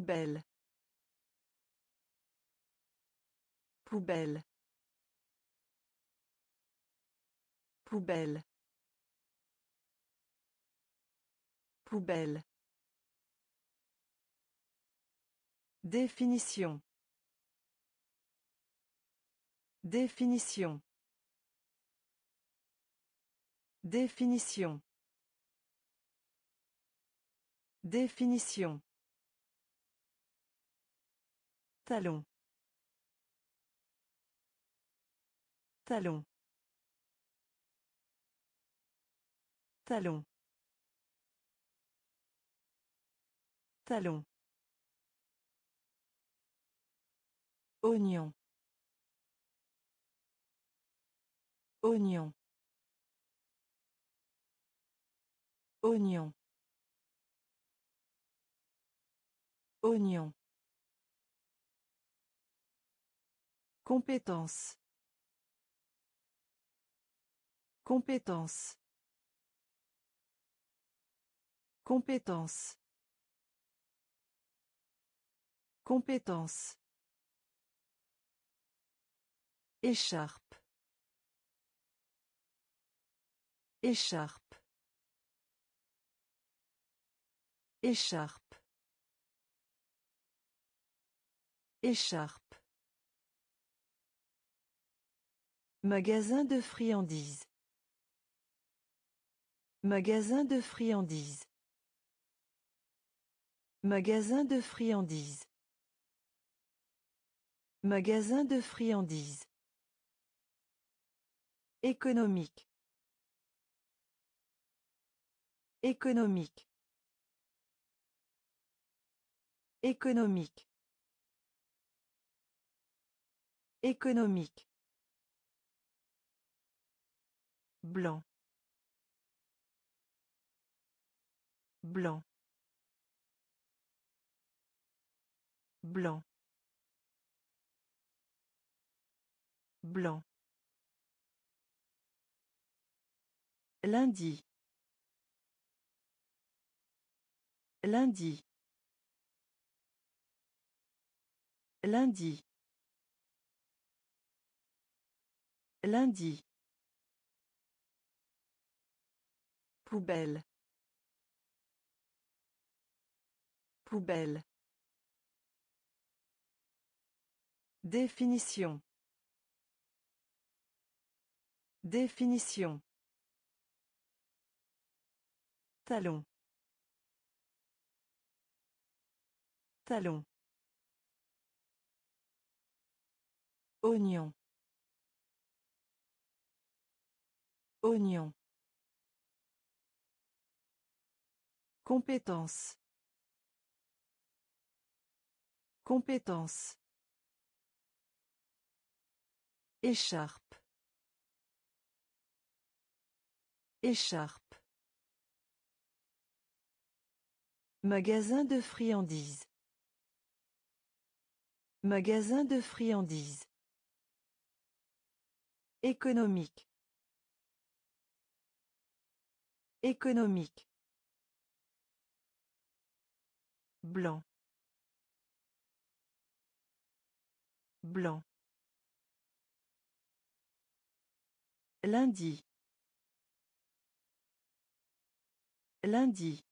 Poubelle. Poubelle. Poubelle. Poubelle. Définition. Définition. Définition. Définition. Talon. Talon. Talon. Talon. Oignon. Oignon. Oignon. Oignon. Compétence. Compétence. Compétence. Compétence. Écharpe. Écharpe. Écharpe. Écharpe. Magasin de friandises. Magasin de friandises. Magasin de friandises. Magasin de friandises. Économique. Économique. Économique. Économique. Blanc. Blanc. Blanc. Blanc. Lundi. Lundi. Lundi. Lundi. Poubelle. Poubelle. Définition. Définition. Talon. Talon. Oignon. Oignon. Compétence. Compétence. Écharpe. Écharpe. Magasin de friandises. Magasin de friandises. Économique. Économique. Blanc. Blanc. Lundi. Lundi.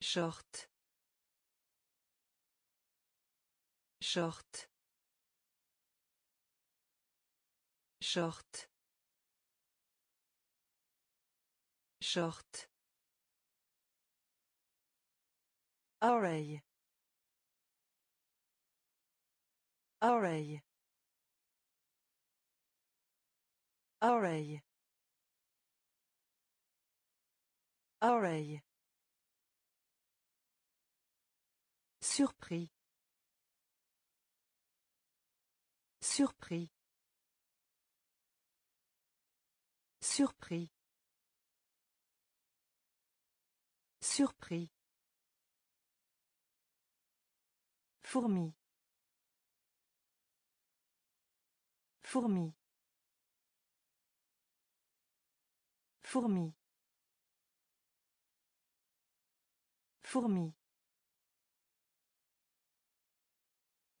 Short. Short. Short. Short. Oreille. Oreille. Oreille. Oreille. Surpris. Surpris. Surpris. Surpris. Fourmi. Fourmi. Fourmi. Fourmi.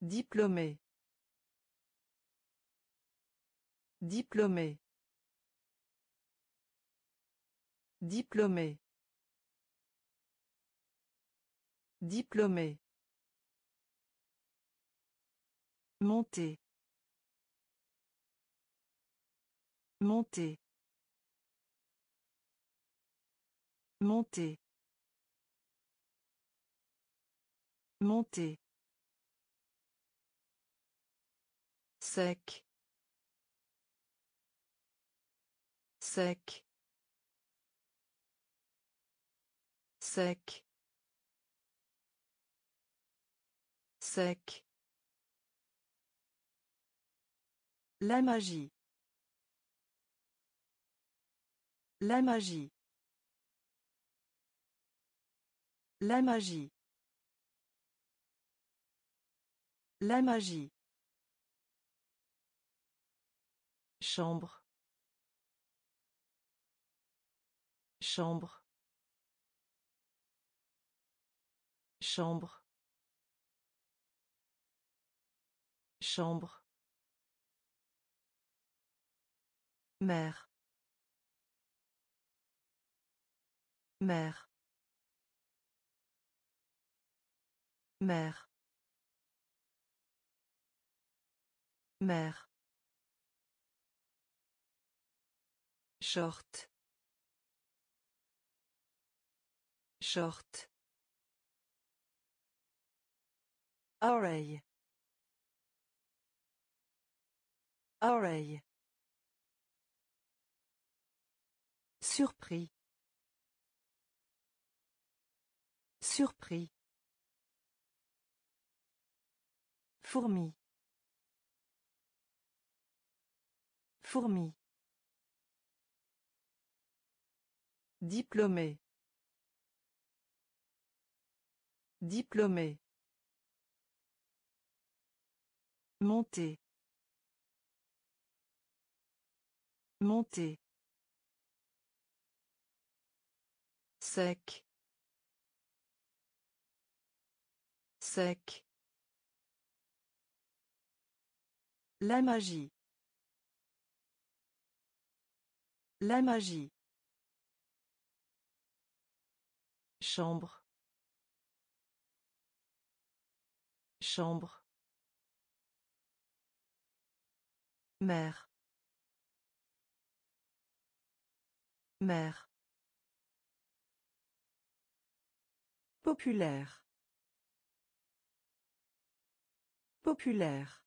Diplômé. Diplômé. Diplômé. Diplômé. Monter. Monter. Monter. Monter. Sec. Sec. Sec. Sec. La magie. La magie. La magie. La magie. Chambre. Chambre. Chambre. Chambre. Mère. Mère. Mère. Mère. Short. Short. Oreille. Oreille. Surpris. Surpris. Fourmi. Fourmi. Diplômé. Diplômé. Monter. Monter. Sec. Sec. La magie. La magie. Chambre. Chambre. Mère. Mère. Populaire. Populaire.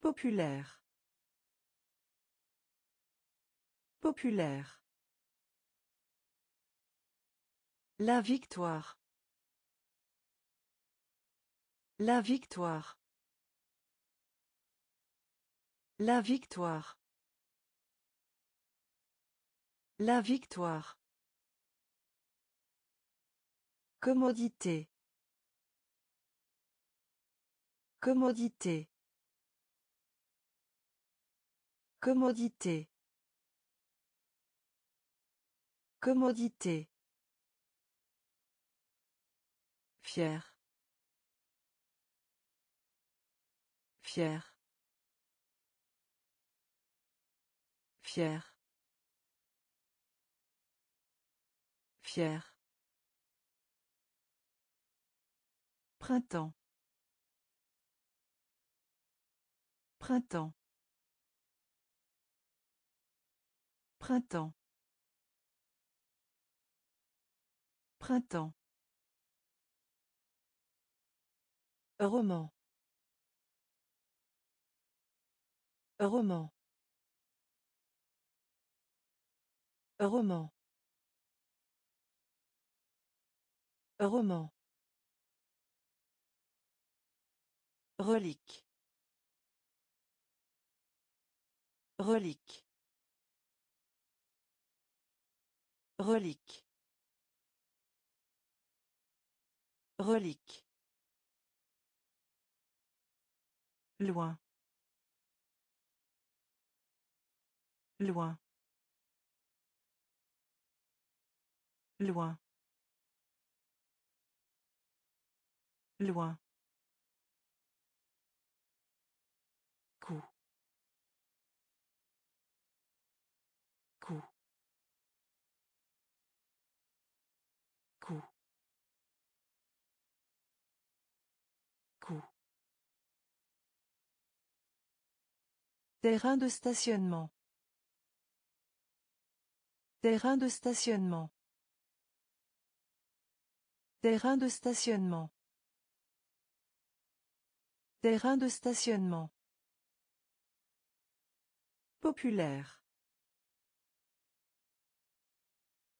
Populaire. Populaire. La victoire. La victoire. La victoire. La victoire. Commodité. Commodité. Commodité. Commodité. Fier. Fier. Fier. Fier. Printemps. Printemps. Printemps. Printemps. Roman. Roman. Roman. Roman. Relique. Relique. Relique. Relique. Loin. Loin. Loin. Loin. Terrain de stationnement. Terrain de stationnement. Terrain de stationnement. Terrain de stationnement. Populaire.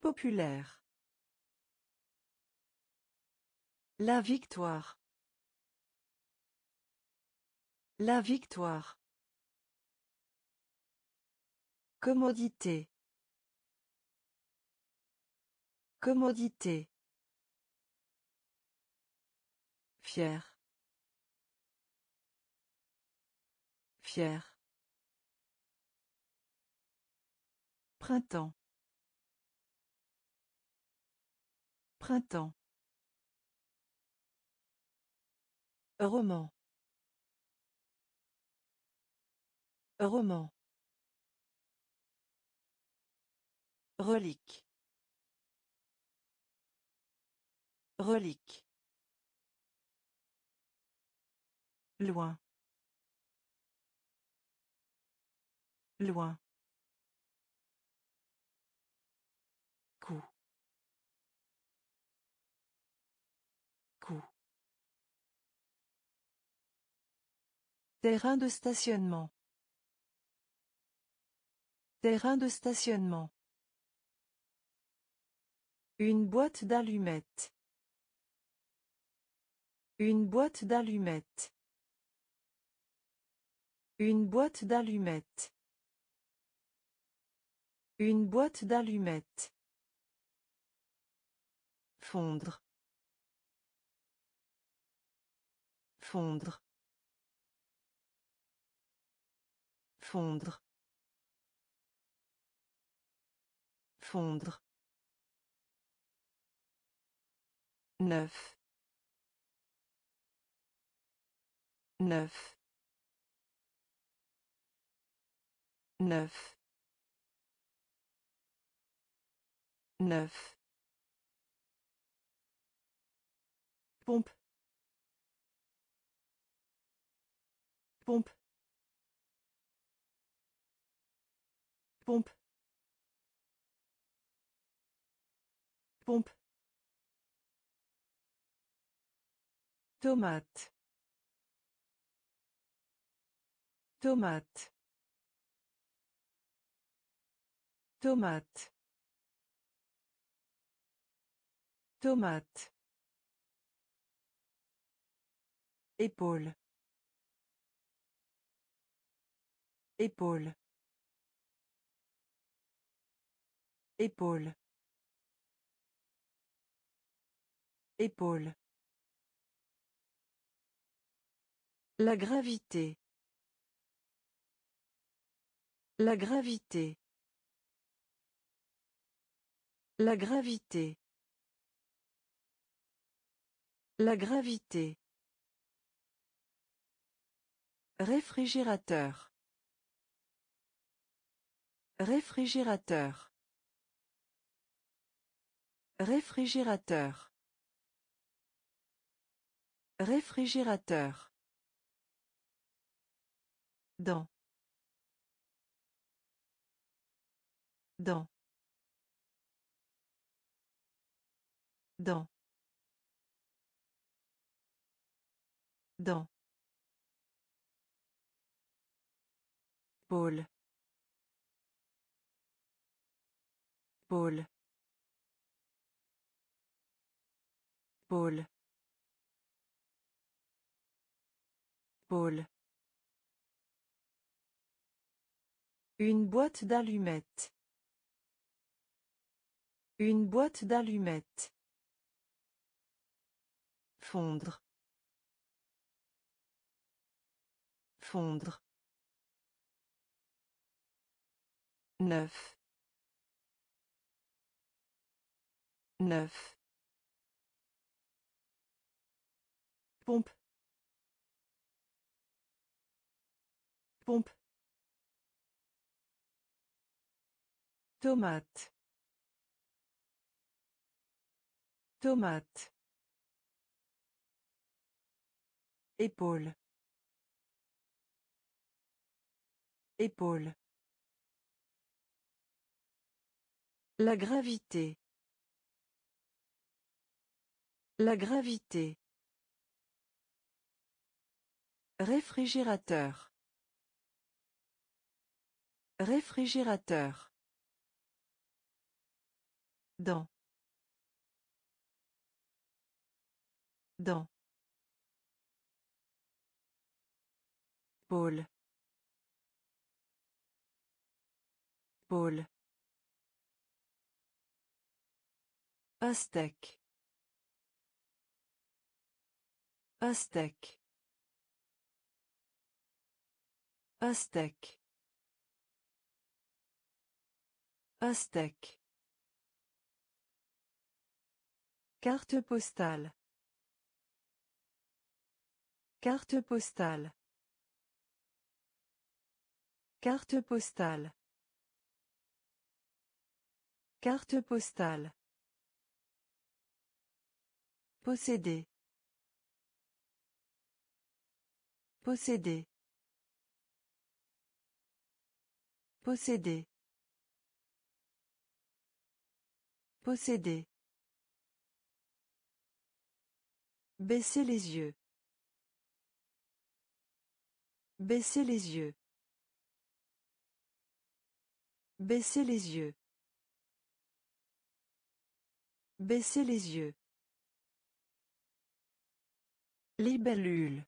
Populaire. La victoire. La victoire. Commodité. Commodité. Fier. Fier. Printemps. Printemps. Roman. Roman. Relique. Relique. Loin. Loin. Terrain de stationnement. Terrain de stationnement. Une boîte d'allumettes. Une boîte d'allumettes. Une boîte d'allumettes. Une boîte d'allumettes. Fondre. Fondre. Fondre. Fondre. Neuf. Neuf. Neuf. Neuf. Pompe. Pompe. Pompe. Pompe. Tomate. Tomate. Tomate. Tomate. Épaule. Épaule. Épaule. Épaule. La gravité. La gravité. La gravité. La gravité. Réfrigérateur. Réfrigérateur. Réfrigérateur. Réfrigérateur. Dans. Dans. Dans. Dans. Pôle. Pôle. Pôle. Pôle. Une boîte d'allumettes. Une boîte d'allumettes. Fondre. Fondre. Neuf. neuf pompe pompe tomate. Tomate. Épaule. Épaule. La gravité. La gravité. Réfrigérateur. Réfrigérateur. Dans. Dans. Pôle. Pôle. Aztèque. Aztèque. Aztèque. Aztèque. Carte postale. Carte postale. Carte postale. Carte postale. Posséder. Posséder. Posséder. Posséder. Baisser les yeux. Baisser les yeux. Baisser les yeux. Baisser les yeux. Libellule.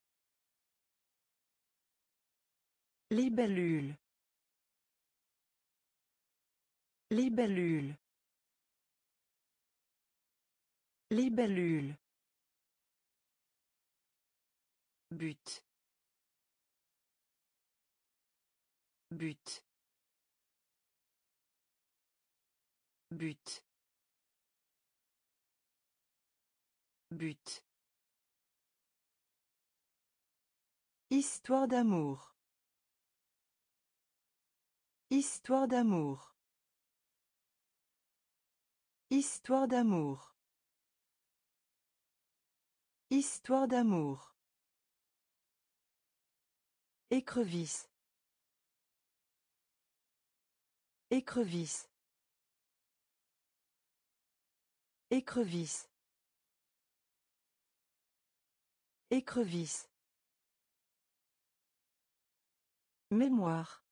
Libellule. Libellule. Libellule. But. But. But. But. Histoire d'amour. Histoire d'amour. Histoire d'amour. Histoire d'amour. Écrevisse. Écrevisse. Écrevisse. Écrevisse. Mémoire.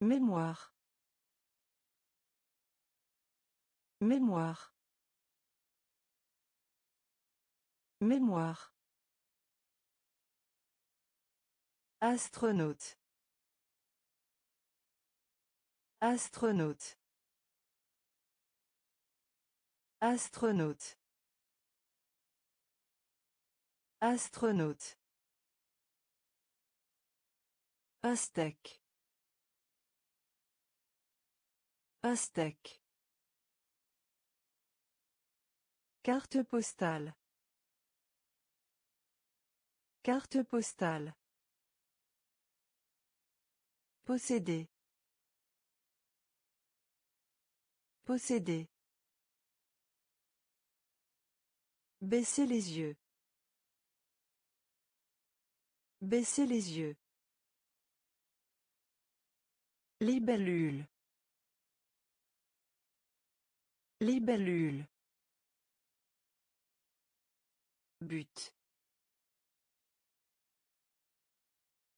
Mémoire. Mémoire. Mémoire. Astronaute. Astronaute. Astronaute. Astronaute. Aztèque. Aztèque. Carte postale. Carte postale. Posséder. Posséder. Baisser les yeux. Baisser les yeux. Libellule. Libellule. But.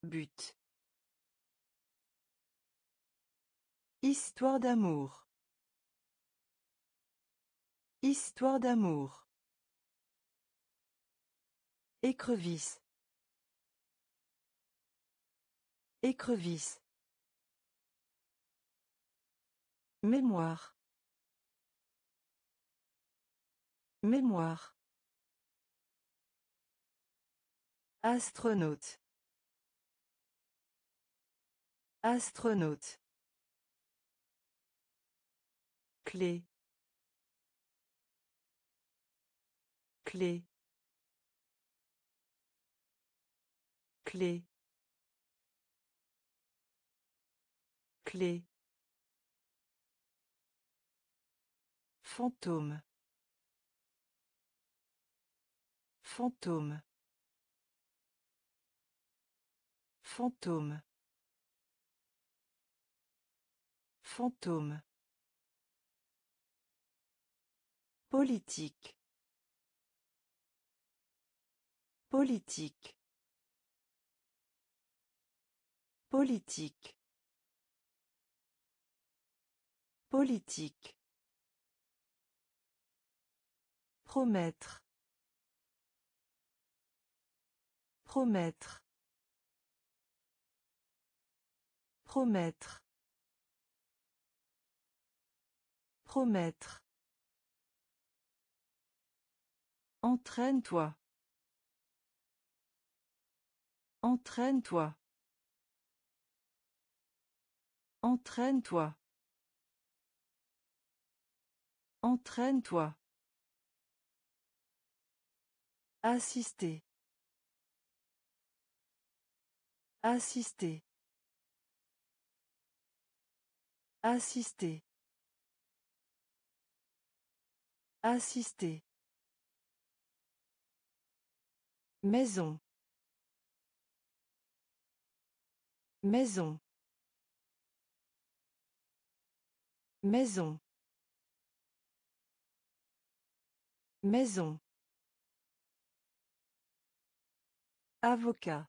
But. Histoire d'amour. Histoire d'amour. Écrevisse. Écrevisse. Mémoire. Mémoire. Astronaute. Astronaute. Clé. Clé. Clé. Clé. Fantôme. Fantôme. Fantôme. Fantôme. Politique. Politique. Politique. Politique. Promettre. Promettre. Promettre. Promettre. Entraîne-toi. Entraîne-toi. Entraîne-toi. Entraîne-toi. Assister. Assister. Assister. Assister. Maison. Maison. Maison. Maison. Avocat.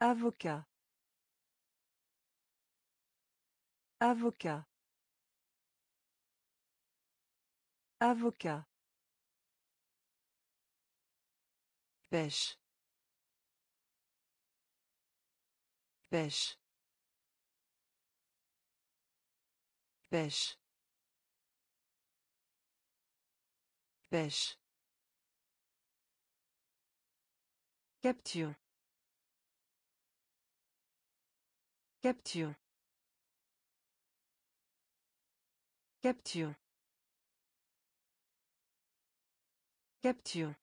Avocat. Avocat. Avocat. Pêche. Pêche. Pêche. Pêche. Capture. Capture. Capture. Capture.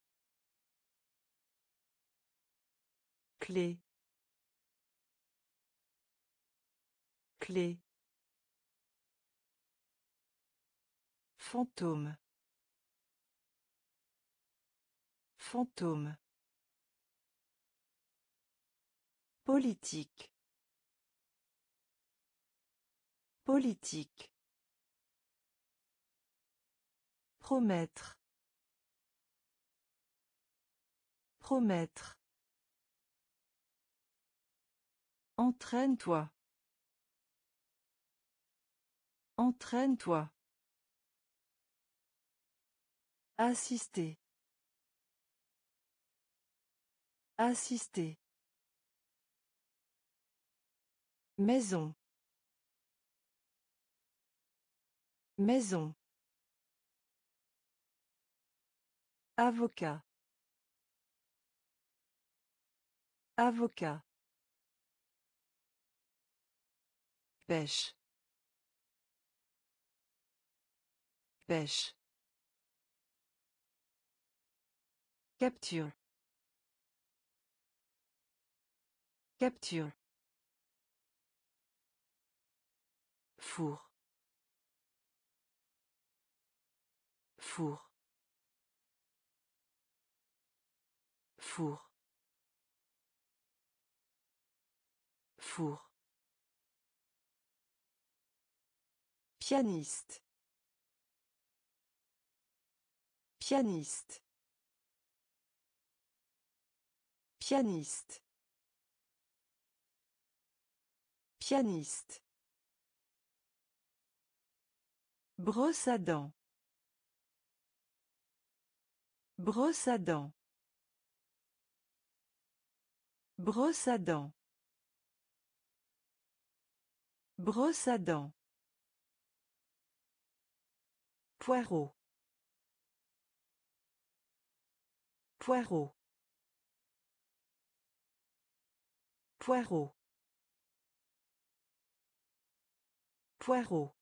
Clé. Clé. Fantôme. Fantôme. Politique. Politique. Promettre. Promettre. Entraîne-toi. Entraîne-toi. Assister. Assister. Maison. Maison. Avocat. Avocat. Pêche. Pêche. Capture. Capture. Four. Four. Four. Four. Pianiste. Pianiste. Pianiste. Pianiste. Brosse à dents. Brosse à dents. Brosse à dents. Brosse à dents. Poireau. Poireau. Poireau. Poireau.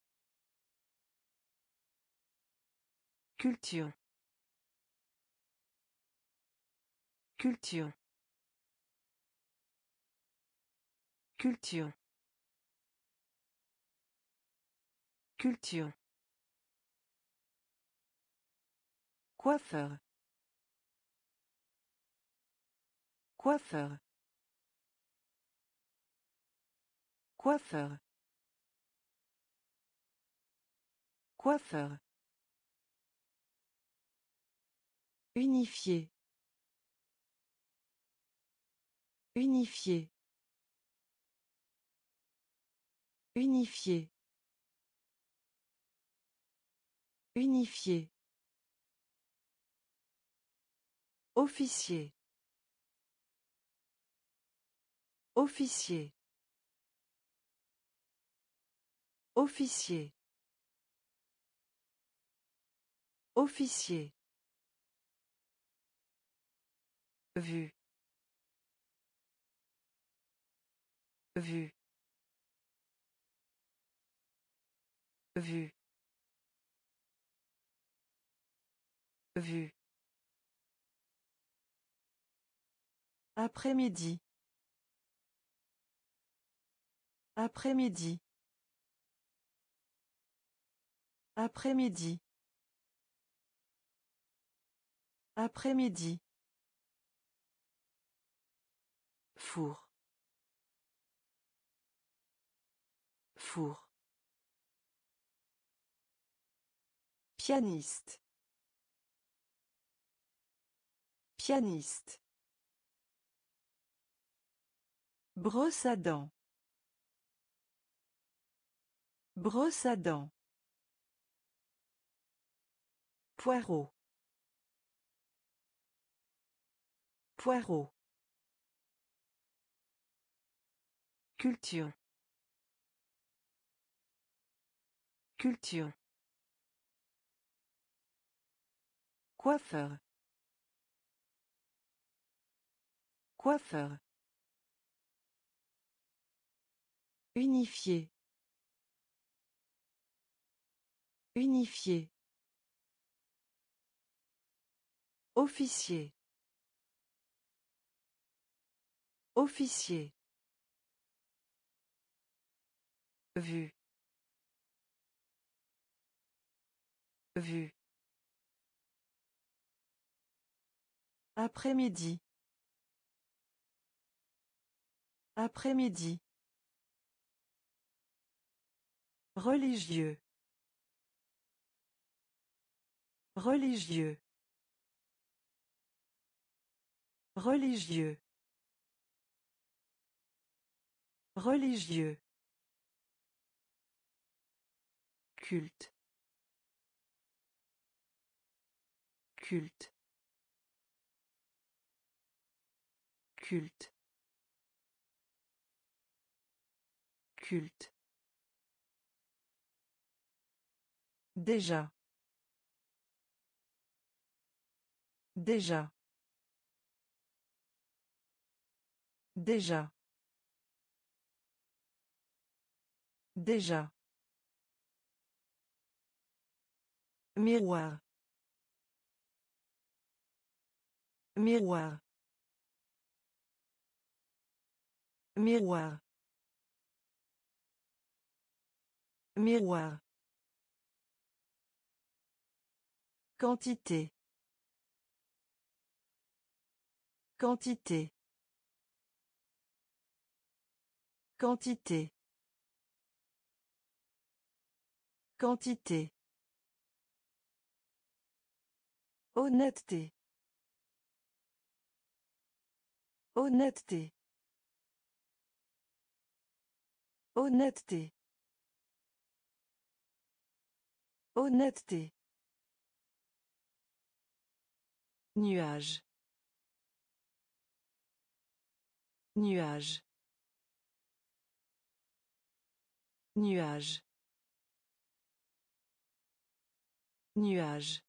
Culture. Culture. Culture. Culture. Coiffeur. Coiffeur. Coiffeur. Coiffeur. Unifié. Unifié. Unifié. Unifié. Officier. Officier. Officier. Officier. Vue. Vue. Vue. Vue. Après-midi. Après-midi. Après-midi. Après-midi. Four. Four. Pianiste. Pianiste. Brosse à dents. Brosse à dents. Poireau. Poireau. Culture. Culture. Coiffeur. Coiffeur. Unifié. Unifié. Officier. Officier. Vue. Vue. Après-midi. Après-midi. Religieux. Religieux. Religieux. Religieux. Culte. Culte. Culte. Culte. Déjà. Déjà. Déjà. Déjà. Miroir. Miroir. Miroir. Miroir. Quantité. Quantité. Quantité. Quantité. Honnêteté. Honnêteté. Honnêteté. Honnêteté. Nuage. Nuage. Nuage. Nuage.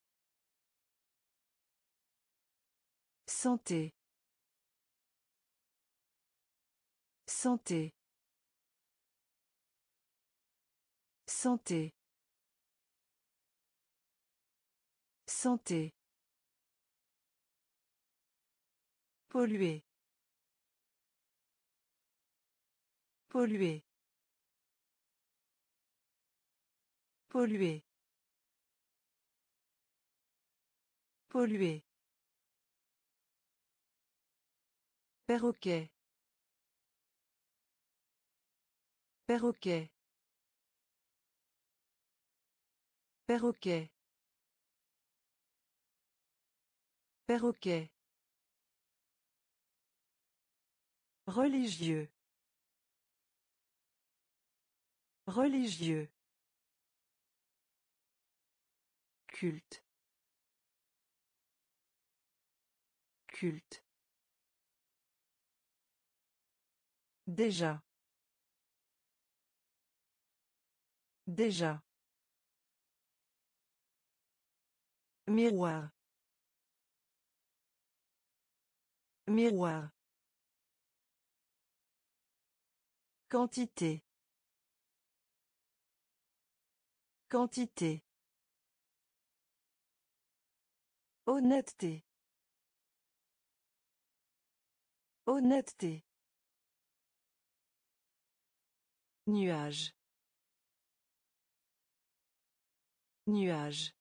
Santé. Santé. Santé. Santé. Polluer. Polluer. Polluer. Polluer. Perroquet. Perroquet. Perroquet. Perroquet. Religieux. Religieux. Culte. Culte. Déjà. Déjà. Miroir. Miroir. Quantité. Quantité. Honnêteté. Honnêteté. Nuage. Nuage.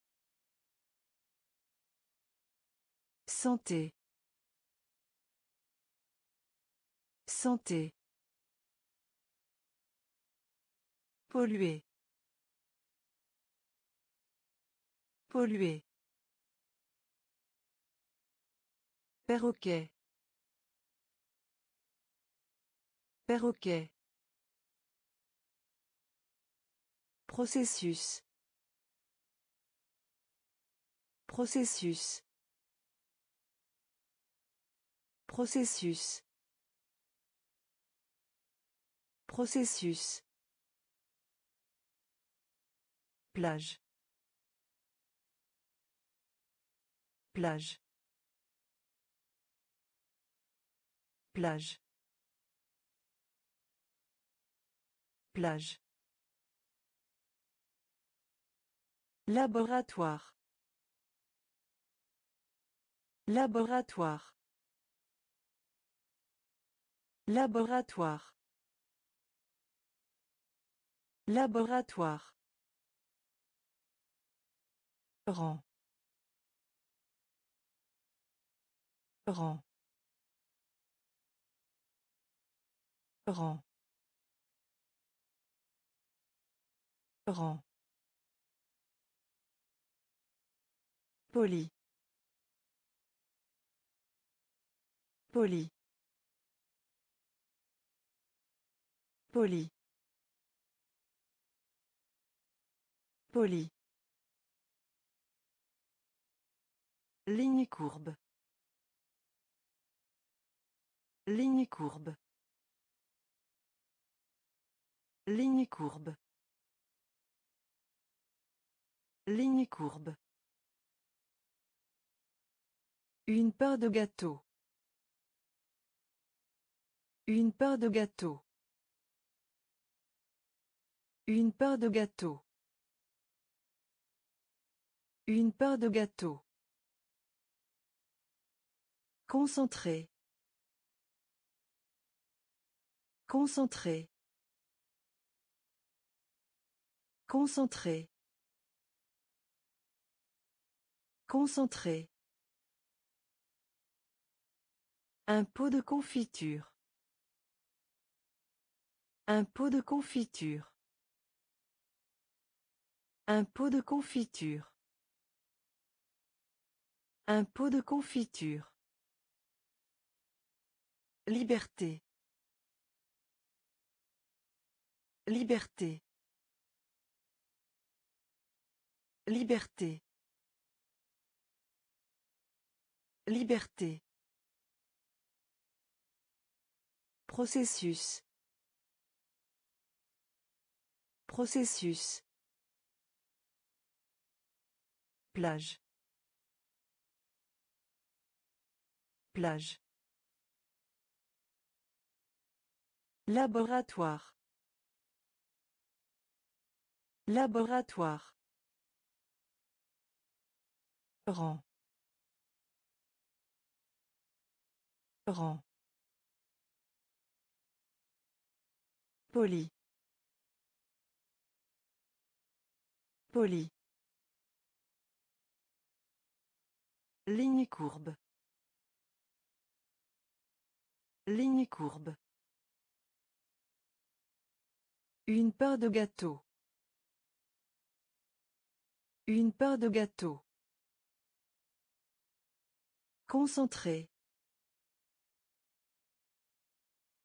Santé. Santé. Polluer. Polluer. Perroquet. Perroquet. Processus. Processus. Processus. Processus. Plage. Plage. Plage. Plage. Laboratoire. Laboratoire. Laboratoire. Laboratoire. Rang. Rang. Rang. Rang. Poli. Poli. Poli. Poli. Ligne courbe. Ligne courbe. Ligne courbe. Ligne courbe. Une part de gâteau. Une part de gâteau. Une part de gâteau. Une part de gâteau. Concentré. Concentré. Concentré. Concentré. Un pot de confiture. Un pot de confiture. Un pot de confiture. Un pot de confiture. Liberté. Liberté. Liberté. Liberté. Processus. Processus. Plage. Plage. Laboratoire. Laboratoire. Rang. Rang. Poli. Poli. Ligne courbe. Ligne courbe. Une part de gâteau. Une part de gâteau. Concentré.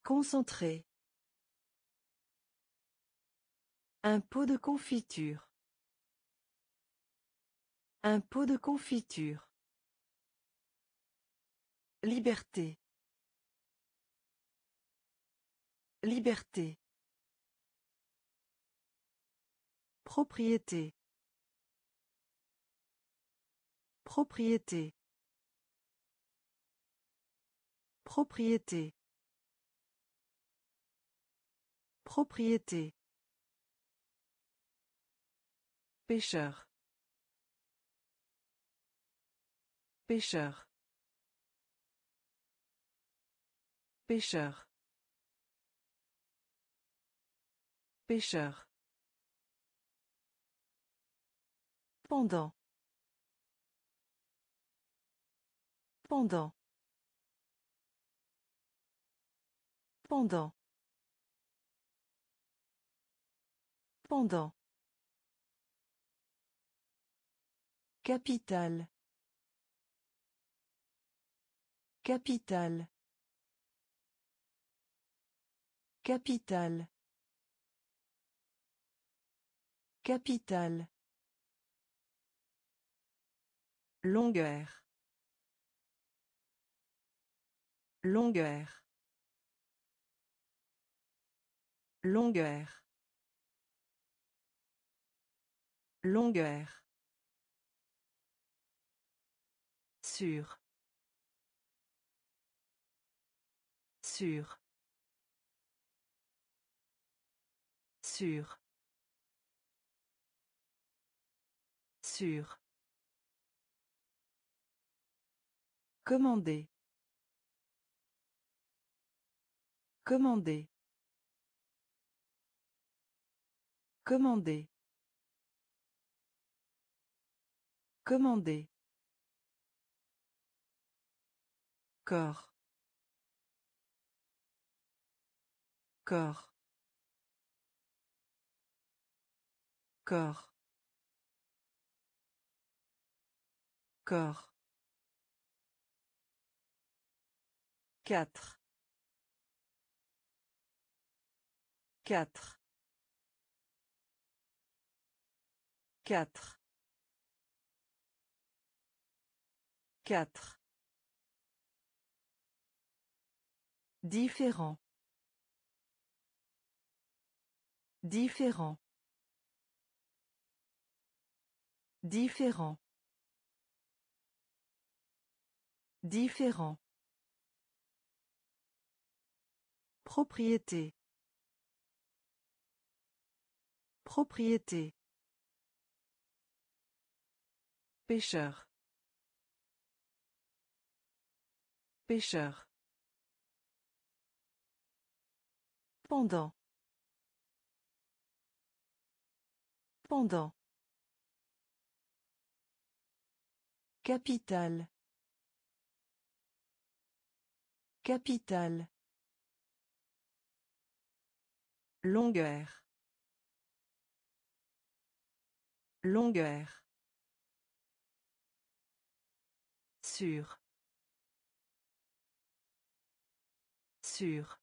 Concentré. Un pot de confiture. Un pot de confiture. Liberté. Liberté. Propriété. Propriété. Propriété. Propriété. Pêcheur. Pêcheur. Pêcheur. Pêcheur. Pendant. Pendant. Pendant. Pendant. Capital. Capital. Capital. Capital. Longueur. Longueur. Longueur. Longueur. Sûr. Sûr. Sûr. Sûr. Commander. Commander. Commander. Commander. Corps. Corps. Corps. Corps. Quatre. Quatre. Quatre. Quatre. Différent. Différent. Différent. Différent. Propriété. Propriété. Pêcheur. Pêcheur. Pendant. Pendant. Capital. Capital. Longueur. Longueur. Sûr. Sûr.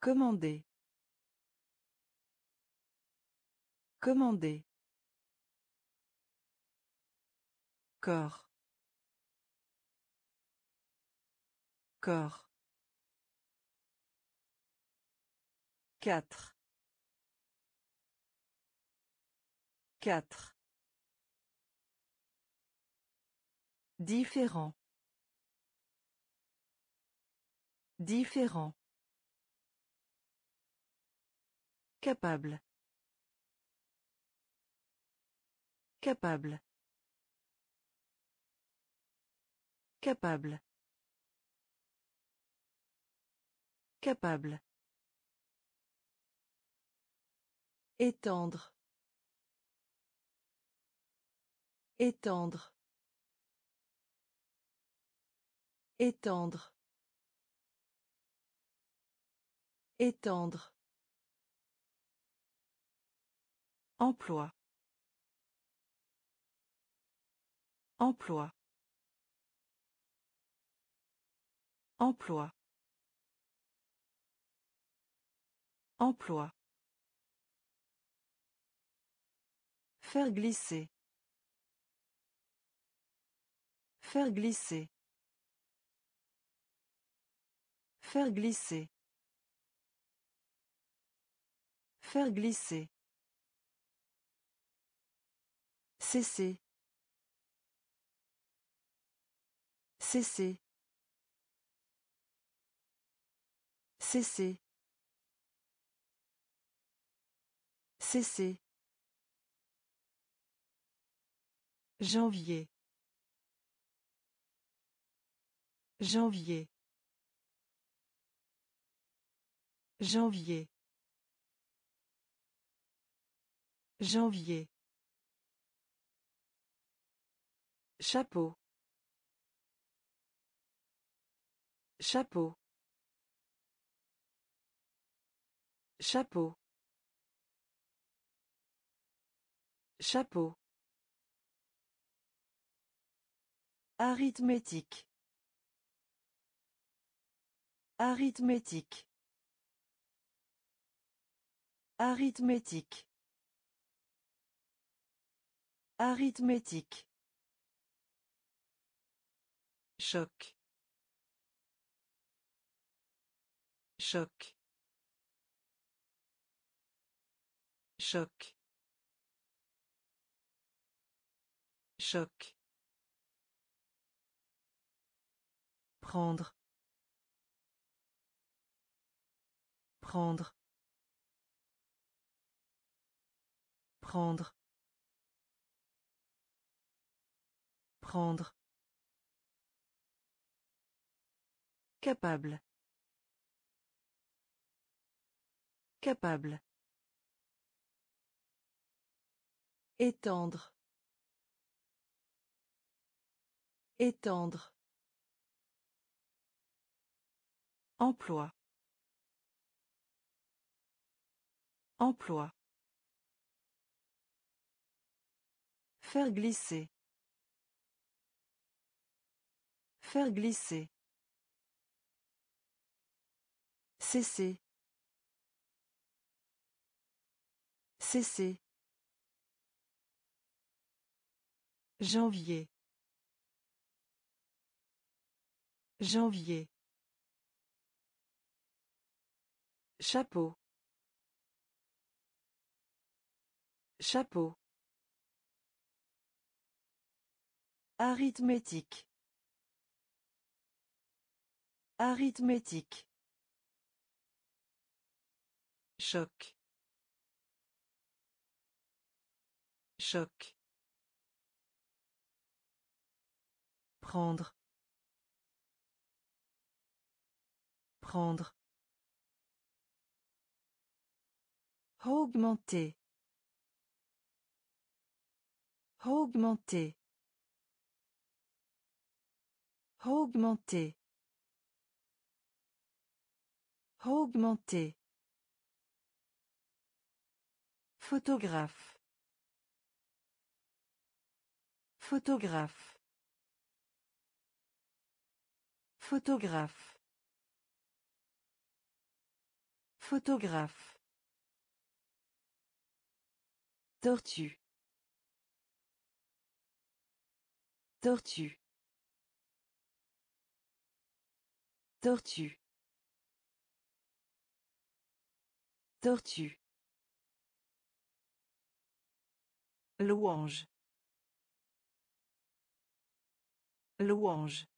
Commander. Commander. Corps. Corps. Quatre. Quatre. Différent. Différent. Capable. Capable. Capable. Capable. Étendre. Étendre. Étendre. Étendre. Emploi. Emploi. Emploi. Emploi. Faire glisser. Faire glisser. Faire glisser. Faire glisser. Cesser. Cesser. Cesser. Cesser. Janvier. Janvier. Janvier. Janvier. Chapeau. Chapeau. Chapeau. Chapeau. Arithmétique. Arithmétique. Arithmétique. Arithmétique. Choc. Choc. Choc. Choc. Prendre. Prendre. Prendre. Prendre. Capable. Capable. Étendre. Étendre. Emploi. Emploi. Faire glisser. Faire glisser. Cesser. Cesser. Janvier. Janvier. Chapeau. Chapeau. Arithmétique. Arithmétique. Choc. Choc. Prendre. Prendre. Augmenter. Augmenter. Augmenter. Augmenter. Photographe. Photographe. Photographe. Photographe. Tortue. Tortue. Tortue. Tortue. Louange. Louange.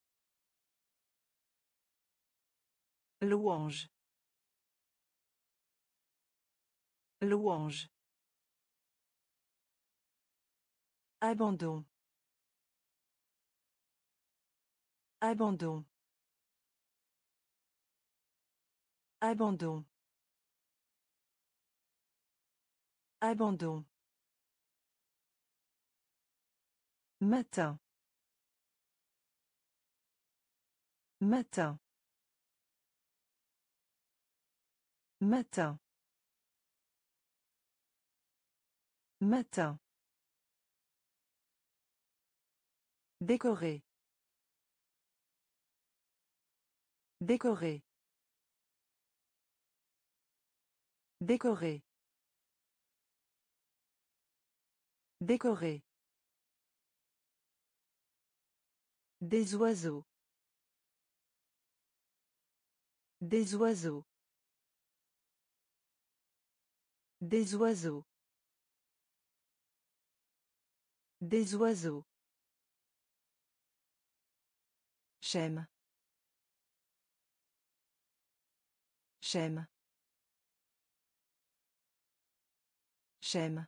Louange. Louange. Abandon. Abandon. Abandon. Abandon. Matin. Matin. Matin. Matin. Décorer. Décorer. Décorer. Décorer. Des oiseaux. Des oiseaux. Des oiseaux. Des oiseaux. J'aime. J'aime. J'aime.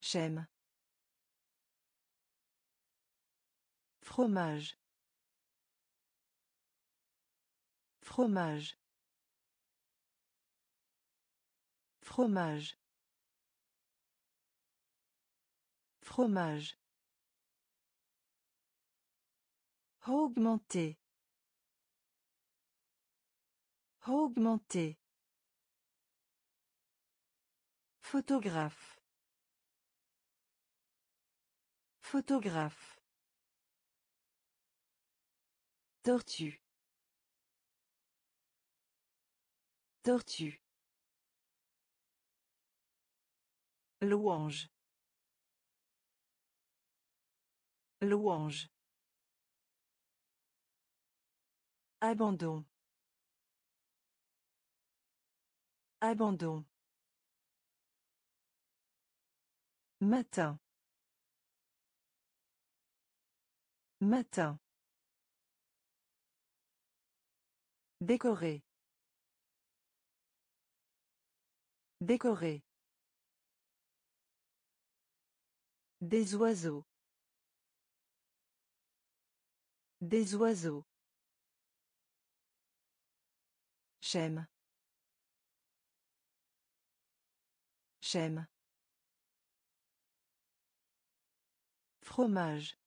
J'aime. Fromage. Fromage. Fromage. Fromage. Augmenter. Augmenter. Photographe. Photographe. Tortue. Tortue. Louange. Louange. Abandon. Abandon. Matin. Matin. Décorer. Décorer. Des oiseaux. Des oiseaux. J'aime. J'aime. Fromage.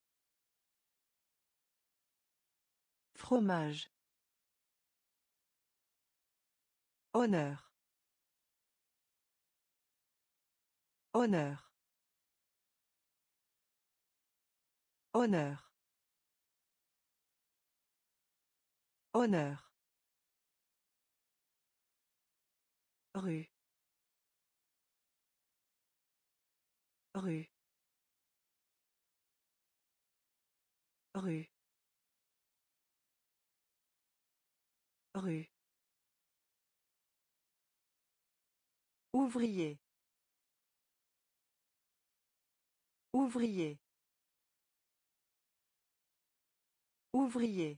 Fromage. Honneur. Honneur. Honneur. Honneur. Rue. Rue. Rue. Rue. Ouvrier. Ouvrier. Ouvrier.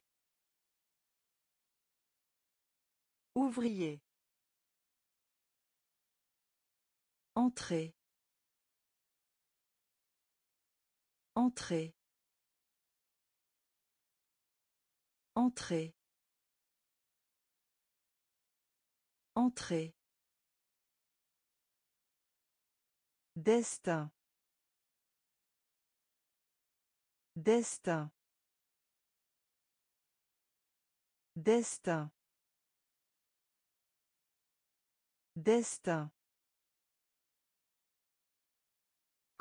Ouvrier. Entrée. Entrée. Entrée. Entrée. Destin. Destin. Destin. Destin.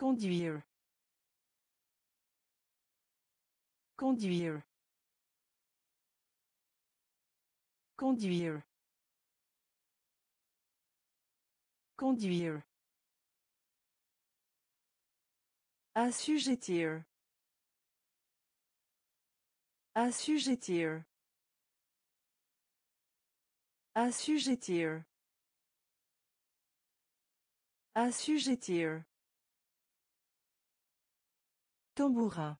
Conduire. Conduire. Conduire. Conduire. Assujettir. Assujettir. Assujettir. Assujettir. Tambourin.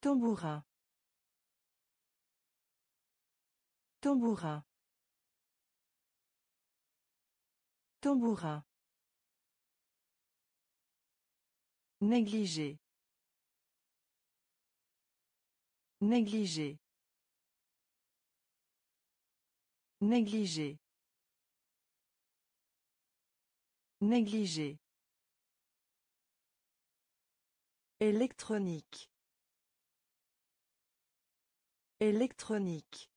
Tambourin. Tambourin. Tambourin. Négligé. Négligé. Négligé. Négligé. Électronique. Électronique.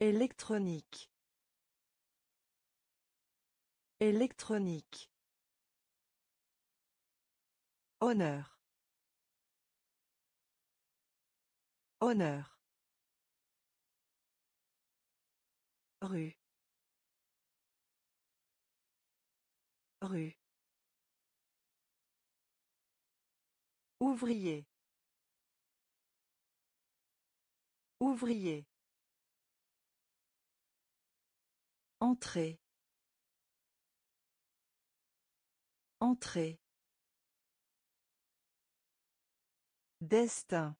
Électronique. Électronique. Honneur. Honneur. Rue. Rue. Ouvrier. Ouvrier. Entrée. Entrée. Destin.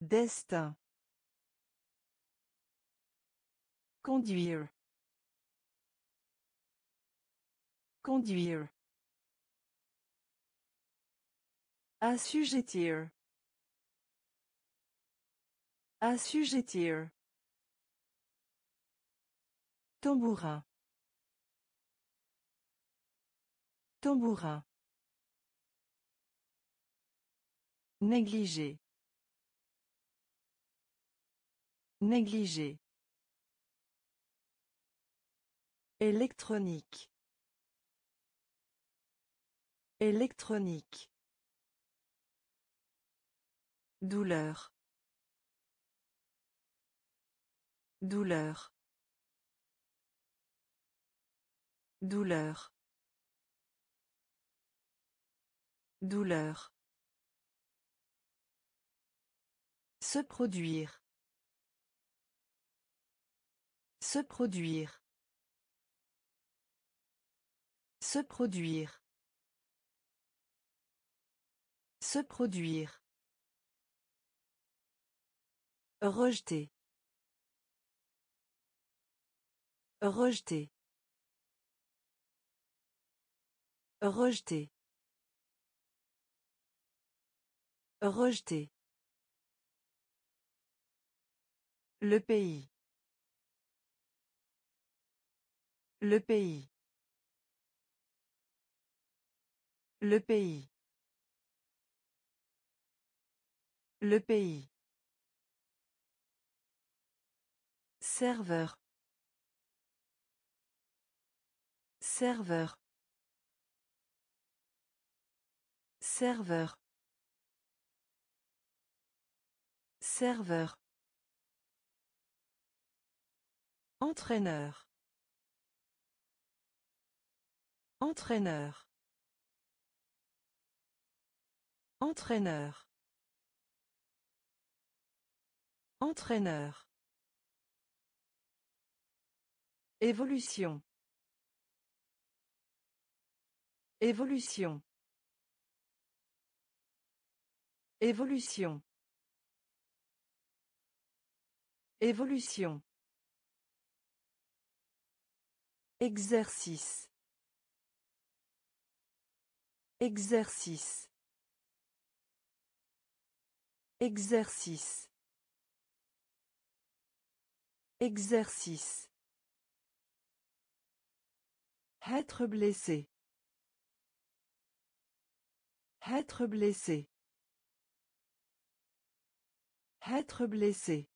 Destin. Conduire. Conduire. Assujettir. Assujettir. Tambourin. Tambourin. Négligé. Négligé. Électronique. Électronique. Douleur. Douleur. Douleur. Douleur. Se produire. Se produire. Se produire. Se produire. Rejeter. Rejeter. Rejeter. Rejeter. Le pays. Le pays. Le pays. Le pays. Serveur. Serveur. Serveur. Serveur. Entraîneur. Entraîneur. Entraîneur. Entraîneur. Évolution. Évolution. Évolution. Évolution. Exercice. Exercice. Exercice. Exercice. Être blessé. Être blessé. Être blessé.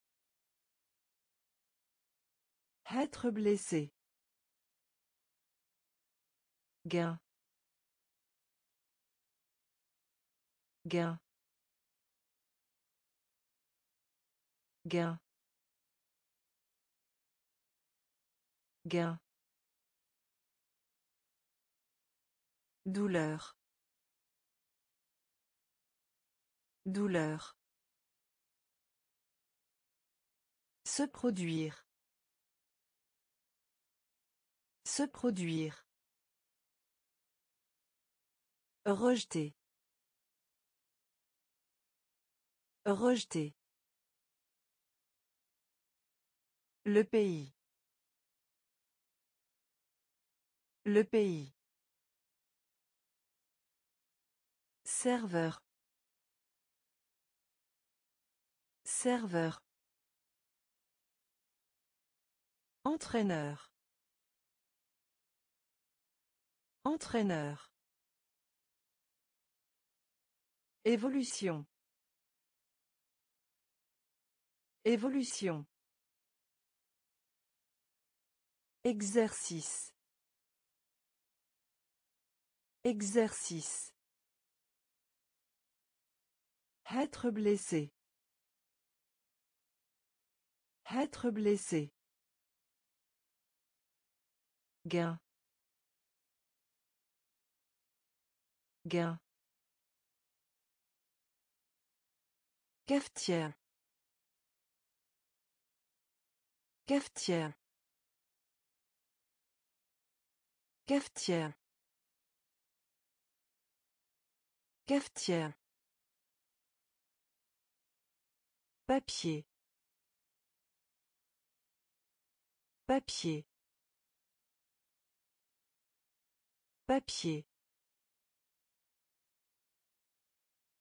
Être blessé. Gain. Gain. Gain. Gain. Douleur. Douleur. Se produire. Se produire. Rejeter. Rejeter. Le pays. Le pays. Serveur. Serveur. Entraîneur. Entraîneur. Évolution. Évolution. Exercice. Exercice. Être blessé. Être blessé. Gain. Gain. Cafetière. Cafetière. Cafetière. Cafetière. Papier. Papier. Papier.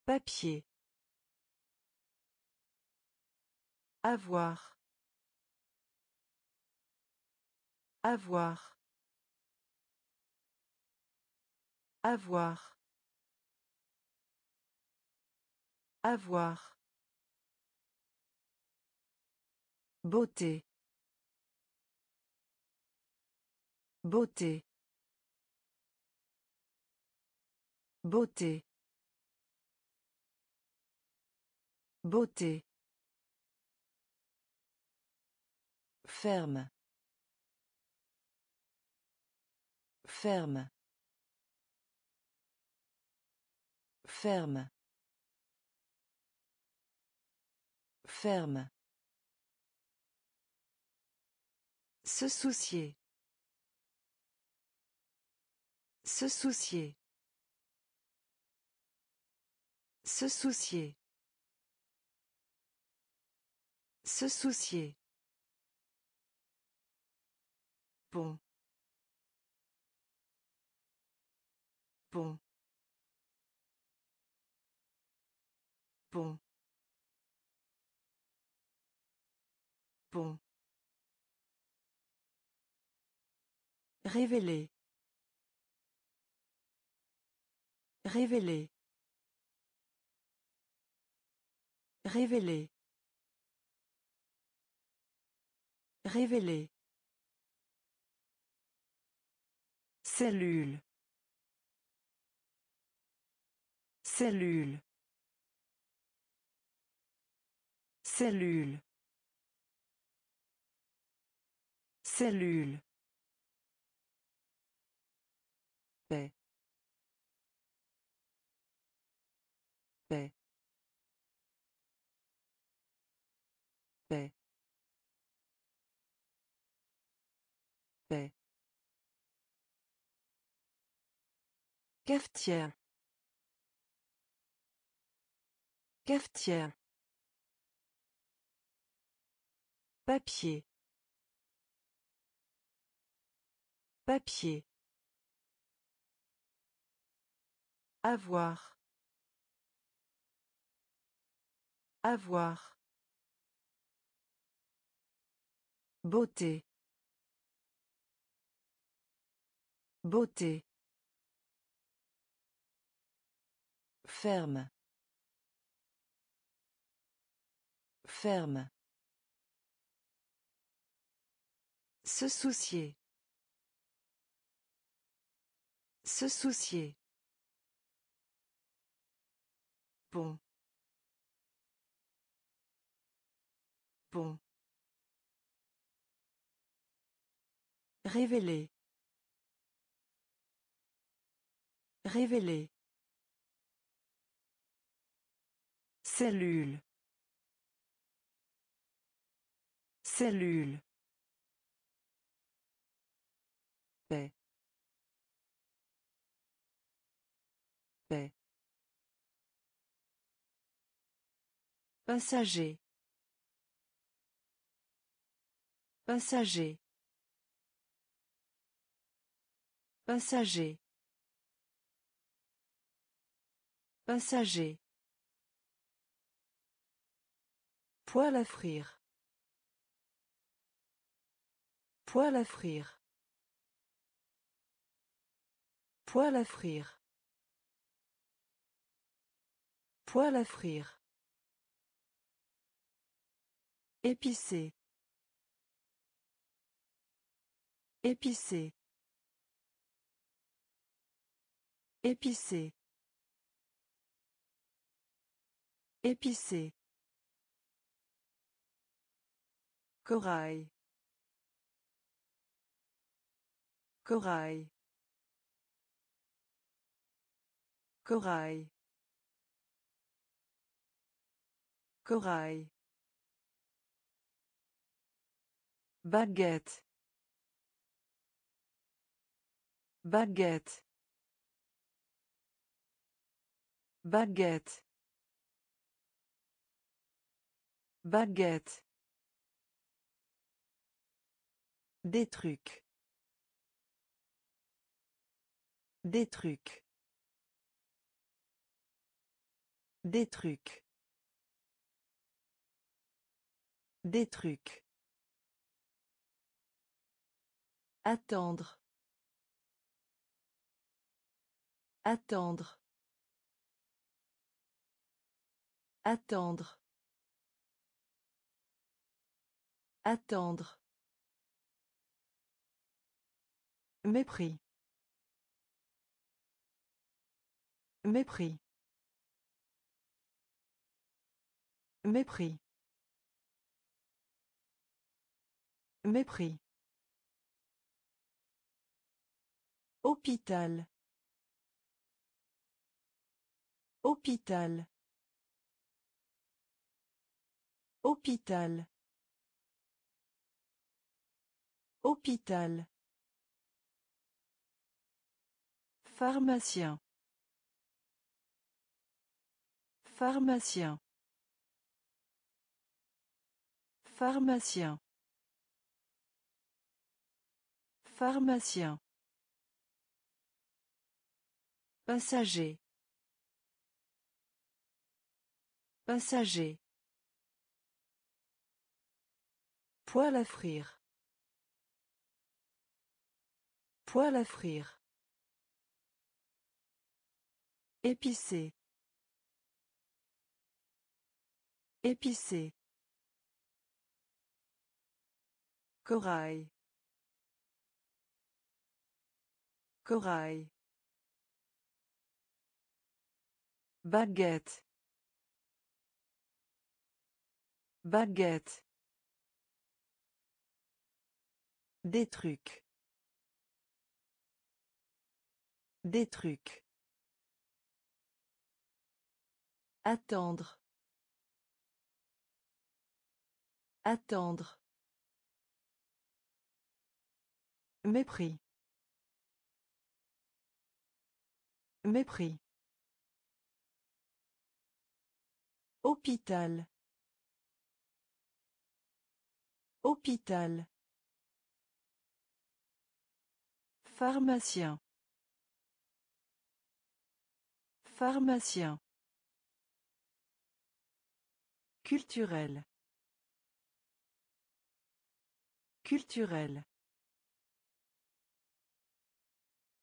Papier. Avoir. Avoir. Avoir. Avoir. Beauté. Beauté. Beauté. Beauté. Ferme. Ferme. Ferme. Ferme. Se soucier. Se soucier. Se soucier. Se soucier. Pont. Pont. Pont. Révéler. Révéler. Révéler. Révéler. Cellule. Cellule. Cellule. Cellule. Cafetière. Cafetière. Papier. Papier. Avoir. Avoir. Beauté. Beauté. Ferme. Ferme. Se soucier. Se soucier. Pont. Pont. Révéler. Révéler. Cellule. Cellule. Paix. Paix. Passager. Passager. Passager. Passager. Poêle à frire. Poêle à frire. Poêle à frire. Poêle à frire. Épicé. Épicé. Épicé. Épicé. Corail. Corail. Corail. Corail. Baguette. Baguette. Baguette. Baguette. Des trucs. Des trucs. Des trucs. Des trucs. Attendre. Attendre. Attendre. Attendre. Mépris. Mépris. Mépris. Mépris. Hôpital. Hôpital. Hôpital. Hôpital. Pharmacien. Pharmacien. Pharmacien. Pharmacien. Passager. Passager. Poêle à frire. Poêle à frire. Épicé. Épicé. Corail. Corail. Baguette. Baguette. Des trucs. Des trucs. Attendre. Attendre. Mépris. Mépris. Hôpital. Hôpital. Pharmacien. Pharmacien. Culturel. Culturel.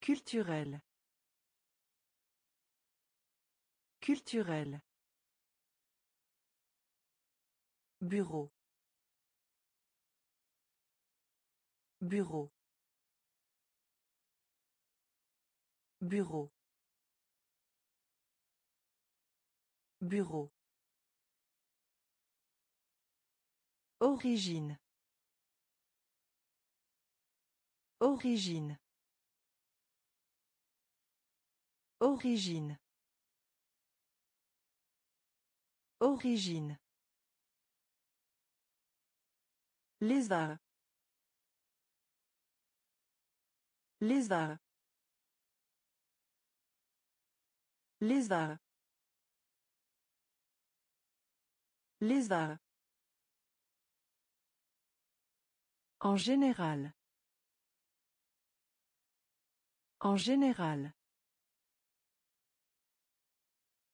Culturel. Culturel. Bureau. Bureau. Bureau. Bureau. Origine. Origine. Origine. Origine. Lézard. Lézard. Lézard. Lézard. En général. En général.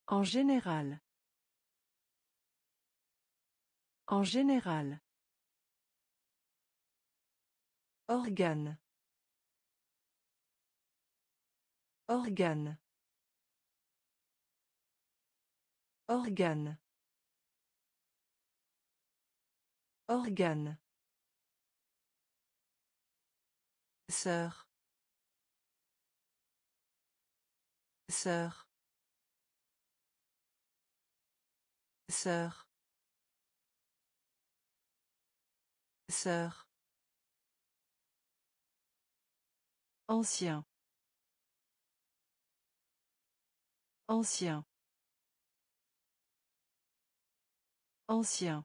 En général. En général. Organe. Organe. Organe. Organe. Sœur. Sœur. Sœur. Sœur. Ancien. Ancien. Ancien.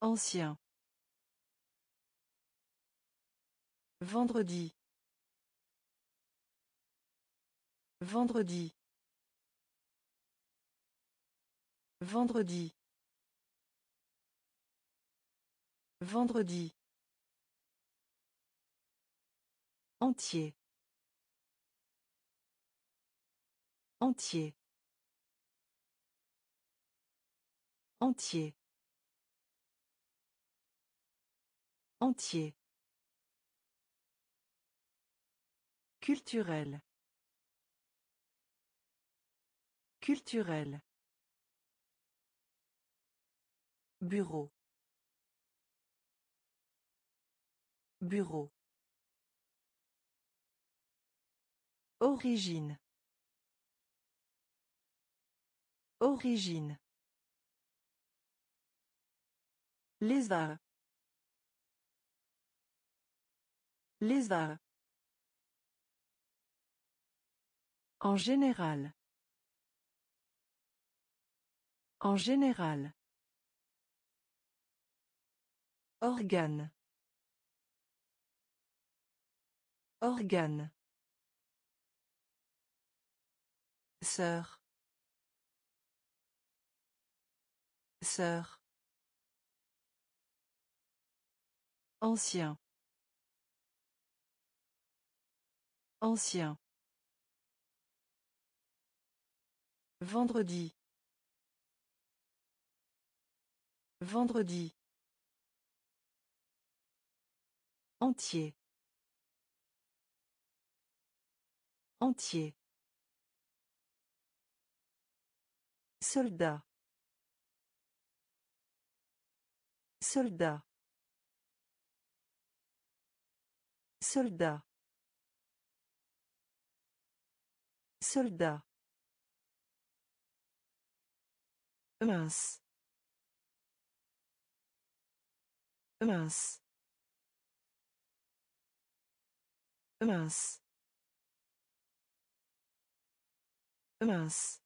Ancien. Vendredi. Vendredi. Vendredi. Vendredi. Entier. Entier. Entier. Entier. Culturel. Culturel. Bureau. Bureau. Origine. Origine. Lézard. Lézard. En général. En général. Organe. Organe. Sœur. Sœur. Ancien. Ancien. Vendredi. Vendredi. Entier. Entier. Soldat. Soldat. Soldat. Soldat. Mince. Mince. Mince. Mince.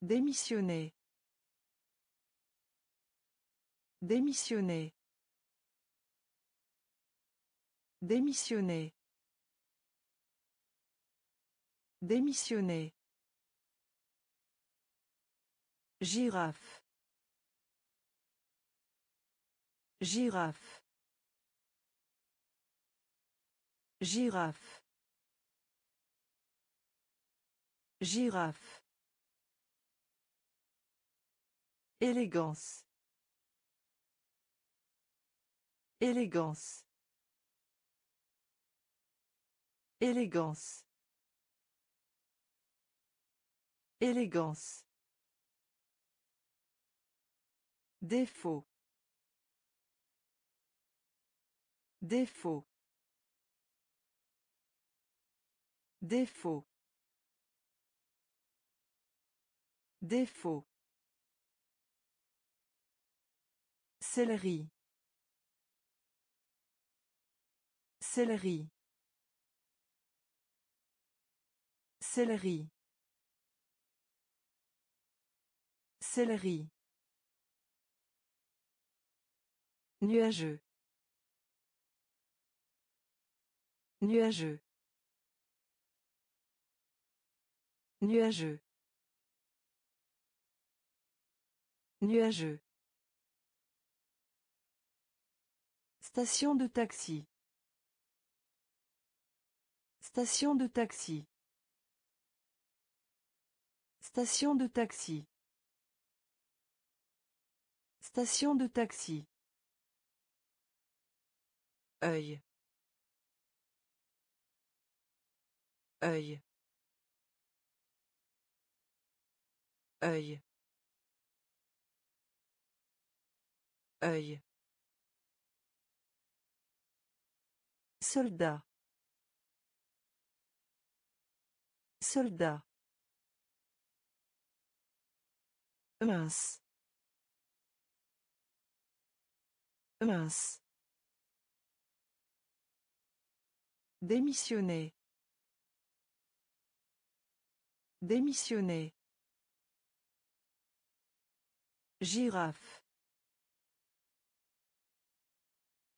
Démissionner. Démissionner. Démissionner. Démissionner. Girafe. Girafe. Girafe. Girafe. Élégance. Élégance. Élégance. Élégance. Défaut. Défaut. Défaut. Défaut. Céleri. Céleri. Céleri. Céleri. Nuageux. Nuageux. Nuageux. Nuageux. Station de taxi. Station de taxi. Station de taxi. Station de taxi. Œil. Œil. Œil. Œil. Soldat. Soldat. Mince. Mince. Démissionner. Démissionner. Girafe.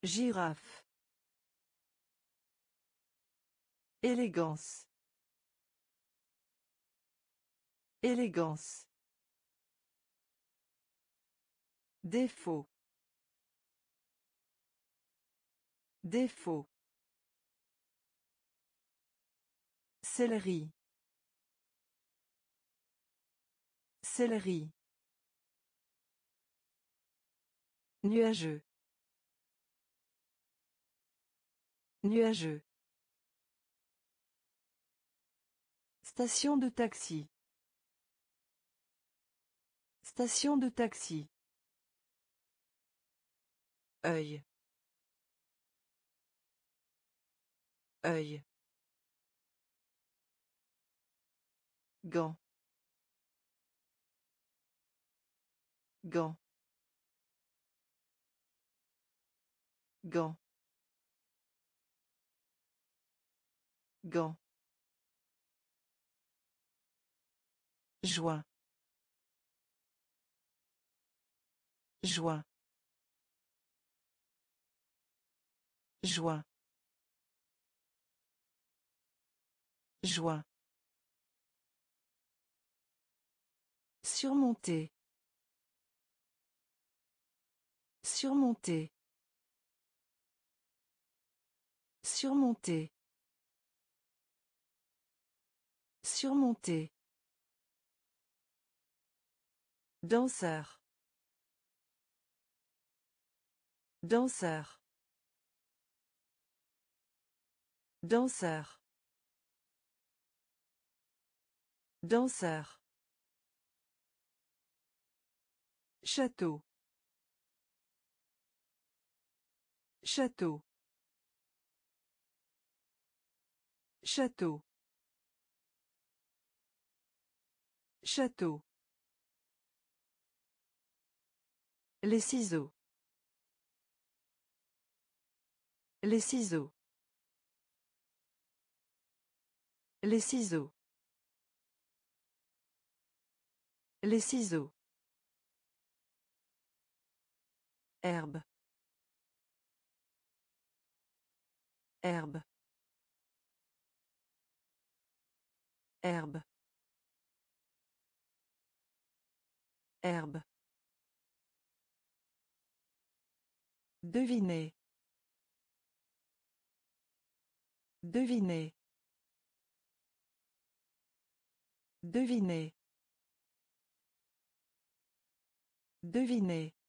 Girafe. Élégance. Élégance. Défaut. Défaut. Céleri. Céleri. Nuageux. Nuageux. Station de taxi. Station de taxi. Œil. Œil. Gant. Gant. Gant. Gant. Joie. Joie. Joie. Joie. Surmonter. Surmonter. Surmonter. Surmonter. Danseur. Danseur. Danseur. Danseur. Château. Château. Château. Château. Les ciseaux. Les ciseaux. Les ciseaux. Les ciseaux. Herbe. Herbe. Herbe. Herbe. Devinez. Devinez. Devinez. Devinez.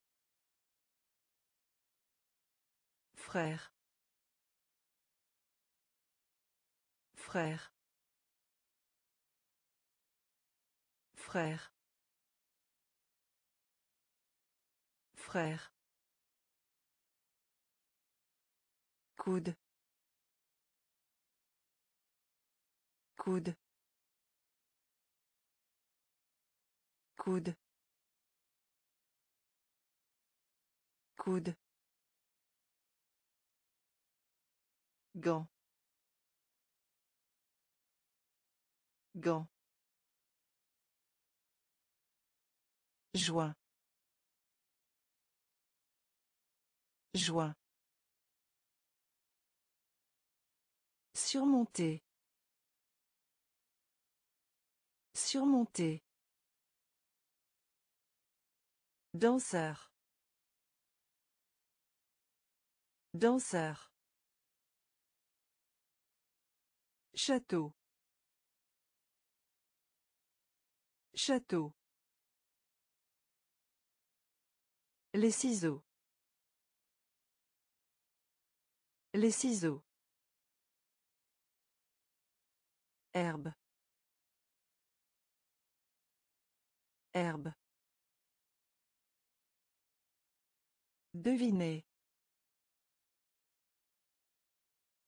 Frère. Frère. Frère. Frère. Coude. Coude. Coude. Coude. Gant. Gant. Joie. Joie. Surmonter. Surmonter. Danseur. Danseur. Château. Château. Les ciseaux. Les ciseaux. Herbe. Herbe. Devinez.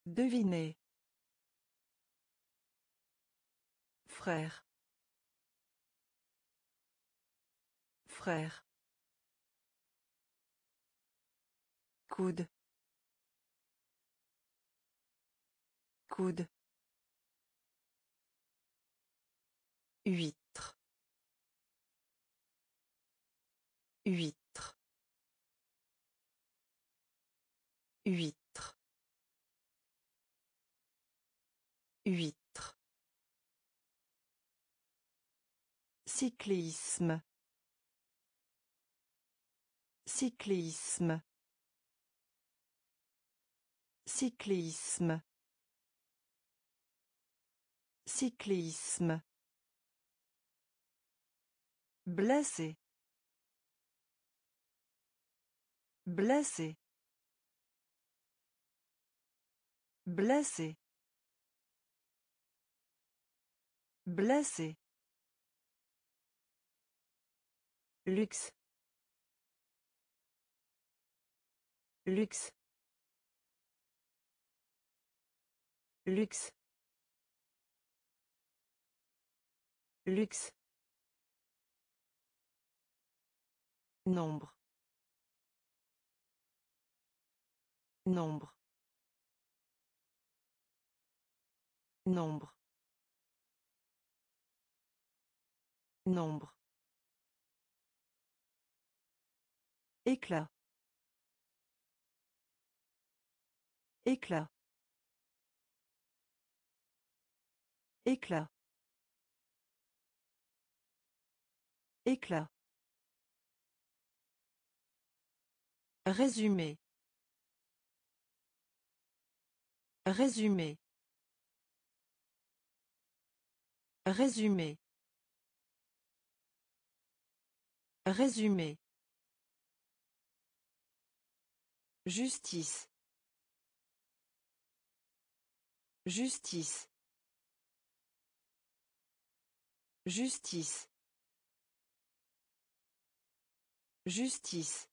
Devinez. Frère. Frère. Coude. Coude. Huître. Huître. Huître. Huître. Cyclisme. Cyclisme. Cyclisme. Cyclisme. Blessé. Blessé. Blessé. Blessé. Luxe. Luxe. Luxe. Luxe. Nombre. Nombre. Nombre. Nombre. Éclat. Éclat. Éclat. Éclat. Résumé. Résumé. Résumé. Résumé. Justice. Justice. Justice. Justice.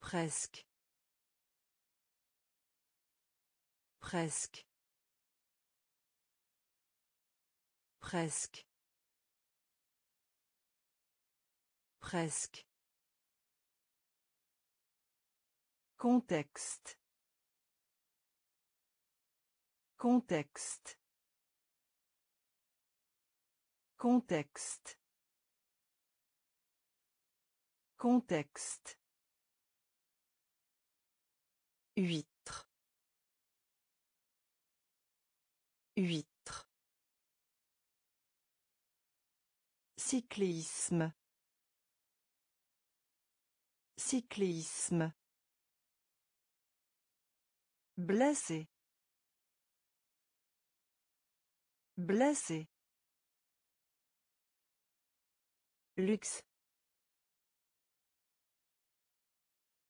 Presque. Presque. Presque. Presque. Contexte. Contexte. Contexte. Contexte. Huître. Huître. Cyclisme. Cyclisme. Blessé. Blessé. Luxe.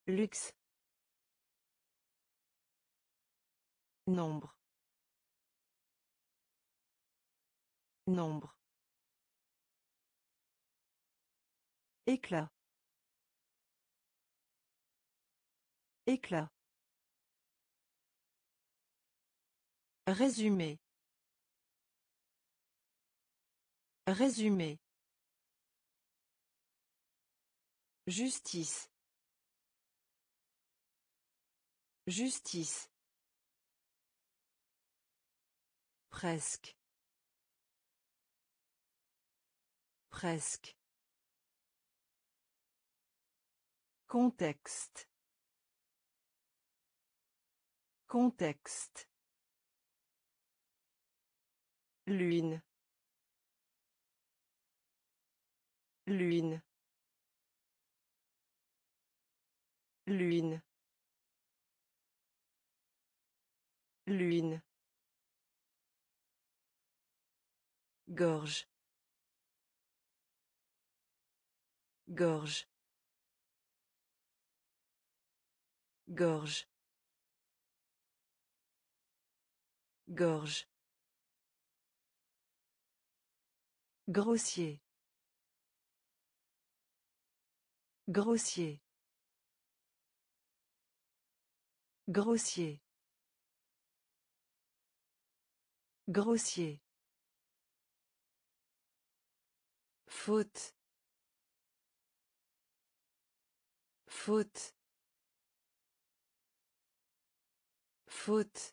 Luxe. Nombre. Nombre. Éclat. Éclat. Résumé. Résumé. Justice. Justice. Presque. Presque. Contexte. Contexte. Lune. Lune. Lune. Lune. Gorge. Gorge. Gorge. Gorge. Grossier. Grossier. Grossier. Grossier. Faute. Faute. Faute.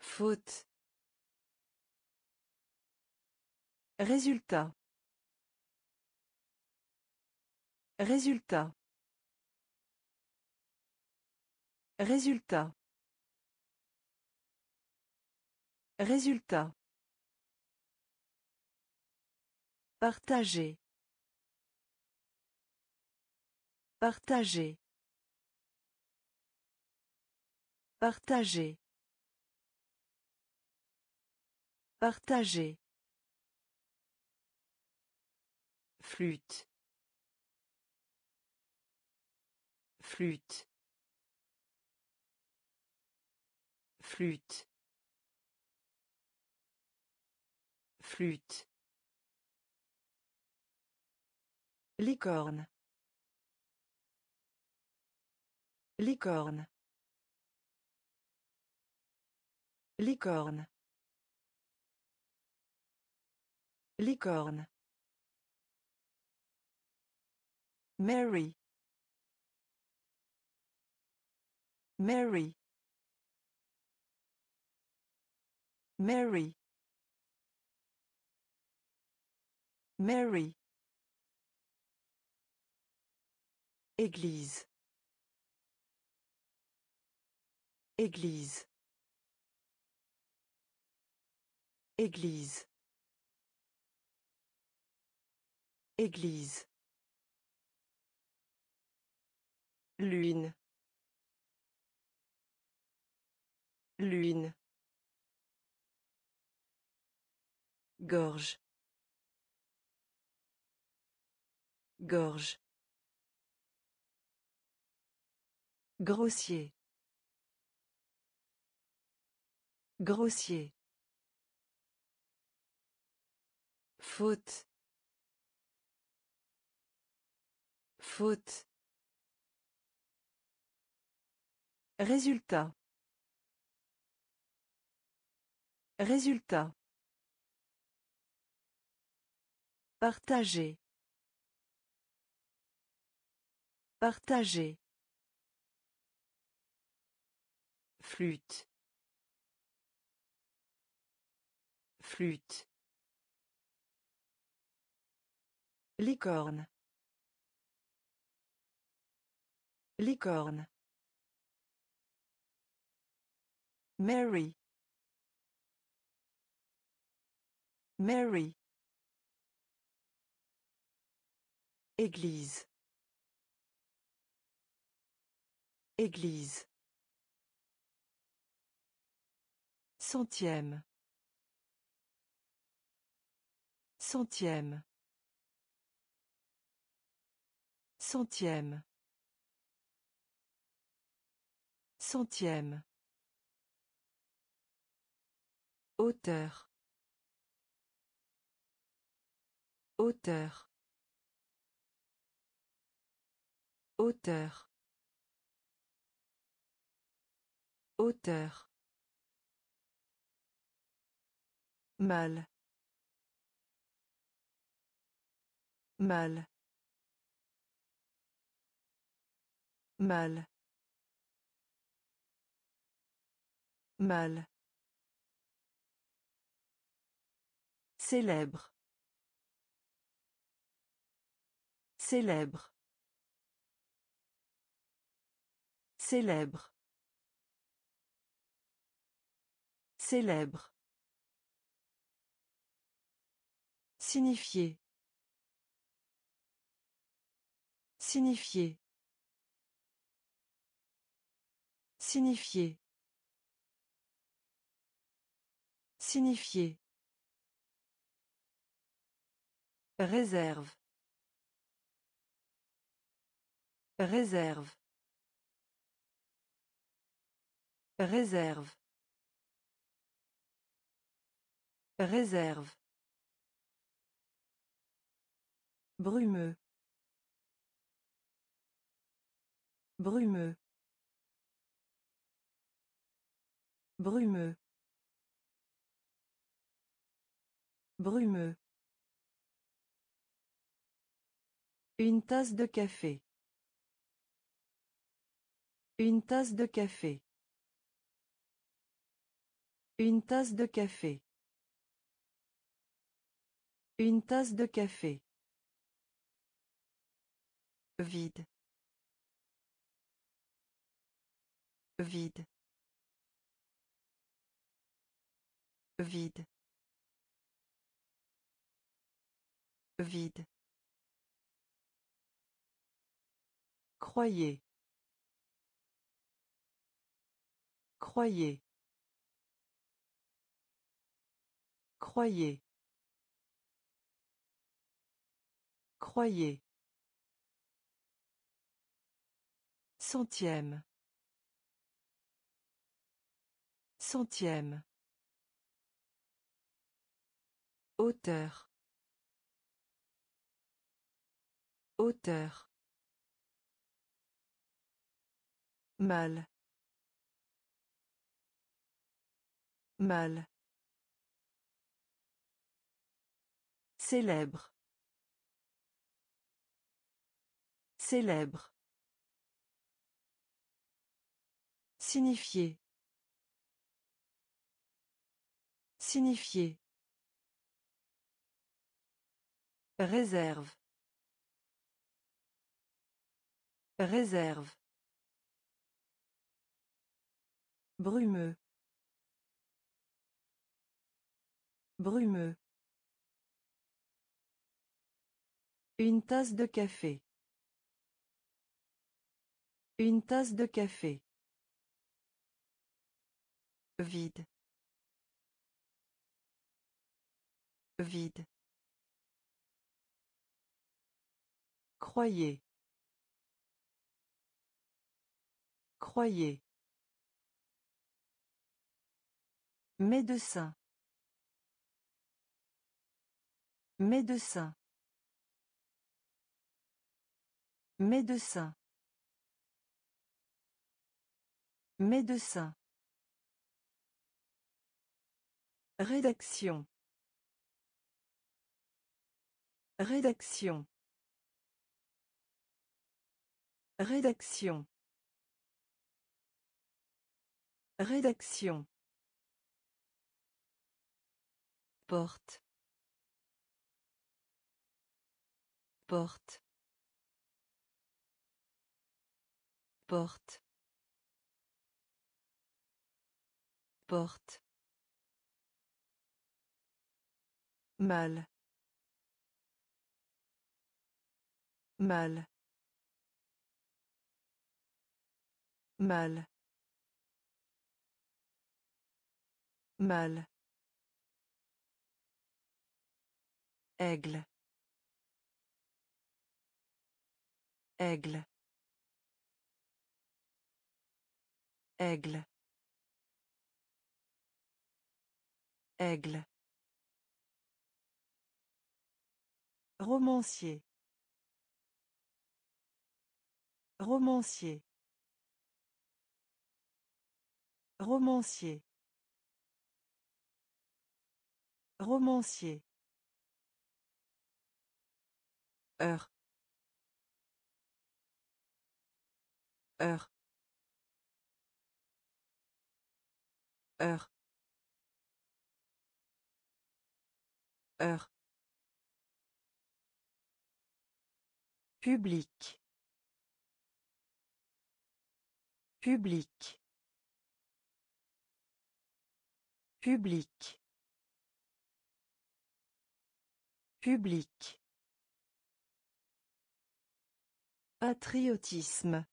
Faute. Résultat. Résultat. Résultat. Résultat. Partager. Partager. Partager. Partager. Flûte. Flûte. Flûte. Flûte. Licorne. Licorne. Licorne. Licorne. Mary. Mary. Mary. Mary. Église. Église. Église. Église. Lune. Lune. Gorge. Gorge. Grossier. Grossier. Faute. Faute. Résultat. Résultat. Partager. Partager. Flûte. Flûte. Licorne. Licorne. Mary. Mary. Église. Église. Centième. Centième. Centième. Centième. Auteur. Auteur. Auteur. Auteur. Mal. Mal. Mal. Mal. Célèbre. Célèbre. Célèbre. Célèbre. Signifier. Signifier. Signifier. Signifier. Réserve. Réserve. Réserve. Réserve. Brumeux. Brumeux. Brumeux. Brumeux. Une tasse de café. Une tasse de café. Une tasse de café. Une tasse de café. Vide. Vide. Vide. Vide. Croyez. Croyez. Croyez. Croyez. Centième. Centième. Auteur. Auteur. Mal. Mal. Célèbre. Célèbre. Signifier. Signifier. Réserve. Réserve. Brumeux. Brumeux. Une tasse de café. Une tasse de café. Vide. Vide. Croyez. Croyez. Médecin. Médecin. Médecin. Médecin. Rédaction. Rédaction. Rédaction. Rédaction. Porte. Porte. Porte. Porte. Mal. Mal. Mal. Mal. Aigle. Aigle. Aigle. Aigle. Romancier. Romancier. Romancier. Romancier. Heure. Heure. Heure. Heure. Public. Public. Public. Public. Patriotisme.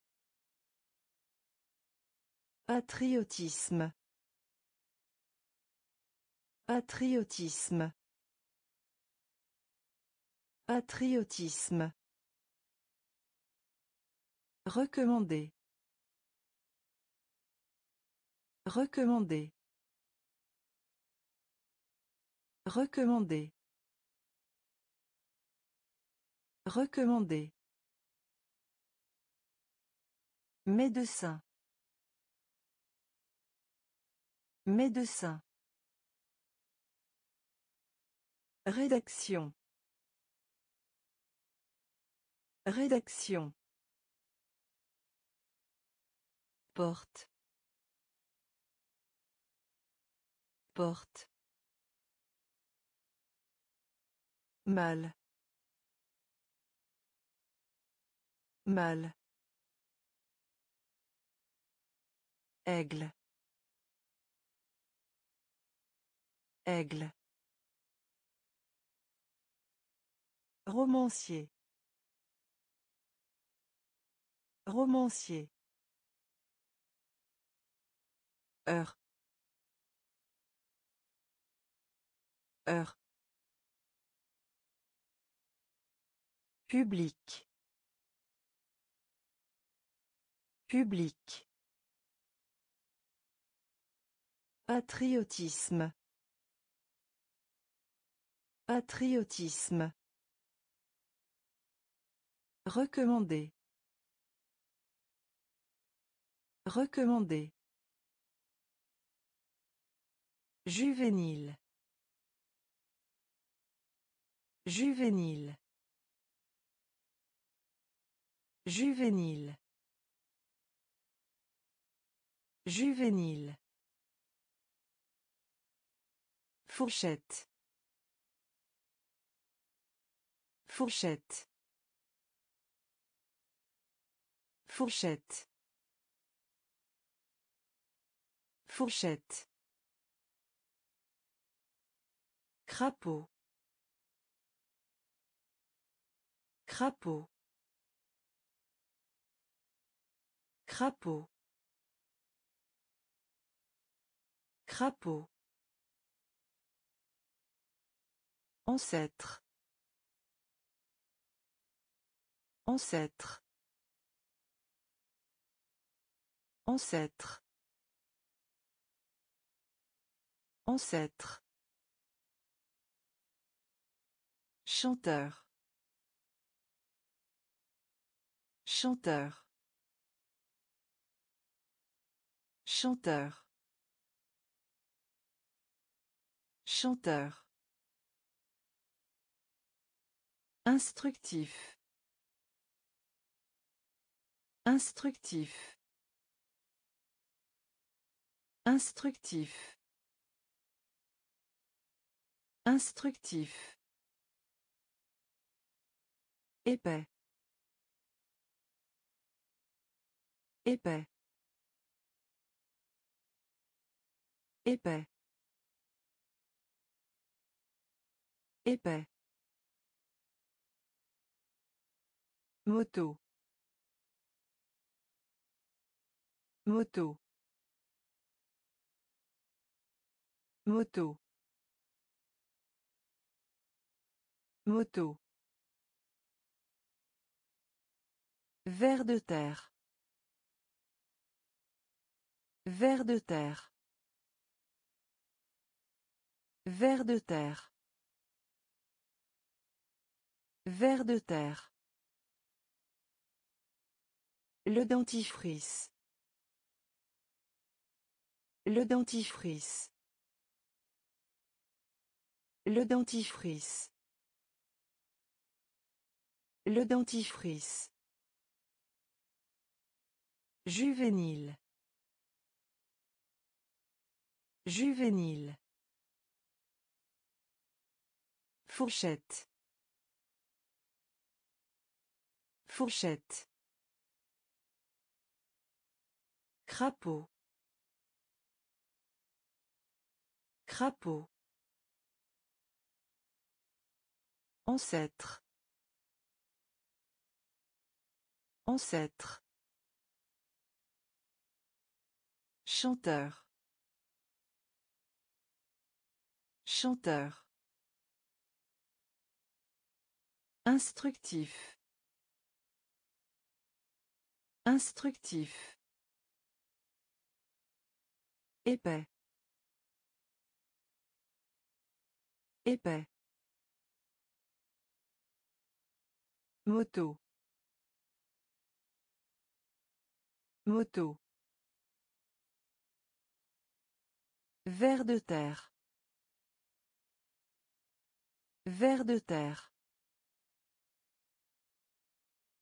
Patriotisme. Patriotisme. Patriotisme. Recommander. Recommander. Recommander. Recommander. Médecin. Médecin. Rédaction. Rédaction. Porte. Porte. Mal. Mal. Aigle. Aigle. Romancier. Romancier. Heure. Heure. Public. Public. Patriotisme. Patriotisme. Recommander. Recommander. Juvénile. Juvénile. Juvénile. Juvénile. Fourchette. Fourchette. Fourchette. Fourchette. Crapaud. Crapaud. Crapaud. Crapaud. Ancêtre. Ancêtre. Ancêtre. Ancêtre. Chanteur. Chanteur. Chanteur. Chanteur. Instructif. Instructif. Instructif. Instructif. Épais. Épais. Épais. Épais. Moto. Moto. Moto. Moto. Ver de terre. Ver de terre. Ver de terre. Ver de terre. Le dentifrice. Le dentifrice. Le dentifrice. Le dentifrice. Juvénile. Juvénile. Fourchette. Fourchette. Crapaud. Crapaud. Ancêtre. Ancêtre. Chanteur. Chanteur. Instructif. Instructif. Épais. Épais. Moto. Moto. Ver de terre. Ver de terre.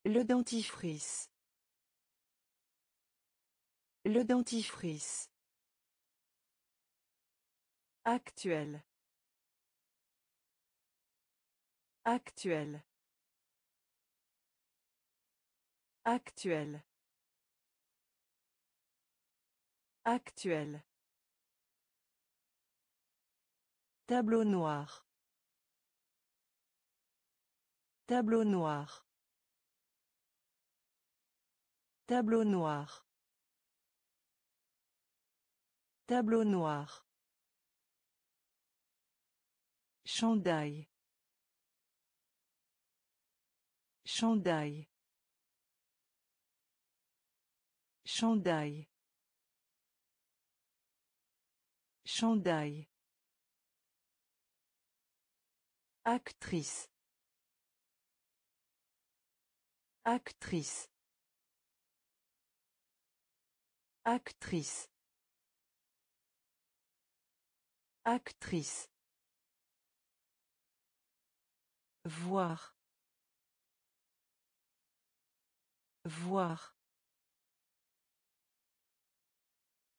Le dentifrice. Le dentifrice. Actuel. Actuel. Actuel. Actuel. Tableau noir. Tableau noir. Tableau noir. Tableau noir. Chandail. Chandail. Chandail. Chandail. Actrice. Actrice. Actrice. Actrice. Voir. Voir.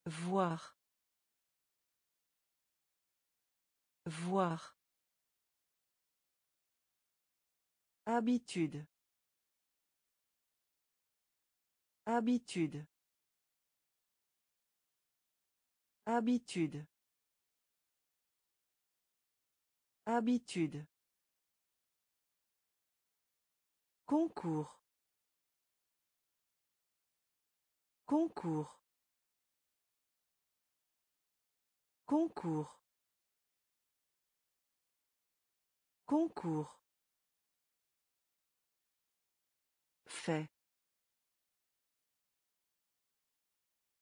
Voir. Voir. Habitude. Habitude. Habitude. Habitude. Concours. Concours. Concours. Concours. Fait.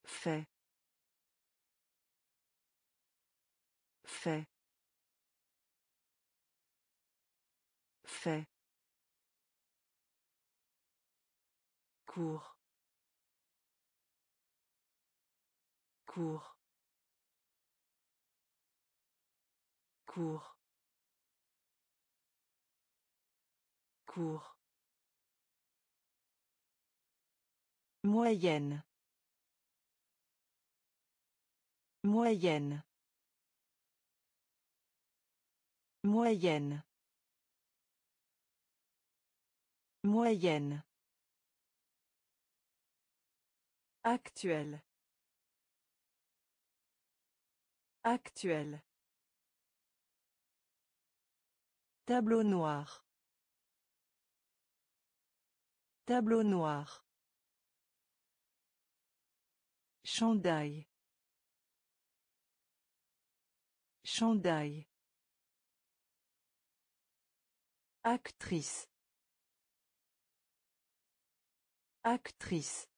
Fait. Fait. Fait. Cours. Cours. Cours. Cours. Moyenne. Moyenne. Moyenne. Moyenne. Actuel. Actuel. Tableau noir. Tableau noir. Chandail. Chandail. Actrice. Actrice.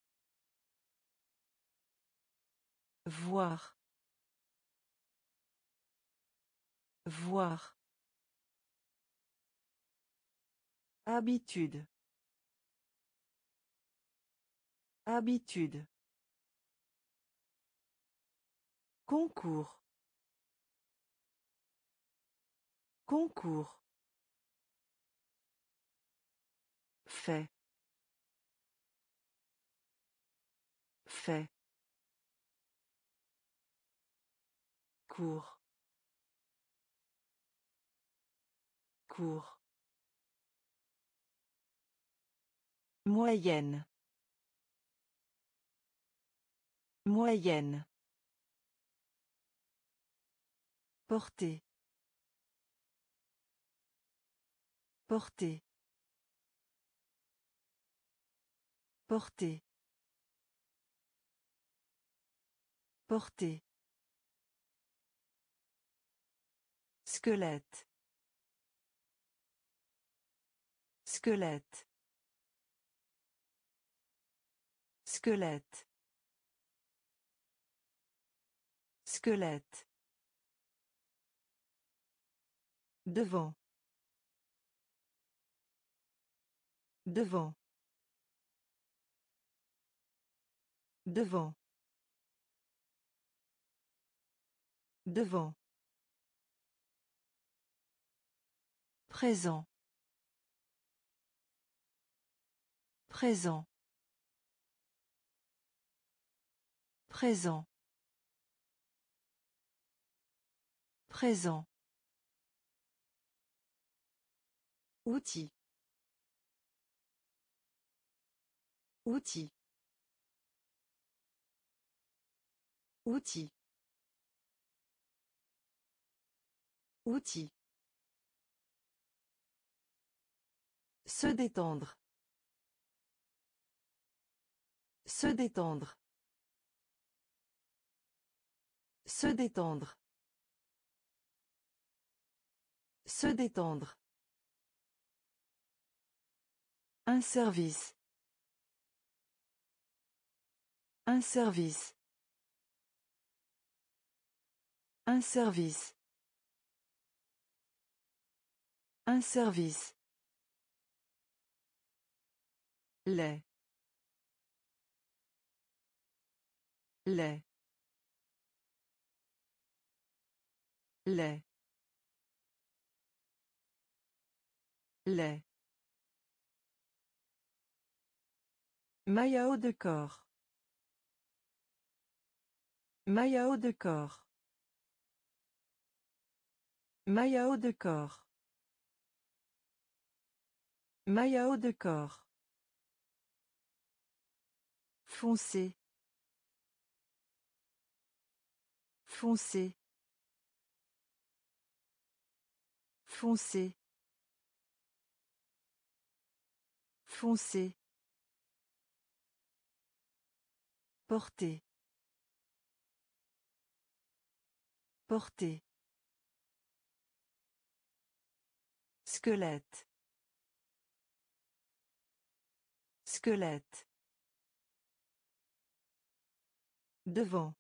Voir. Voir. Habitude. Habitude. Concours. Concours. Fait. Fait. Cours. Cours. Moyenne. Moyenne. Porter. Porter. Porter. Porter. Squelette. Squelette. Squelette. Squelette. Devant. Devant. Devant. Devant. Présent. Présent. Présent. Présent. Outil. Outil. Outil. Outil. Se détendre. Se détendre. Se détendre. Se détendre. Un service. Un service. Un service. Un service. Lait lait lait lait Maillot de corps. Maillot de corps. Maillot de corps. Maillot de corps. Foncé. Foncé. Foncé. Foncé. Porter. Porter. Squelette. Squelette. Devant.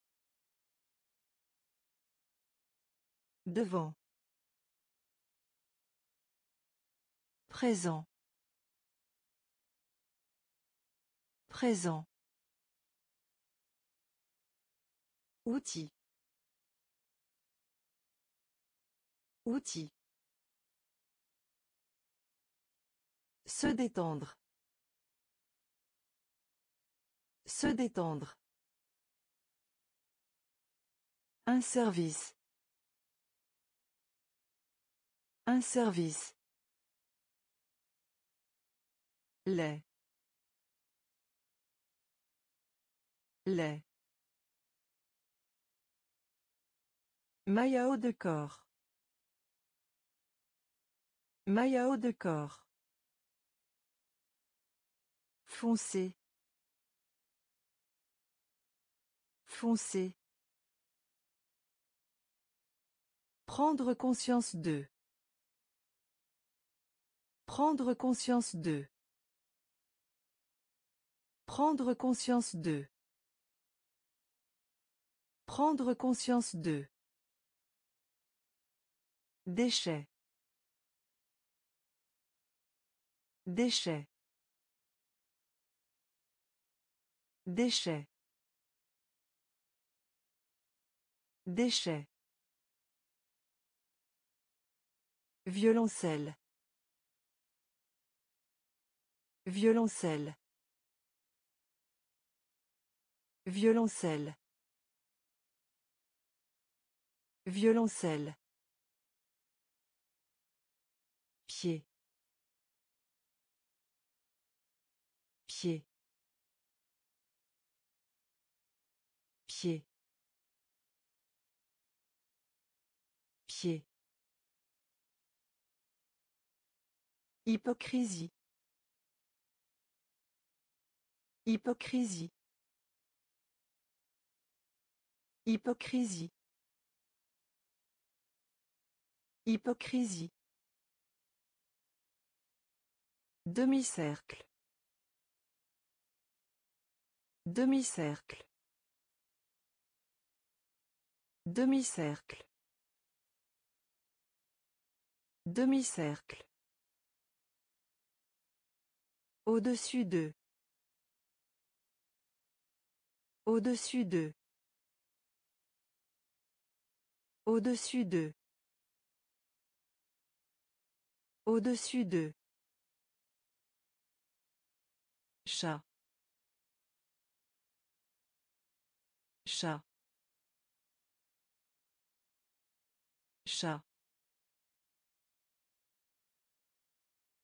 Devant. Présent. Présent. Outil. Outil. Se détendre. Se détendre. Un service. Un service. lait lait Maillot de corps. Maillot de corps. Foncé. Foncé. Prendre conscience de. Prendre conscience de. Prendre conscience de. Prendre conscience de. Déchets. Déchets. Déchets. Déchets. Violoncelle. Violoncelle. Violoncelle. Violoncelle. Hypocrisie. Hypocrisie. Hypocrisie. Hypocrisie. Demi-cercle. Demi-cercle. Demi-cercle. Demi-cercle. Au-dessus d'eux. Au-dessus d'eux. Au-dessus d'eux. Au-dessus d'eux. Chat. Chat. Chat.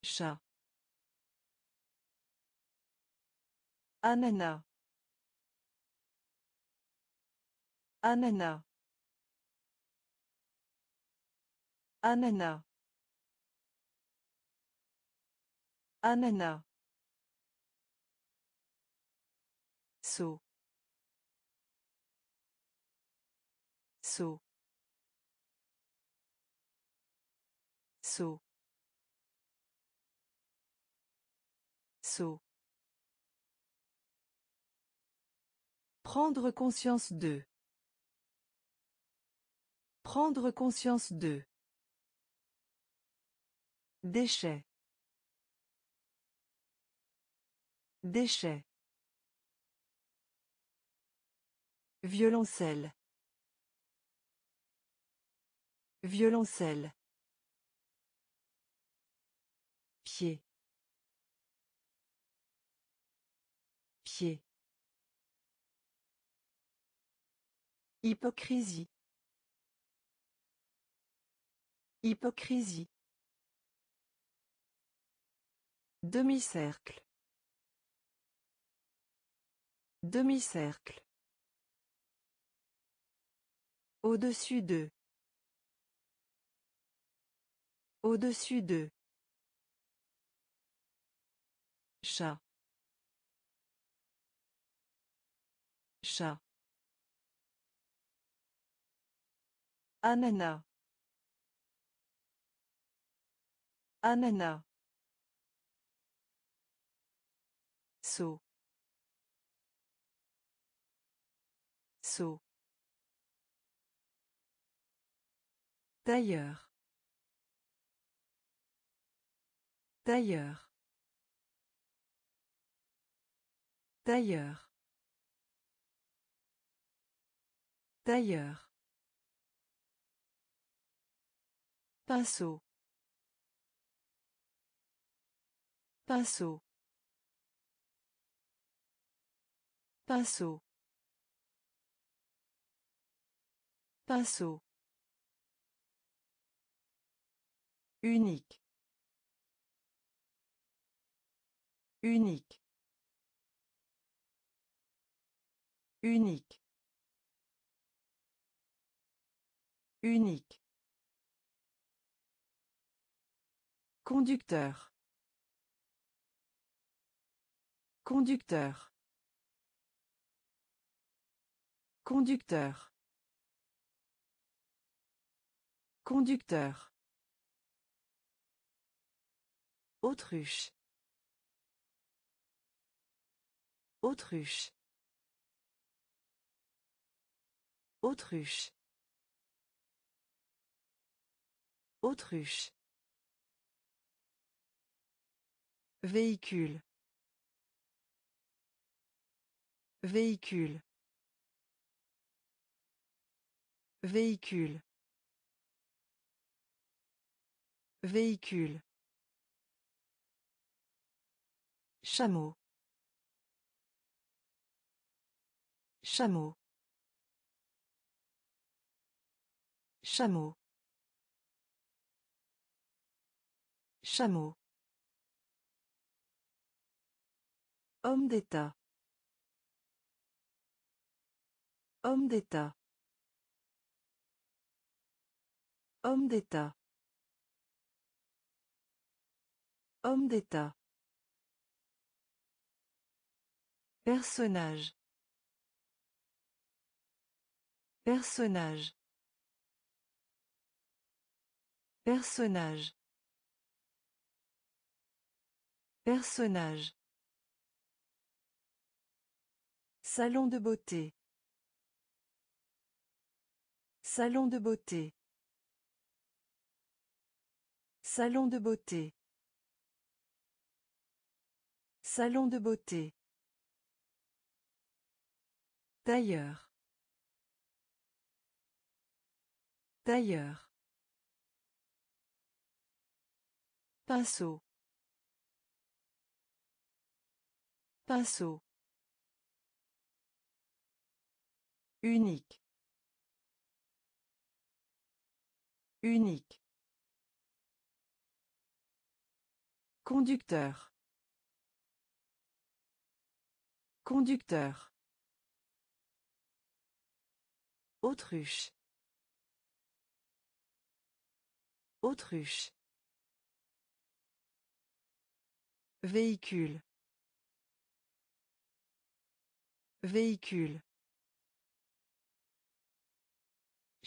Chat. Ananas. Ananas. Ananas. Ananas. Saut. Saut. Saut. Saut. Prendre conscience de. Prendre conscience de. Déchets. Déchets. Violoncelle. Violoncelle. Hypocrisie. Hypocrisie. Demi-cercle. Demi-cercle. Au-dessus d'eux. Au-dessus d'eux. Chat. Chat. Ananas. Ananas. Saut. Saut. D'ailleurs. D'ailleurs. D'ailleurs. D'ailleurs. Pinceau. Pinceau. Pinceau. Pinceau. Unique. Unique. Unique. Unique. Conducteur. Conducteur. Conducteur. Conducteur. Autruche. Autruche. Autruche. Autruche. Véhicule. Véhicule. Véhicule. Véhicule. Chameau. Chameau. Chameau. Chameau. Homme d'État. Homme d'État. Homme d'État. Homme d'État. Personnage. Personnage. Personnage. Personnage. Salon de beauté. Salon de beauté. Salon de beauté. Salon de beauté. D'ailleurs. D'ailleurs. Pinceau. Pinceau. Unique. Unique. Conducteur. Conducteur. Autruche. Autruche. Véhicule. Véhicule.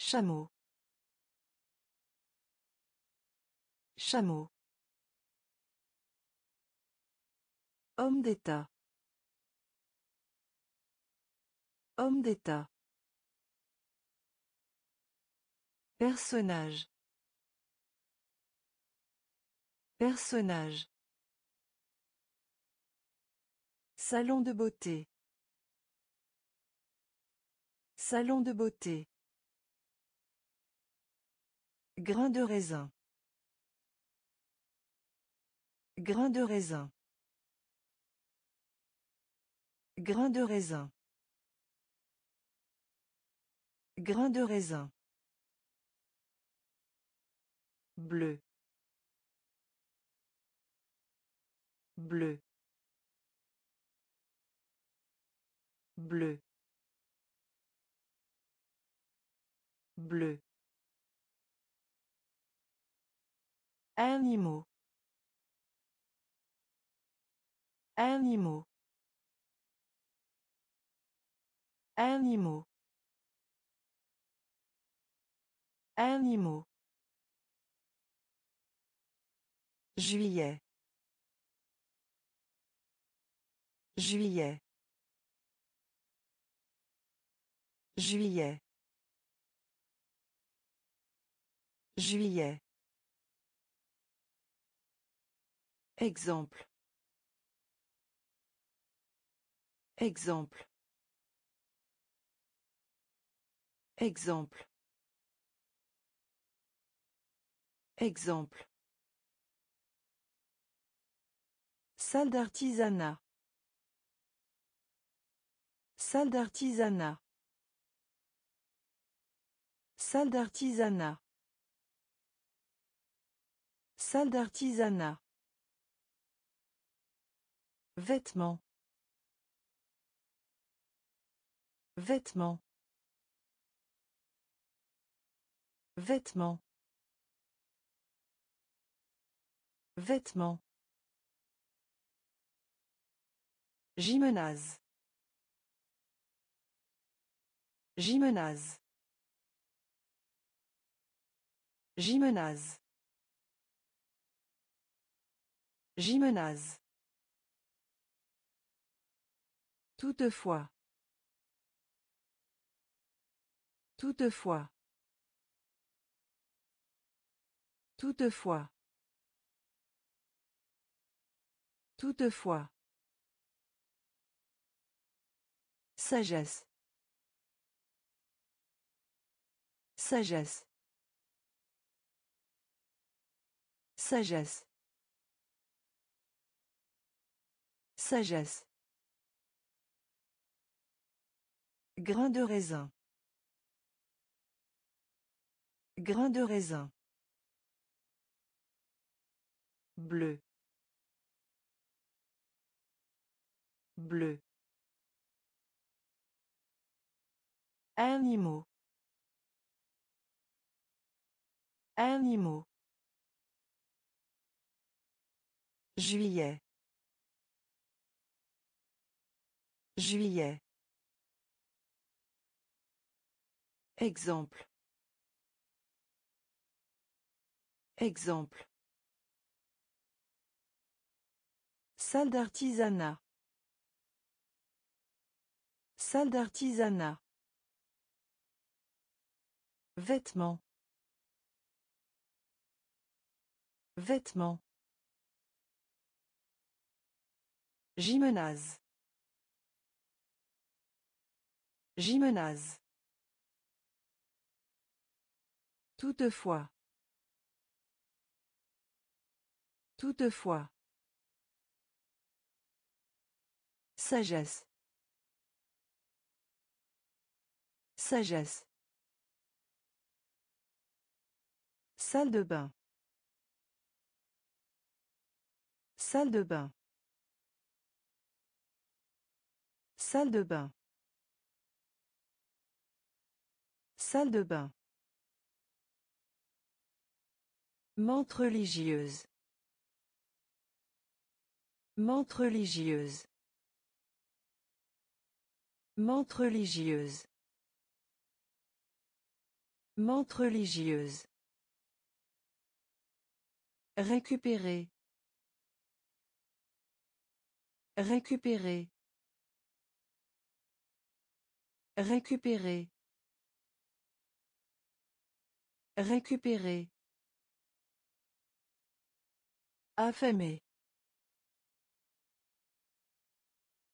Chameau. Chameau. Homme d'État. Homme d'État. Personnage. Personnage. Salon de beauté. Salon de beauté. Grain de raisin. Grain de raisin. Grain de raisin. Grain de raisin. Bleu. Bleu. Bleu. Bleu. Animaux. Animaux. Animaux. Animaux. Juillet. Juillet. Juillet. Juillet. Exemple. Exemple. Exemple. Exemple. Salle d'artisanat. Salle d'artisanat. Salle d'artisanat. Salle d'artisanat. Vêtements. Vêtements. Vêtements. Vêtements. Gymnase. Gymnase. Gymnase. Gymnase. Toutefois. Toutefois. Toutefois. Toutefois. Sagesse. Sagesse. Sagesse. Sagesse. Grain de raisin. Grain de raisin. Bleu. Bleu. Animaux. Animaux. Juillet. Juillet. Exemple. Exemple. Salle d'artisanat. Salle d'artisanat. Vêtements. Vêtements. Gymnase. Gymnase. Toutefois. Toutefois. Sagesse. Sagesse. Salle de bain. Salle de bain. Salle de bain. Salle de bain. Mente religieuse. Mente religieuse. Mente religieuse. Mente religieuse. Récupérer. Récupérer. Récupérer. Récupérer. Affamé.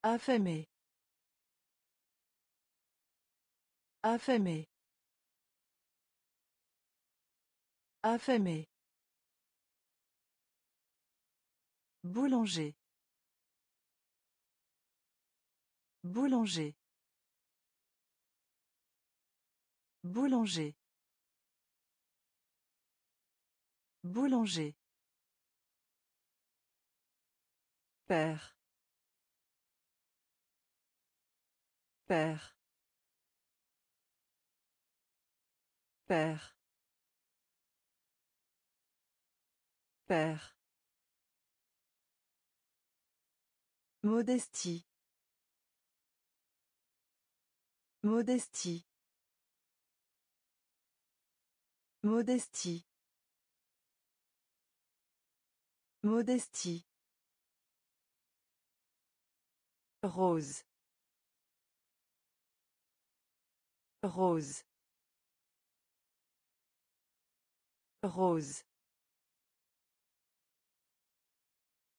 Affamé. Affamé. Affamé. Boulanger. Boulanger. Boulanger. Boulanger. Père. Père. Père. Modestie. Modestie. Modestie. Modestie. Rose. Rose. Rose.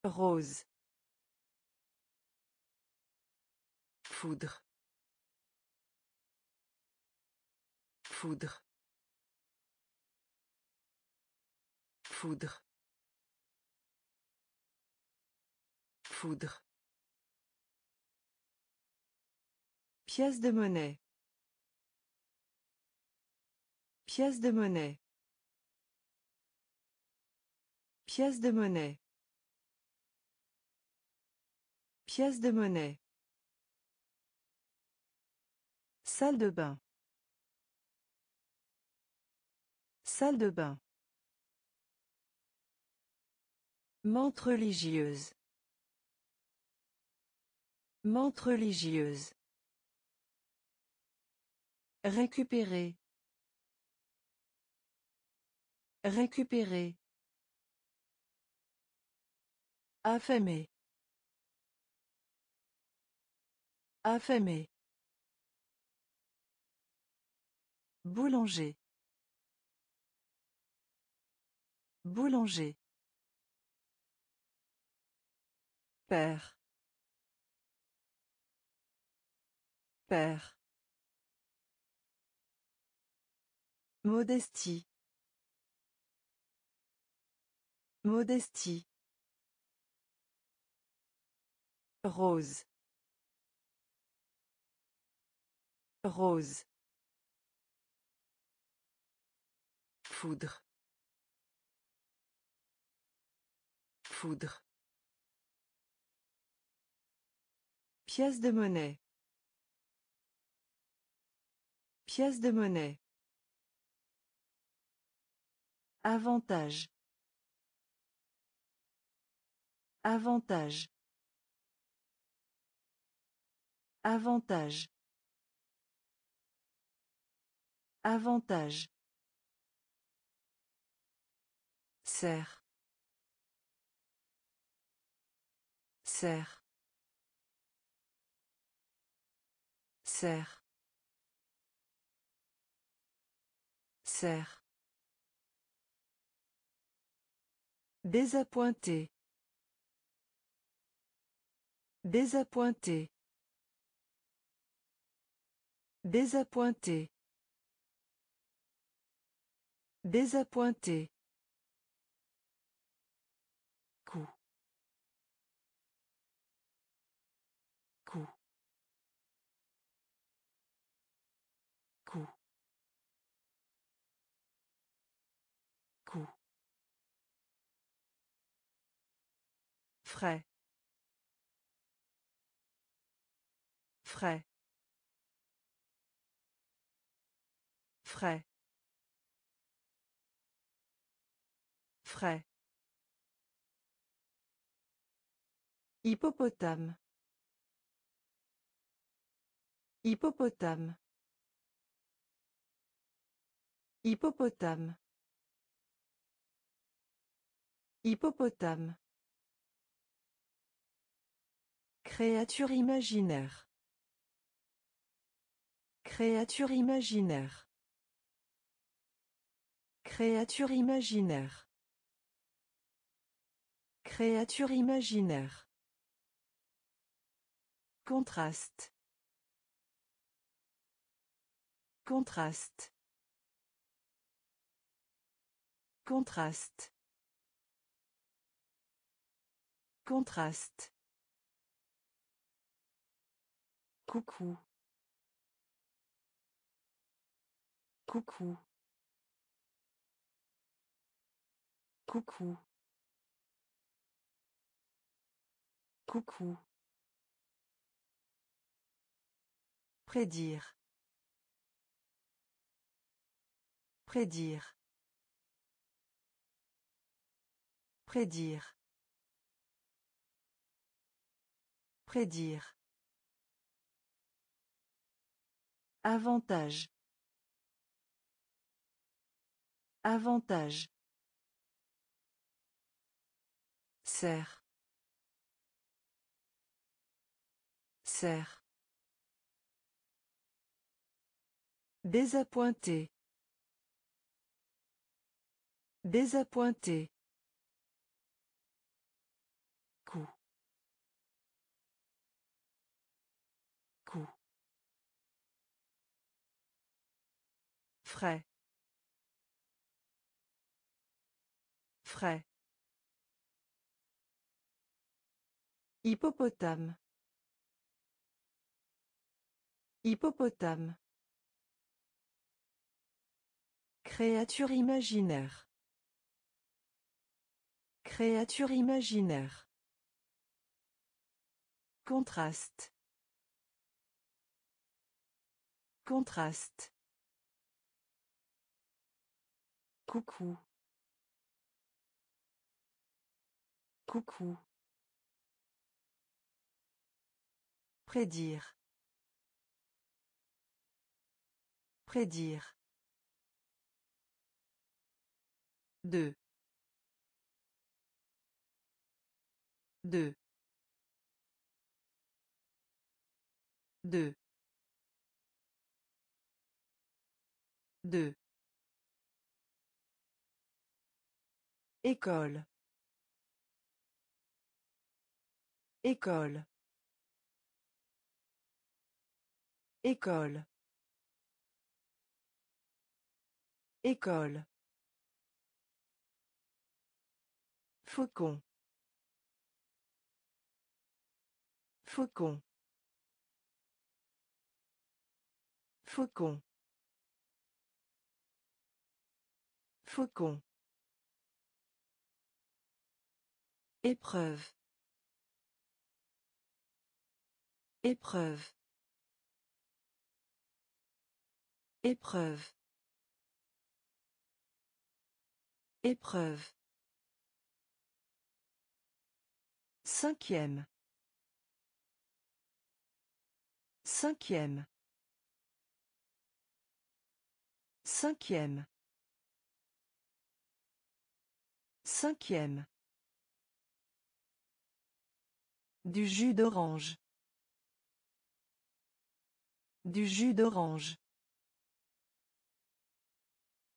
Rose. Foudre. Foudre. Foudre. Foudre. Pièce de monnaie. Pièce de monnaie. Pièce de monnaie. Pièce de monnaie. Salle de bain. Salle de bain. Mente religieuse. Mente religieuse. Récupérer. Récupérer. Affamé. Affamé. Boulanger. Boulanger. Père. Père. Modestie. Modestie. Rose. Rose. Foudre. Foudre. Pièce de monnaie. Pièce de monnaie. Avantage. Avantage. Avantage. Avantage. Serre. Serre. Serre. Serre. Désappointé. Désappointé. Désappointé. Désappointé. Frais. Frais. Frais. Frais. Hippopotame. Hippopotame. Hippopotame. Hippopotame. Créature imaginaire. Créature imaginaire. Créature imaginaire. Créature imaginaire. Contraste. Contraste. Contraste. Contraste. Coucou. Coucou. Coucou. Coucou. Prédire. Prédire. Prédire. Prédire. Avantage. Avantage. Serre. Serre. Désappointé. Désappointé. Frais. Hippopotame. Hippopotame. Créature imaginaire. Créature imaginaire. Contraste. Contraste. Coucou. Coucou. Prédire. Prédire. Deux. Deux. Deux. Deux. École. École. École. École. Faucon. Faucon. Faucon. Faucon. Épreuve. Épreuve. Épreuve. Épreuve. Cinquième. Cinquième. Cinquième. Cinquième. Du jus d'orange. Du jus d'orange.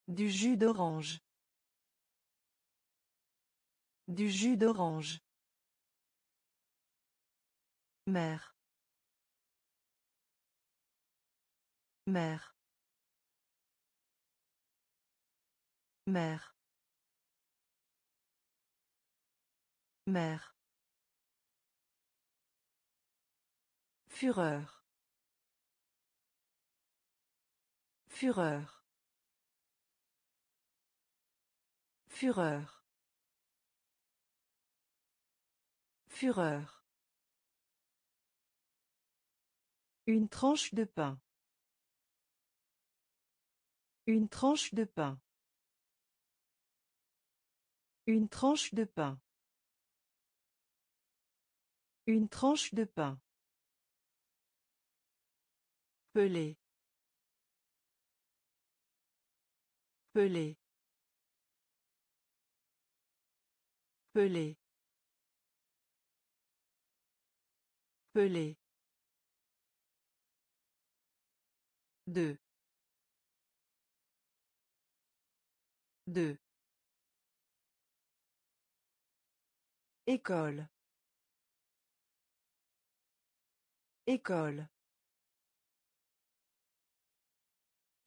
Du jus d'orange. Du jus d'orange. Mère. Mère. Mère. Mère. Fureur. Fureur. Fureur. Fureur. Une tranche de pain. Une tranche de pain. Une tranche de pain. Une tranche de pain. Pelé. Pelé. Pelé. Pelé. Deux. Deux. École. École.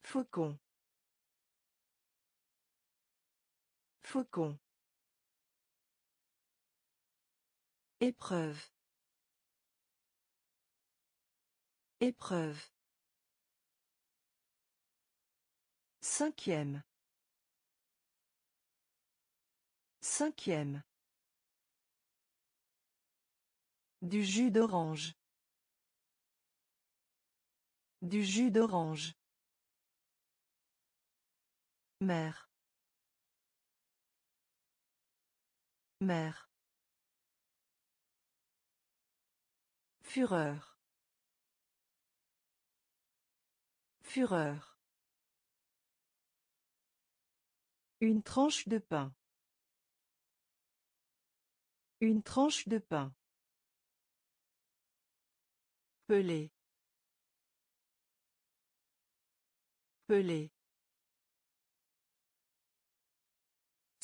Faucon. Faucon. Épreuve. Épreuve. Cinquième. Cinquième. Du jus d'orange. Du jus d'orange. Mère. Mère. Fureur. Fureur. Une tranche de pain. Une tranche de pain. Pelé. Pelé.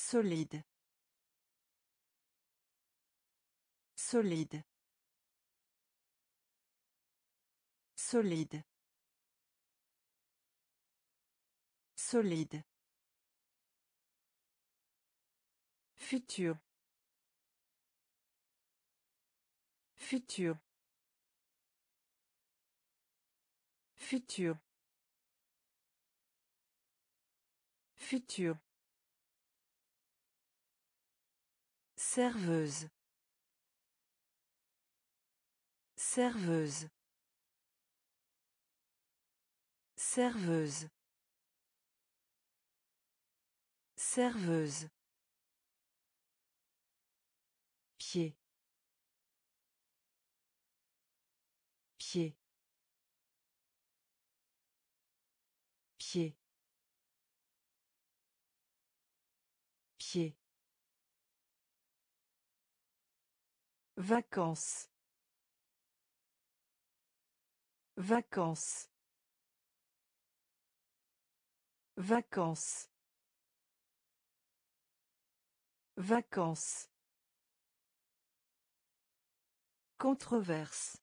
Solide. Solide. Solide. Solide. Futur. Futur. Futur. Futur. Serveuse. Serveuse. Serveuse. Serveuse. Vacances. Vacances. Vacances. Vacances. Controverse.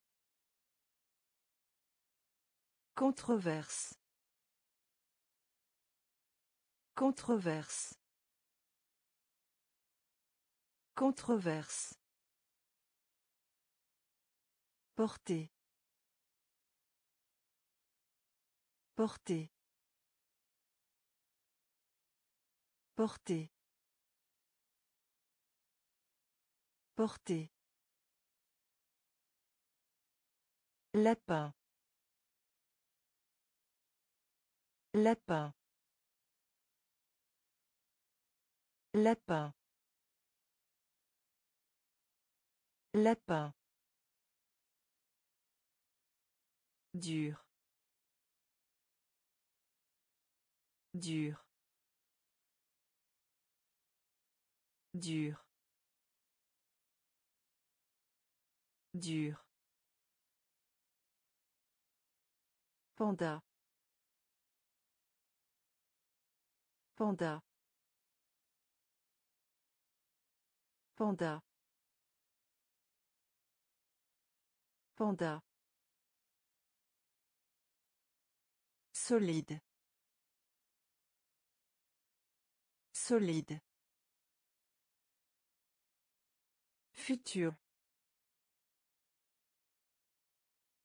Controverse. Controverse. Controverse. Porter. Porter. Porter. Porter. Lapin. Lapin. Lapin. Lapin. Dur. Dur. Dur. Dur. Panda. Panda. Panda. Panda. Solide. Solide. Futur.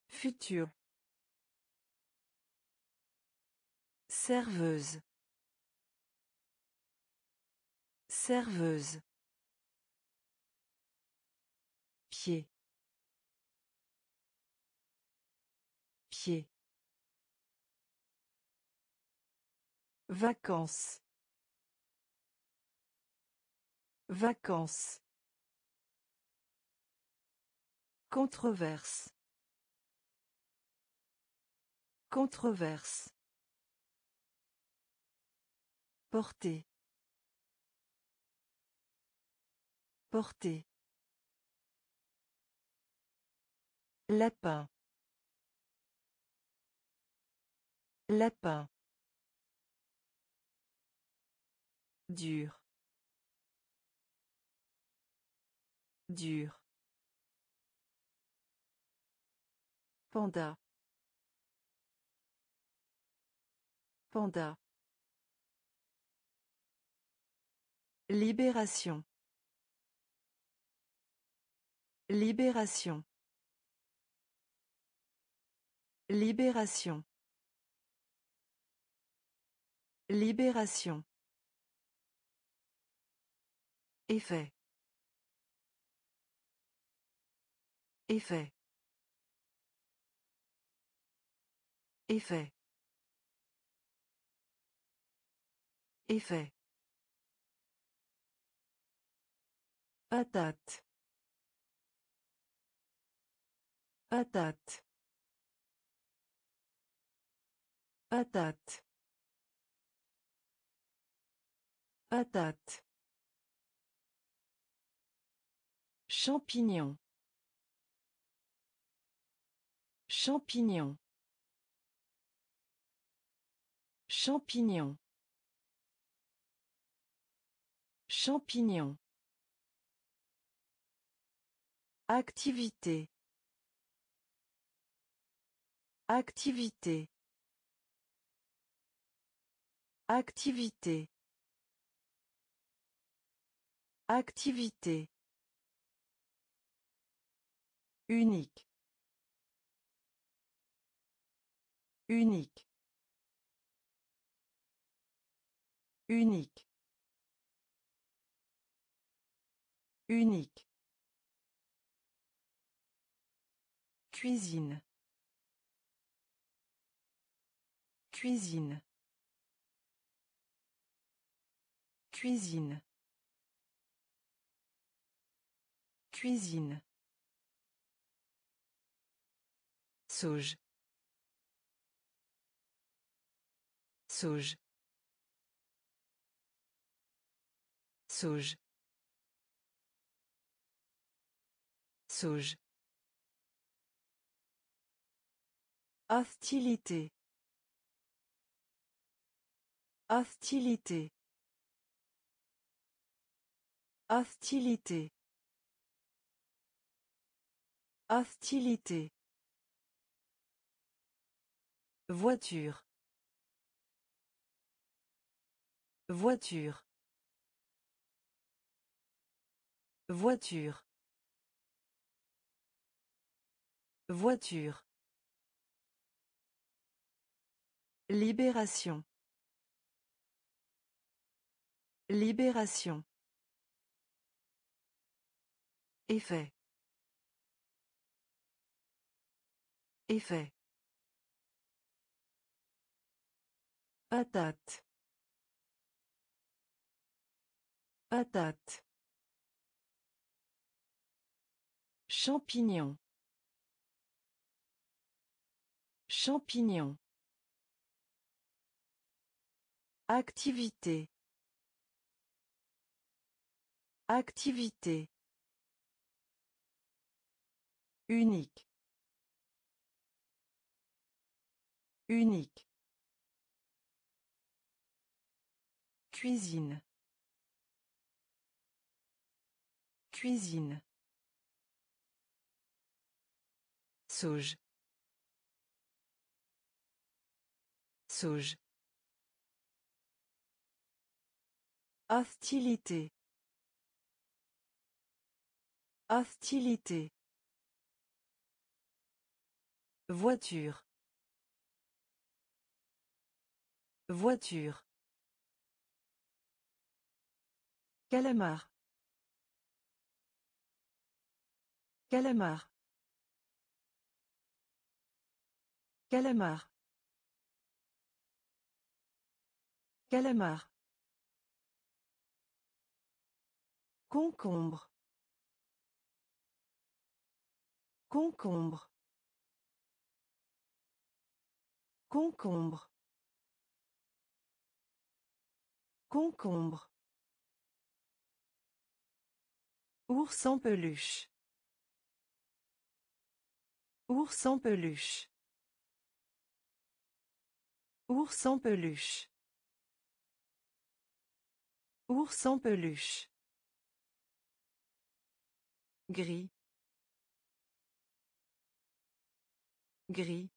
Futur. Serveuse. Serveuse. Pied. Pied. Vacances. Vacances. Controverse. Controverse. Porter. Porter. Lapin. Lapin. Dur. Dur. Panda. Panda. Libération. Libération. Libération. Libération. Effet. Effet. Effet. Effet. Patate. Patate. Patate. Patate. Champignon. Champignon. Champignon. Champignon. Activité. Activité. Activité. Activité. Unique. Unique. Unique. Unique. Cuisine. Cuisine. Cuisine. Cuisine. Sauge. Sauge. Sauge. Sauge. Hostilité. Hostilité. Hostilité. Hostilité. Voiture. Voiture. Voiture. Voiture. Libération. Libération. Effet. Effet. Patate. Patate. Champignon. Champignon. Activité. Activité. Unique. Unique. Cuisine. Cuisine. Sauge. Sauge. Hostilité. Hostilité. Voiture. Voiture. Calamar. Calamar. Calamar. Calamar. Concombre. Concombre. Concombre. Concombre. Ours en peluche. Ours en peluche. Ours en peluche. Ours en peluche. Gris. Gris.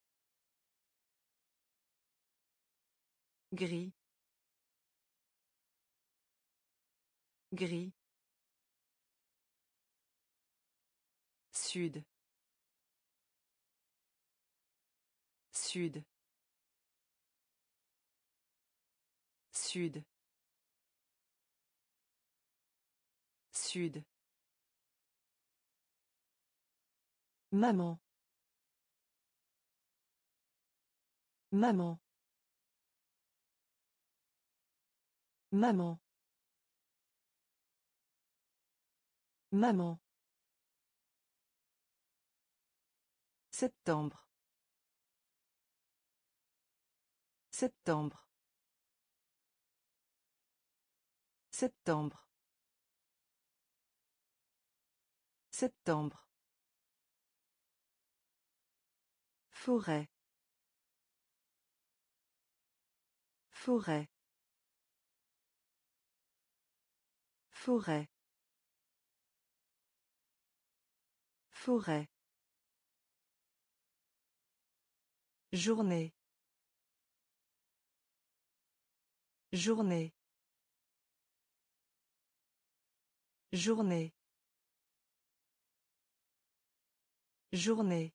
Gris. Gris. Sud. Sud. Sud. Sud. Maman. Maman. Maman. Maman. Septembre. Septembre. Septembre. Septembre. Forêt. Forêt. Forêt. Forêt. Journée. Journée. Journée. Journée.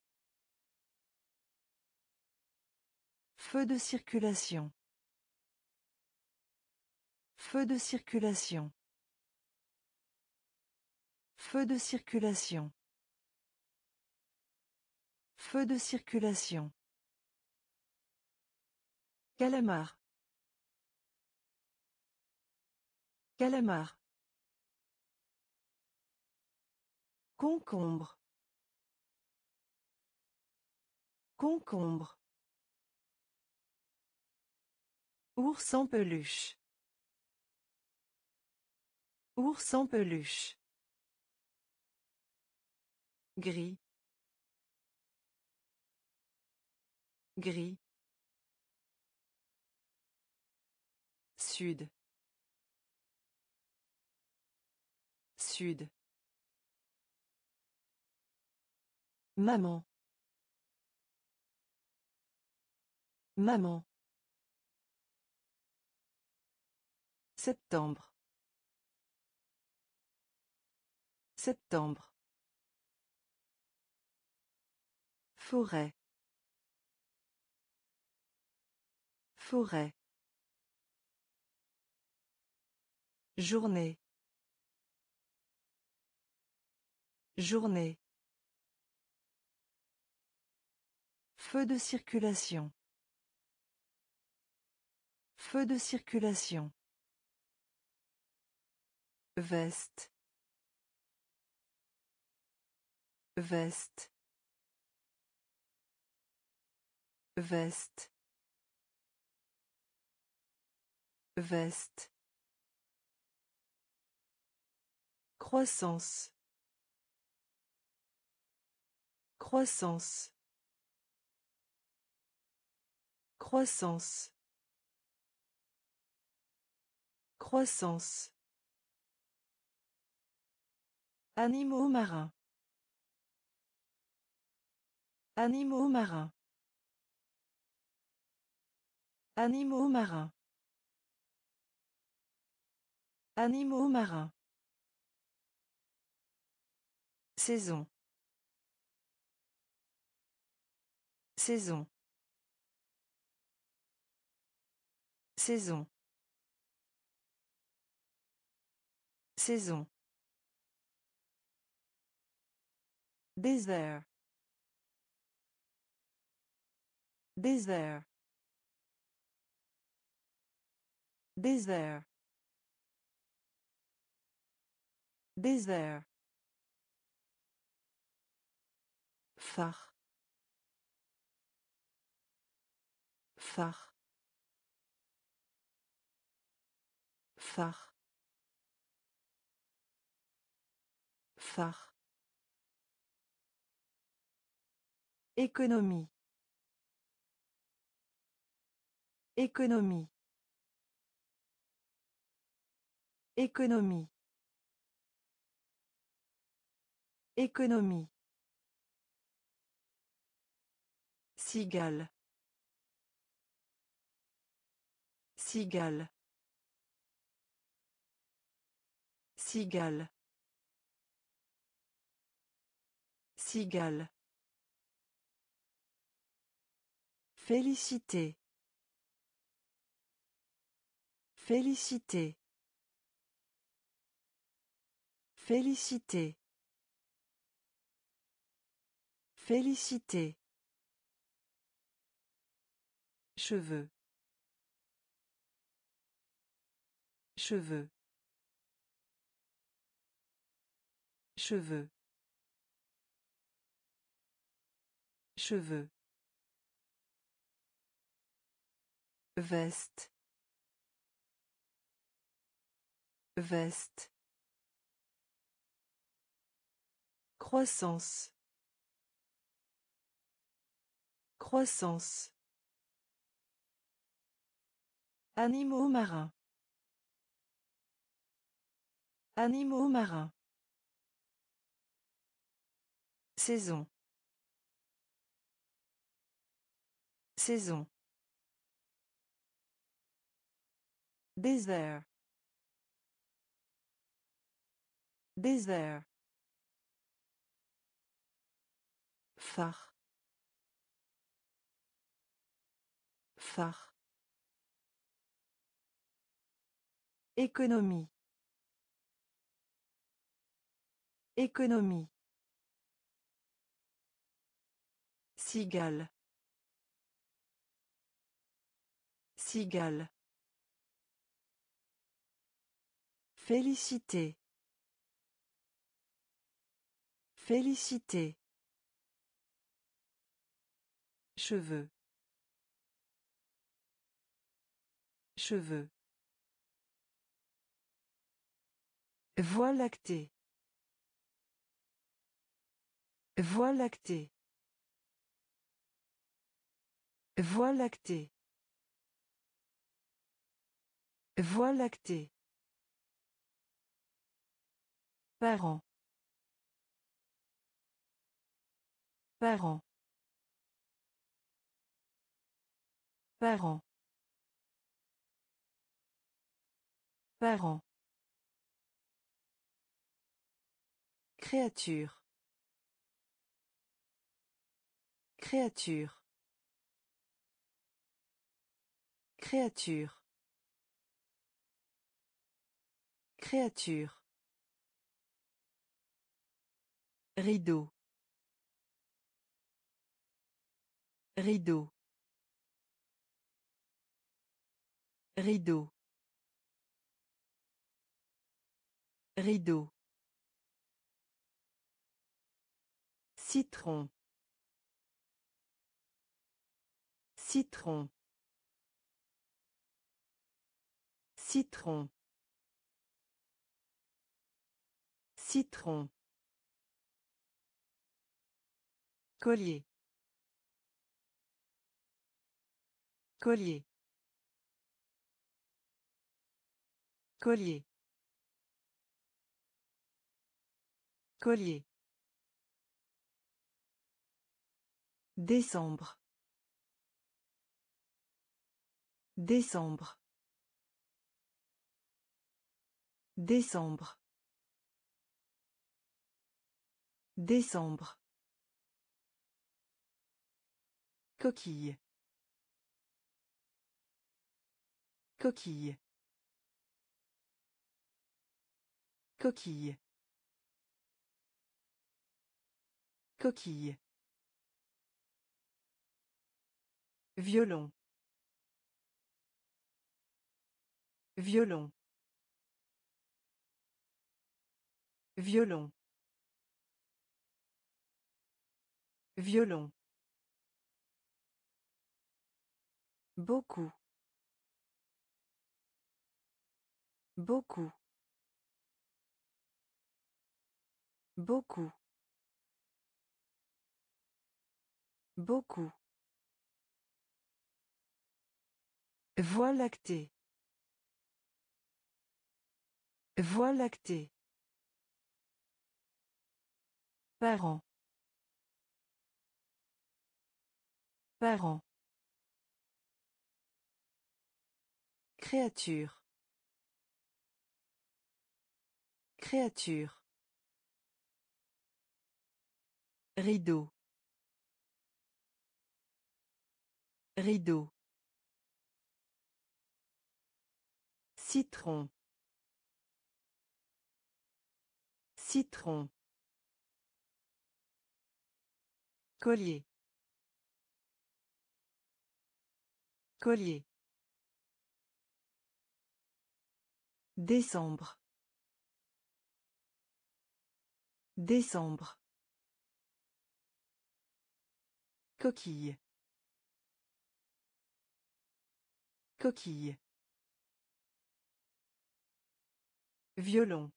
Feu de circulation. Feu de circulation. Feu de circulation. Feu de circulation. Calamar. Calamar. Concombre. Concombre. Ours en peluche. Ours en peluche. Gris. Gris. Sud. Sud. Maman. Maman. Septembre. Septembre. Forêt. Forêt. Journée. Journée. Feu de circulation. Feu de circulation. Veste. Veste. Veste. Veste. Croissance. Croissance. Croissance. Croissance. Animaux marins. Animaux marins. Animaux marins. Animaux marins. Saison. Saison. Saison. Saison. Désert. Désert. Désert. Désert. Phare phare phare phare Économie. Économie. Économie. Économie. Cigale. Cigale. Cigale. Cigale. Félicité. Félicité. Félicité. Félicité. Cheveux. Cheveux. Cheveux. Cheveux. Veste. Veste. Croissance. Croissance. Animaux marins. Animaux marins. Saison. Saison. Désert. Désert. phare phare Économie. Économie. Cigale. Cigale. Félicité. Félicité. Cheveux. Cheveux. Voie lactée. Voie lactée. Voie lactée. Voie lactée. Parents. Parents. Parents. Parents. Créature. Créature. Créature. Créature. Rideau. Rideau. Rideau. Rideau. Citron. Citron. Citron. Citron. Collier. Collier. Collier. Collier. Décembre. Décembre. Décembre. Décembre. Coquille. Coquille. Coquille. Coquille. Violon. Violon. Violon. Violon. Beaucoup. Beaucoup. Beaucoup. Beaucoup. Voie lactée. Voie lactée. Parents. Parents. Créature. Créature. Rideau. Rideau. Citron. Citron. Collier. Collier. Décembre. Décembre. Coquille. Coquille. Violon.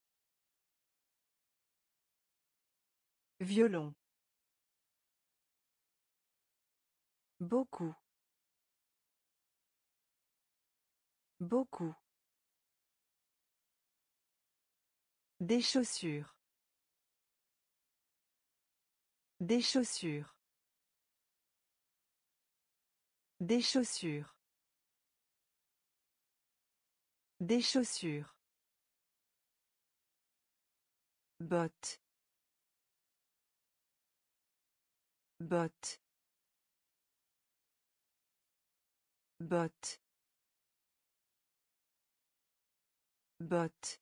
Violon. Beaucoup. Beaucoup. Des chaussures. Des chaussures. Des chaussures. Des chaussures. Botte. Botte. Botte. Botte.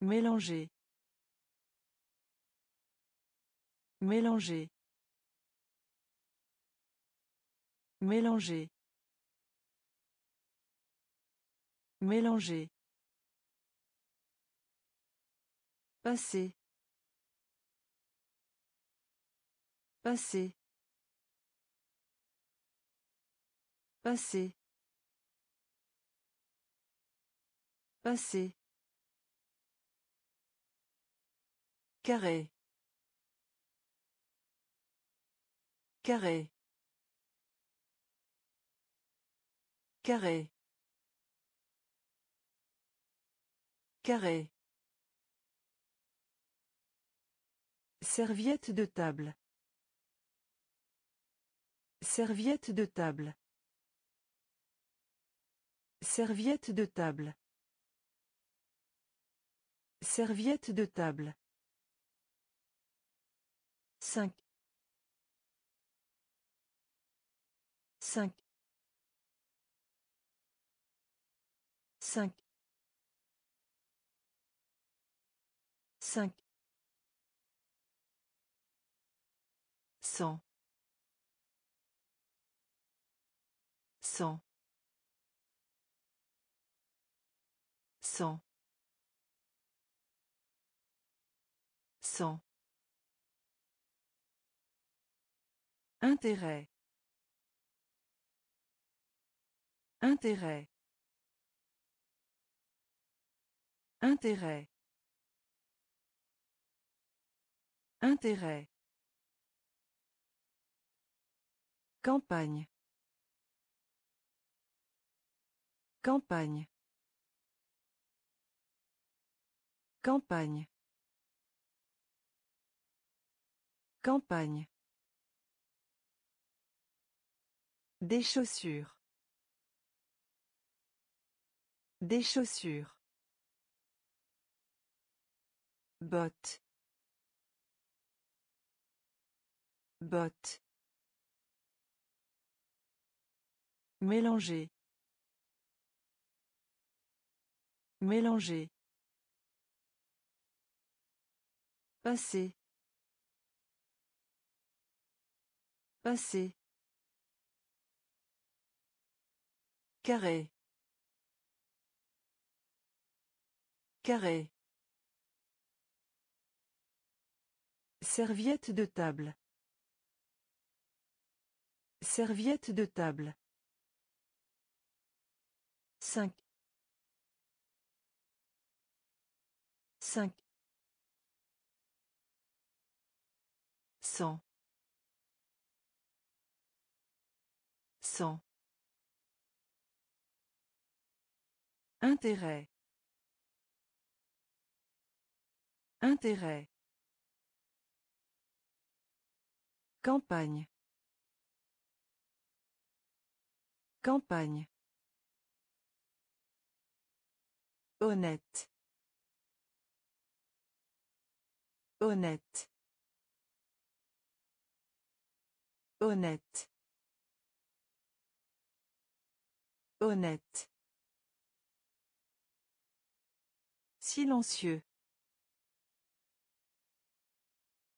Mélanger. Mélanger. Mélanger. Mélanger. Passer. Passer. Passer. Passer. Carré. Carré. Carré. Carré. Serviette de table. Serviette de table. Serviette de table. Serviette de table. 5 5 5 Cent. Cent. Cent. Intérêt. Intérêt. Intérêt. Intérêt. Campagne. Campagne. Campagne. Campagne. Des chaussures. Des chaussures. Botte. Botte. Mélanger. Mélanger. Passer. Passer. Carré. Carré. Serviette de table. Serviette de table. Cinq. Cinq. Cent. Cent. Intérêt. Intérêt. Campagne. Campagne. Honnête. Honnête. Honnête. Honnête. Silencieux.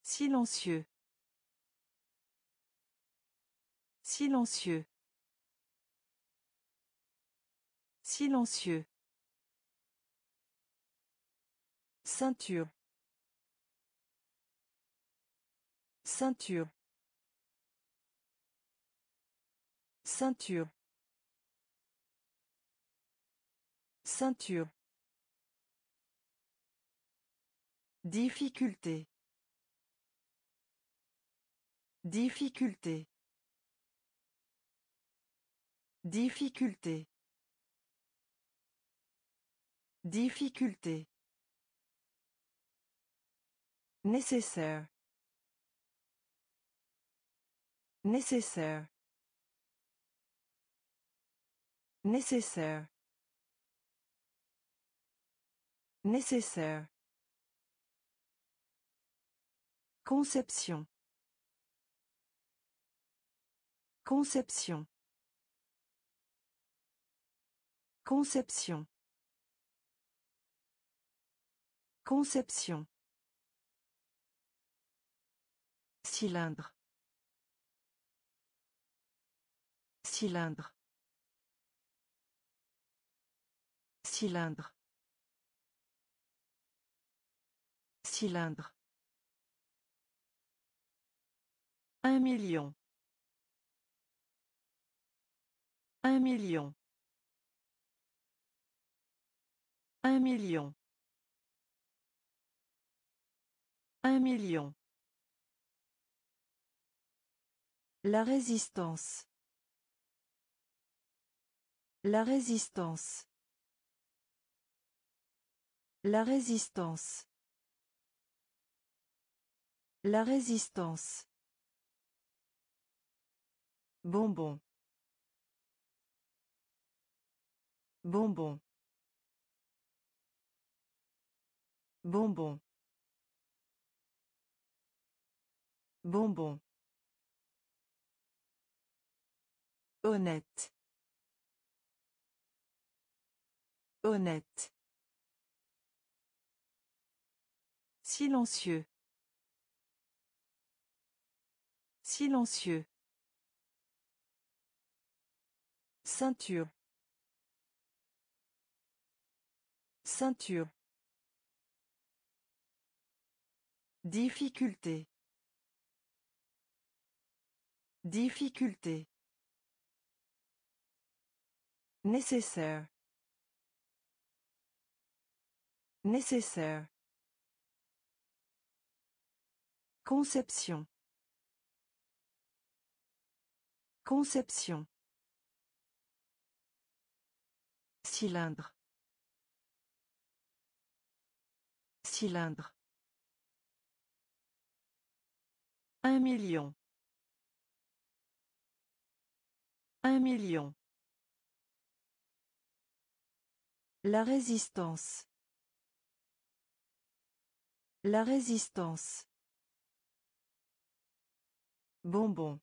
Silencieux. Silencieux. Silencieux. Ceinture. Ceinture. Ceinture. Ceinture. Difficulté. Difficulté. Difficulté. Difficulté. Nécessaire. Nécessaire. Nécessaire. Nécessaire. Conception. Conception. Conception. Conception. Cylindre. Cylindre. Cylindre. Cylindre. Un million. Un million. Un million. Un million. La résistance. La résistance. La résistance. La résistance. Bonbon. Bonbon. Bonbon. Bonbon. Honnête. Honnête. Silencieux. Silencieux. Ceinture. Ceinture. Difficulté. Difficulté. Nécessaire. Nécessaire. Conception. Conception. Cylindre. Cylindre. Un million. Un million. La résistance. La résistance. Bonbon.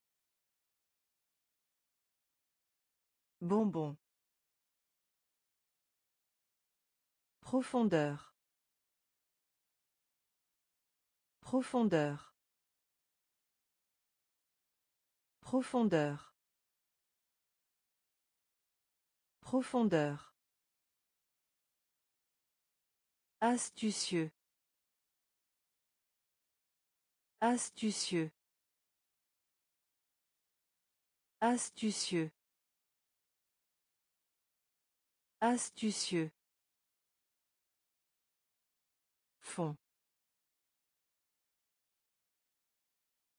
Bonbon. Profondeur. Profondeur. Profondeur. Profondeur. Astucieux. Astucieux. Astucieux. Astucieux. Fond.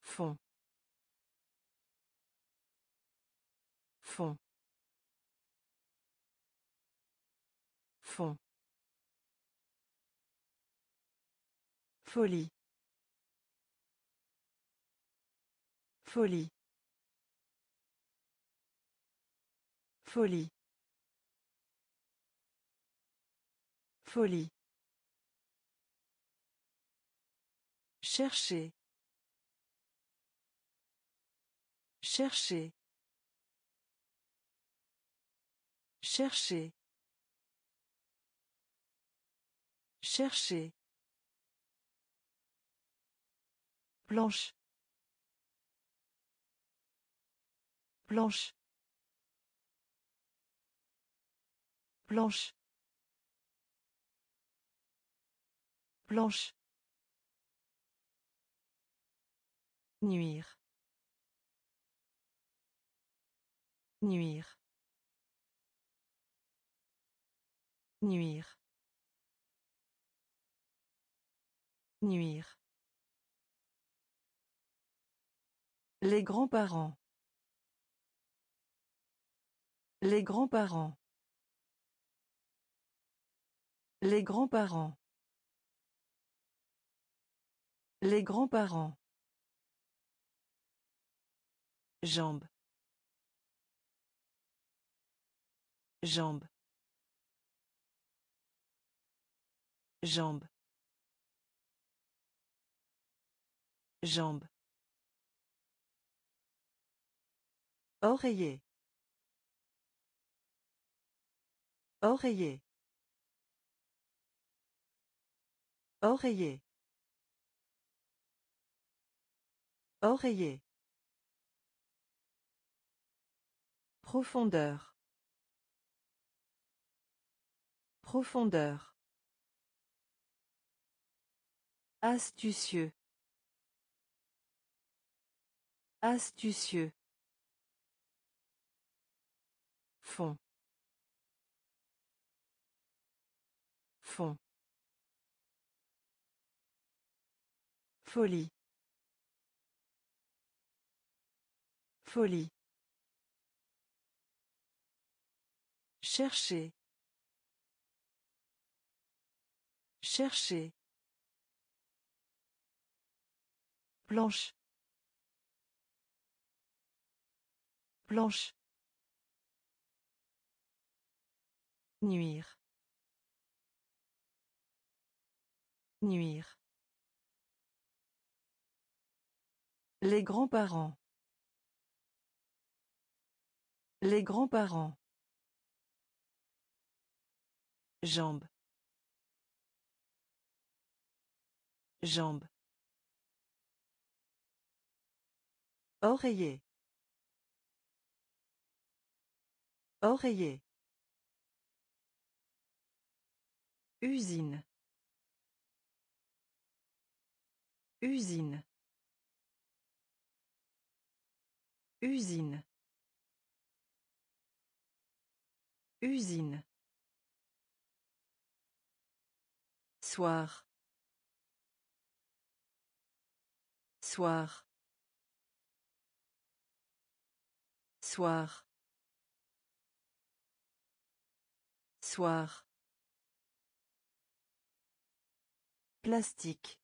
Fond. Folie. Folie. Folie. Folie. Chercher. Chercher. Chercher. Chercher. Planche. Planche. Planche. Planche. Nuire. Nuire. Nuire. Nuire. Les grands-parents. Les grands-parents. Les grands-parents. Les grands-parents. Jambes. Jambes. Jambes. Jambes. Oreiller. Oreiller. Oreiller. Oreiller. Profondeur. Profondeur. Astucieux. Astucieux. Fond. Fond. Folie. Folie. Chercher. Chercher. Planche. Planche. Nuire. Nuire. Les grands-parents. Les grands-parents. Jambes. Jambes. Oreiller. Oreiller. Usine. Usine. Usine. Usine. Soir. Soir. Soir. Soir. Plastique.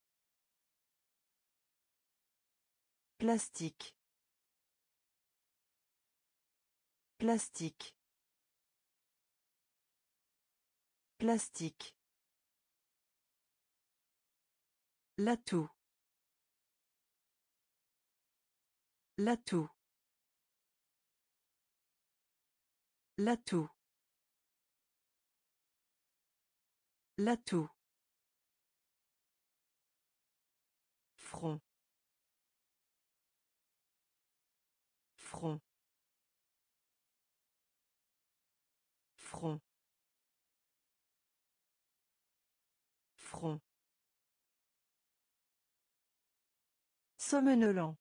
Plastique. Plastique. Plastique. L'atout. L'atout. L'atout. L'atout. Front. Front. Front. Front. Somnolent.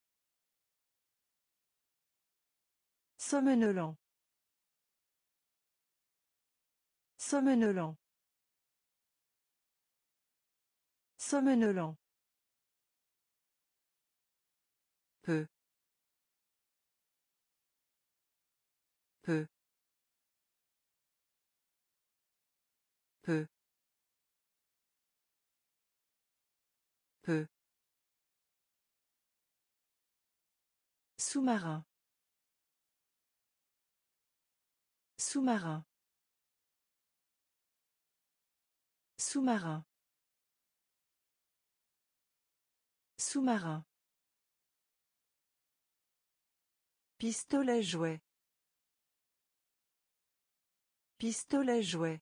Somnolent. Somnolent. Somnolent. Sous-marin. Sous-marin. Sous-marin. Sous-marin. Pistolet jouet. Pistolet jouet.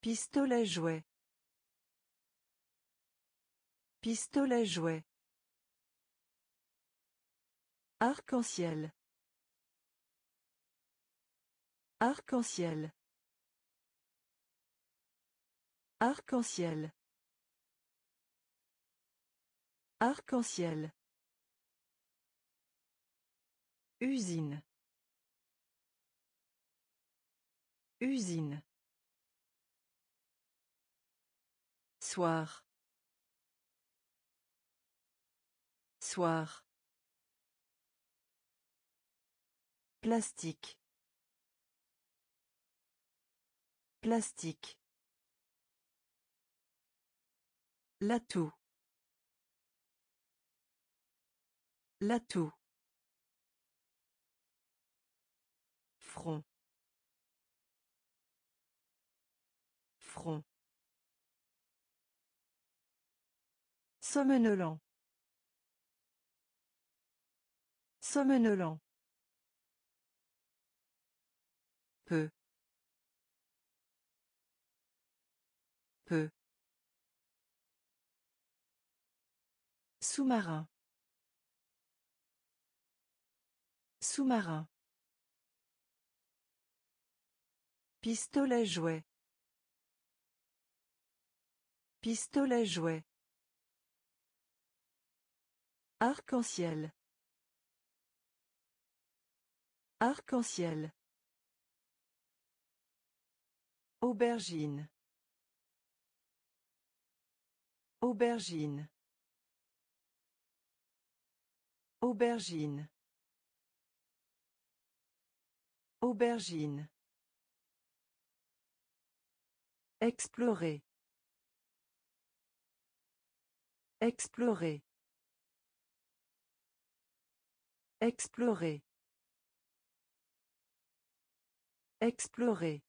Pistolet jouet. Pistolet jouet. Arc-en-ciel. Arc-en-ciel. Arc-en-ciel. Arc-en-ciel. Usine. Usine. Soir. Soir. Plastique. Plastique. L'atout. L'atout. Front. Front. Somnolent. Somnolent. Sous-marin. Sous-marin. Pistolet jouet. Pistolet jouet. Arc-en-ciel. Arc-en-ciel. Aubergine. Aubergine. Aubergine. Aubergine. Explorer. Explorer. Explorer. Explorer.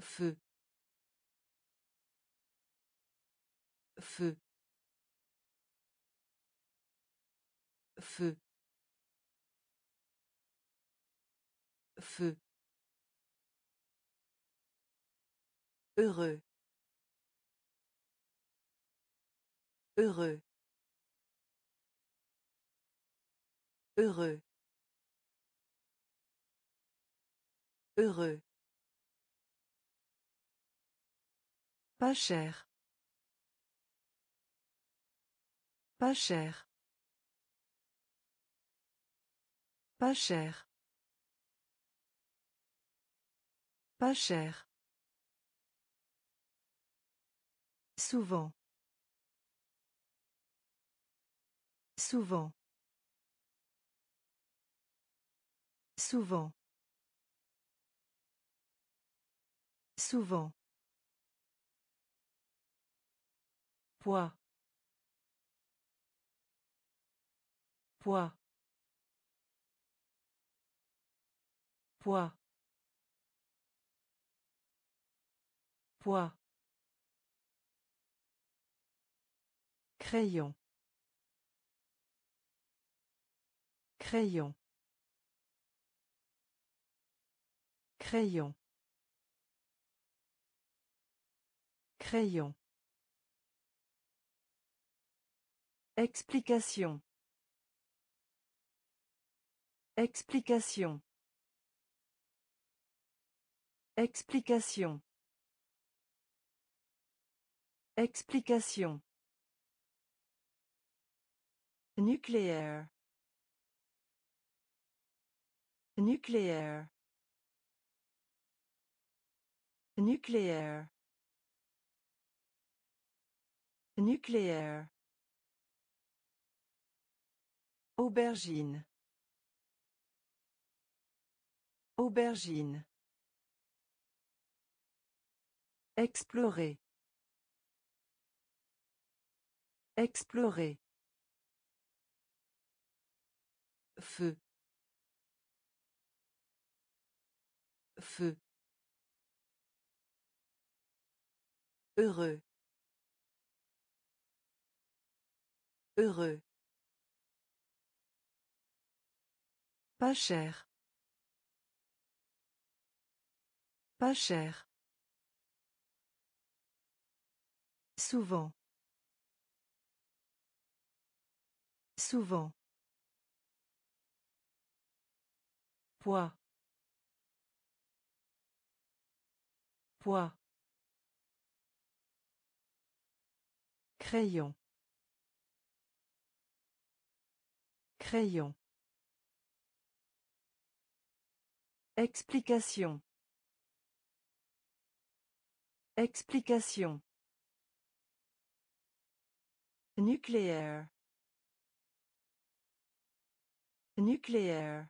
Feu. Feu. Feu. Heureux. Heureux. Heureux. Heureux. Pas cher. Pas cher. Pas cher. Pas cher. Souvent. Souvent. Souvent. Souvent. Poids. Poids. Poids. Poids. Crayon. Crayon. Crayon. Crayon. Explication. Explication. Explication. Explication. Nucléaire. Nucléaire. Nucléaire. Nucléaire. Aubergine. Aubergine. Explorer. Explorer. Feu. Feu. Heureux. Heureux. Pas cher. Pas cher. Souvent. Souvent. Poids. Poids. Crayon. Crayon. Explication. Explication. Nucléaire. Nucléaire.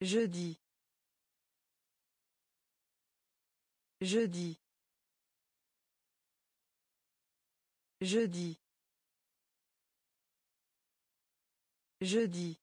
Jeudi. Jeudi. Jeudi. Jeudi.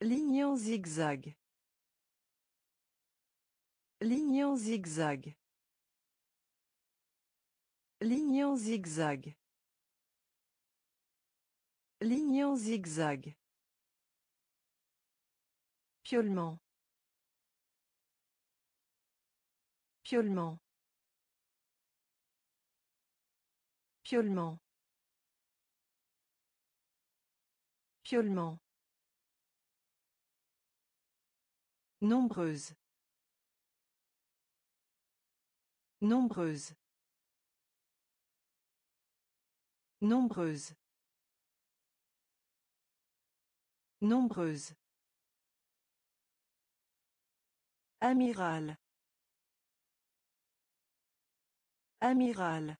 Ligne zigzag. Ligne zigzag. Ligne zigzag. Ligne zigzag. Piolement. Piolement. Piolement. Piolement. Nombreuse. Nombreuse. Nombreuse. Nombreuse. Amiral. Amiral.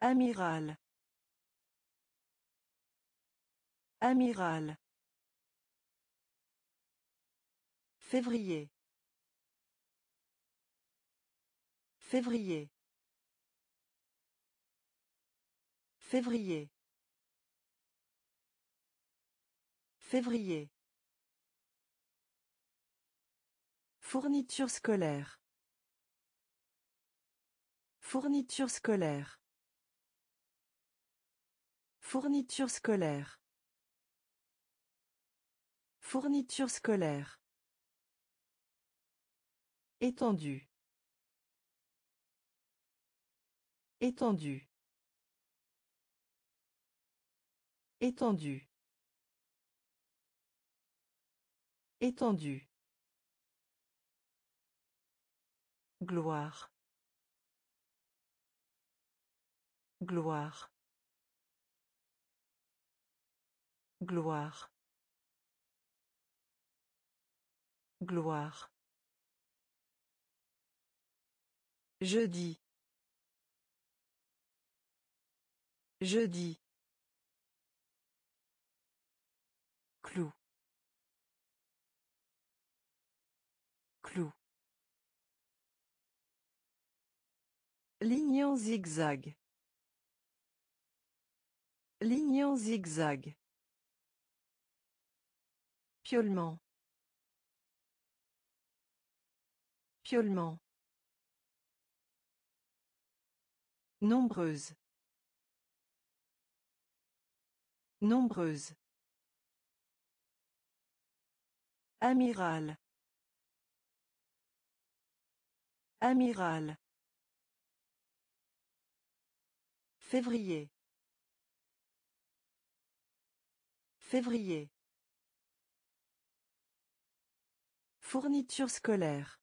Amiral. Amiral. Février. Février. Février. Février. Fourniture scolaire. Fourniture scolaire. Fourniture scolaire. Fourniture scolaire. Étendu. Étendu. Étendu. Étendu. Gloire. Gloire. Gloire. Gloire. Jeudi. Jeudi. Clou. Clou. Ligne en zigzag. Ligne en zigzag. Piolement. Piolement. Nombreuse. Nombreuse. Amiral. Amiral. Février. Février. Fourniture scolaire.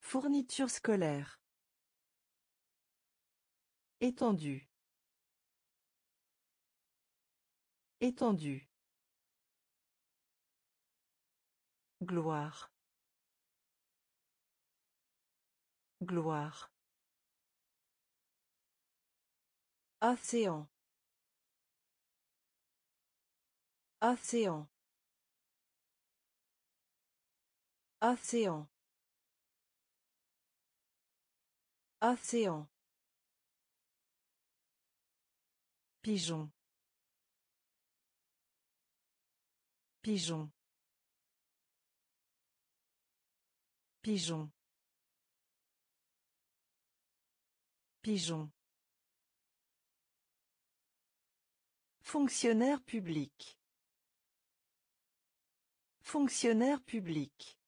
Fourniture scolaire. Étendu. Étendu. Gloire. Gloire. Océan. Océan. Océan. Océan. Pigeon. Pigeon. Pigeon. Pigeon. Fonctionnaire public. Fonctionnaire public.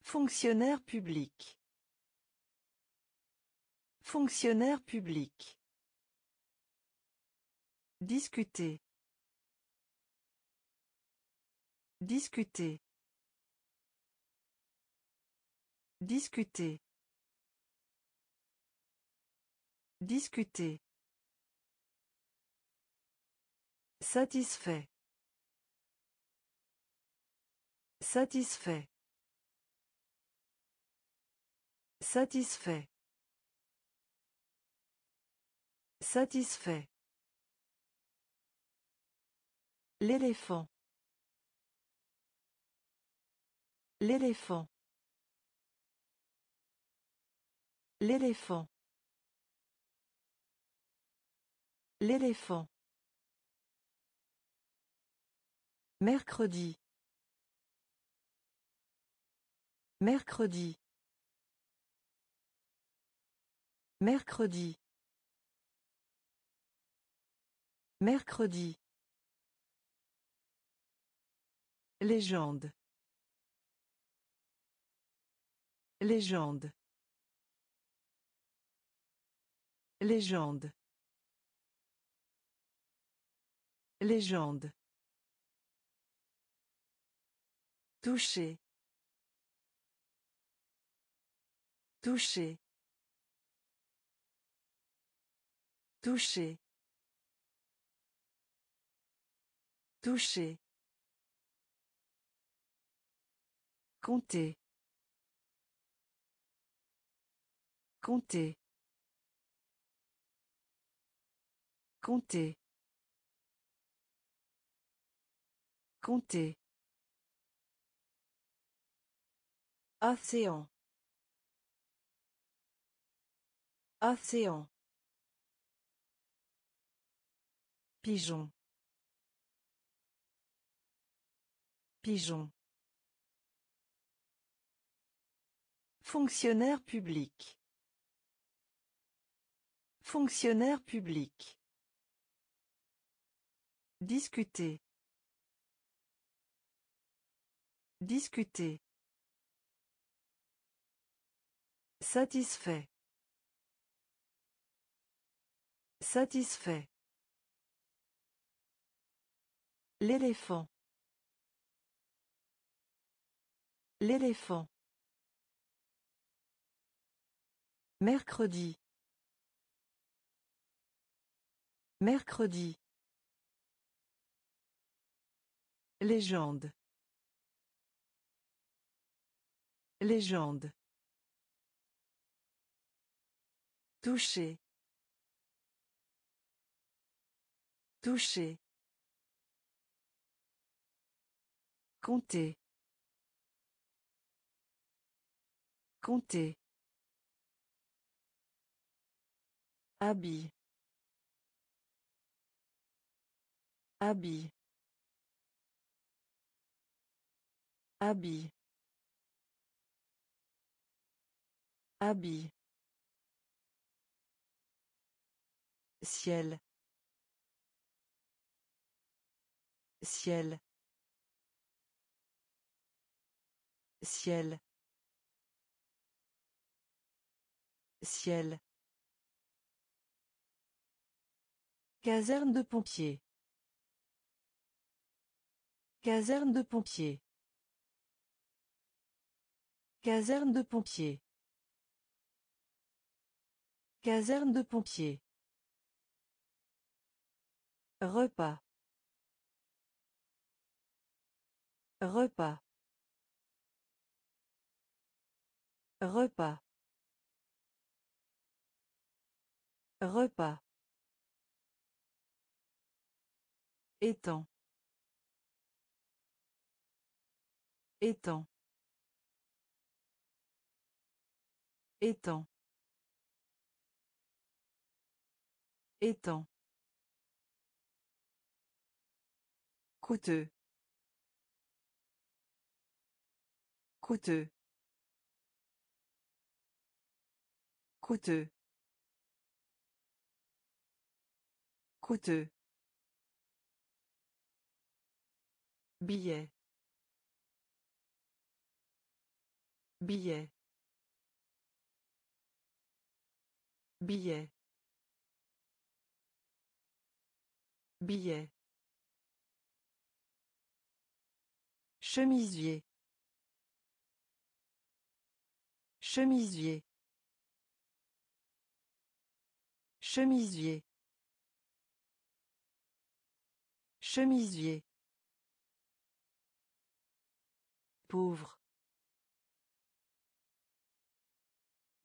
Fonctionnaire public. Fonctionnaire public. Discuter. Discuter. Discuter. Discuter. Satisfait. Satisfait. Satisfait. Satisfait. L'éléphant. L'éléphant. L'éléphant. L'éléphant. Mercredi. Mercredi. Mercredi. Mercredi. Légende. Légende. Légende. Légende. Toucher. Toucher. Toucher. Toucher. Compter. Compter. Compter. Compter. Océan. Océan. Pigeon. Pigeon. Fonctionnaire public. Fonctionnaire public. Discuter. Discuter. Satisfait. Satisfait. L'éléphant. L'éléphant. Mercredi. Mercredi. Légende. Légende. Toucher. Toucher. Compter. Compter. Habit. Habit. Habit. Habit. Ciel. Ciel. Ciel. Ciel. Caserne de pompiers. Caserne de pompiers. Caserne de pompiers. Caserne de pompiers. Repas. Repas. Repas. Repas. Étang. Étang. Étang. Étang. Coûteux. Coûteux. Coûteux. Coûteux. Billet. Billet. Billet. Billet. Chemisier. Chemisier. Chemisier. Chemisier. Pauvre.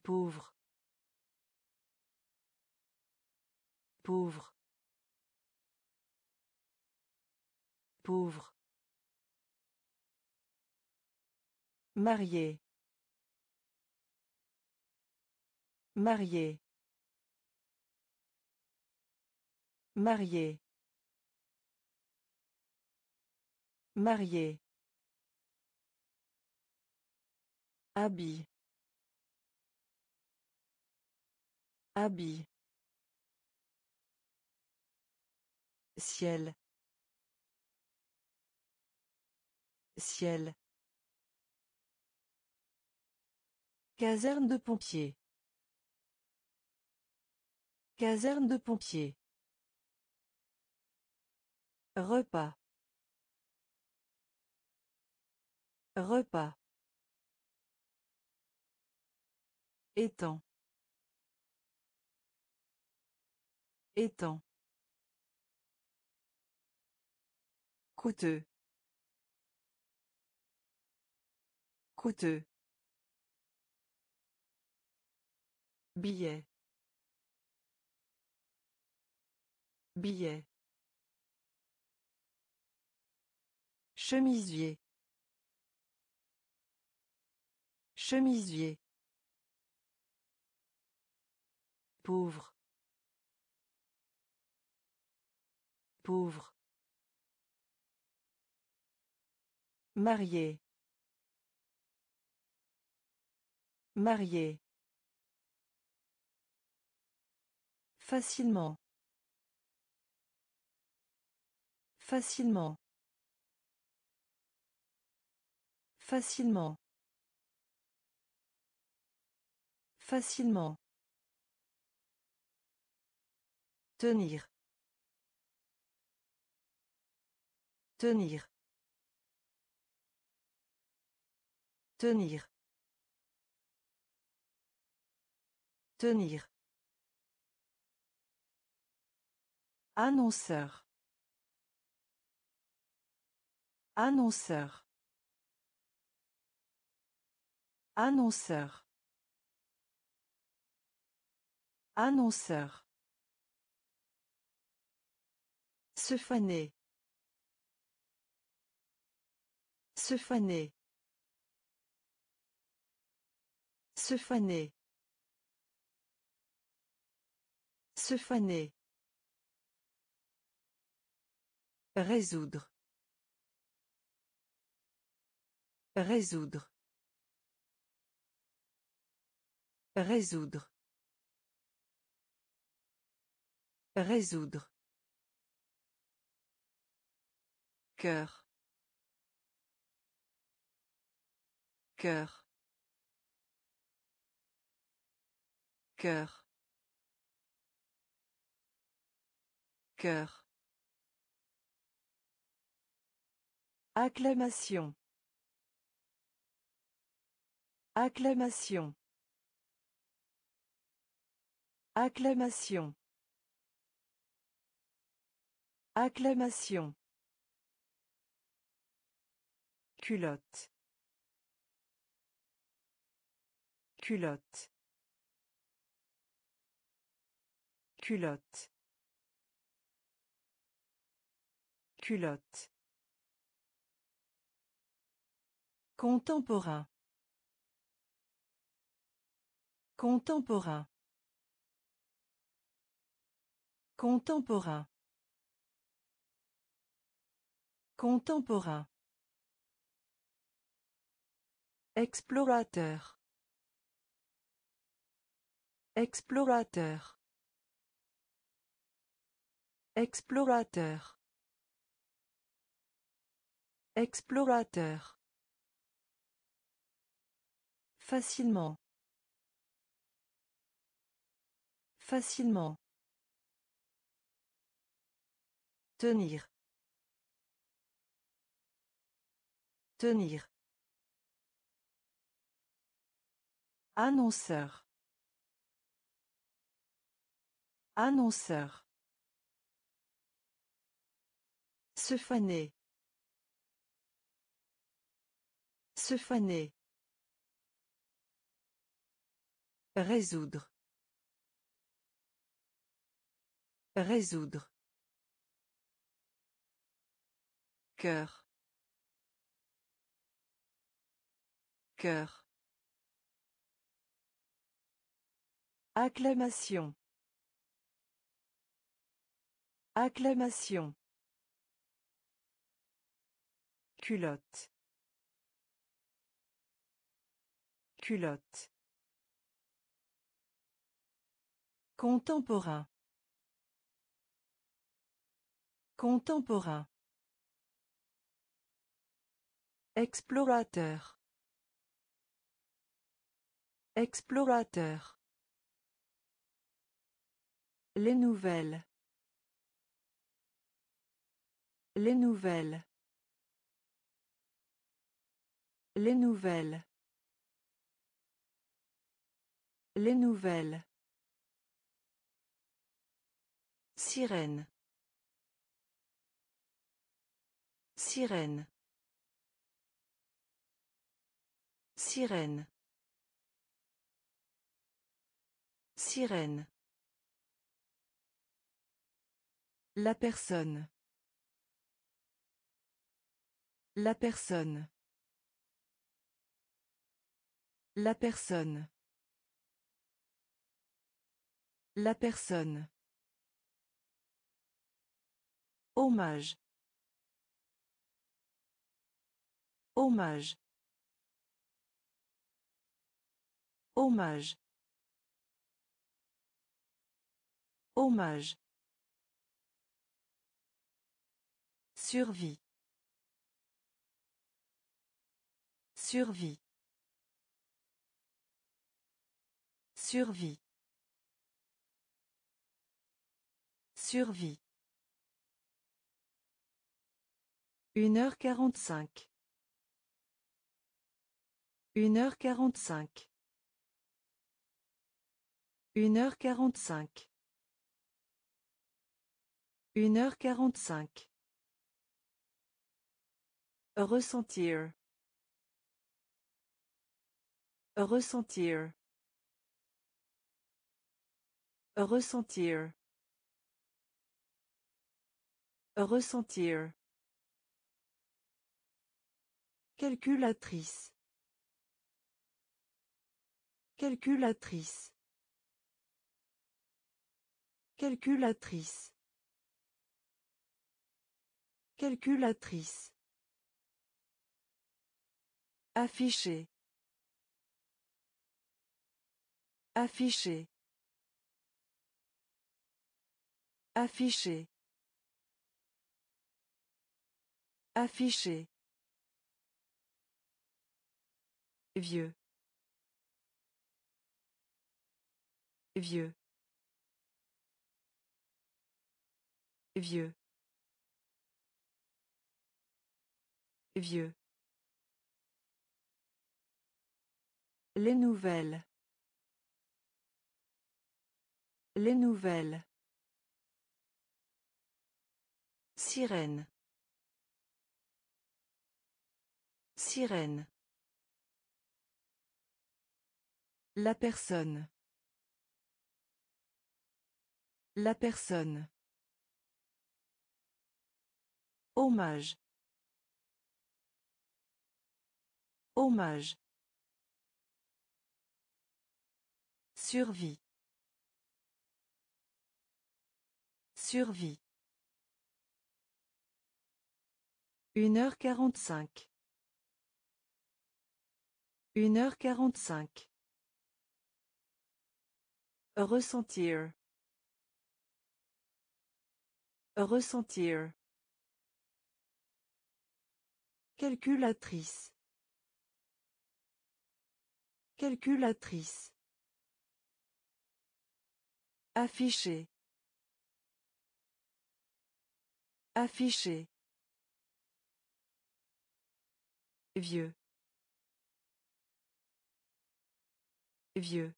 Pauvre. Pauvre. Pauvre. Marié. Marié. Marié. Marié. Habit. Habit. Ciel. Ciel. Caserne de pompiers. Caserne de pompiers. Repas. Repas. Étang. Étang. Coûteux. Coûteux. Billet. Billet. Chemisier. Chemisier. Pauvre. Pauvre. Marié. Marié. Facilement. Facilement. Facilement. Facilement. Tenir. Tenir. Tenir. Tenir. Annonceur. Annonceur. Annonceur. Annonceur. Se faner. Se faner. Se faner. Se faner. Résoudre. Résoudre. Résoudre. Résoudre. Cœur. Cœur. Cœur. Cœur. Acclamation. Acclamation. Acclamation. Acclamation. Culotte. Culotte. Culotte. Culotte. Contemporain. Contemporain. Contemporain. Contemporain. Explorateur. Explorateur. Explorateur. Explorateur. Facilement. Facilement. Tenir. Tenir. Annonceur. Annonceur. Se faner. Se faner. Résoudre. Résoudre. Cœur. Cœur. Acclamation. Acclamation. Culotte. Culotte. Contemporain. Contemporain. Explorateur. Explorateur. Les nouvelles. Les nouvelles. Les nouvelles. Les nouvelles. Sirène. Sirène. Sirène. Sirène. La personne. La personne. La personne. La personne. Hommage. Hommage. Hommage. Hommage. Survie. Survie. Survie. Survie. Une heure quarante-cinq. Une heure quarante-cinq. Une heure quarante-cinq. Une heure quarante-cinq. Ressentir. Ressentir. Ressentir. Ressentir. Calculatrice. Calculatrice. Calculatrice. Calculatrice. Afficher. Afficher. Afficher. Afficher. Vieux. Vieux. Vieux. Vieux. Les nouvelles. Les nouvelles. Sirène. Sirène. La personne. La personne. Hommage. Hommage. Survie. Survie. Une heure quarante-cinq. Une heure quarante-cinq. Ressentir. Ressentir. Calculatrice. Calculatrice. Afficher. Afficher. Vieux. Vieux.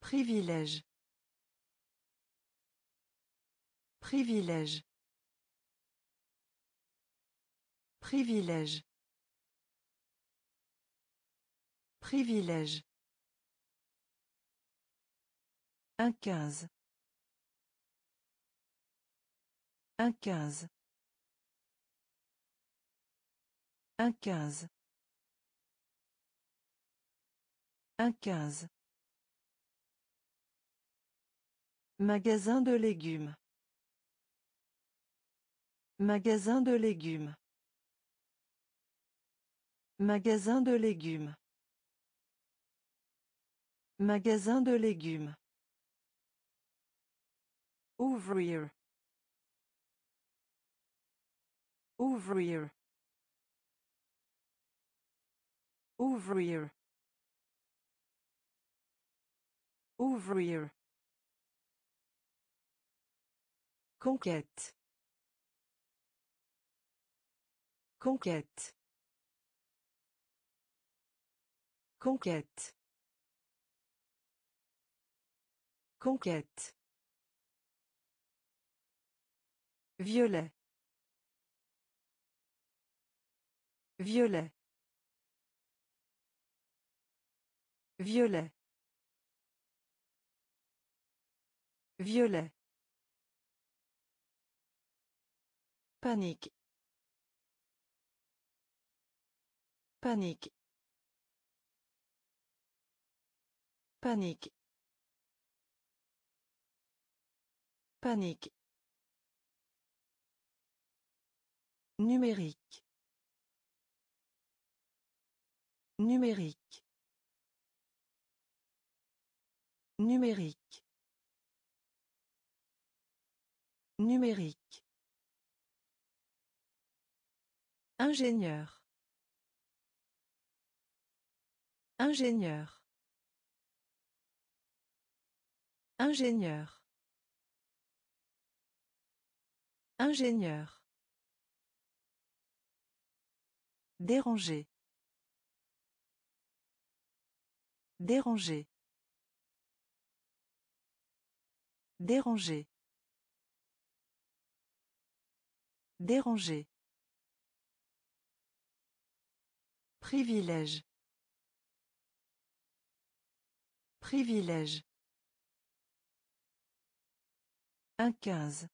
Privilège. Privilège. Privilège. Privilège. Un quinze. Un quinze. Un quinze. Un quinze. Magasin de légumes. Magasin de légumes. Magasin de légumes. Magasin de légumes. Ouvrir. Ouvrir. Ouvrir. Ouvrir. Conquête. Conquête. Conquête. Conquête. Violet. Violet. Violet. Violet. Panique. Panique. Panique. Panique. Numérique. Numérique. Numérique. Numérique. Ingénieur. Ingénieur. Ingénieur. Ingénieur. Déranger. Déranger. Déranger. Déranger. Privilège. Privilège. Un quinze.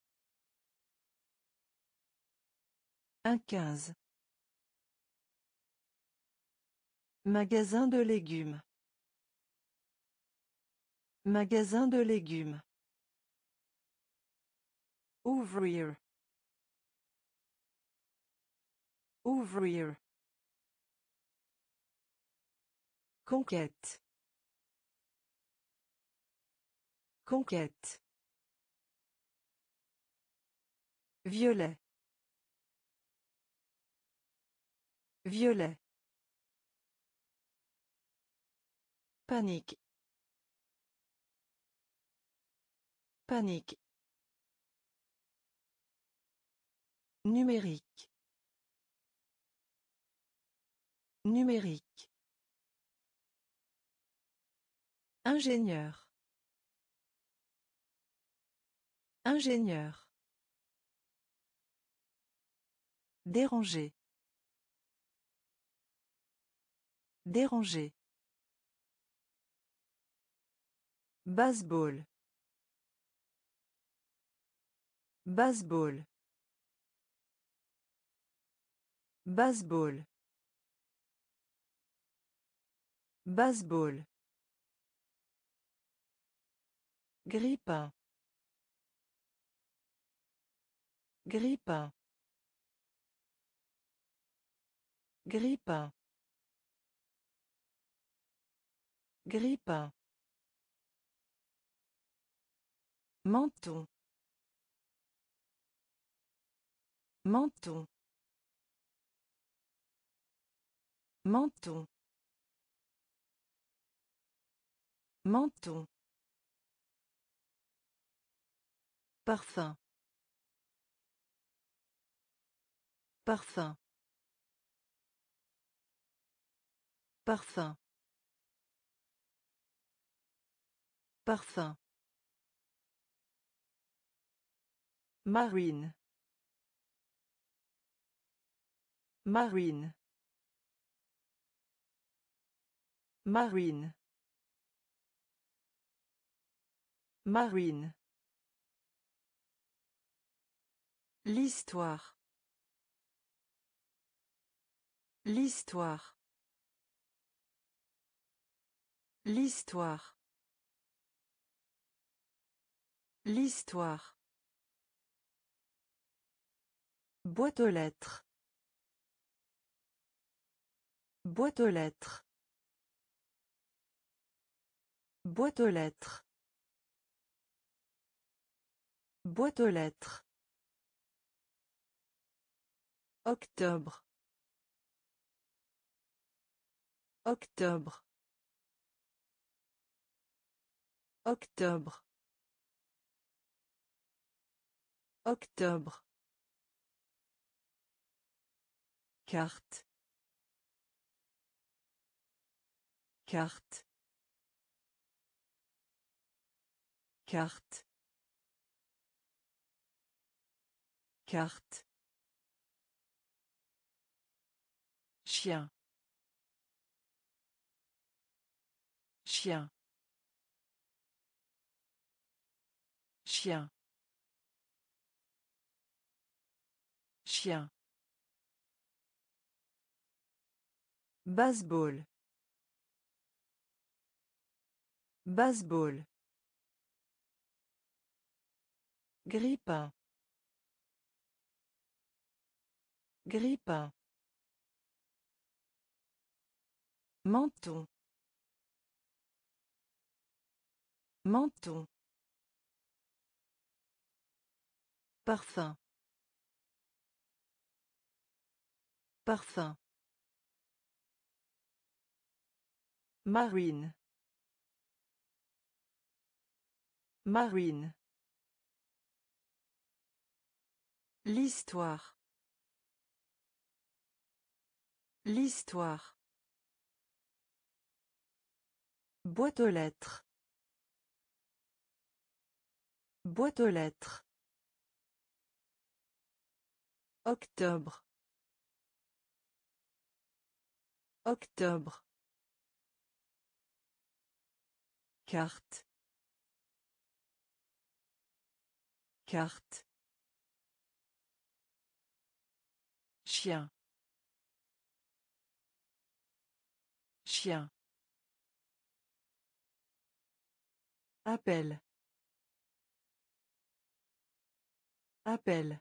Un quinze. Magasin de légumes. Magasin de légumes. Ouvrir. Ouvrir. Conquête. Conquête. Violet. Violet. Panique. Panique. Numérique. Numérique. Ingénieur. Ingénieur. Déranger. Déranger. Baseball. Baseball. Baseball. Baseball. Grippin. Grippin. Grippin. Grippin. Menton. Menton. Menton. Menton. Parfum. Parfum. Parfum. Parfum. Marine. Marine. Marine. Marine. L'histoire. L'histoire. L'histoire. L'histoire. Boîte aux lettres. Boîte aux lettres. Boîte aux lettres. Boîte aux lettres. Octobre. Octobre. Octobre. Octobre. Carte. Carte. Carte. Carte. Chien. Chien. Chien. Chien. Baseball. Baseball. Grippin. Grippin. Menton. Menton. Parfum. Parfum. Marine. Marine. L'histoire. L'histoire. Boîte aux lettres. Boîte aux lettres. Octobre. Octobre. Carte. Carte. Chien. Chien. Appel. Appel.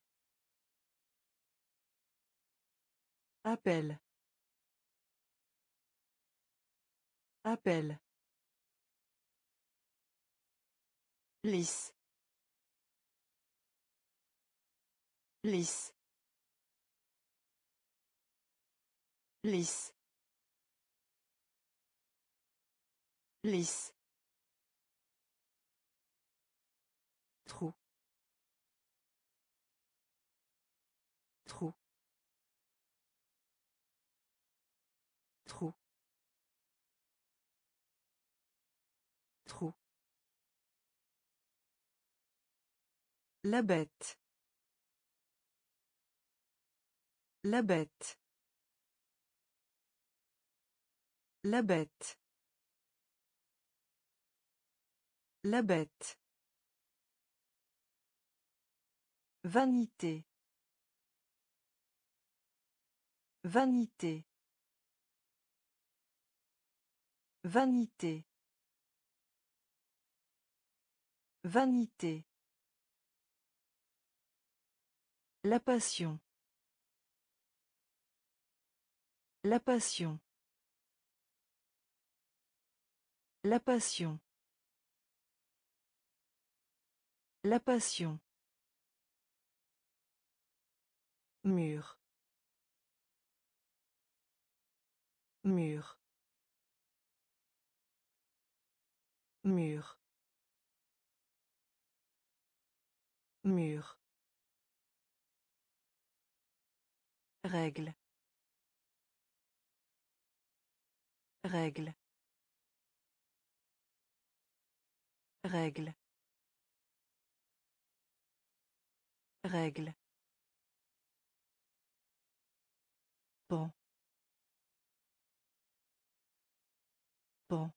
Appel. Appel. Lisse. Lisse. Lisse. Lisse. La bête. La bête. La bête. La bête. Vanité. Vanité. Vanité. Vanité. La passion. La passion. La passion. La passion. Mur. Mur. Mur. Mur. Règle. Règle. Règle. Règle. Bon. Bon.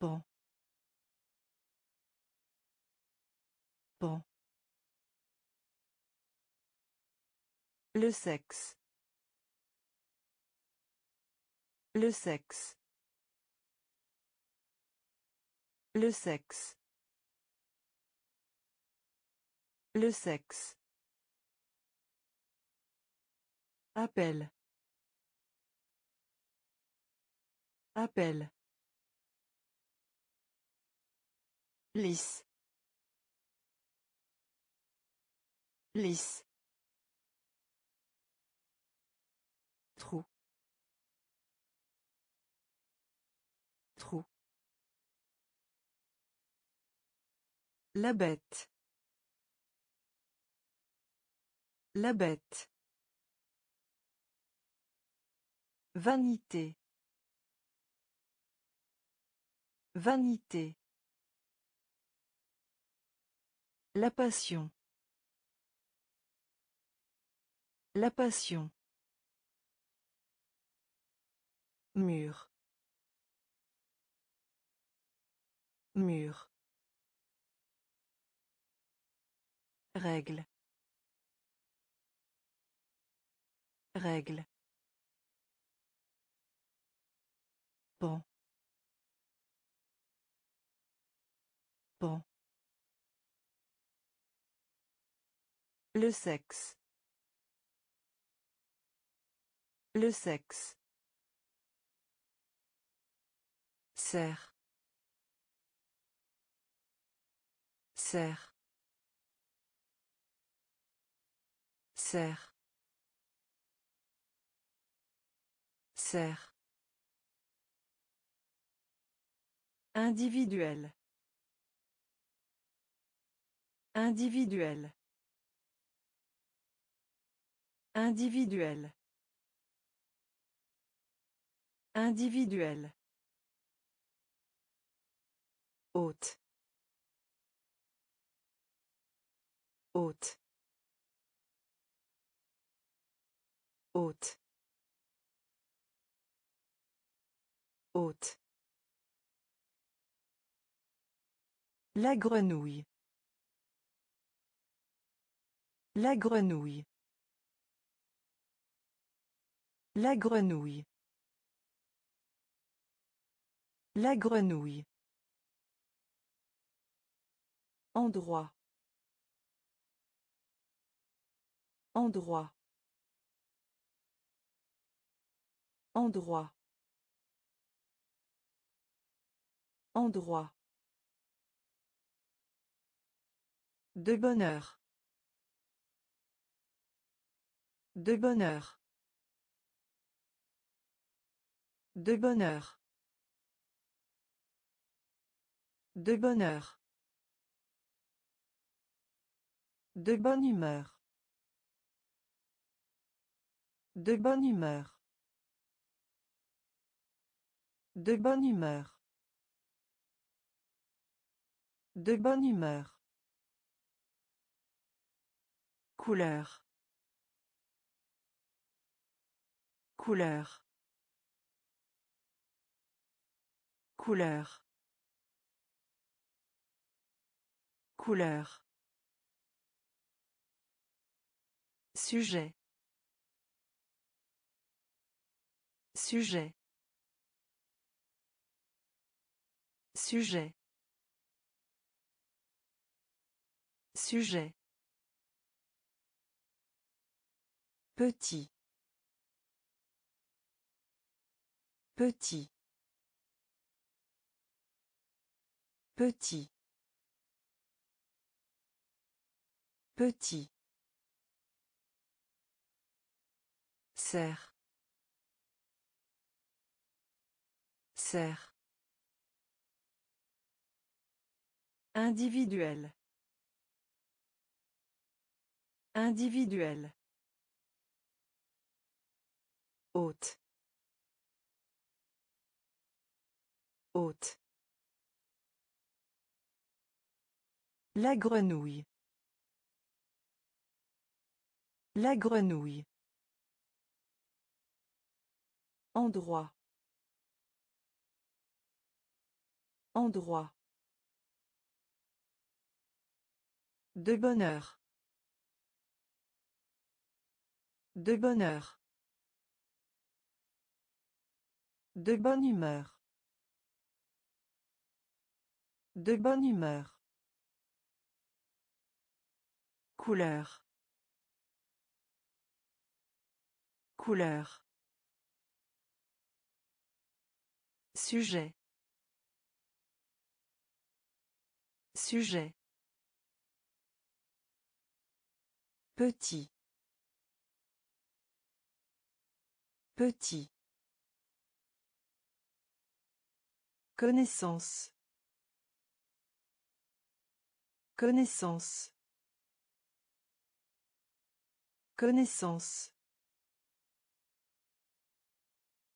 Bon. Bon. Le sexe. Le sexe. Le sexe. Le sexe. Appel. Appel. Lisse. Lisse. La bête. La bête. Vanité. Vanité. La passion. La passion. Mur. Mur. Règle. Règle. Bon. Bon. Le sexe. Le sexe. Serre. Serre. Serre. Serre. Individuel. Individuel. Individuel. Individuel. Haute. Haute. Haute. Haute. La grenouille. La grenouille. La grenouille. La grenouille. Endroit. Endroit. Endroit. Endroit. De bonheur. De bonheur. De bonheur. De bonheur. De bonne humeur. De bonne humeur. De bonne humeur. De bonne humeur. Couleur. Couleur. Couleur. Couleur. Sujet. Sujet. Sujet. Sujet. Petit. Petit. Petit. Petit. Serre. Serre. Individuel. Individuel. Haute. Haute. La grenouille. La grenouille. Endroit. Endroit. De bonheur. De bonheur. De bonne humeur. De bonne humeur. Couleur. Couleur. Sujet. Sujet. Petit. Petit. Connaissance. Connaissance. Connaissance.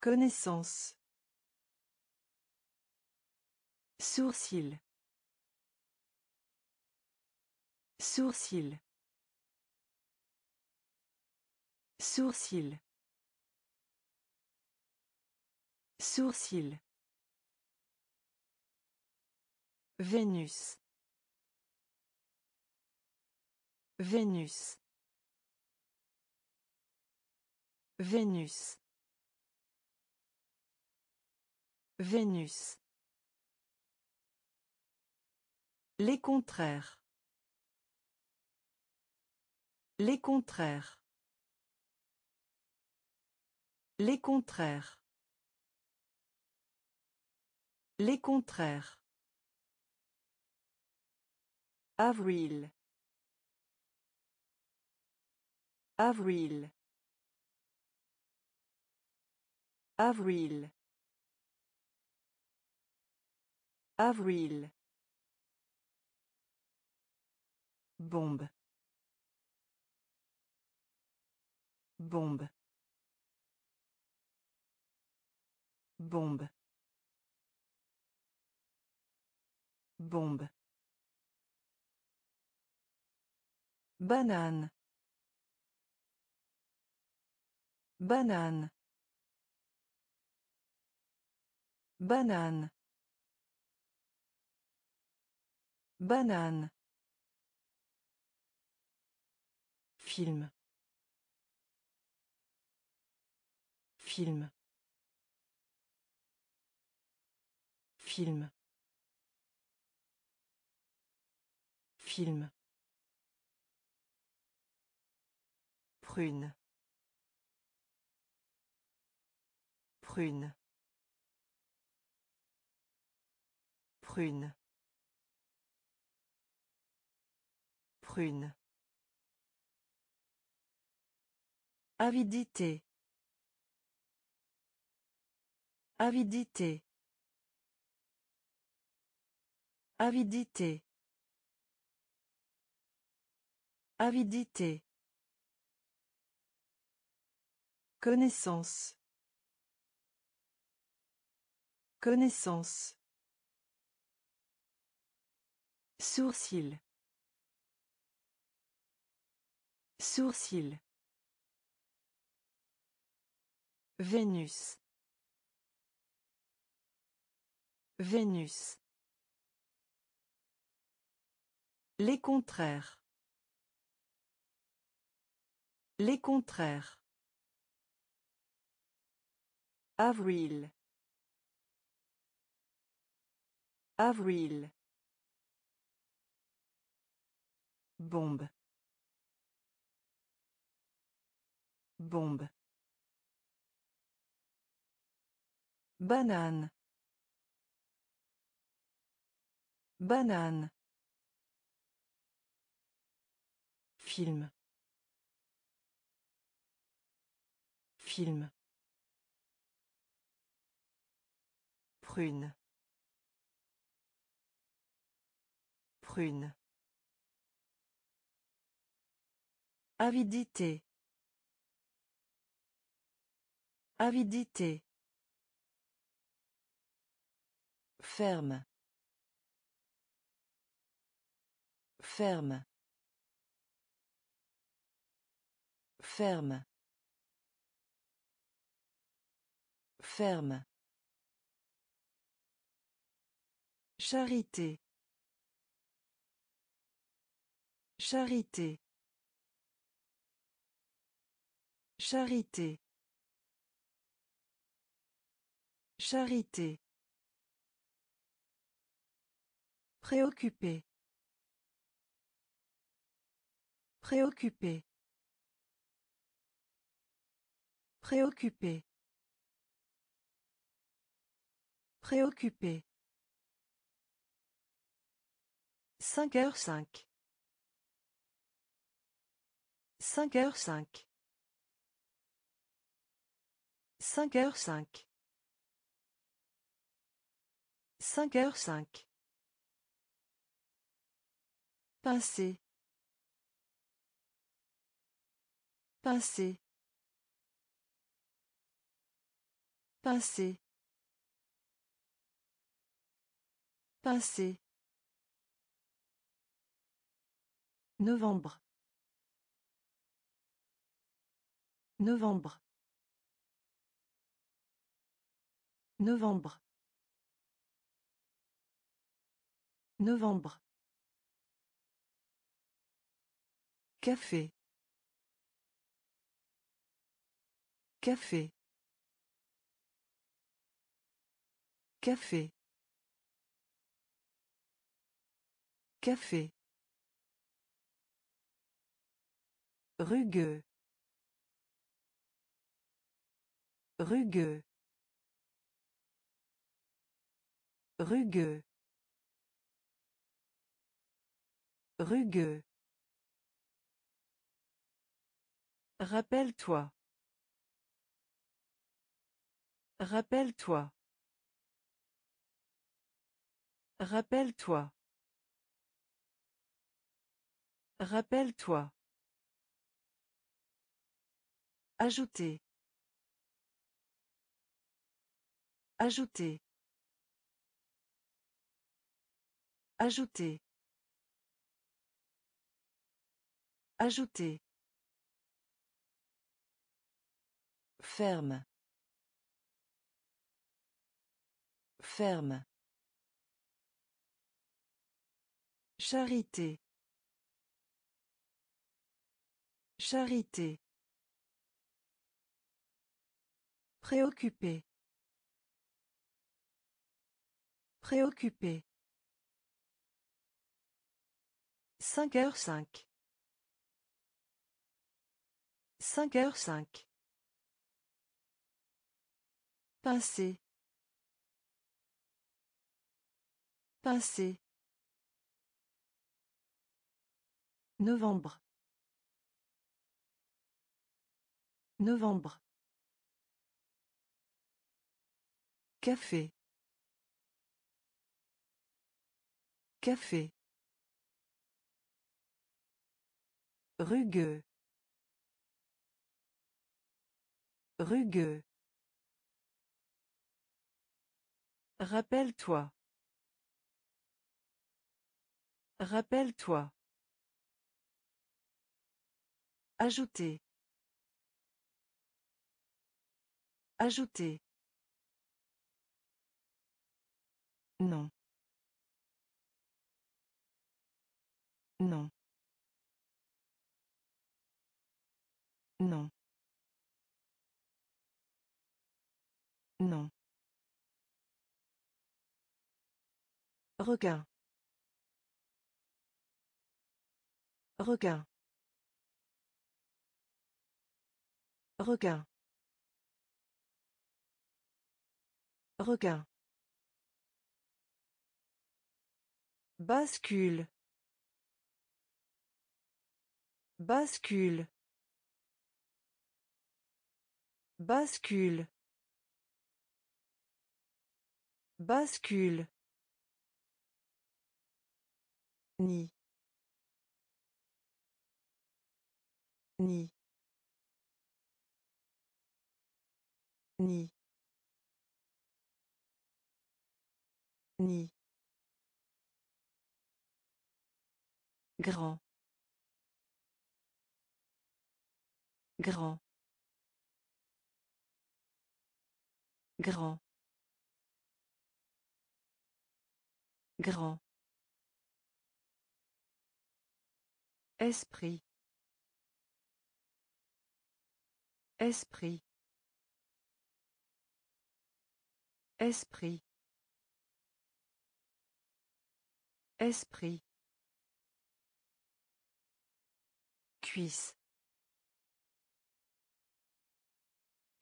Connaissance. Sourcil. Sourcil. Sourcil. Sourcil. Vénus. Vénus. Vénus. Vénus. Les contraires. Les contraires. Les contraires. Les contraires. Avril. Avril. Avril. Avril. Bombe. Bombe. Bombe. Bombe. Banane. Banane. Banane. Banane. Film. Film. Film. Film. Prune. Prune. Prune. Prune. Avidité. Avidité. Avidité. Avidité. Connaissance. Connaissance. Sourcil. Sourcil. Vénus. Vénus. Les contraires. Les contraires. Avril. Avril. Bombe. Bombe. Banane. Banane. Film. Film. Prune. Prune. Avidité. Avidité. Ferme. Ferme. Ferme. Ferme. Charité. Charité. Charité. Charité. Préoccupé. Préoccupé. Préoccupé. Préoccupé. 5 heures 5. 5 heures 5. 5 heures 5. 5 heures 5. Pincé. Pincé. Pincé. Pincé. Novembre. Novembre. Novembre. Novembre. Café. Café. Café. Café. Rugueux. Rugueux. Rugueux. Rugueux. Rappelle-toi. Rappelle-toi. Rappelle-toi. Rappelle-toi. Ajouter. Ajouter. Ajouter. Ajouter. Ferme. Ferme. Charité. Charité. Préoccupé. Préoccupé. Cinq heures cinq. Cinq heures cinq. Pincé. Pincé. Novembre. Novembre. Café. Café. Rugueux. Rugueux. Rappelle-toi. Rappelle-toi. Ajouter. Ajouter. Non. Non. Non. Non. Requin. Requin. Requin. Requin. Bascule. Bascule. Bascule. Bascule. Ni. Ni. Ni. Ni. Grand. Grand. Grand. Grand. Esprit. Esprit. Esprit. Esprit. Cuisse.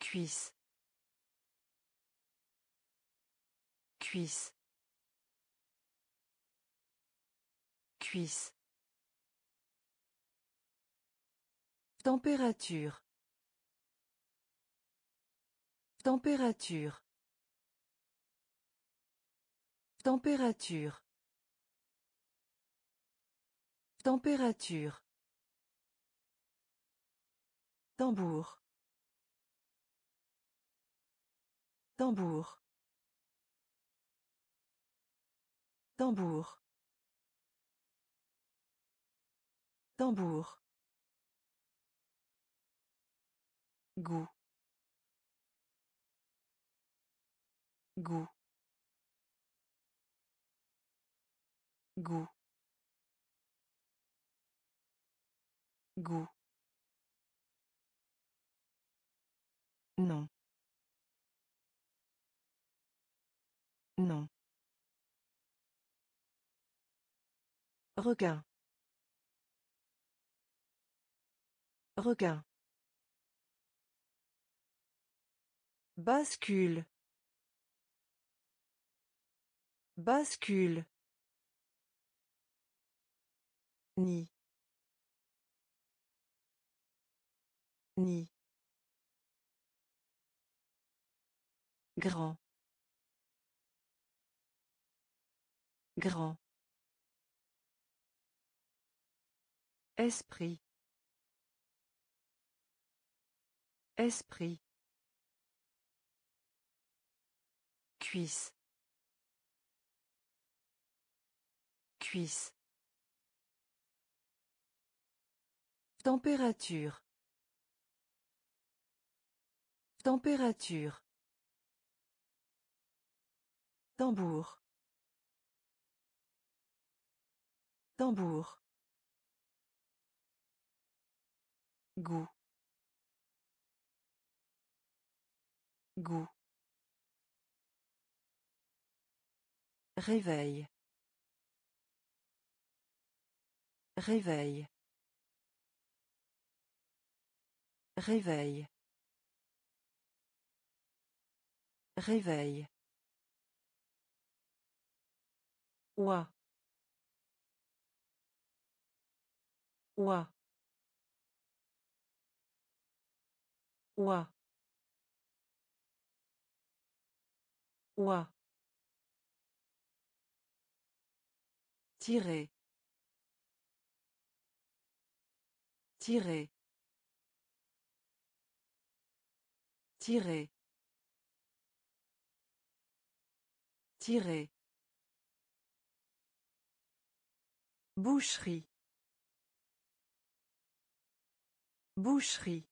Cuisse. Cuisse. Cuisse. Température. Température. Température. Température. Tambour. Tambour. Tambour. Tambour. Goût. Goût. Goût. Non. Non. Requin. Requin. Bascule. Bascule. Ni. Ni. Grand. Grand. Esprit. Esprit. Cuisse. Cuisse. Température. Température. Tambour. Tambour. Goût. Goût. Réveil. Réveil. Réveil. Réveil. Ouah. Ouah. Ouah. Ouah. Tirer. Tirer. Tirer. Tirer. Boucherie. Boucherie.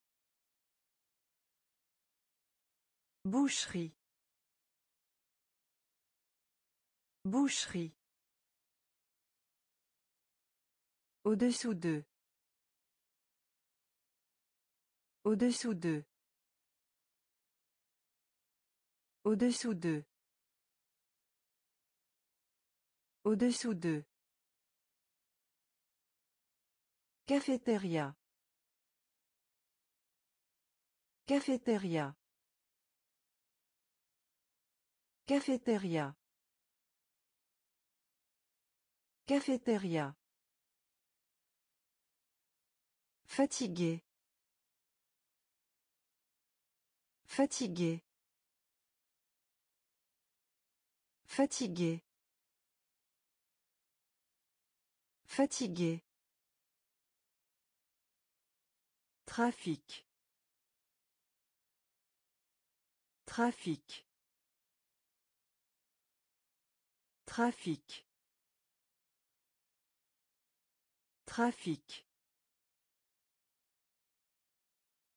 Boucherie. Boucherie. Au-dessous d'eux. Au-dessous d'eux. Au-dessous d'eux. Au-dessous d'eux. Cafétéria. Cafétéria. Cafétéria. Cafétéria. Fatigué. Fatigué. Fatigué. Fatigué. Trafic. Trafic. Trafic. Trafic.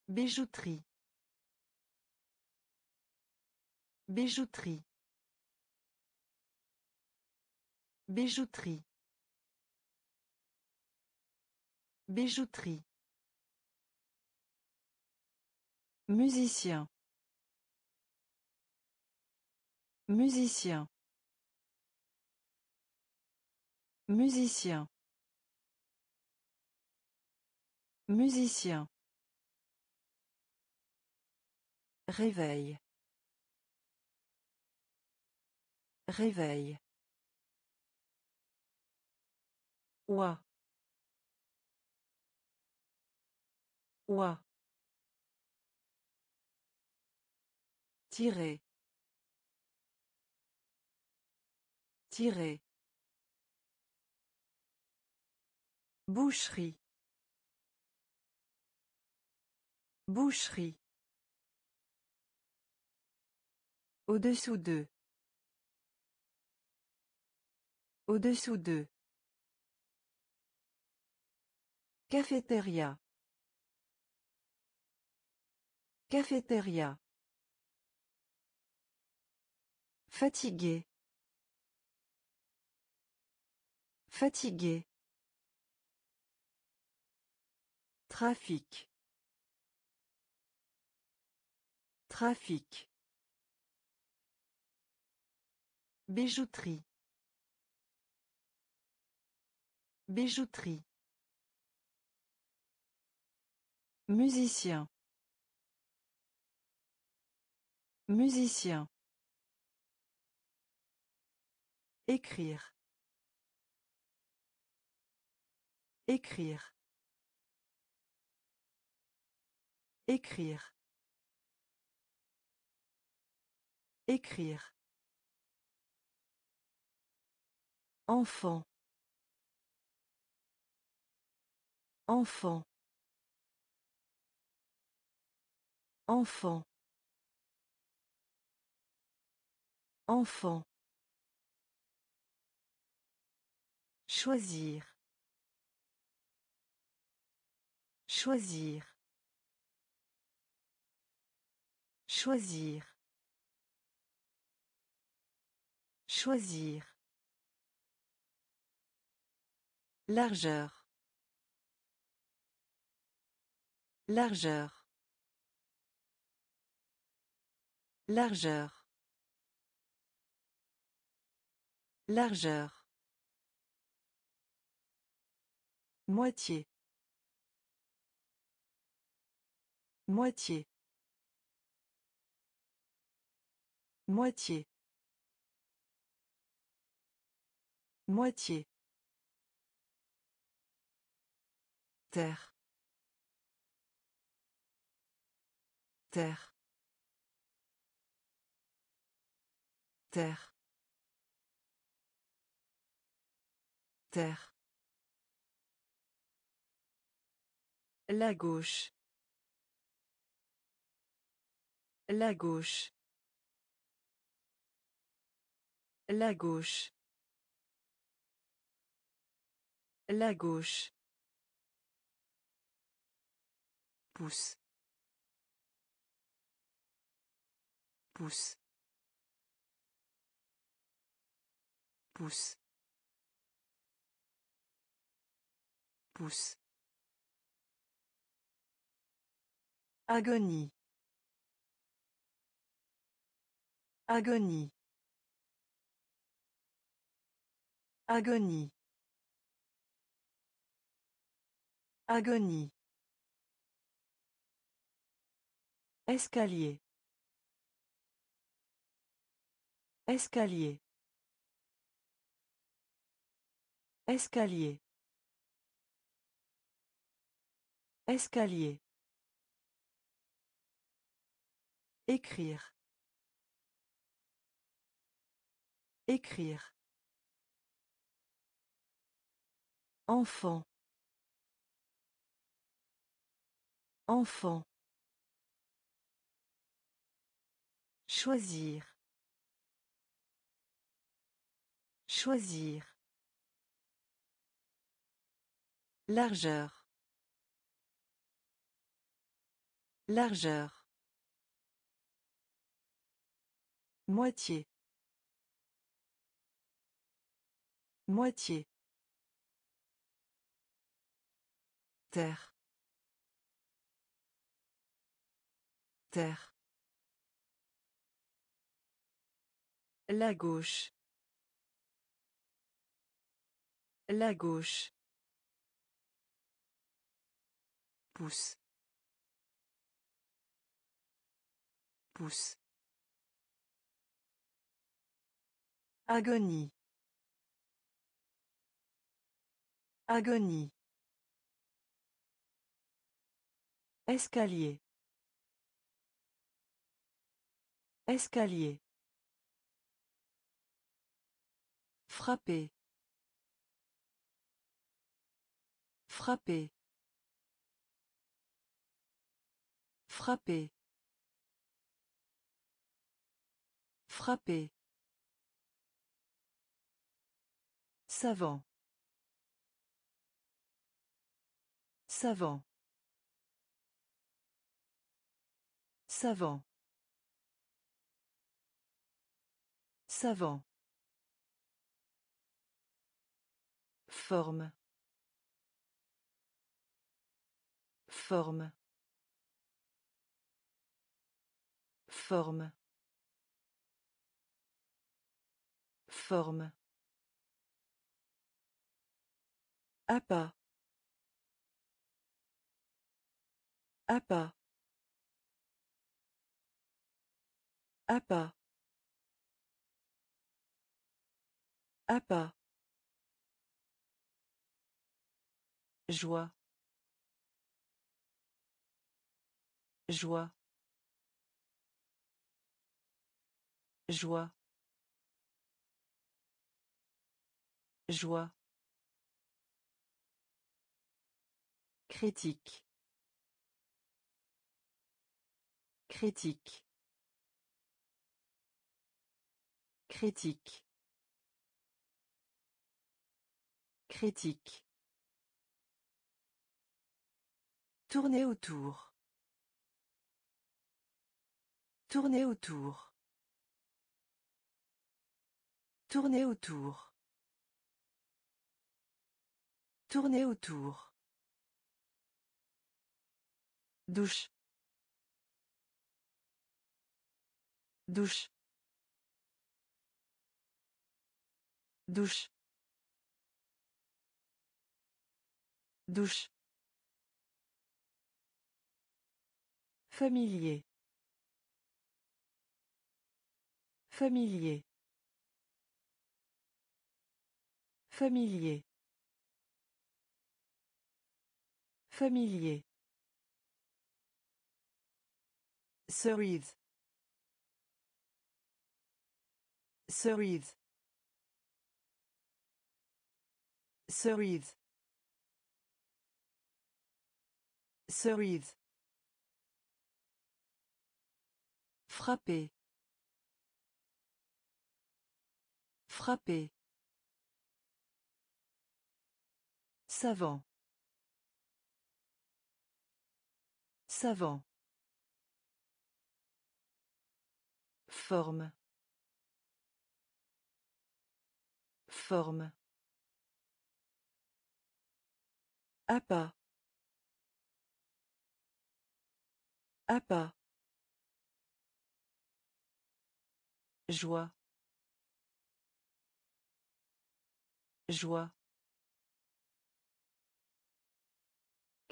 Bijouterie. Bijouterie. Bijouterie. Bijouterie. Musicien. Musicien. Musicien. Musicien. Réveil. Réveil. Ouah. Ouah. Tirer. Tirer. Boucherie. Boucherie. Au-dessous d'eux. Au-dessous d'eux. Cafétéria. Cafétéria. Fatigué. Fatigué. Trafic. Trafic. Bijouterie. Bijouterie. Musicien. Musicien. Écrire. Écrire. Écrire. Écrire. Enfant. Enfant. Enfant. Enfant. Choisir. Choisir. Choisir. Choisir. Largeur. Largeur. Largeur. Largeur. Moitié. Moitié. Moitié. Moitié. Terre. Terre. Terre. Terre. La gauche. La gauche. La gauche. La gauche. Pousse. Pousse. Pousse. Pousse. Agonie. Agonie. Agonie. Agonie. Escalier. Escalier. Escalier. Escalier. Écrire. Écrire. Enfant. Enfant. Choisir. Choisir. Largeur. Largeur. Moitié. Moitié. Terre. Terre. La gauche. La gauche. Pousse. Pousse. Agonie. Agonie. Escalier. Escalier. Frapper. Frapper. Frapper. Frapper. Savant. Savant. Savant. Savant. Forme. Forme. Forme. Forme. Appât. Appât. Appât. Appât. Joie. Joie. Joie. Joie. Critique. Critique. Critique. Critique. Tourner autour. Tourner autour. Tourner autour. Tourner autour. Douche. Douche. Douche. Douche. Familier. Familier. Familier. Familier. Cerise. Cerise. Cerise. Cerise. Frapper. Frapper. Savant. Savant. Forme. Forme. Appât. Appât. Joie. Joie.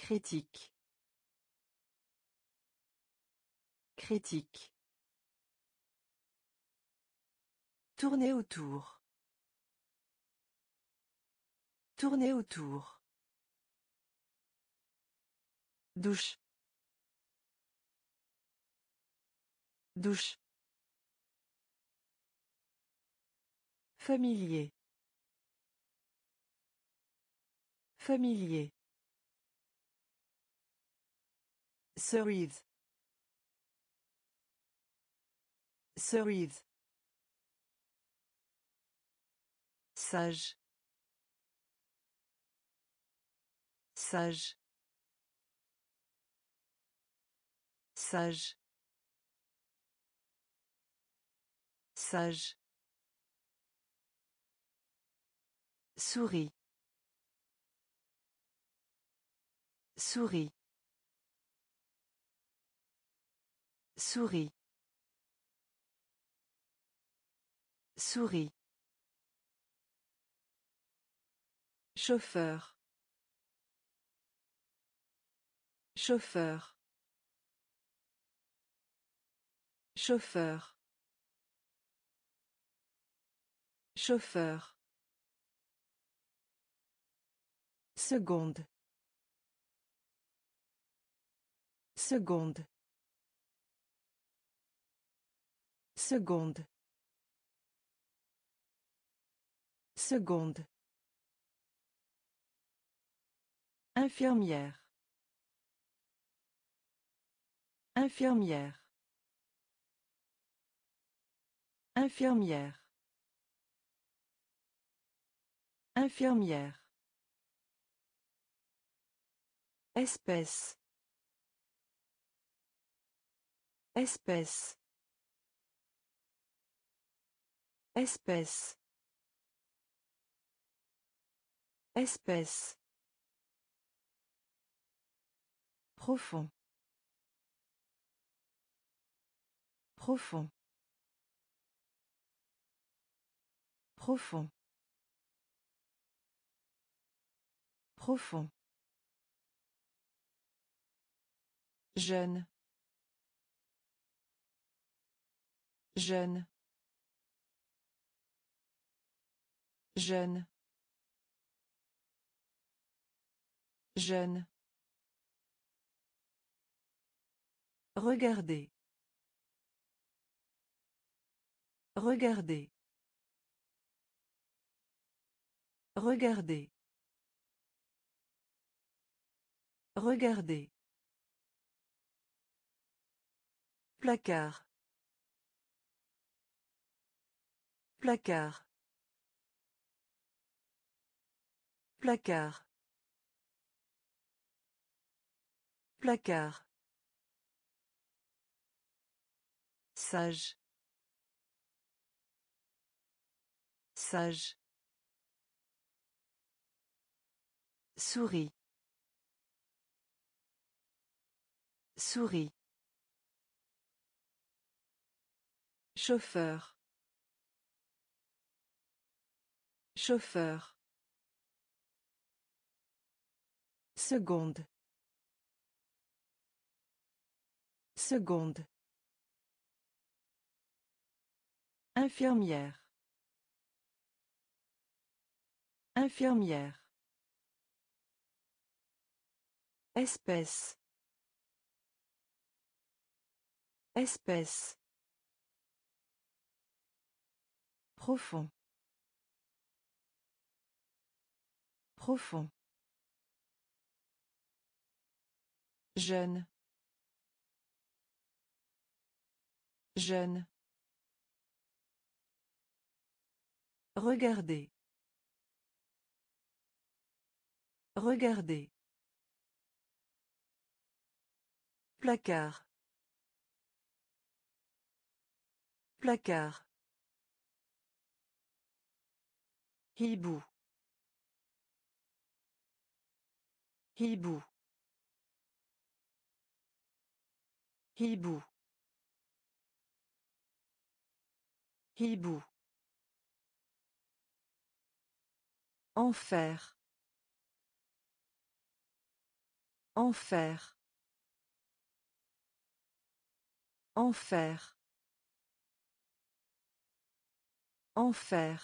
Critique. Critique. Tourner autour. Tourner autour. Douche. Douche. Familier. Familier. Cerise. Cerise. Sage. Sage. Sage. Sage. Souris. Souris. Souris. Souris. Chauffeur. Chauffeur. Chauffeur. Chauffeur. Seconde. Seconde. Seconde. Seconde. Infirmière. Infirmière. Infirmière. Infirmière. Espèce. Espèce. Espèce. Espèce. Profond. Profond. Profond. Profond. Jeune. Jeune. Jeune. Jeune. Regardez. Regardez. Regardez. Regardez. Placard. Placard. Placard. Placard. Sage. Sage. Souris. Souris. Chauffeur. Chauffeur. Seconde. Seconde. Infirmière. Infirmière. Espèce. Espèce. Profond. Profond. Jeune. Jeune. Regardez. Regardez. Placard. Placard. Hibou. Hibou. Hibou. Hibou. Enfer. Enfer. Enfer. Enfer.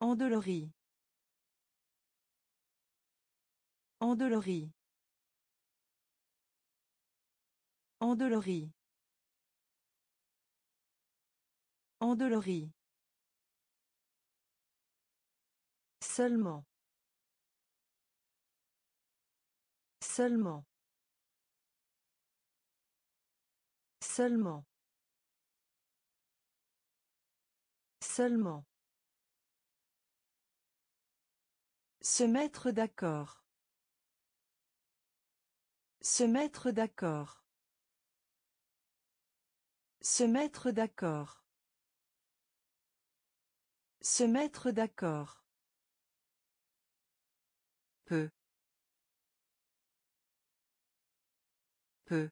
Endolorie. Endolorie. Endolorie. Endolorie. Seulement. Seulement. Seulement. Seulement. Se mettre d'accord. Se mettre d'accord. Se mettre d'accord. Se mettre d'accord. Peu. Peu.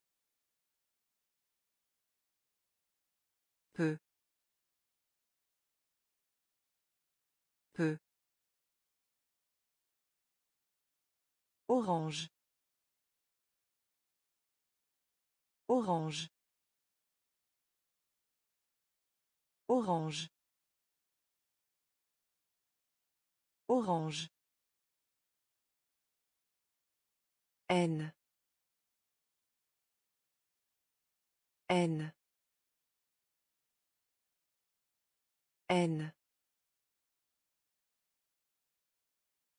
Peu. Peu. Orange. Orange. Orange. Orange. N. N. N.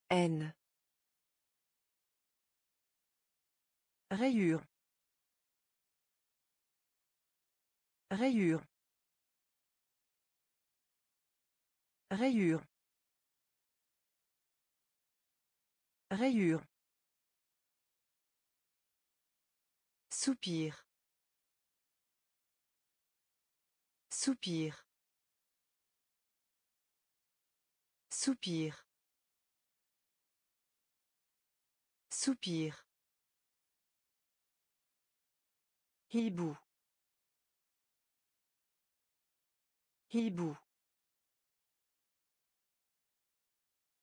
N. Rayure. Rayure. Rayure. Rayure. Soupir. Soupir. Soupir. Soupir. Hibou. Hibou.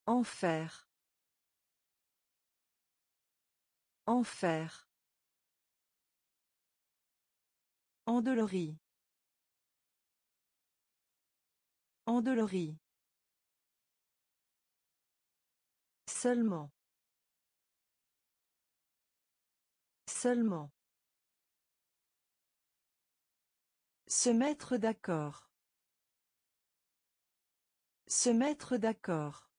Enfer. Enfer. Endolorie. Endolori. Seulement. Seulement. Se mettre d'accord. Se mettre d'accord.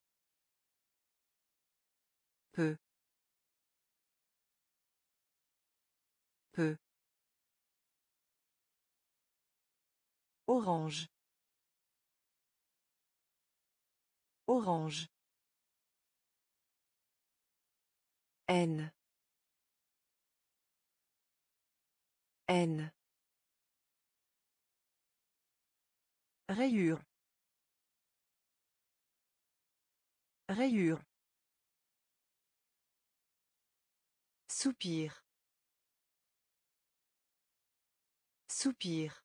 Orange. Orange. N. N. Rayure. Rayure. Soupir. Soupir.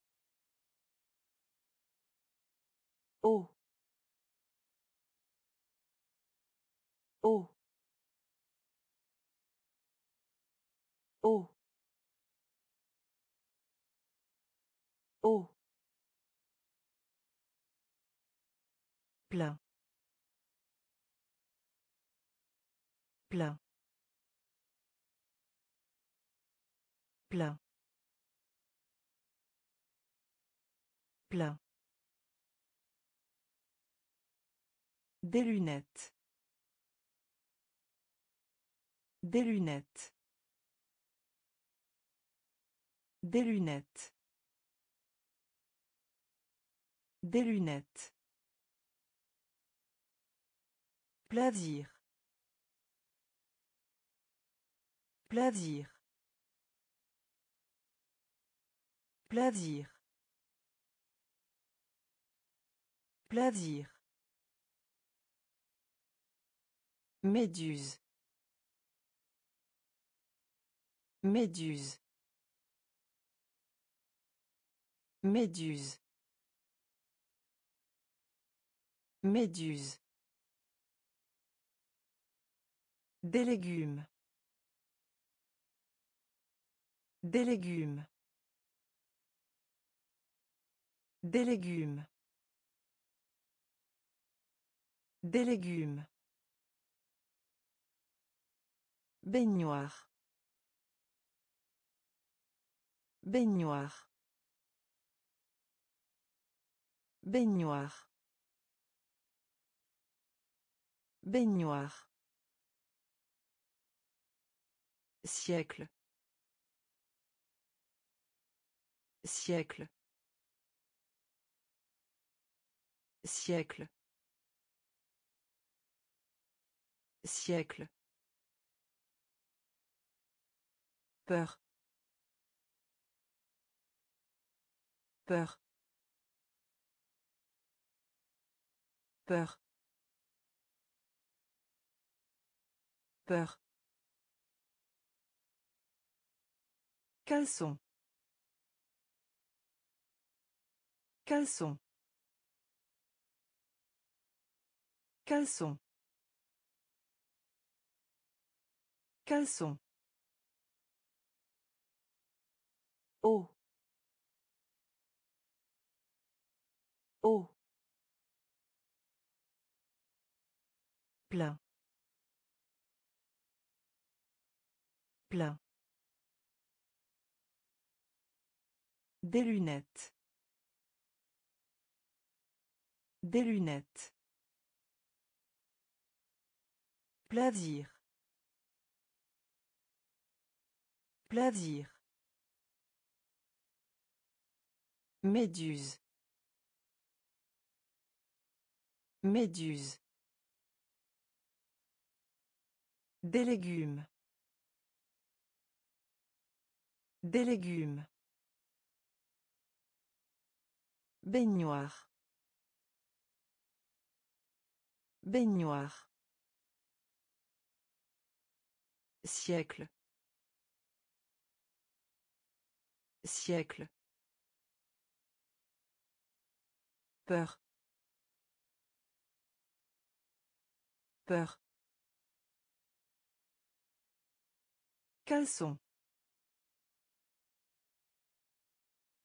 Oh. Oh. Oh. Oh. plein plein plein plein Des lunettes. Des lunettes. Des lunettes. Des lunettes. Plaisir. Plaisir. Plaisir. Plaisir. Méduse. Méduse. Méduse. Méduse. Des légumes. Des légumes. Des légumes. Des légumes. Baignoire. Baignoire. Baignoire. Baignoire. Siècle. Siècle. Siècle. Siècle. Peur. Peur. Peur. Peur. Caleçon. Caleçon. Caleçon. Caleçon. Oh. Oh. plein plein Des lunettes. Des lunettes. Plaisir. Plaisir. Méduse. Méduse. Des légumes. Des légumes. Baignoire. Baignoire. Siècle. Siècle. Peur. Peur. Caleçon.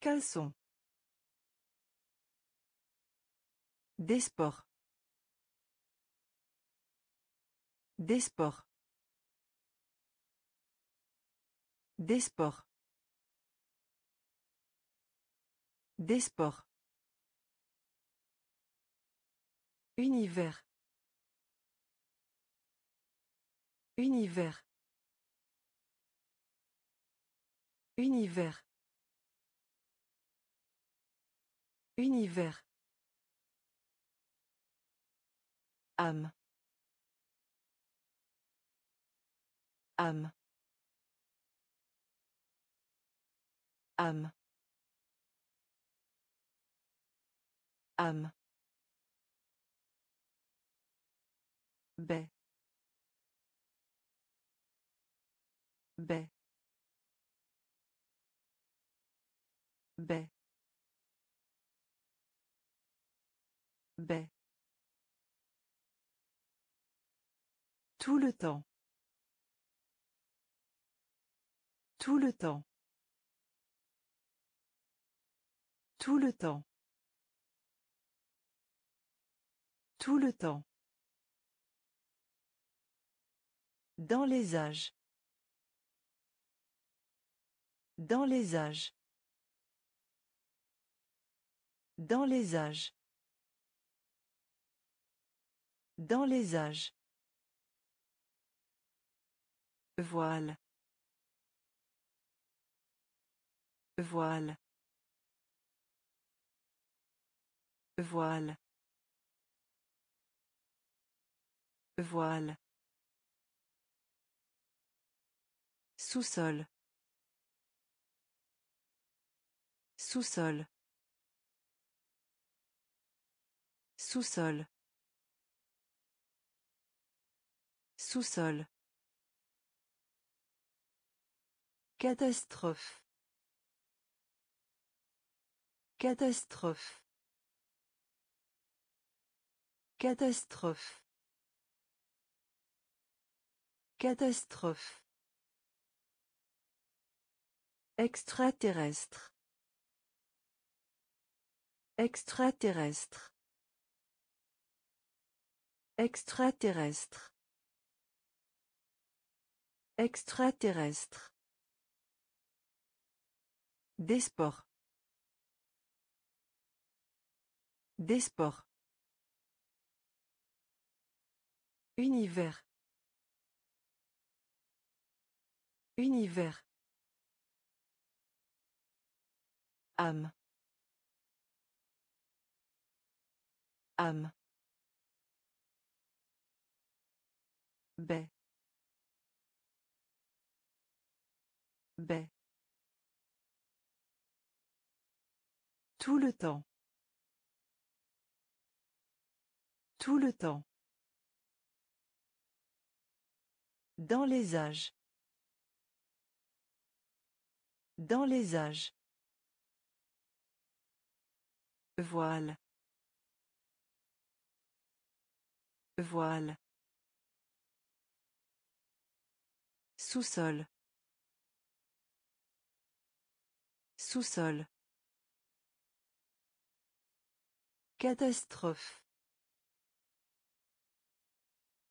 Caleçon. Des sports. Des sports. Des sports. Des sports. Univers. Univers. Univers. Univers. âme âme âme âme baie baie baie baie Tout le temps. Tout le temps. Tout le temps. Tout le temps. Dans les âges. Dans les âges. Dans les âges. Dans les âges. Voile. Voile. Voile. Voile. Sous-sol. Sous-sol. Sous-sol. Sous-sol. Catastrophe. Catastrophe. Catastrophe. Catastrophe. Extraterrestre. Extraterrestre. Extraterrestre. Extraterrestre. Des sports. Des. Univers. Univers. Âme âme baie baie Tout le temps. Tout le temps. Dans les âges. Dans les âges. Voile. Voile. Sous-sol. Sous-sol. Catastrophe.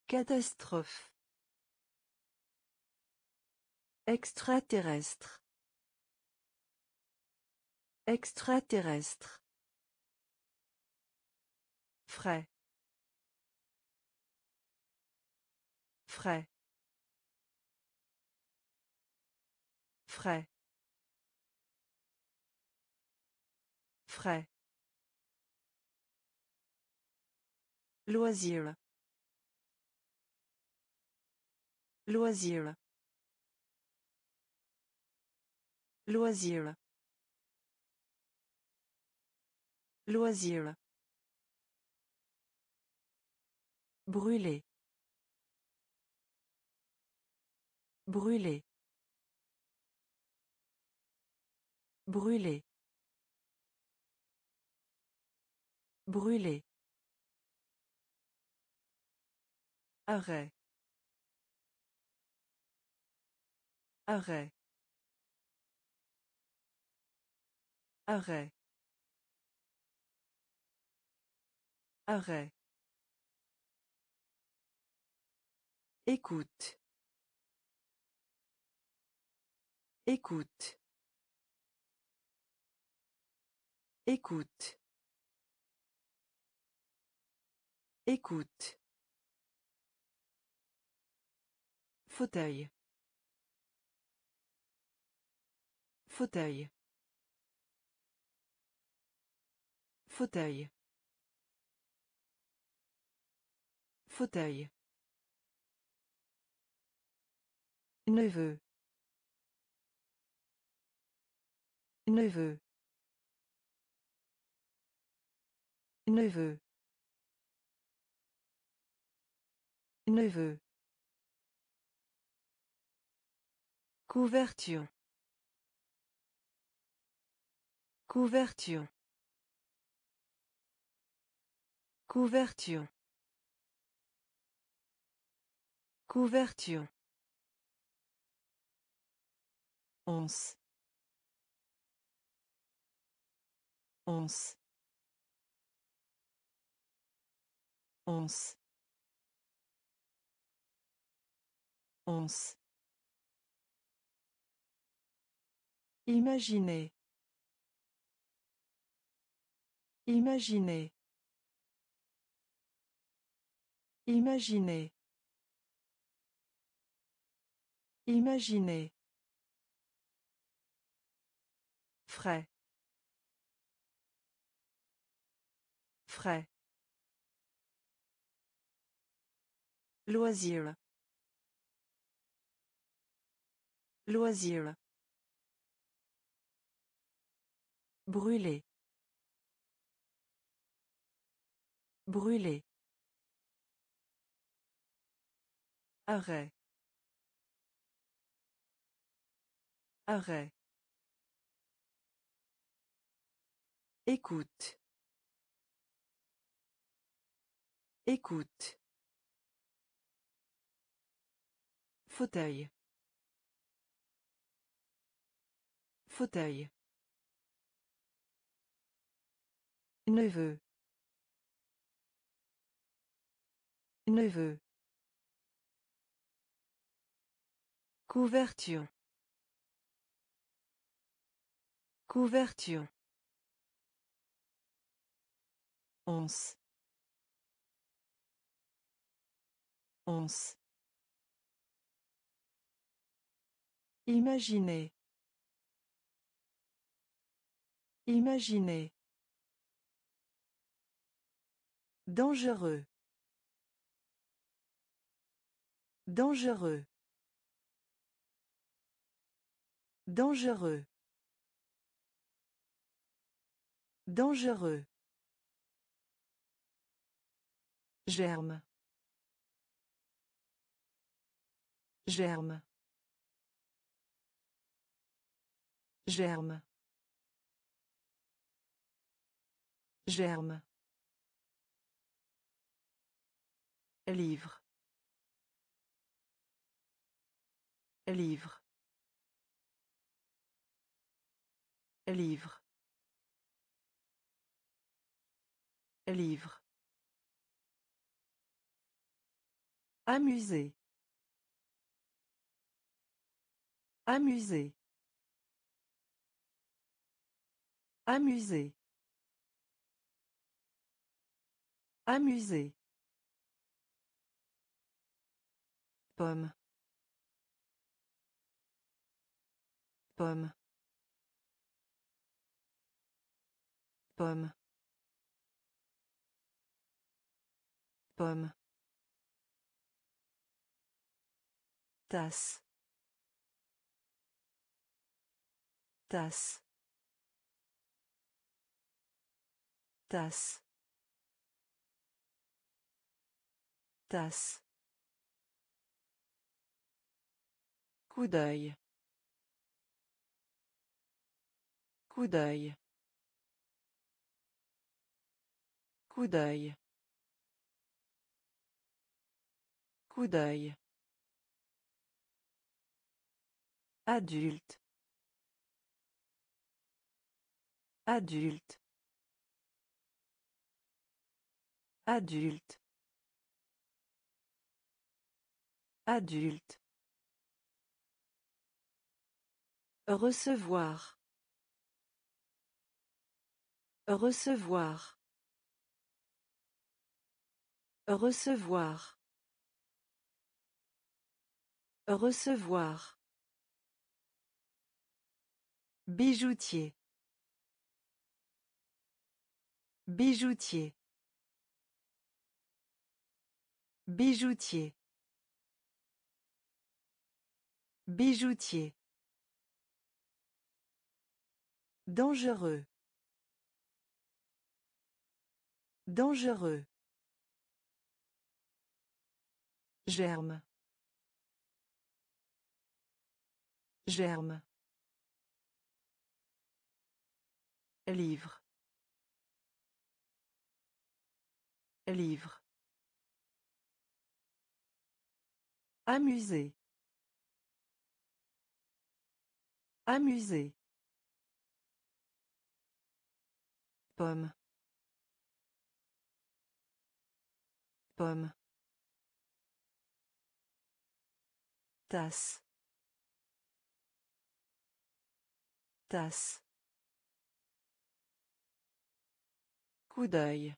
Catastrophe. Extraterrestre. Extraterrestre. Frais. Frais. Frais. Frais. Loisir. Loisir. Loisir. Loisir. Brûler. Brûler. Brûler. Brûler. Arrêt. Arrêt. Arrêt. Arrêt. Écoute. Écoute. Écoute. Écoute. Fauteuil. Fauteuil. Fauteuil. Fauteuil. Neveu. Neveu. Neveu. Neveu. Couverture. Couverture. Couverture. Couverture. Once. Once. Once. Once. Imaginez. Imaginez. Imaginez. Imaginez. Frais. Frais. Loisir. Loisir. Brûler. Brûler. Arrêt. Arrêt. Écoute. Écoute. Fauteuil. Fauteuil. Neveu. Neveu. Couverture. Couverture. Once. Once. Imaginez. Imaginez. Dangereux. Dangereux. Dangereux. Dangereux. Germe. Germe. Germe. Germe. Livre. Livre. Livre. Livre. Amuser. Amuser. Amuser. Amuser. Pomme. Pomme. Pomme. Pomme. Tasse. Tasse. Tasse. Tasse. Coup d'œil. Coup d'œil. Coup d'œil. Coup d'œil. Adulte. Adulte. Adulte. Adulte. Recevoir. Recevoir. Recevoir. Recevoir. Bijoutier. Bijoutier. Bijoutier. Bijoutier. Dangereux. Dangereux. Germe. Germe. Livre. Livre. Amuser. Amuser. Pomme. Pomme. Tasse. Tasse. Coup d'œil.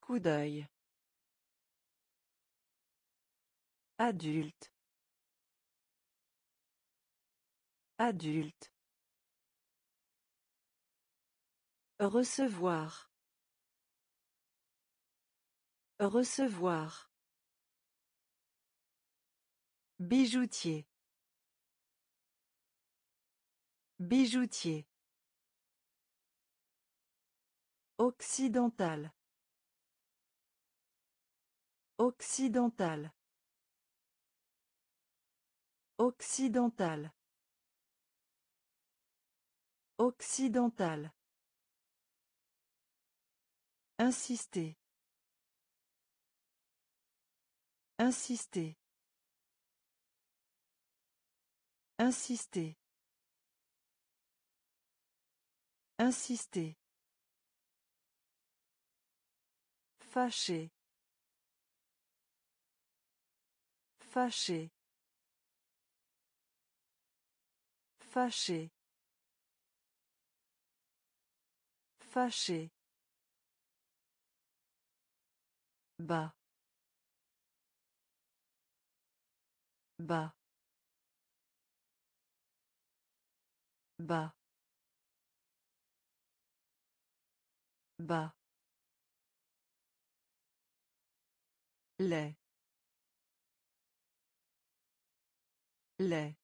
Coup d'œil. Adulte. Adulte. Recevoir. Recevoir. Bijoutier. Bijoutier. Occidental. Occidental. Occidental. Occidental. Insister. Insister. Insister. Insister. Fâché. Fâché. Fâché. Fâché. Bas. Bas. Bas. Bas. Lait lait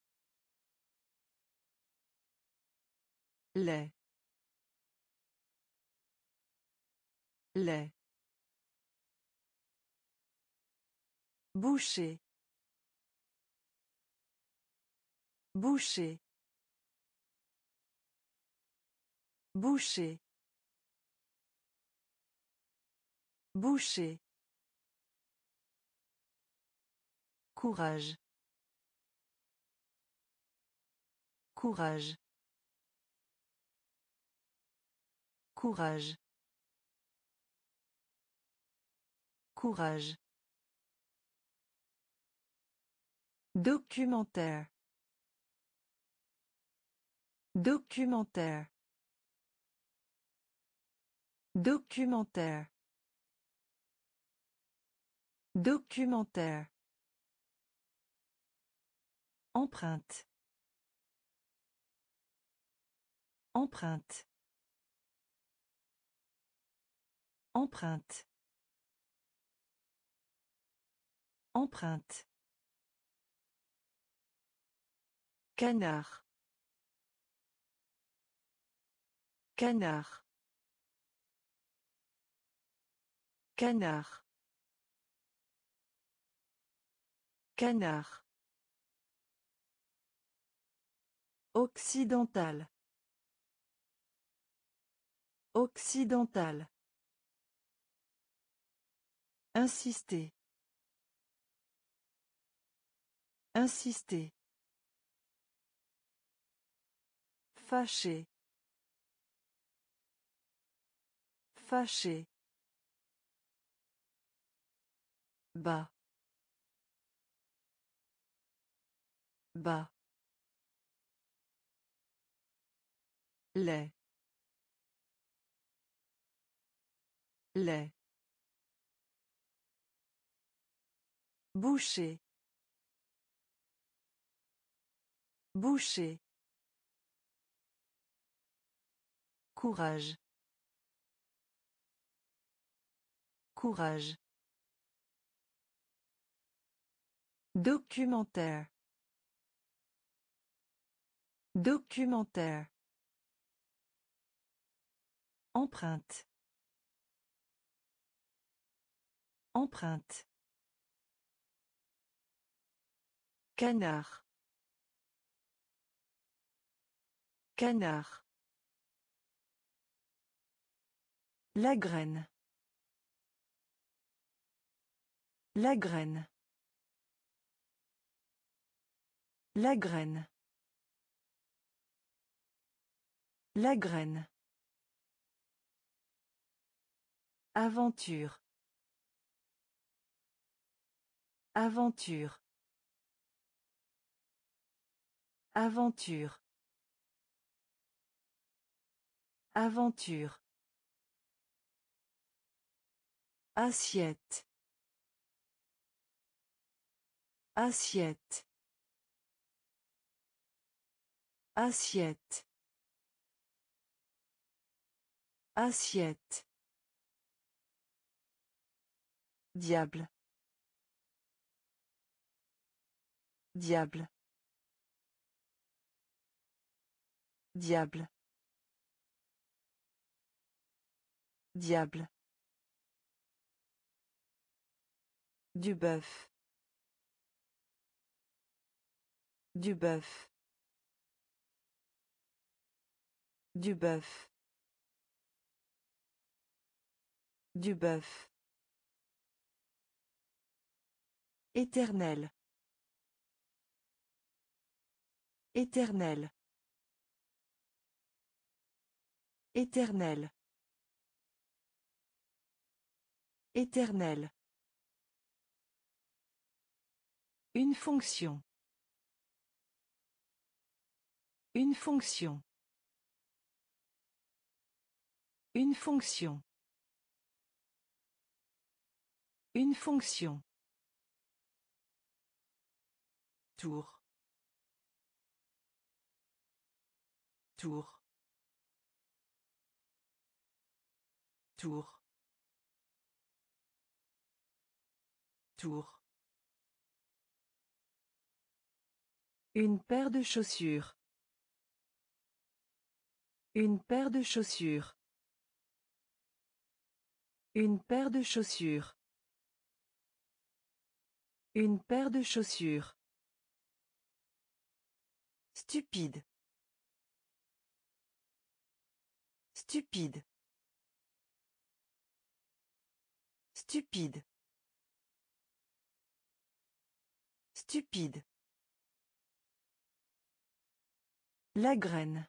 lait lait Boucher. Boucher. Boucher. Boucher. Courage. Courage. Courage. Courage. Documentaire. Documentaire. Documentaire. Documentaire. Empreinte. Empreinte. Empreinte. Empreinte. Canard. Canard. Canard. Canard. Occidental. Occidental. Insister. Insister. Fâché. Fâché. Bas. Bas. Lait lait boucher. Boucher. Courage. Courage. Documentaire. Documentaire Empreinte. Empreinte. Canard. Canard. La graine. La graine. La graine. La graine. Aventure. Aventure. Aventure. Aventure. Assiette. Assiette. Assiette. Assiette. Diable. Diable. Diable. Diable. Du bœuf. Du bœuf. Du bœuf. Du bœuf. Éternel. Éternel. Éternel. Éternel. Une fonction. Une fonction. Une fonction. Une fonction. Tour. Tour. Tour. Une paire de chaussures. Une paire de chaussures. Une paire de chaussures. Une paire de chaussures. Stupide. Stupide. Stupide. Stupide. La graine.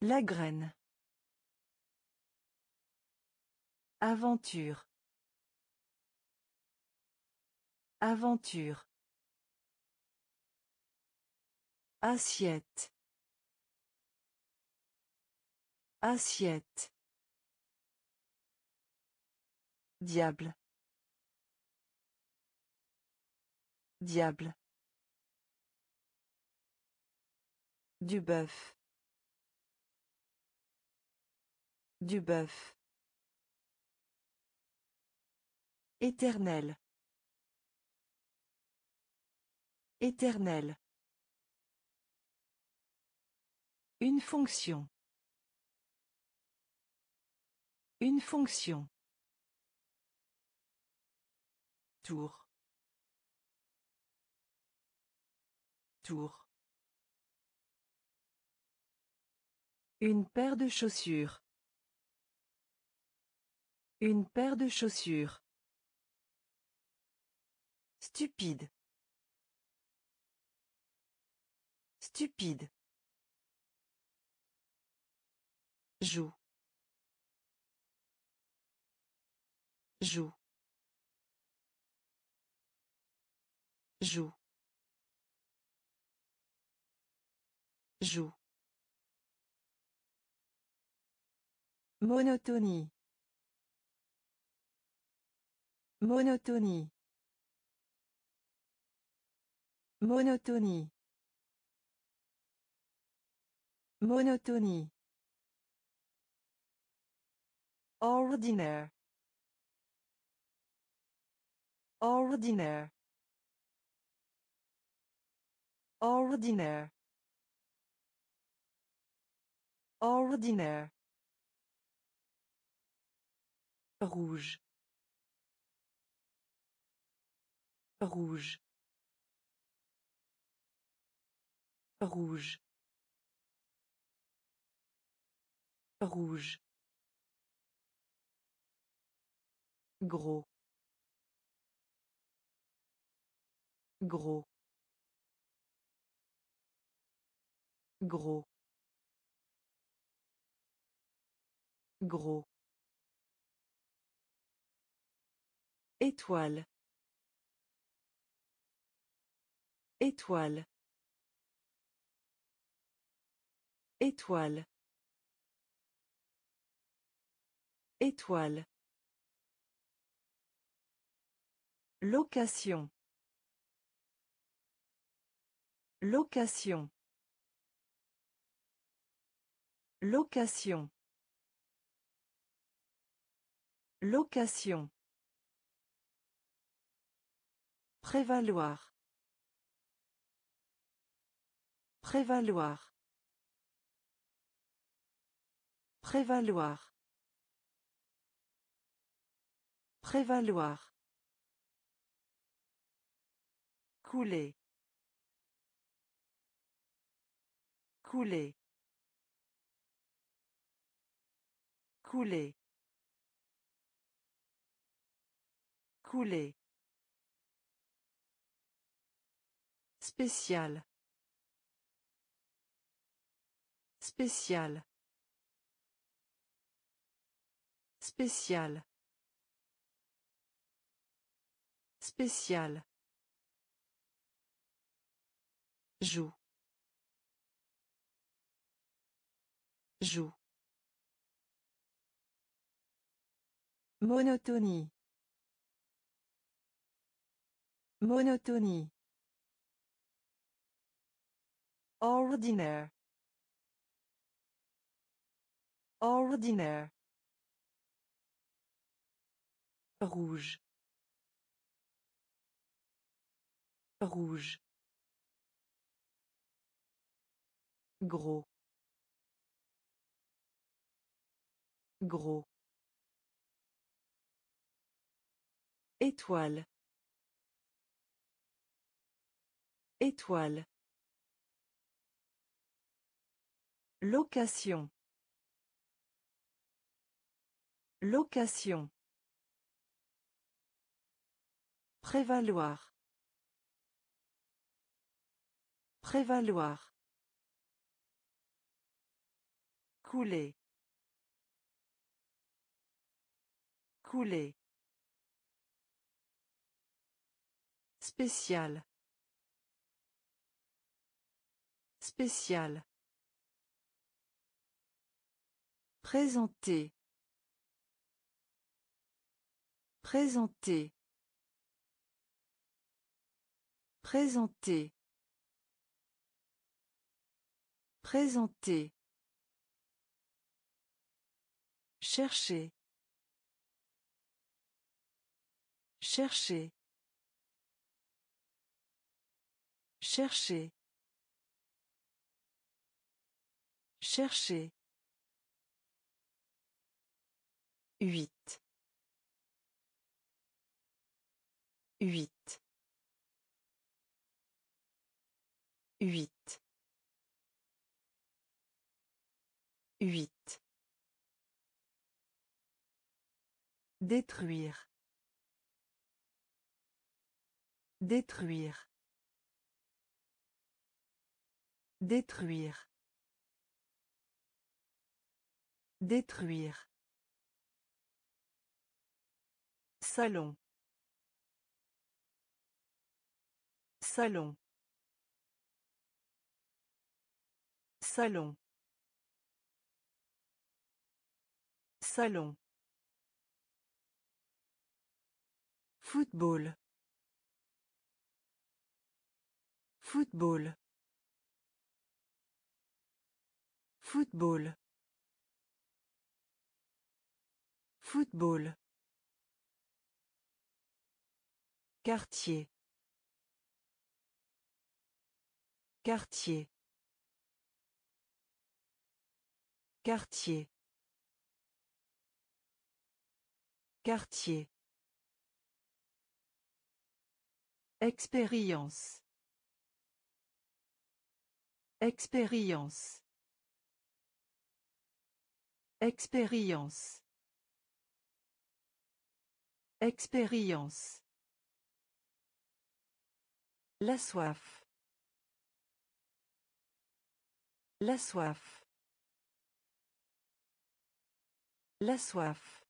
La graine. Aventure. Aventure. Assiette. Assiette. Diable. Diable. Du bœuf. Du bœuf. Éternel. Éternel. Une fonction. Une fonction. Tour. Tour. Une paire de chaussures. Une paire de chaussures. Stupide. Stupide. Joue. Joue. Joue. Joue. Monotonie. Monotonie. Monotonie. Monotonie. Ordinaire. Ordinaire. Ordinaire. Ordinaire. Rouge. Rouge. Rouge. Rouge. Gros. Gros. Gros. Gros. Étoile. Étoile. Étoile. Étoile. Location. Location. Location. Location. Prévaloir. Prévaloir. Prévaloir. Prévaloir. Couler. Couler. Couler. Couler. Spécial. Spécial. Spécial. Spécial. Joue. Joue. Monotonie. Monotonie. Ordinaire. Ordinaire. Rouge. Rouge. Gros. Gros. Étoile. Étoile. Location. Location. Prévaloir. Prévaloir. Couler. Couler. Spécial. Spécial. Présenter. Présenter. Présenter. Présenter. Chercher. Chercher. Chercher. Chercher. Huit. Huit. Huit. Huit. Détruire. Détruire. Détruire. Détruire. Salon. Salon. Salon. Salon. Football. Football. Football. Football. Quartier. Quartier. Quartier. Quartier. Expérience. Expérience. Expérience. Expérience. La soif. La soif. La soif.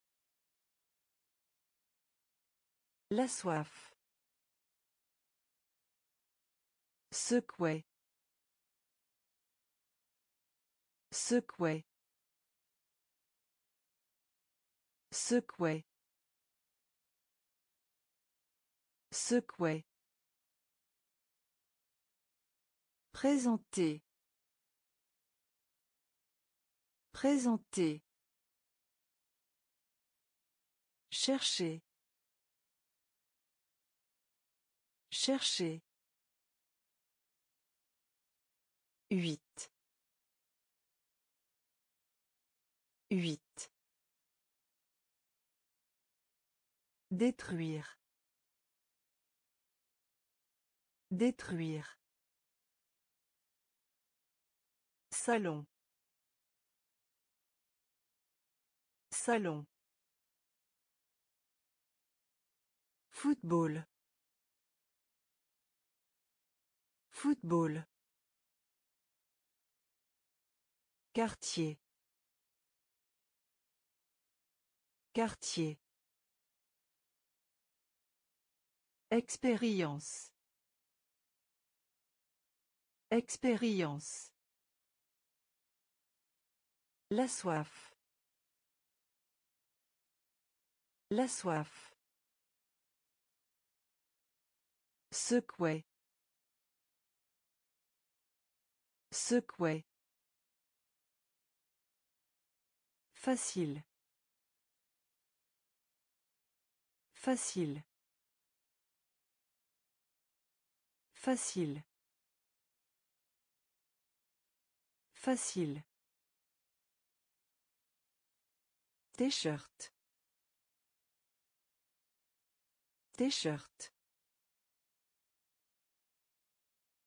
La soif. Secouer. Secouer. Secouer. Secouer. Présenter. Présenter. Chercher. Chercher. Huit. Huit. Détruire. Détruire. Salon. Salon. Football. Football. Quartier. Quartier. Expérience. Expérience. La soif. La soif. Secouer. Secouer. Facile. Facile. Facile. Facile. T-shirt. T-shirt.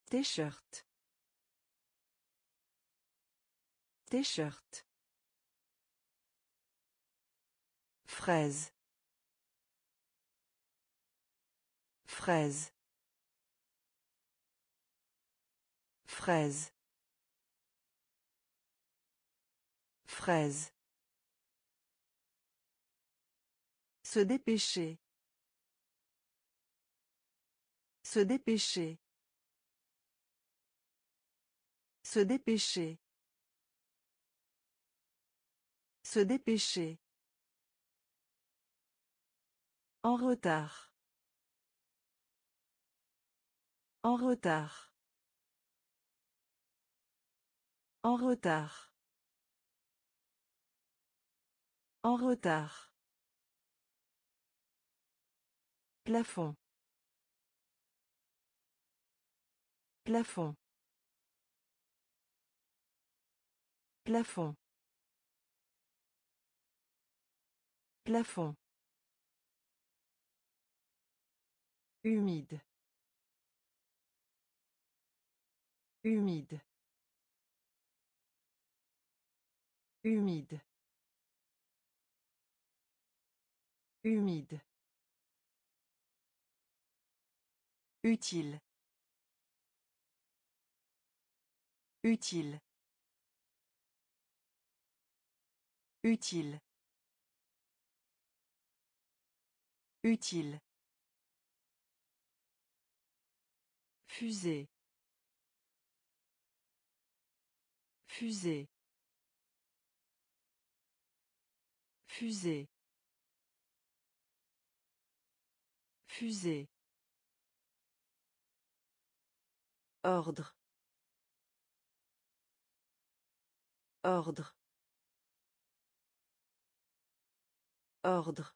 T-shirt. T-shirt. Fraise. Fraise. Fraise. Fraise. Se dépêcher. Se dépêcher. Se dépêcher. Se dépêcher. En retard. En retard. En retard. En retard. Plafond. Plafond. Plafond. Plafond. Humide. Humide. Humide. Humide. Utile. Utile. Utile. Utile. Fusée. Fusée. Fusée. Fusée. Ordre. Ordre. Ordre.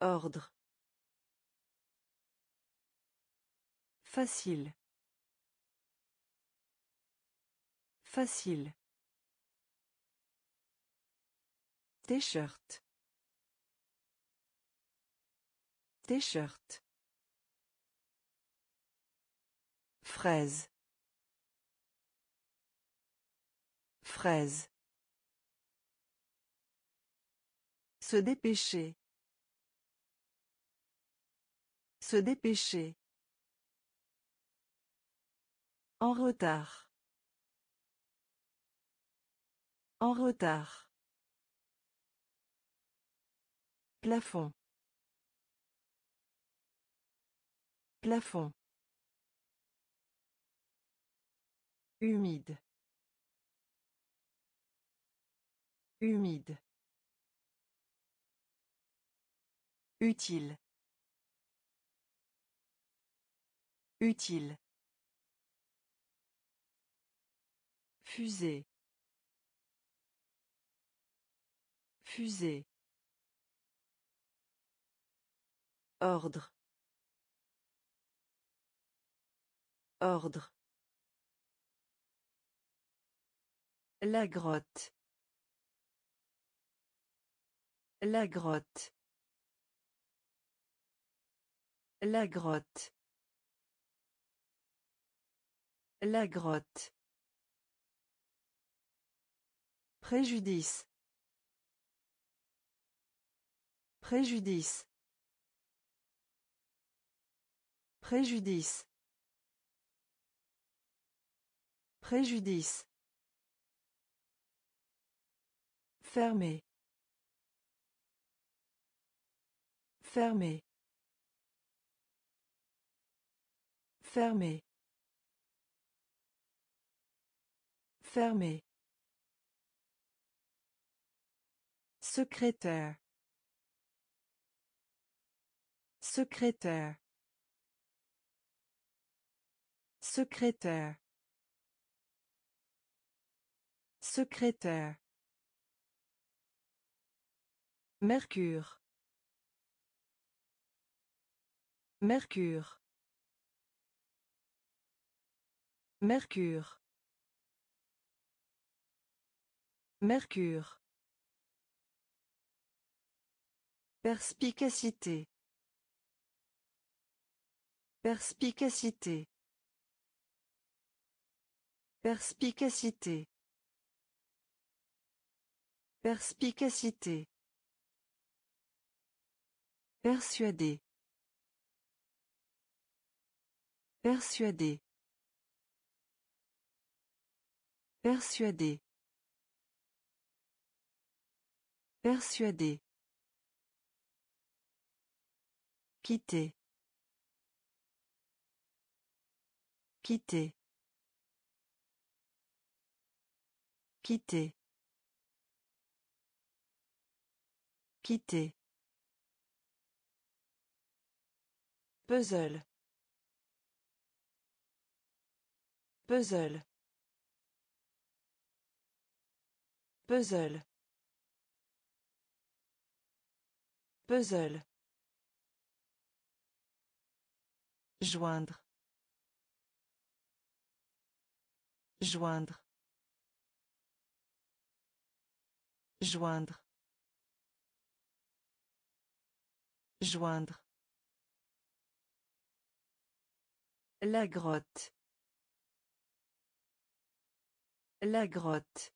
Ordre. Facile. Facile. T-shirt. T-shirt. Fraise. Fraise. Se dépêcher. Se dépêcher. En retard. En retard. Plafond. Plafond. Humide. Humide. Utile. Utile. Fusée. Fusée. Ordre. Ordre. La grotte. La grotte. La grotte. La grotte. Préjudice. Préjudice. Préjudice. Préjudice. Fermé. Fermé. Fermé. Fermé. Secrétaire. Secrétaire. Secrétaire. Secrétaire. Mercure. Mercure. Mercure. Mercure. Perspicacité. Perspicacité. Perspicacité. Perspicacité. Persuadé. Persuadé. Persuadé. Persuadé. Quitter. Quitter. Quitter. Quitter. Puzzle. Puzzle. Puzzle. Puzzle. Joindre. Joindre. Joindre. Joindre. La grotte. La grotte.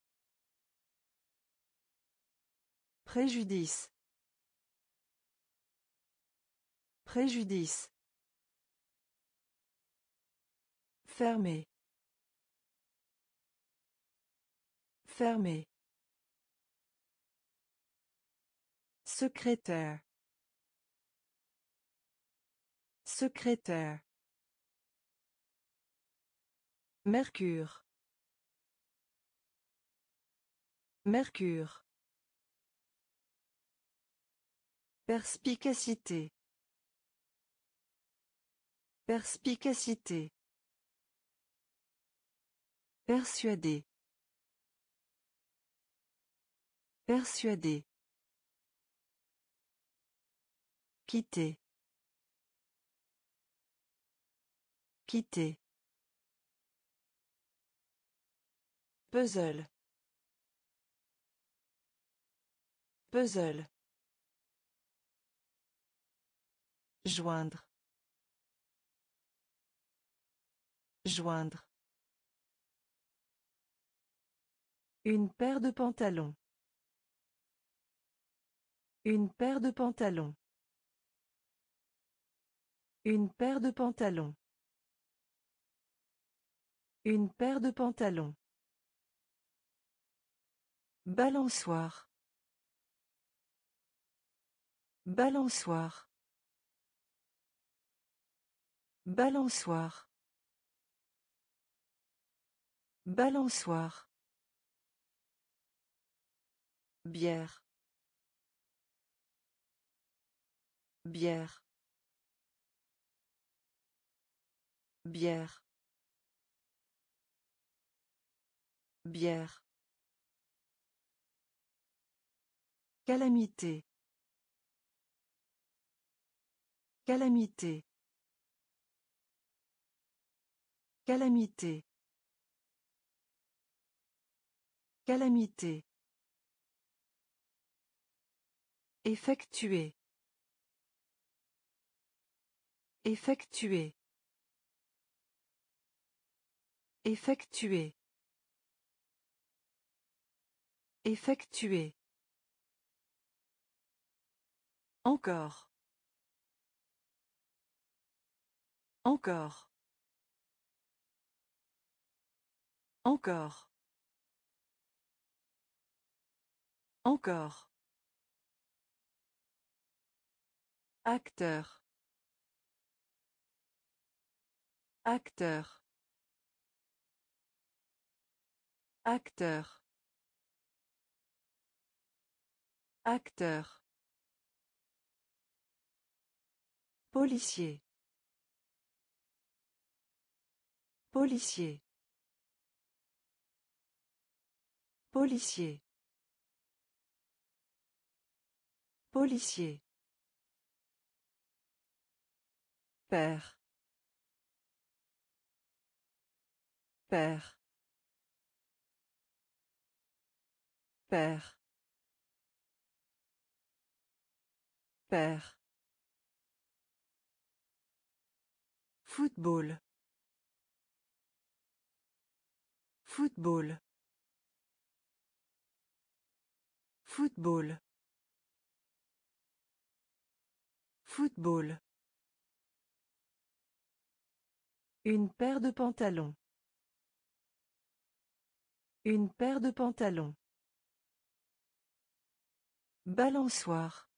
Préjudice. Préjudice. Fermé. Fermé. Secrétaire. Secrétaire. Mercure. Mercure. Perspicacité. Perspicacité. Persuadé. Persuadé. Quitter. Quitter. Puzzle. Puzzle. Joindre. Joindre. Une paire de pantalons. Une paire de pantalons. Une paire de pantalons. Une paire de pantalons. Balançoire. Balançoire. Balançoire. Balançoire. Bière. Bière. Bière. Bière. Calamité. Calamité. Calamité. Calamité. Effectuer. Effectuer. Effectuer. Effectuer. Encore. Encore. Encore. Encore. Acteur. Acteur. Acteur. Acteur. Policier. Policier. Policier. Policier. Père. Père. Père. Père. Football. Football. Football. Football. Une paire de pantalons. Une paire de pantalons. Balançoire.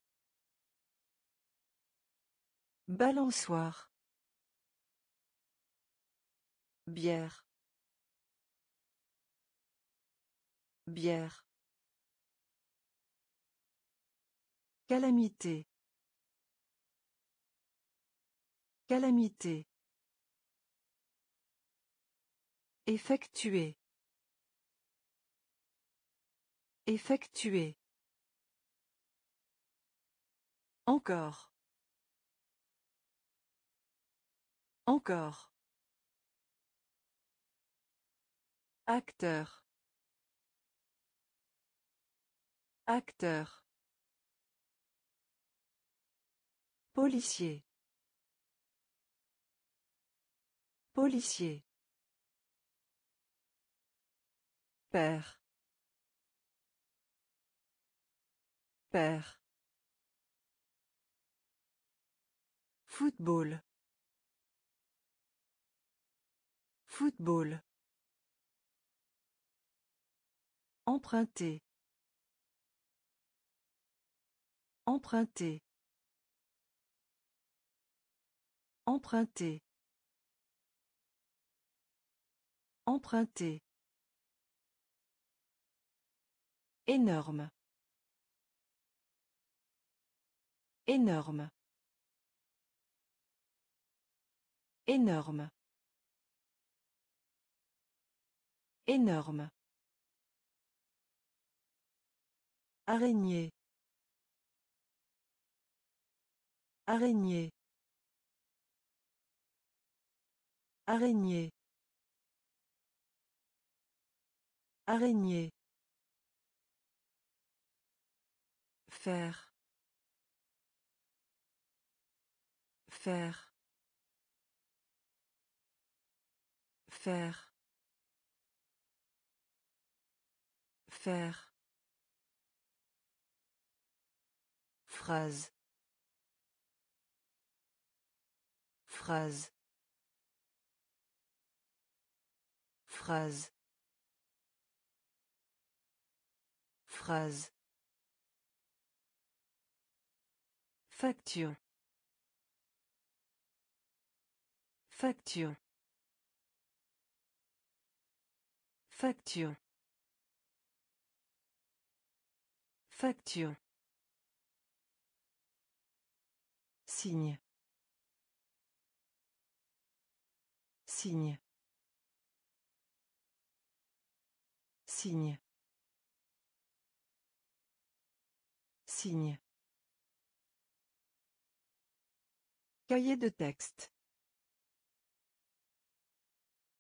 Balançoire. Bière. Bière. Calamité. Calamité. Effectuer. Effectuer. Encore. Encore. Acteur. Acteur. Policier. Policier. Père. Père. Football. Football. Emprunter. Emprunter. Emprunter. Emprunter. Énorme. Énorme. Énorme. Énorme. Araignée. Araignée. Araignée. Araignée. Faire. Faire. Faire. Faire. Phrase. Phrase. Phrase. Phrase. Facture. Facture. Facture. Facture. Signe. Signe. Signe. Signe. Cahier de texte.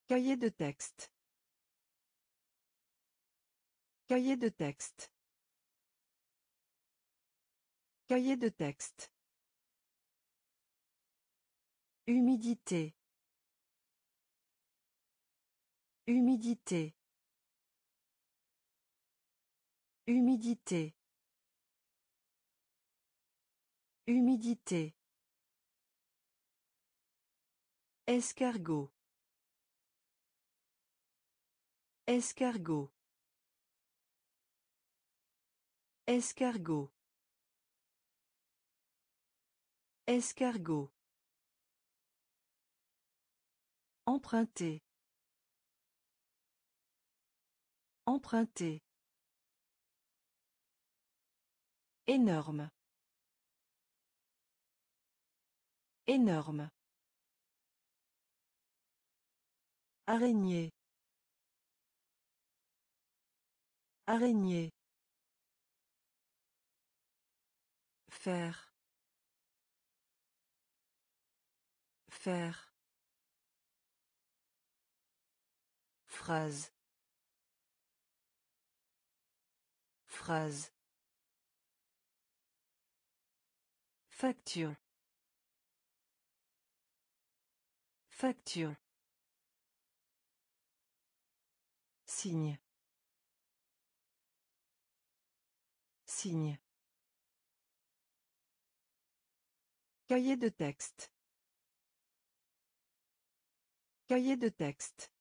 Cahier de texte. Cahier de texte. Cahier de texte. Humidité. Humidité. Humidité. Humidité. Escargot. Escargot. Escargot. Escargot. Emprunter. Emprunter. Énorme. Énorme. Araignée. Araignée. Faire. Faire. Phrase. Phrase. Facture. Facture. Signe. Signe. Cahier de texte. Cahier de texte.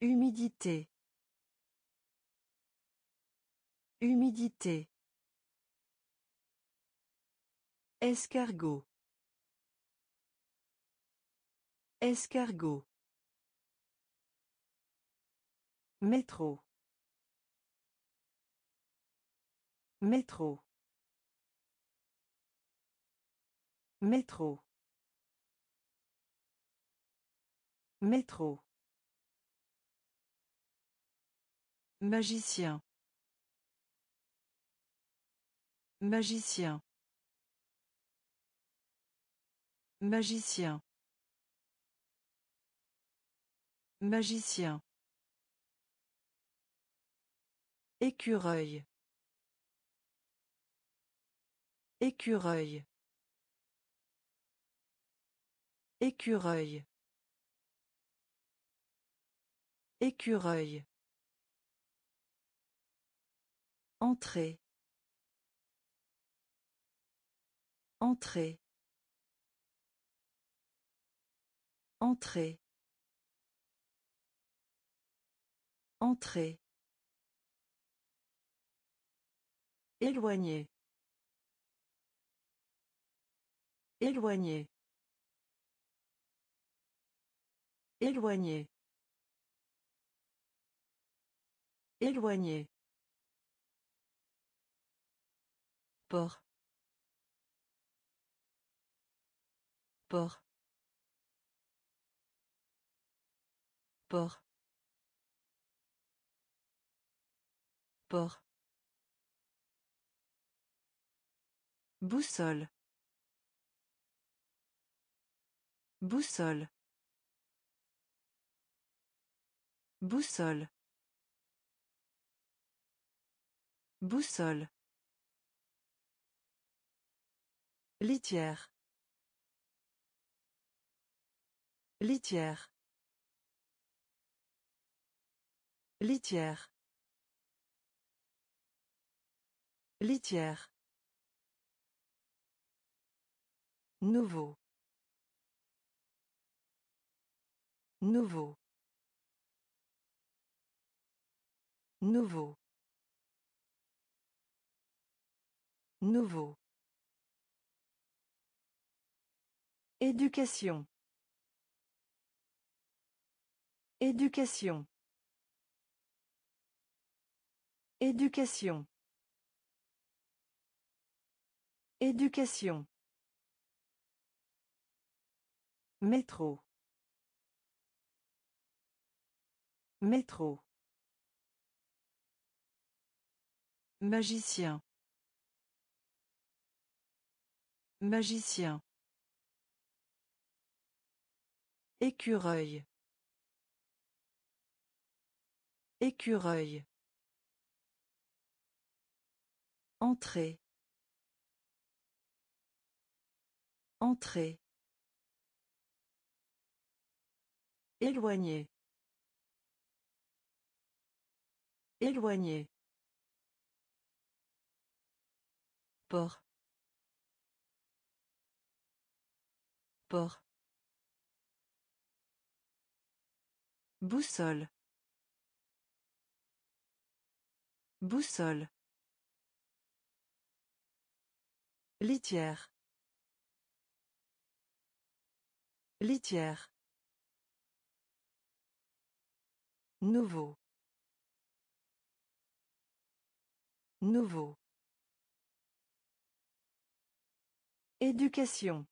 Humidité. Humidité. Escargot. Escargot. Métro. Métro. Métro. Métro. Magicien. Magicien. Magicien. Magicien. Écureuil. Écureuil. Écureuil. Écureuil. Entrée. Entrée. Entrée. Entrée. Éloigné. Éloigné. Éloigné. Éloigné. Port. Port. Port. Port. Boussole. Boussole. Boussole. Boussole. Litière. Litière. Litière. Litière. Nouveau. Nouveau. Nouveau. Nouveau. Éducation. Éducation. Éducation. Éducation. Métro. Métro. Magicien. Magicien. Écureuil. Écureuil. Entrée. Entrée. Éloigné. Éloigné. Port. Port. Boussole. Boussole. Litière. Litière. Nouveau. Nouveau. Éducation.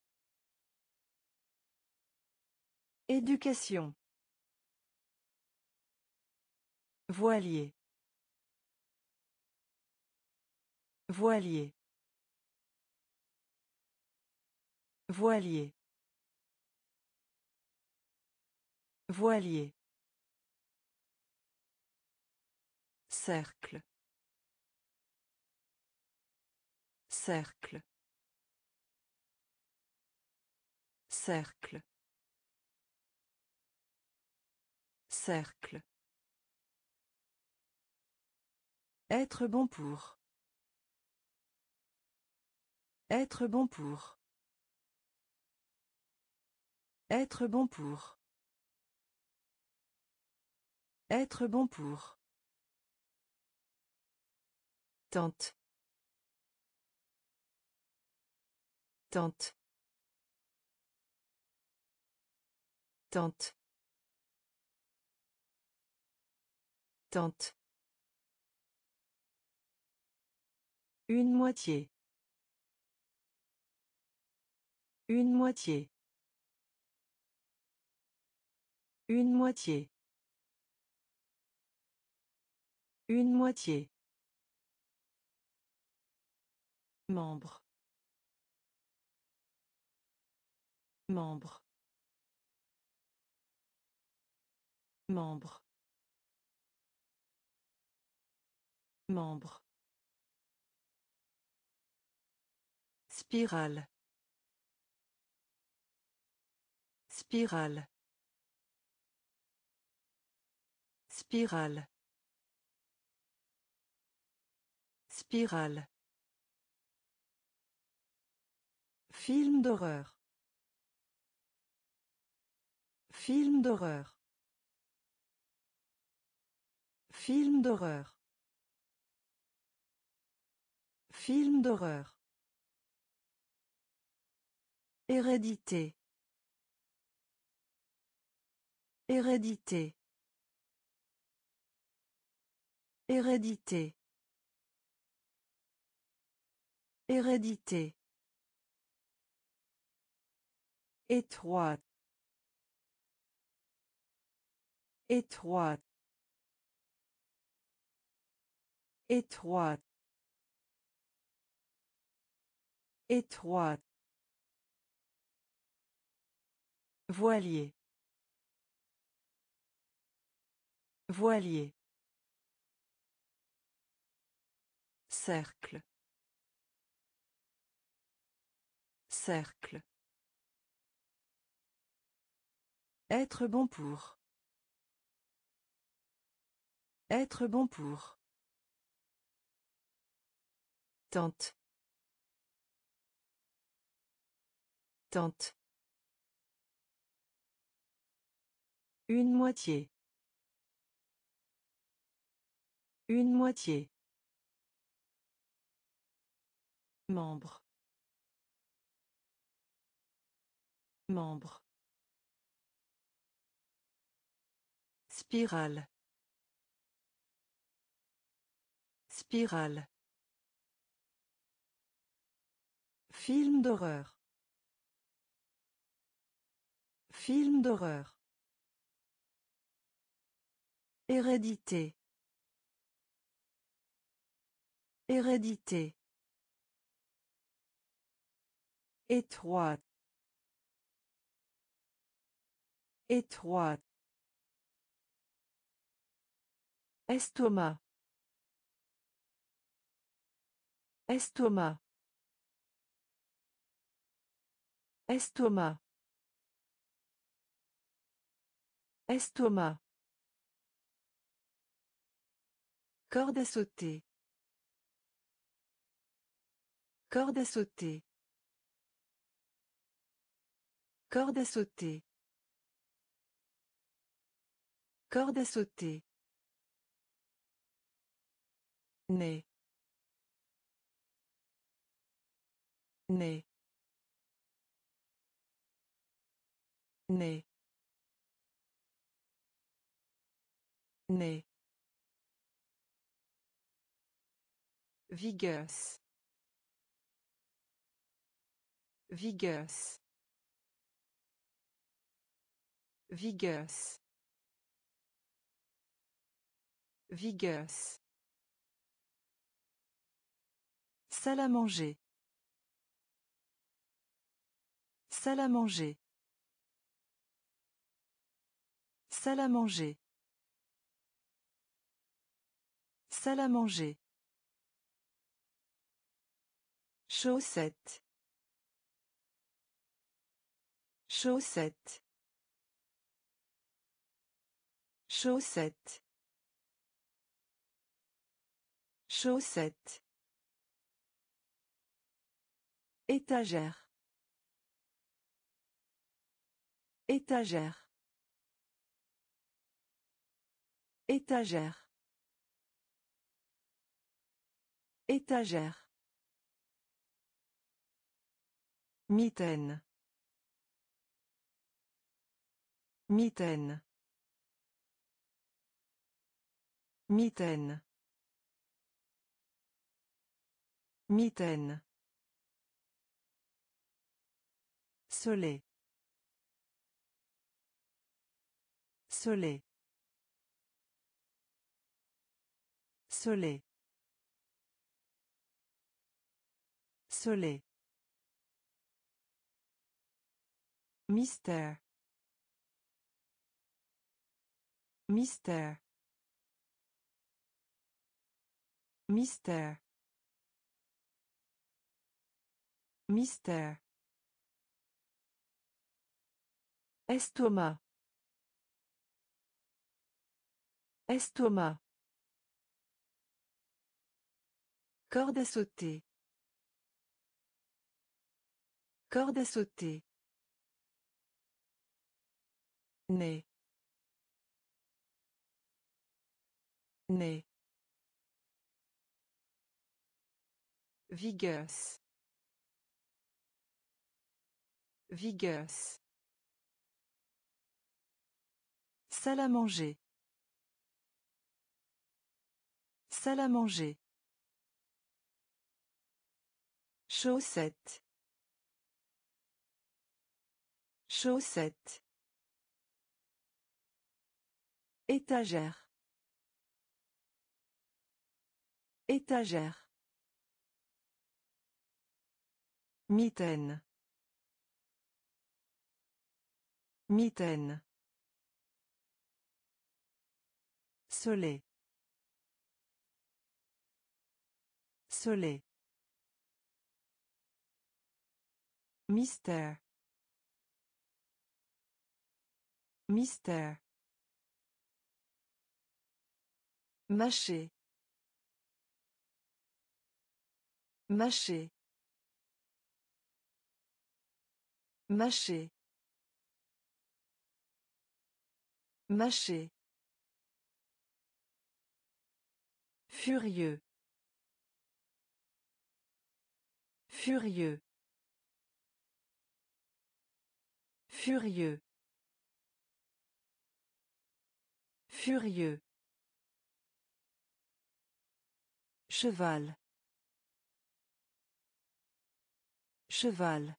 Éducation. Voilier. Voilier. Voilier. Voilier. Cercle. Cercle. Cercle. Cercle. Être bon pour. Être bon pour. Être bon pour. Être bon pour. Tente. Tente. Tente. Tente. Une moitié. Une moitié. Une moitié. Une moitié. Membre. Membre. Membre. Membre. Spirale. Spirale. Spirale. Spirale. Film d'horreur. Film d'horreur. Film d'horreur. Film d'horreur. Hérédité. Hérédité. Hérédité. Hérédité. Étroite. Étroite. Étroite. Étroite. Voilier. Voilier. Cercle. Cercle. Être bon pour. Être bon pour. Tente. Tente. Une moitié. Une moitié. Membre. Membre. Spirale. Spirale. Film d'horreur. Film d'horreur. Hérédité. Hérédité. Étroite. Étroite. Estomac. Estomac. Estomac. Estomac. Corde à sauter. Corde à sauter. Corde à sauter. Corde à sauter. Né. Né. Né. Né. Vigueuse. Vigueuse. Vigueuse. Vigueuse. Salle à manger. Salle à manger. Salle à manger. Salle à manger. Chaussette. Chaussette. Chaussette. Chaussette. Étagère. Étagère. Étagère. Étagère. Mitaine. Mitaine. Mitaine. Mitaine. Soleil. Soleil. Soleil. Soleil. Mystère. Mystère. Mystère. Mystère. Estomac. Estomac. Corde à sauter. Corde à sauter. Né. Né. Vigueuse. Vigueuse. Salle à manger. Salle à manger. Chaussette. Chaussette. Étagère. Étagère. Mitaine. Mitaine. Soleil. Soleil. Mystère. Mystère. Mâcher. Mâcher. Mâcher. Mâcher. Furieux. Furieux. Furieux. Furieux. Cheval. Cheval.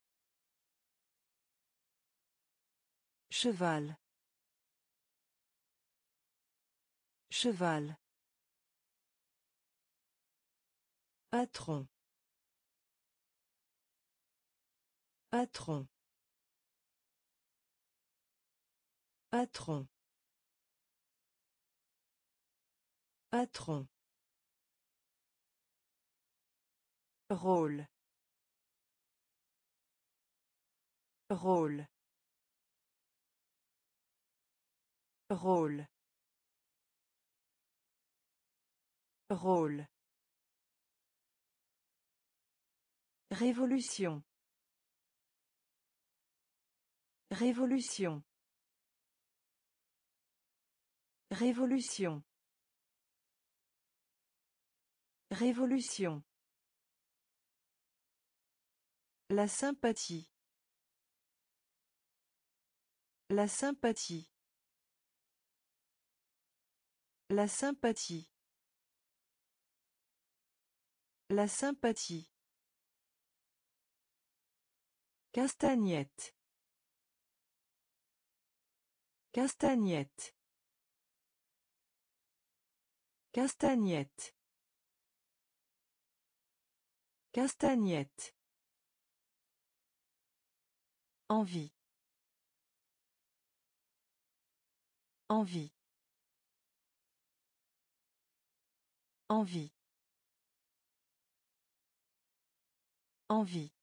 Cheval. Cheval. Patron. Patron. Patron. Patron. Rôle. Rôle. Rôle. Rôle. Révolution. Révolution. Révolution. Révolution. La sympathie. La sympathie. La sympathie. La sympathie. Castagnette. Castagnette. Castagnette. Castagnette. Envie. Envie. Envie. Envie.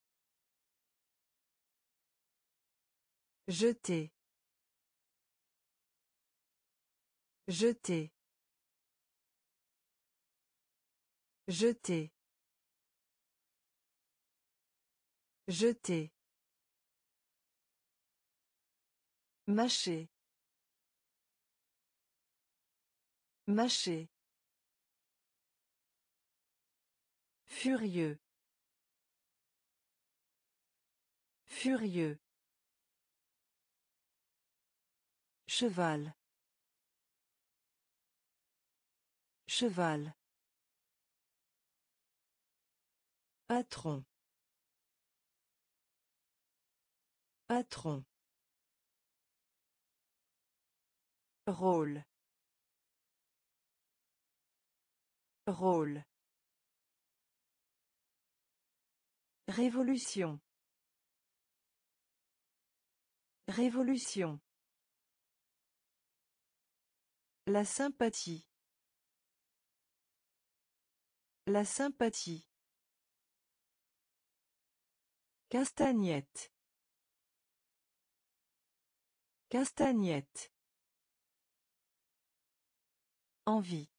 Jeter. Jeter. Jeter. Jeter. Mâcher. Mâcher. Furieux. Furieux. Cheval. Cheval. Patron. Patron. Rôle. Rôle. Révolution. Révolution. La sympathie. La sympathie. Castagnette. Castagnette. Envie.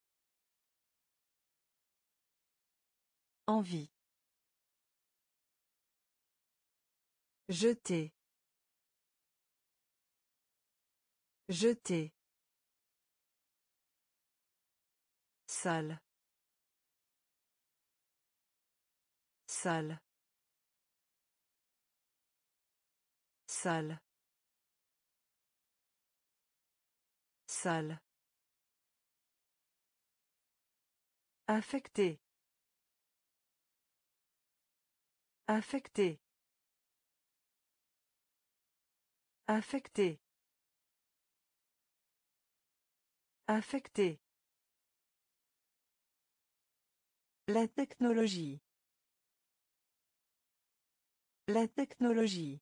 Envie. Jeter. Jeter. Salle. Salle. Salle. Salle. Affecté. Affecté. Affecté. Affecté. La technologie. La technologie.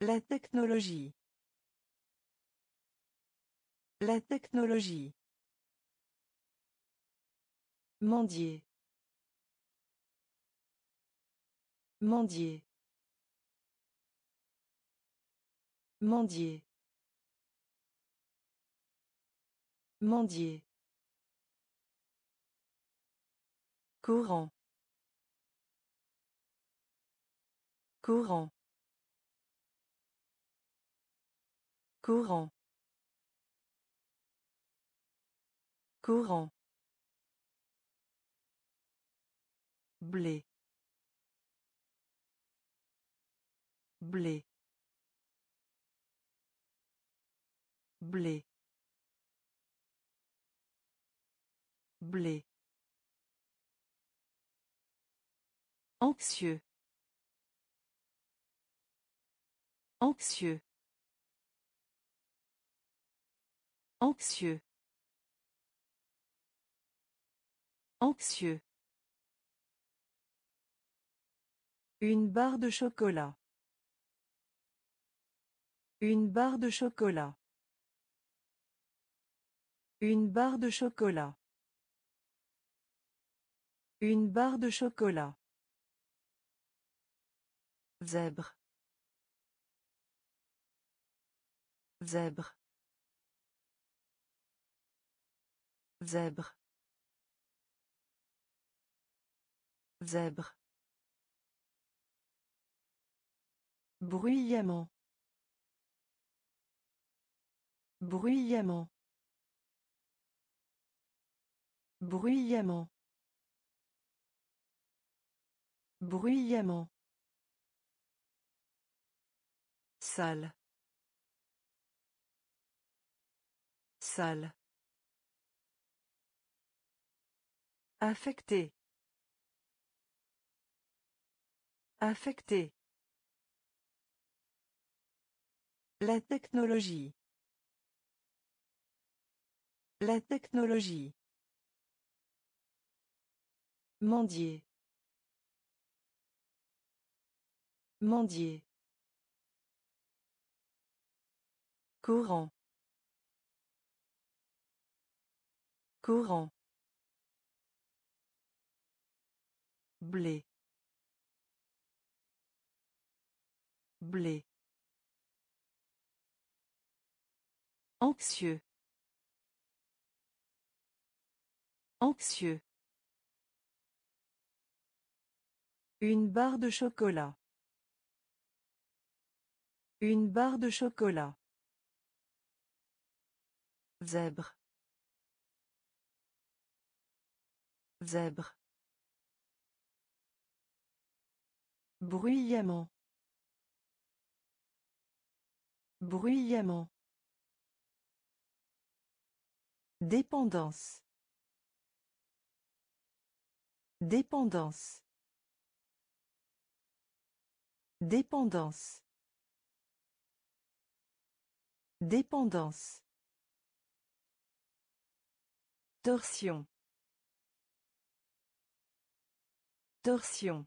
La technologie. La technologie. Mendier. Mendier. Mendier. Mendier. Courant. Courant. Courant. Courant. blé blé blé blé anxieux anxieux anxieux anxieux Une barre de chocolat. Une barre de chocolat. Une barre de chocolat. Une barre de chocolat. Zèbre. Zèbre. Zèbre. Zèbre. Bruyamment. Bruyamment. Bruyamment. Bruyamment. Salle. Salle. Affecté. Affecté. La technologie. La technologie. Mendier. Mendier. Courant. Courant. Blé. Blé. Anxieux. Anxieux. Une barre de chocolat. Une barre de chocolat. Zèbre. Zèbre. Bruyamment. Bruyamment. Dépendance. Dépendance. Dépendance. Dépendance. Torsion. Torsion.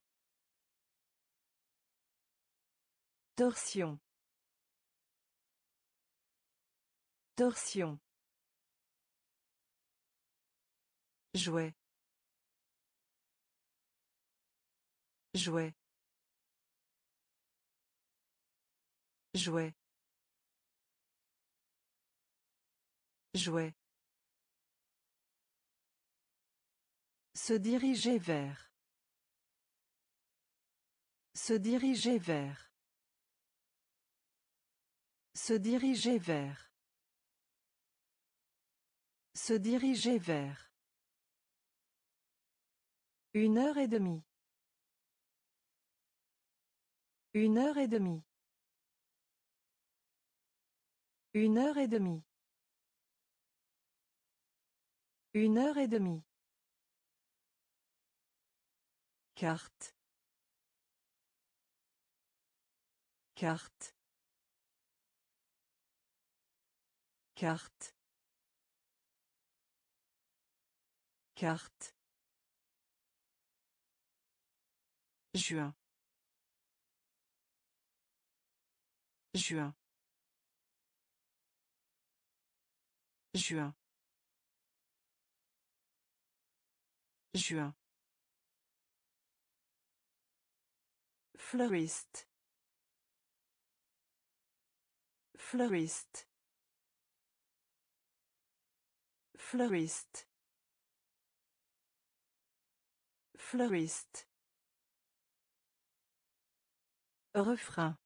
Torsion. Torsion. Jouet. Jouet. Jouet. Se diriger vers. Se diriger vers. Se diriger vers. Se diriger vers. Une heure et demie. Une heure et demie. Une heure et demie. Une heure et demie. Carte. Carte. Carte. Carte. Juin. Juin. Juin. Juin. Fleuriste. Fleuriste. Fleuriste. Fleuriste. Refrain.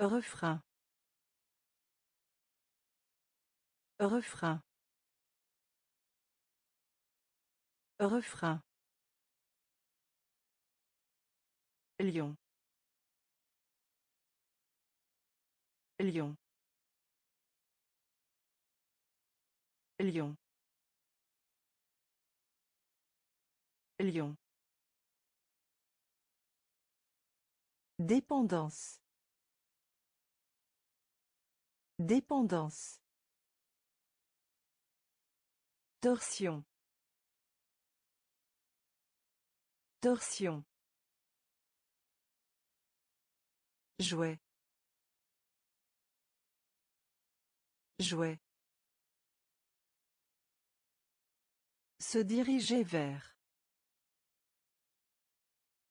Refrain. Refrain. Refrain. Lion. Lion. Lion. Lion. Dépendance. Dépendance. Torsion. Torsion. Jouet. Jouet. Se diriger vers.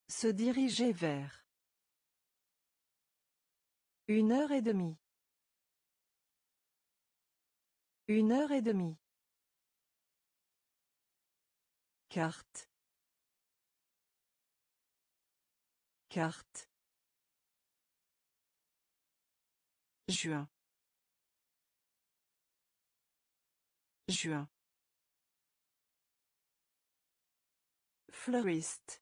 Se diriger vers. Une heure et demie. Une heure et demie. Carte. Carte. Juin. Juin. Fleuriste.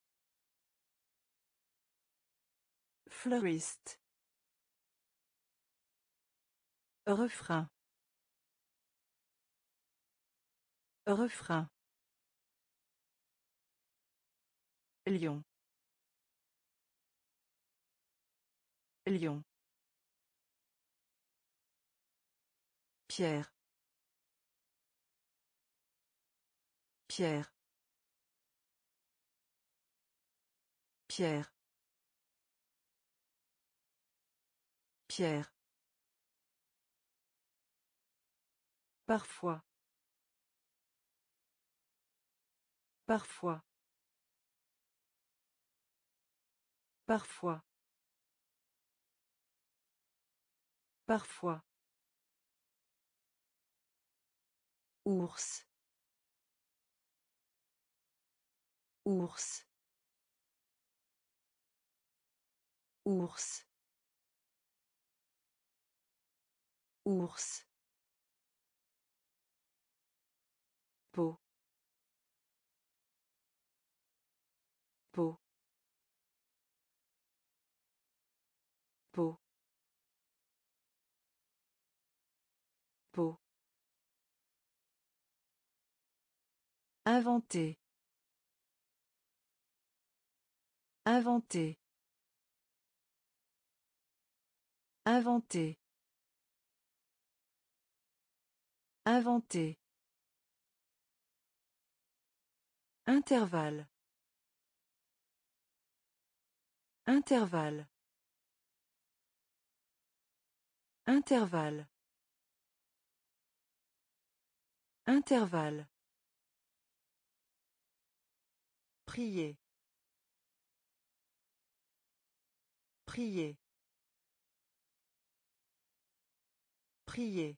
Fleuriste. Refrain. Refrain. Lion. Lion. Pierre. Pierre. Pierre. Pierre. Parfois. Parfois. Parfois. Parfois. Ours. Ours. Ours. Ours. peau Inventer. Inventer. Inventer. Inventer. Intervalle. Intervalle. Intervalle. Intervalle. Prier. Prier. Prier.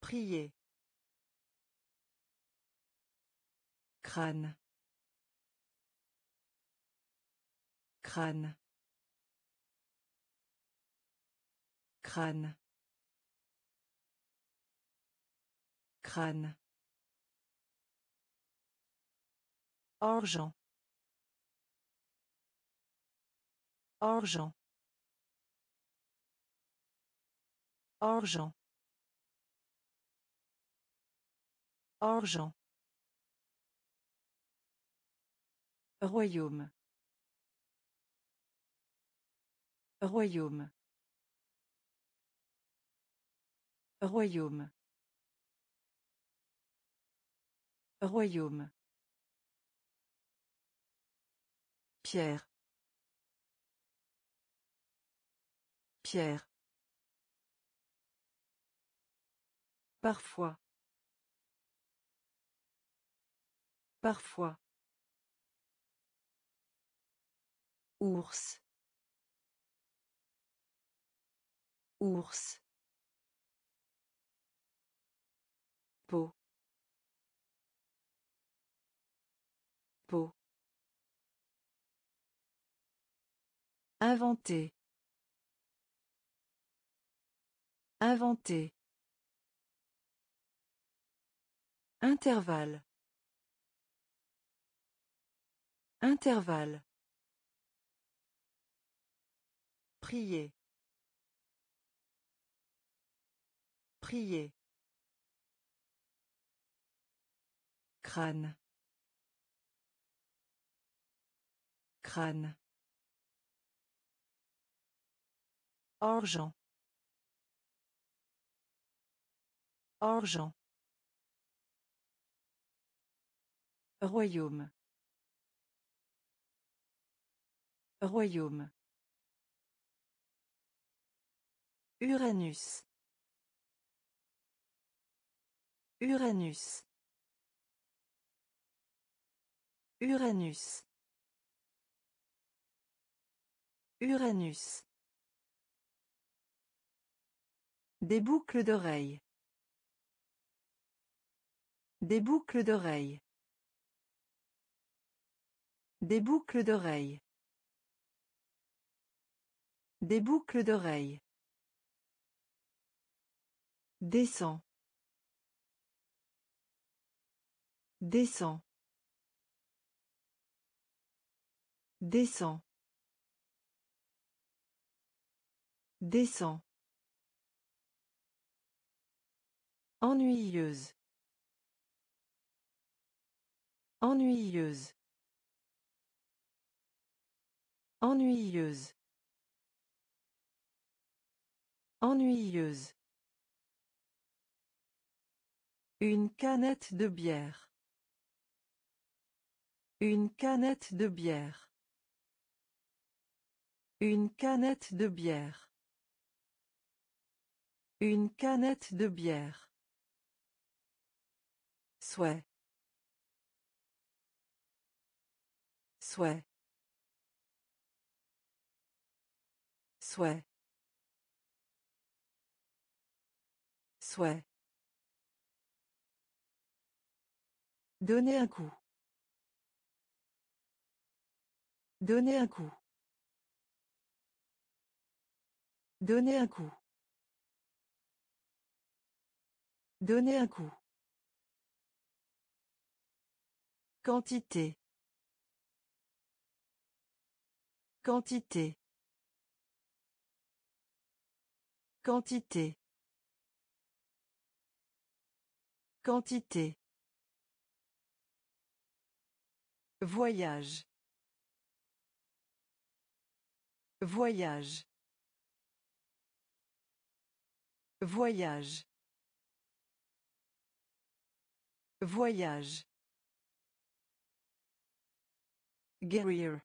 Prier. Crâne. Crâne. crâne crâne argent argent argent argent Royaume. Royaume. Royaume. Royaume. Pierre. Pierre. Parfois. Parfois. Ours. Ours. Inventer. Inventer. Intervalle. Intervalle. Prier. Prier. Crâne. Crâne. Argent. Argent. Royaume. Royaume. Uranus. Uranus. Uranus. Uranus. Des boucles d'oreilles. Des boucles d'oreilles. Des boucles d'oreilles. Des boucles d'oreilles. Descends. Descends. Descends. Descends. Ennuyeuse. Ennuyeuse. Ennuyeuse. Ennuyeuse. Une canette de bière. Une canette de bière. Une canette de bière. Une canette de bière. Souhait. Souhait. Souhait. Souhait. Donner un coup. Donner un coup. Donner un coup. Donner un coup. Quantité. Quantité. Quantité. Quantité. Voyage. Voyage. Voyage. Voyage. Guerrier.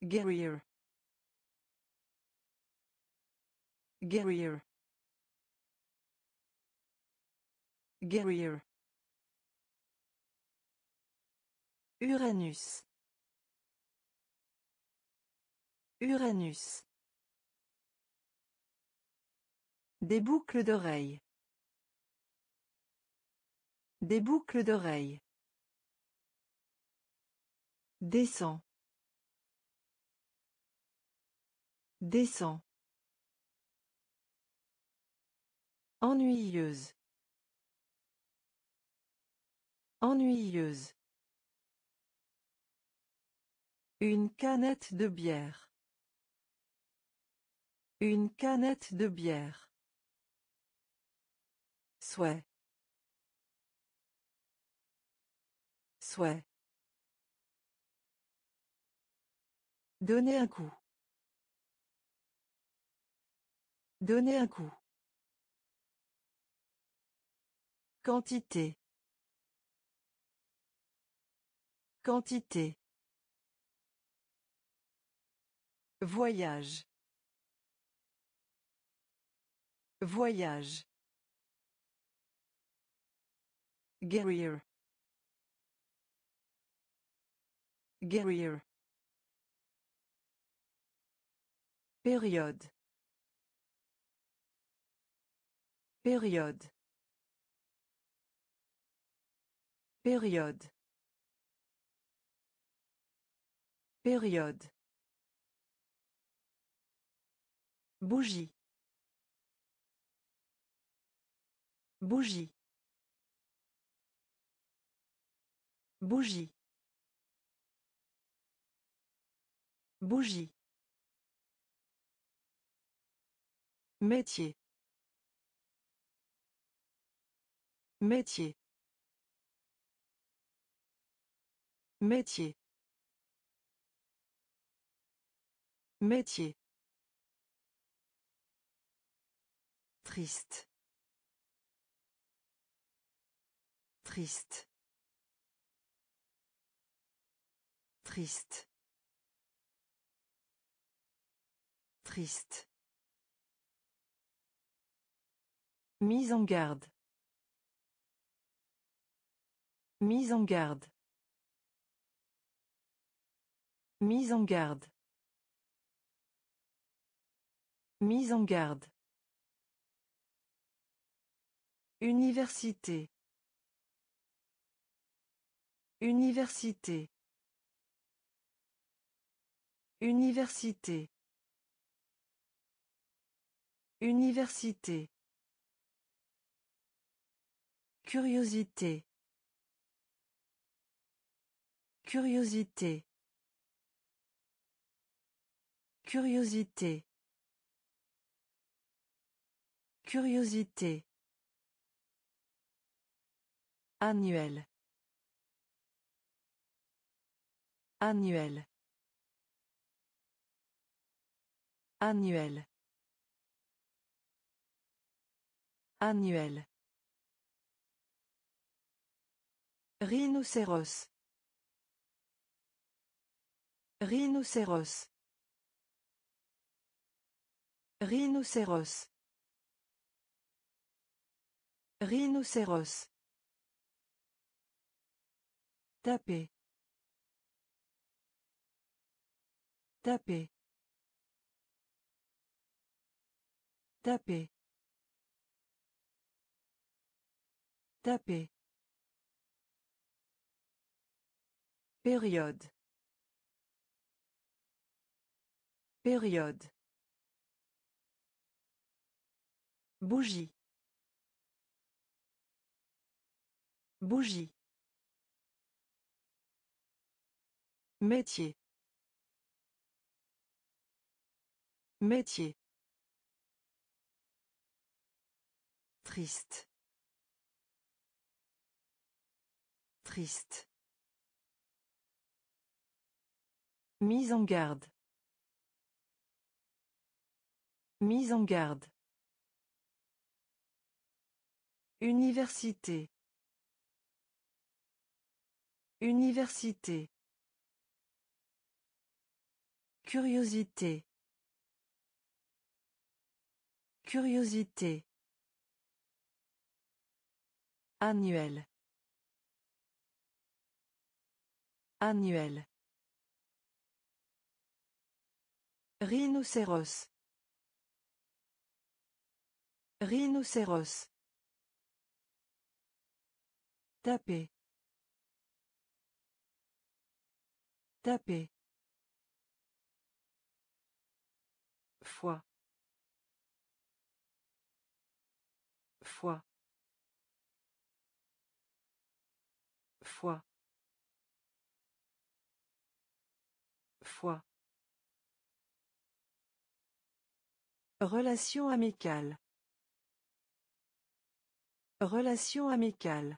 Guerrier. Guerrier. Guerrier. Uranus. Uranus. Des boucles d'oreilles. Des boucles d'oreilles. Descends. Descends. Ennuyeuse. Ennuyeuse. Une canette de bière. Une canette de bière. Souhait. Souhait. Donner un coup. Donner un coup. Quantité. Quantité. Voyage. Voyage. Guerrier. Guerrier. Période. Période. Période. Période. Bougie. Bougie. Bougie. Bougie. Métier. Métier. Métier. Métier. Triste. Triste. Triste. Triste. Mise en garde. Mise en garde. Mise en garde. Mise en garde. Université. Université. Université. Université. Curiosité. Curiosité. Curiosité. Curiosité. Annuel. Annuel. Annuel. Annuel. Rhinocéros. Rhinocéros. Rhinocéros. Rhinocéros. Taper. Taper. Taper. Taper. Période. Période. Bougie. Bougie. Métier. Métier. Triste. Triste. Mise en garde. Mise en garde. Université. Université. Curiosité. Curiosité. Annuel. Annuel. Rhinocéros. Rhinocéros. Taper. Taper. Foi. Foi. Foi. Foi. Relation amicale. Relation amicale.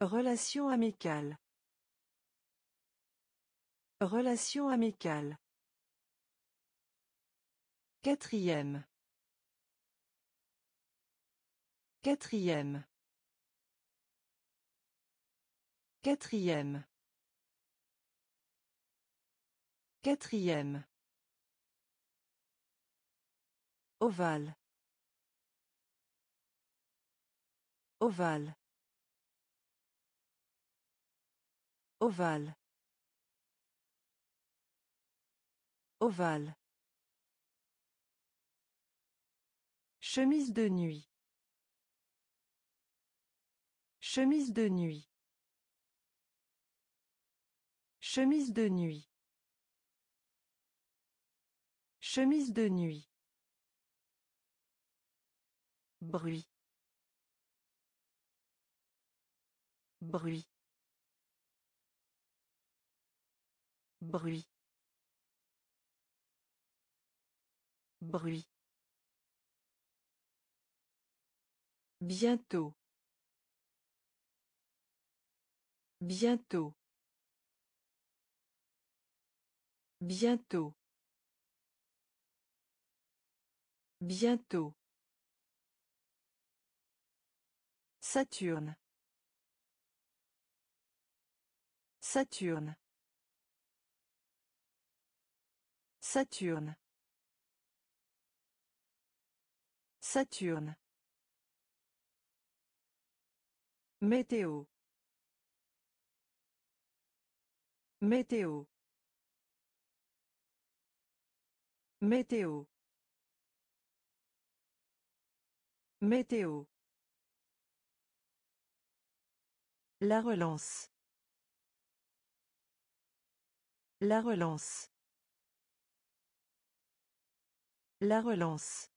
Relation amicale. Relation amicale. Quatrième. Quatrième. Quatrième. Quatrième. Ovale. Ovale. Ovale. Ovale. Chemise de nuit. Chemise de nuit. Chemise de nuit. Chemise de nuit. Bruit. Bruit. Bruit. Bruit. Bientôt. Bientôt. Bientôt. Bientôt. Saturne. Saturne. Saturne. Saturne. Météo. Météo. Météo. Météo. La relance. La relance. La relance.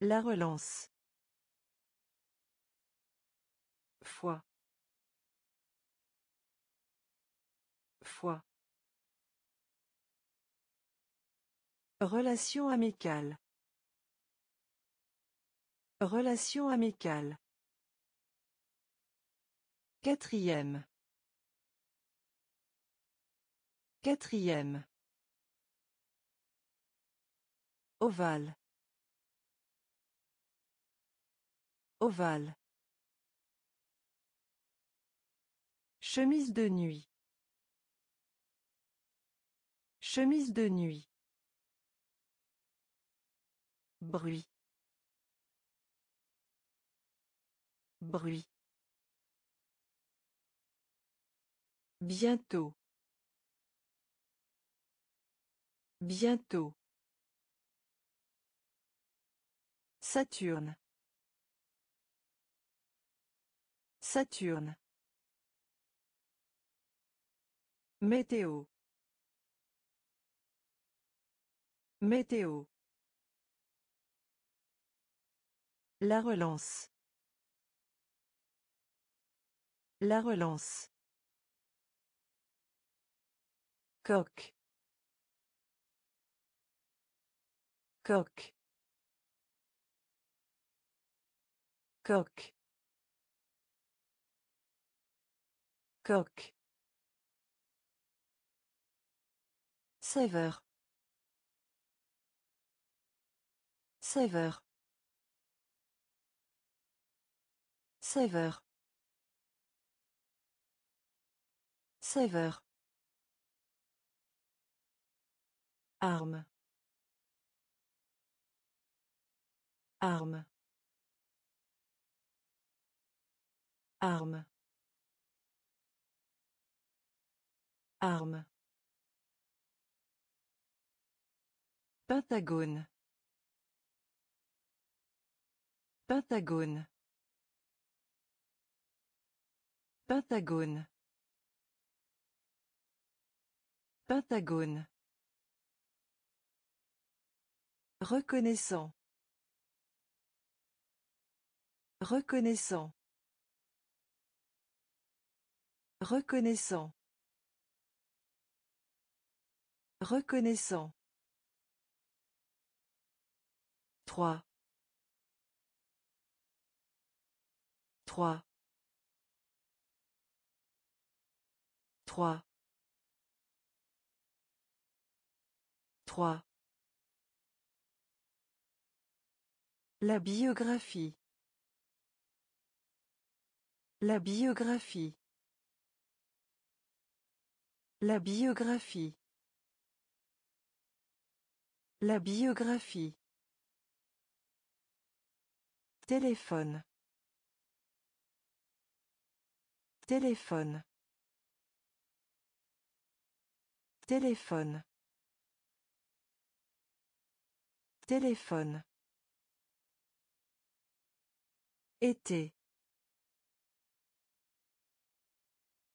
La relance. Foi. Foi. Relation amicale. Relation amicale. Quatrième. Quatrième. Ovale. Ovale. Chemise de nuit. Chemise de nuit. Bruit. Bruit. Bientôt. Bientôt. Saturne. Saturne. Météo. Météo. La relance. La relance. Coq. Coq. Coq. Coq. Saveur. Saveur. Saveur. Saveur. Arme. Arme. Arme. Arme. Pentagone. Pentagone. Pentagone. Pentagone. Reconnaissant. Reconnaissant. Reconnaissant. Reconnaissant. Trois. Trois. Trois. Trois. La biographie. La biographie. La biographie. La biographie. Téléphone. Téléphone. Téléphone. Téléphone. Été.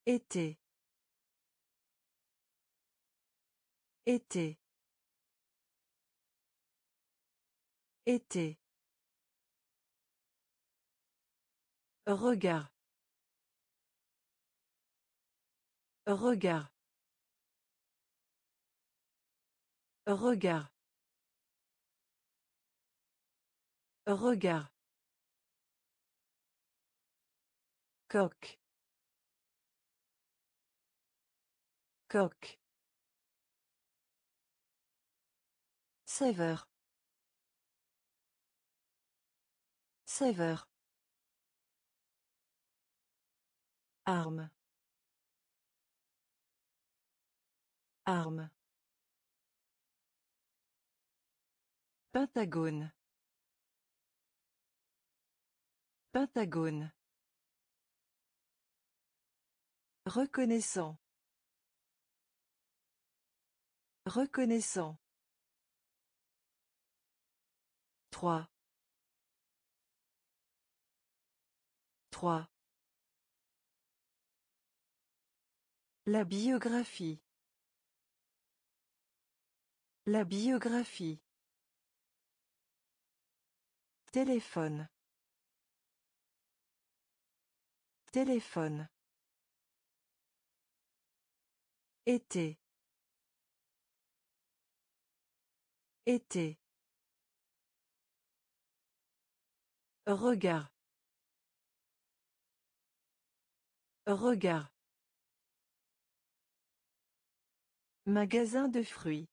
Été. Été. Été. Regard. Regard. Regard. Regard. Coq. Coq. Saveur. Saveur. Arme. Arme. Pentagone. Pentagone. Reconnaissant. Reconnaissant. Trois. Trois. La biographie. La biographie. Téléphone. Téléphone. Été. Été. Regard. Regard. Magasin de fruits.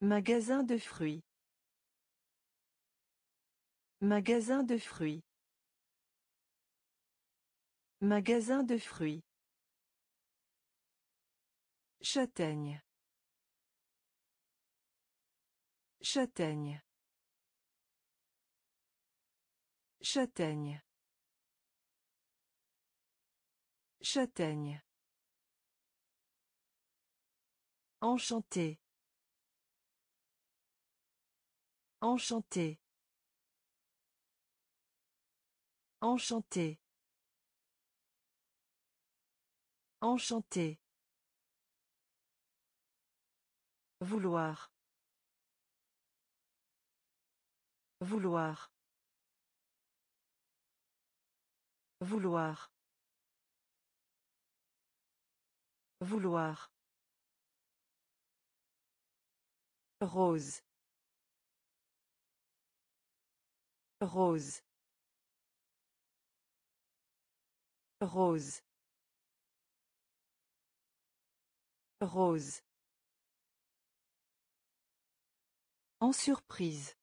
Magasin de fruits. Magasin de fruits. Magasin de fruits. Châtaigne. Châtaigne. Châtaigne. Châtaigne. Enchanté. Enchanté. Enchanté. Enchanté. Vouloir. Vouloir. Vouloir. Vouloir. Rose. Rose. Rose. Rose. En surprise.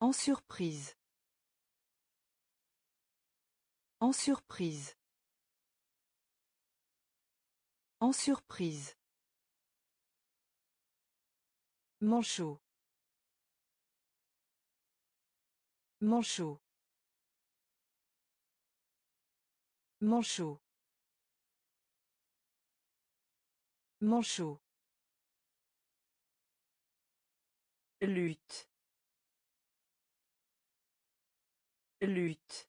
En surprise. En surprise. En surprise. Manchot. Manchot. Manchot. Manchot. Lutte. Lutte.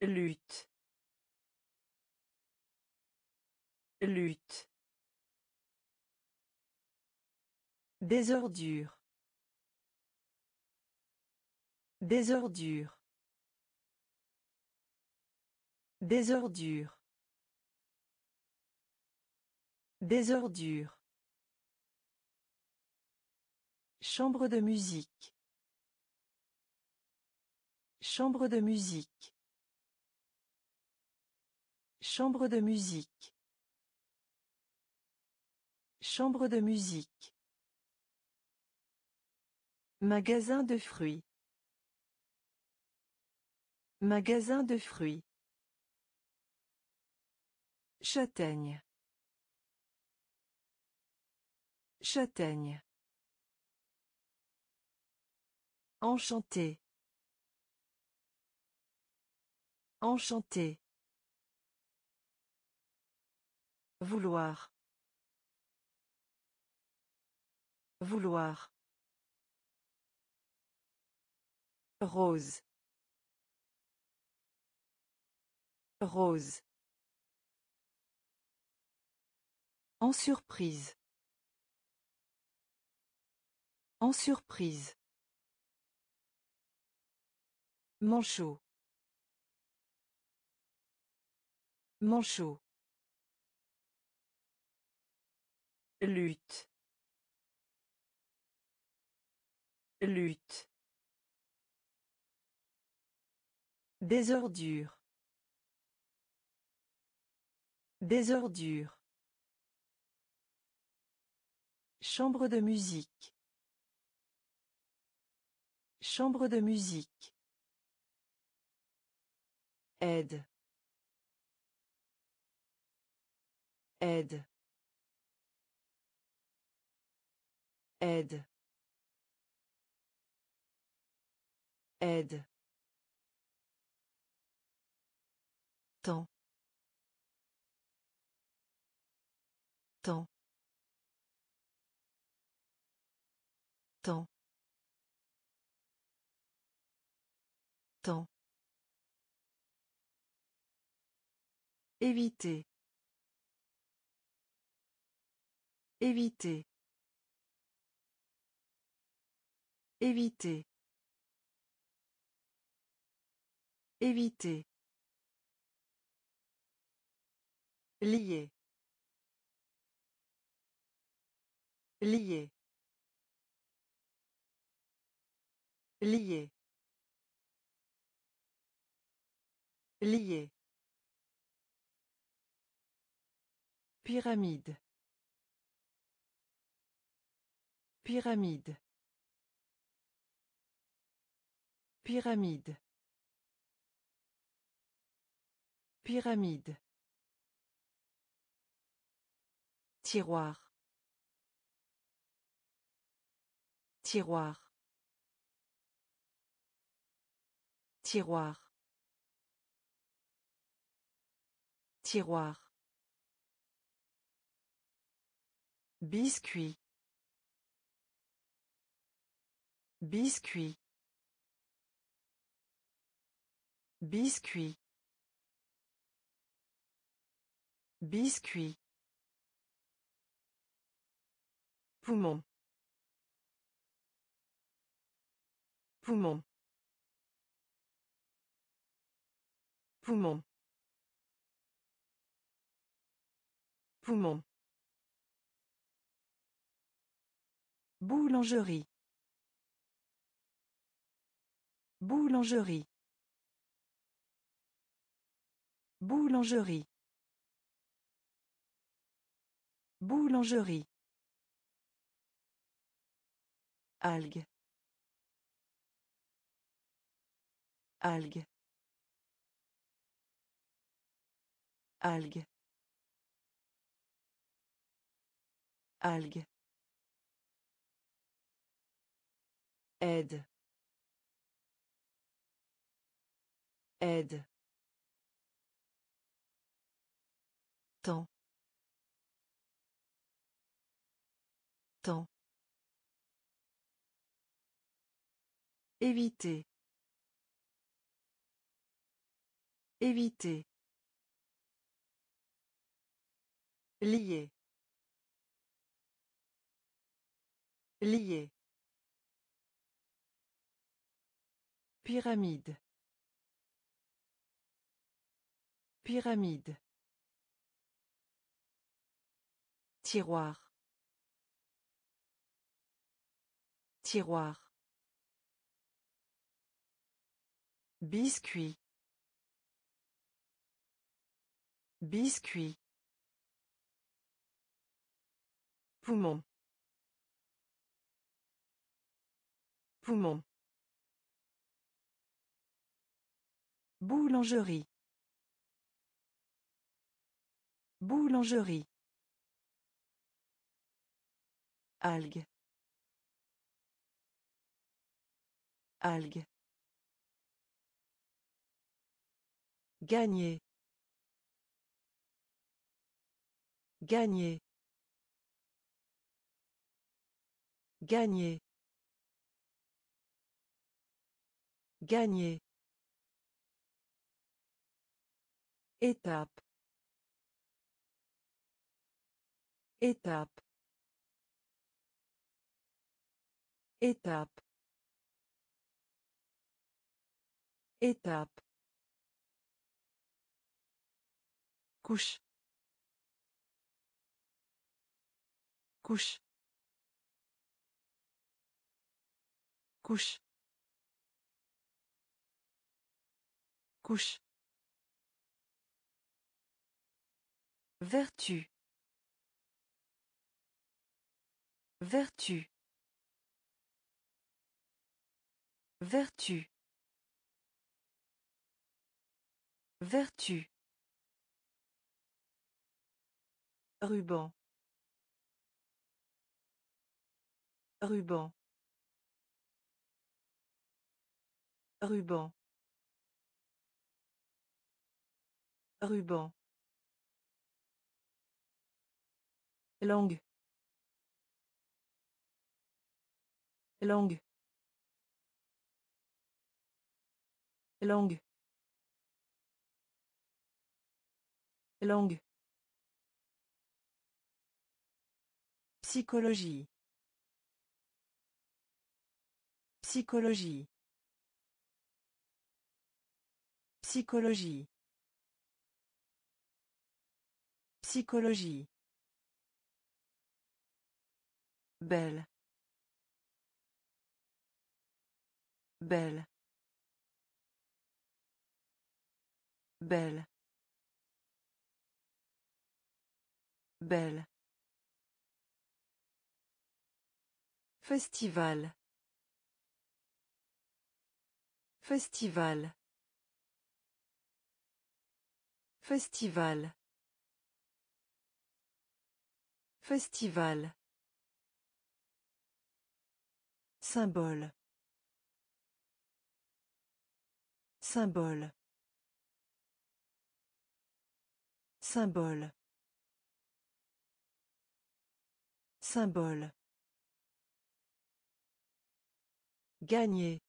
Lutte. Lutte. Désordure. Désordure. Désordure. Désordure. Chambre de musique. Chambre de musique. Chambre de musique. Chambre de musique. Magasin de fruits. Magasin de fruits. Châtaigne. Châtaigne. Enchanté. Enchanté. Vouloir. Vouloir. Rose. Rose. En surprise. En surprise. Manchot. Manchot. Lutte. Lutte. Désordure. Désordure. Chambre de musique. Chambre de musique. Aide. Aide. Aide. Aide. Temps. Temps. Temps. Temps. Éviter. Éviter. Éviter. Éviter. Lié. Lié. Lié. Lié. Pyramide. Pyramide. Pyramide. Pyramide. Tiroir. Tiroir. Tiroir. Tiroir. Biscuit. Biscuit. Biscuit. Biscuit. Poumon. Poumon. Poumon. Poumon. Boulangerie. Boulangerie. Boulangerie. Boulangerie. Algue. Algue. Algue. Algue. Aide. Aide. Temps. Temps. Éviter. Éviter. Lié. Lié. Pyramide. Pyramide. Tiroir. Tiroir. Biscuit. Biscuit. Poumon. Poumon. Boulangerie. Boulangerie. Algue. Algue. Gagner. Gagner. Gagner. Gagner. Étape. Étape. Étape. Étape. Couche. Couche. Couche. Couche. Vertu. Vertu. Vertu. Vertu. Ruban. Ruban. Ruban. Ruban. Langue. Langue. Langue. Langue. Psychologie. Psychologie. Psychologie. Psychologie. Belle. Belle. Belle. Belle. Festival. Festival. Festival. Festival. Symbole. Symbole. Symbole. Symbole. Gagner.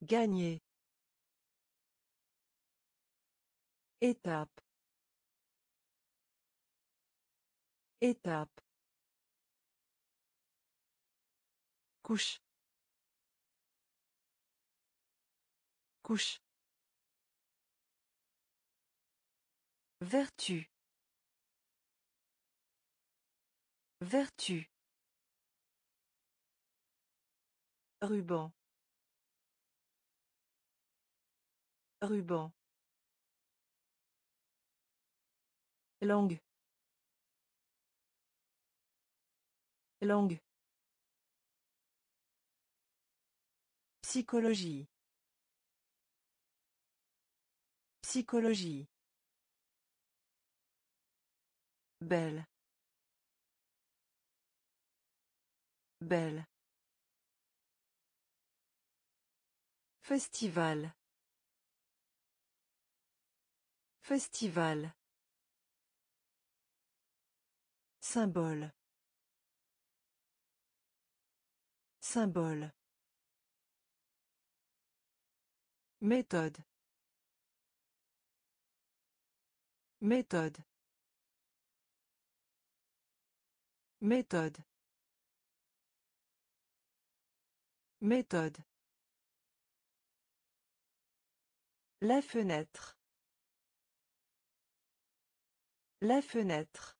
Gagner. Étape. Étape. Couche. Couche. Vertu. Vertu. Ruban. Ruban. Langue. Langue. Psychologie. Psychologie. Belle. Belle. Festival. Festival. Symbole. Symbole. Méthode. Méthode. Méthode. Méthode. La fenêtre. La fenêtre.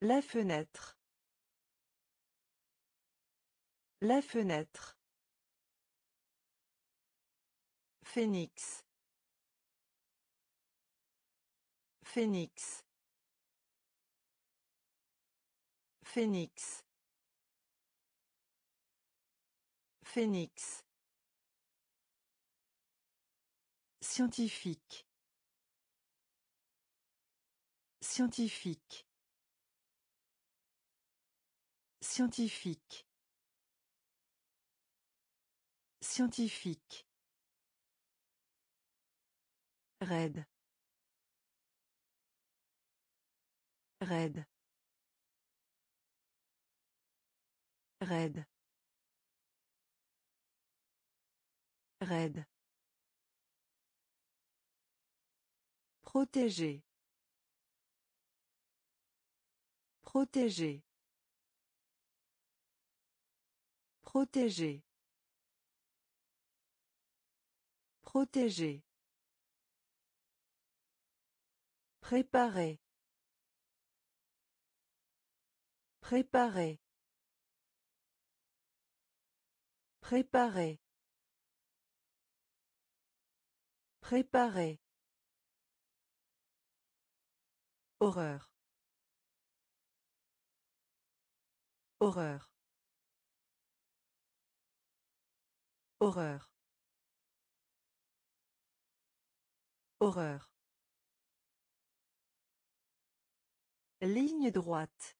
La fenêtre. La fenêtre. Phénix. Phénix. Phénix. Phénix. Scientifique. Scientifique. Scientifique. Scientifique. Raide. Raide. Raide. Raide. Protéger. Protéger. Protéger. Protéger. Préparer. Préparer. Préparer. Préparer. Horreur. Horreur. Horreur. Horreur. Ligne droite.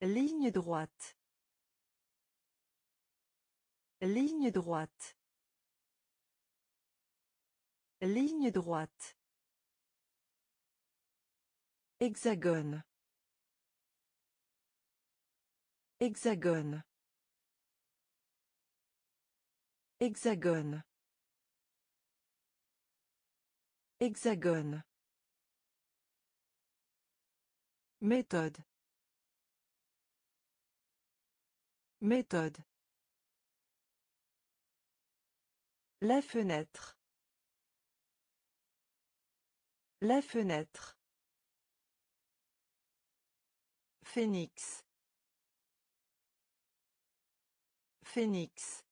Ligne droite. Ligne droite. Ligne droite. Hexagone. Hexagone. Hexagone. Hexagone. Méthode. Méthode. La fenêtre. La fenêtre. Phénix. Phénix.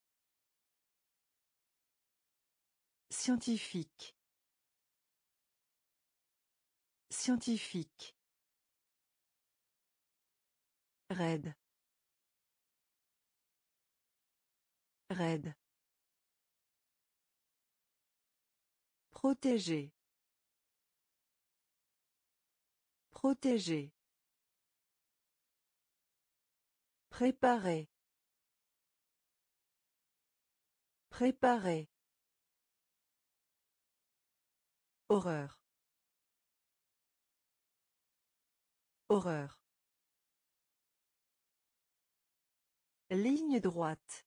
Scientifique. Scientifique. Raide. Raide. Protéger. Protéger. Préparer. Préparer. Horreur. Horreur. Ligne droite.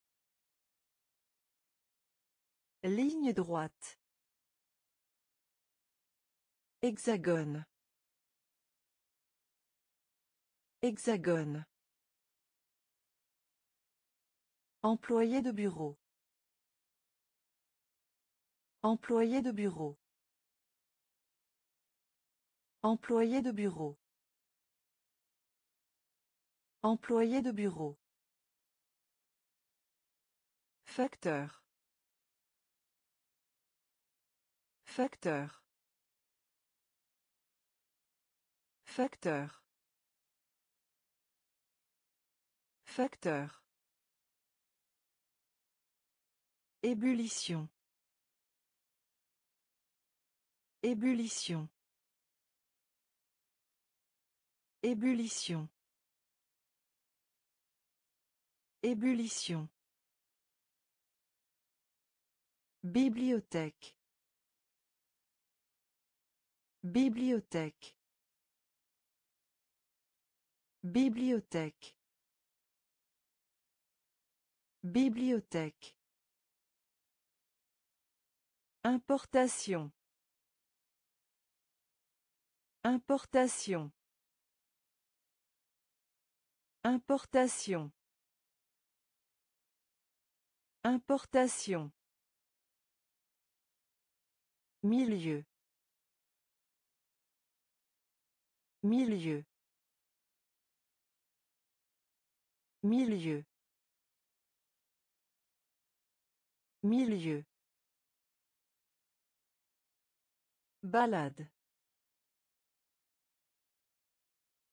Ligne droite. Hexagone. Hexagone. Employé de bureau. Employé de bureau. Employé de bureau. Employé de bureau. Facteur. Facteur. Facteur. Facteur. Ébullition. Ébullition. Ébullition. Ébullition. Bibliothèque. Bibliothèque. Bibliothèque. Bibliothèque. Importation. Importation. Importation. Importation. Milieu. Milieu. Milieu. Milieu. Balade.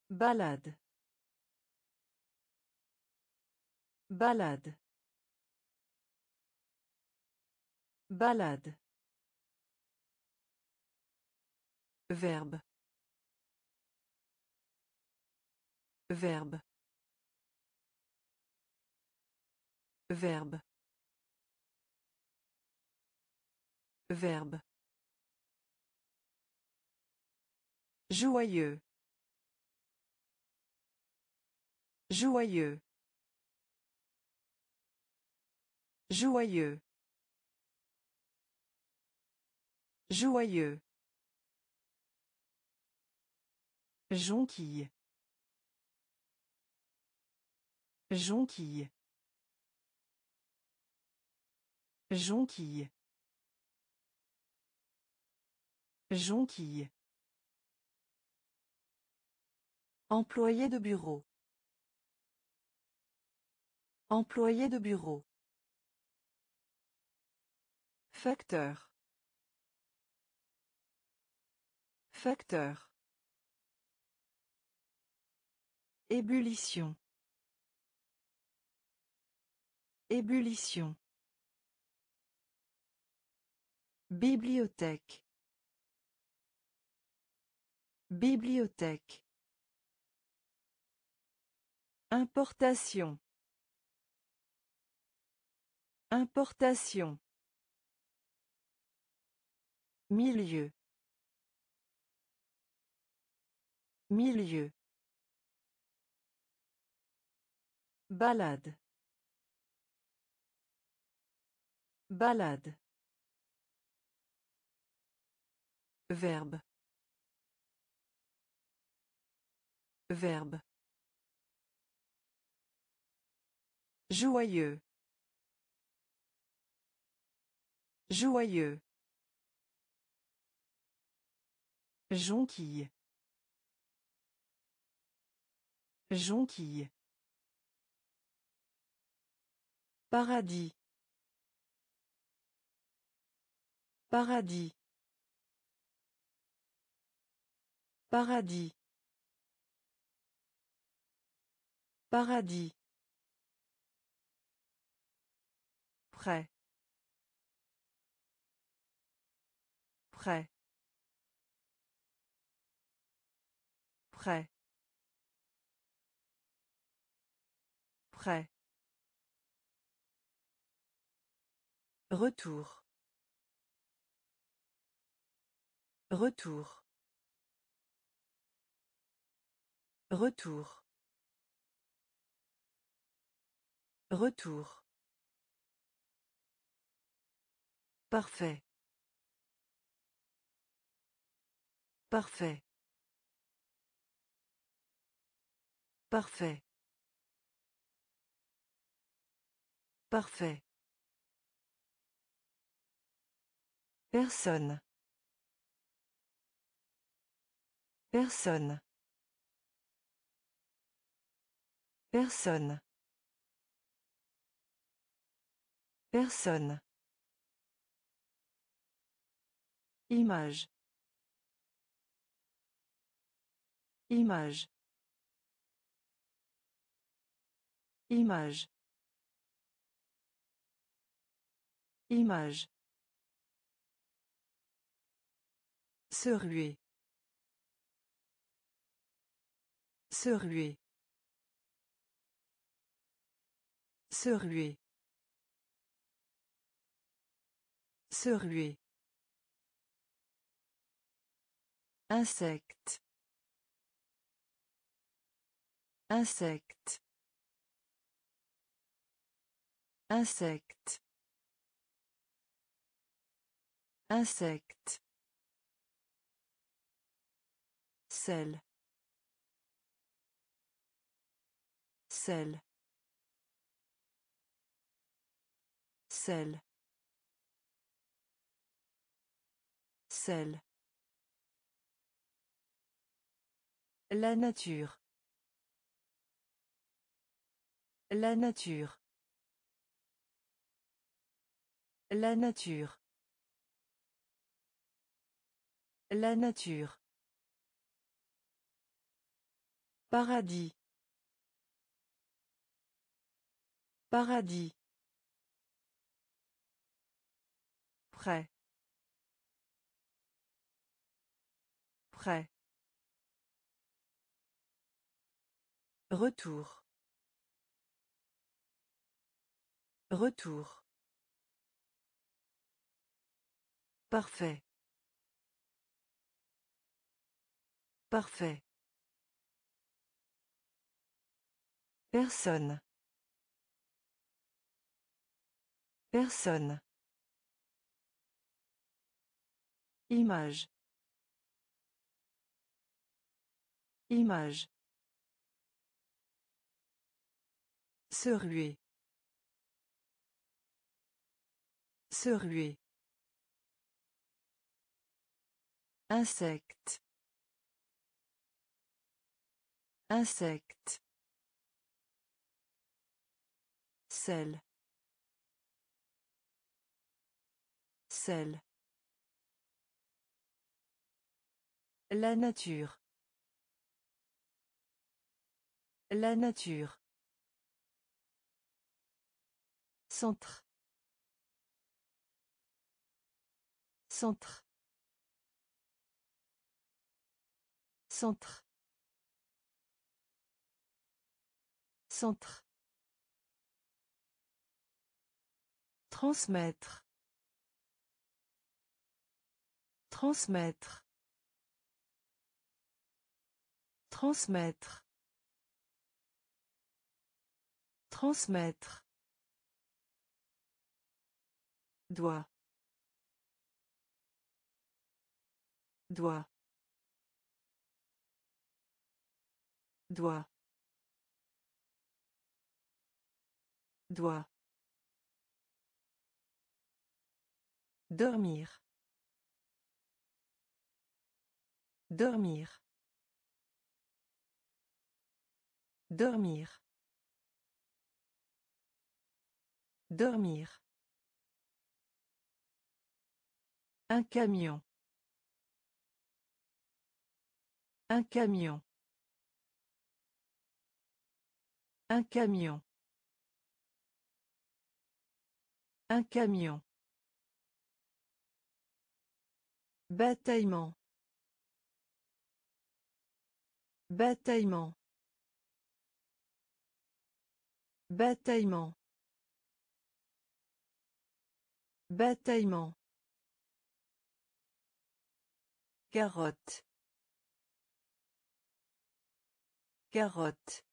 Balade. Balade. Balade. Verbe. Verbe. Verbe. Verbe. Joyeux. Joyeux. Joyeux. Joyeux. Jonquille. Jonquille. Jonquille. Jonquille. Employé de bureau. Employé de bureau. Facteur. Facteur. Ébullition. Ébullition. Bibliothèque. Bibliothèque. Importation. Importation. Milieu. Milieu. Balade. Balade. Verbe. Verbe. Joyeux. Joyeux. Jonquille. Jonquille. Paradis. Paradis. Paradis. Paradis. Prêt. Prêt. Prêt. Prêt. Retour. Retour. Retour. Retour. Parfait. Parfait. Parfait. Parfait. Personne. Personne. Personne. Personne. Image. Image. Image. Image. Se ruer. Se ruer. Se ruer. Se ruer. Insecte. Insecte. Insecte. Insecte. Sel. Sel. Sel. Sel. La nature. La nature. La nature. La nature. Paradis. Paradis. Prêt. Prêt. Retour. Retour. Parfait. Parfait. Personne. Personne. Image. Image. Se ruer. Se ruer. Insecte. Insecte. Sel. Sel. La nature. La nature. Centre. Centre. Centre. Centre. Transmettre. Transmettre. Transmettre. Transmettre. Doigt. Doigt. Doigt. Doigt. Dormir. Dormir. Dormir. Dormir. Un camion. Un camion. Un camion. Un camion. Bataillement. Bataillement. Bataillement. Bataillement. Carotte. Carotte.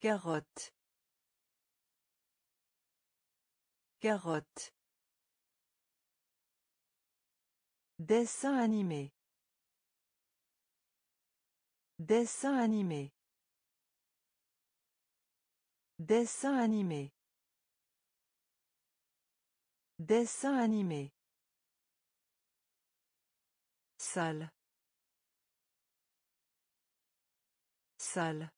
Carotte. Carotte. Dessin animé. Dessin animé. Dessin animé. Dessin animé. Salle. Salle.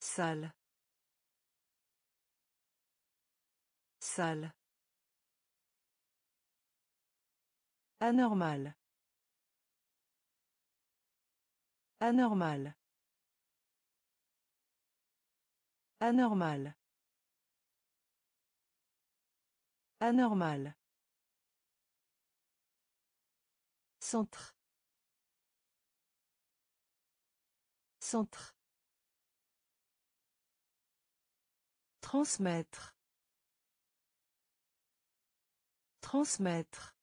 Salle. Salle. Anormal. Anormal. Anormal. Anormal. Centre. Centre. Transmettre. Transmettre.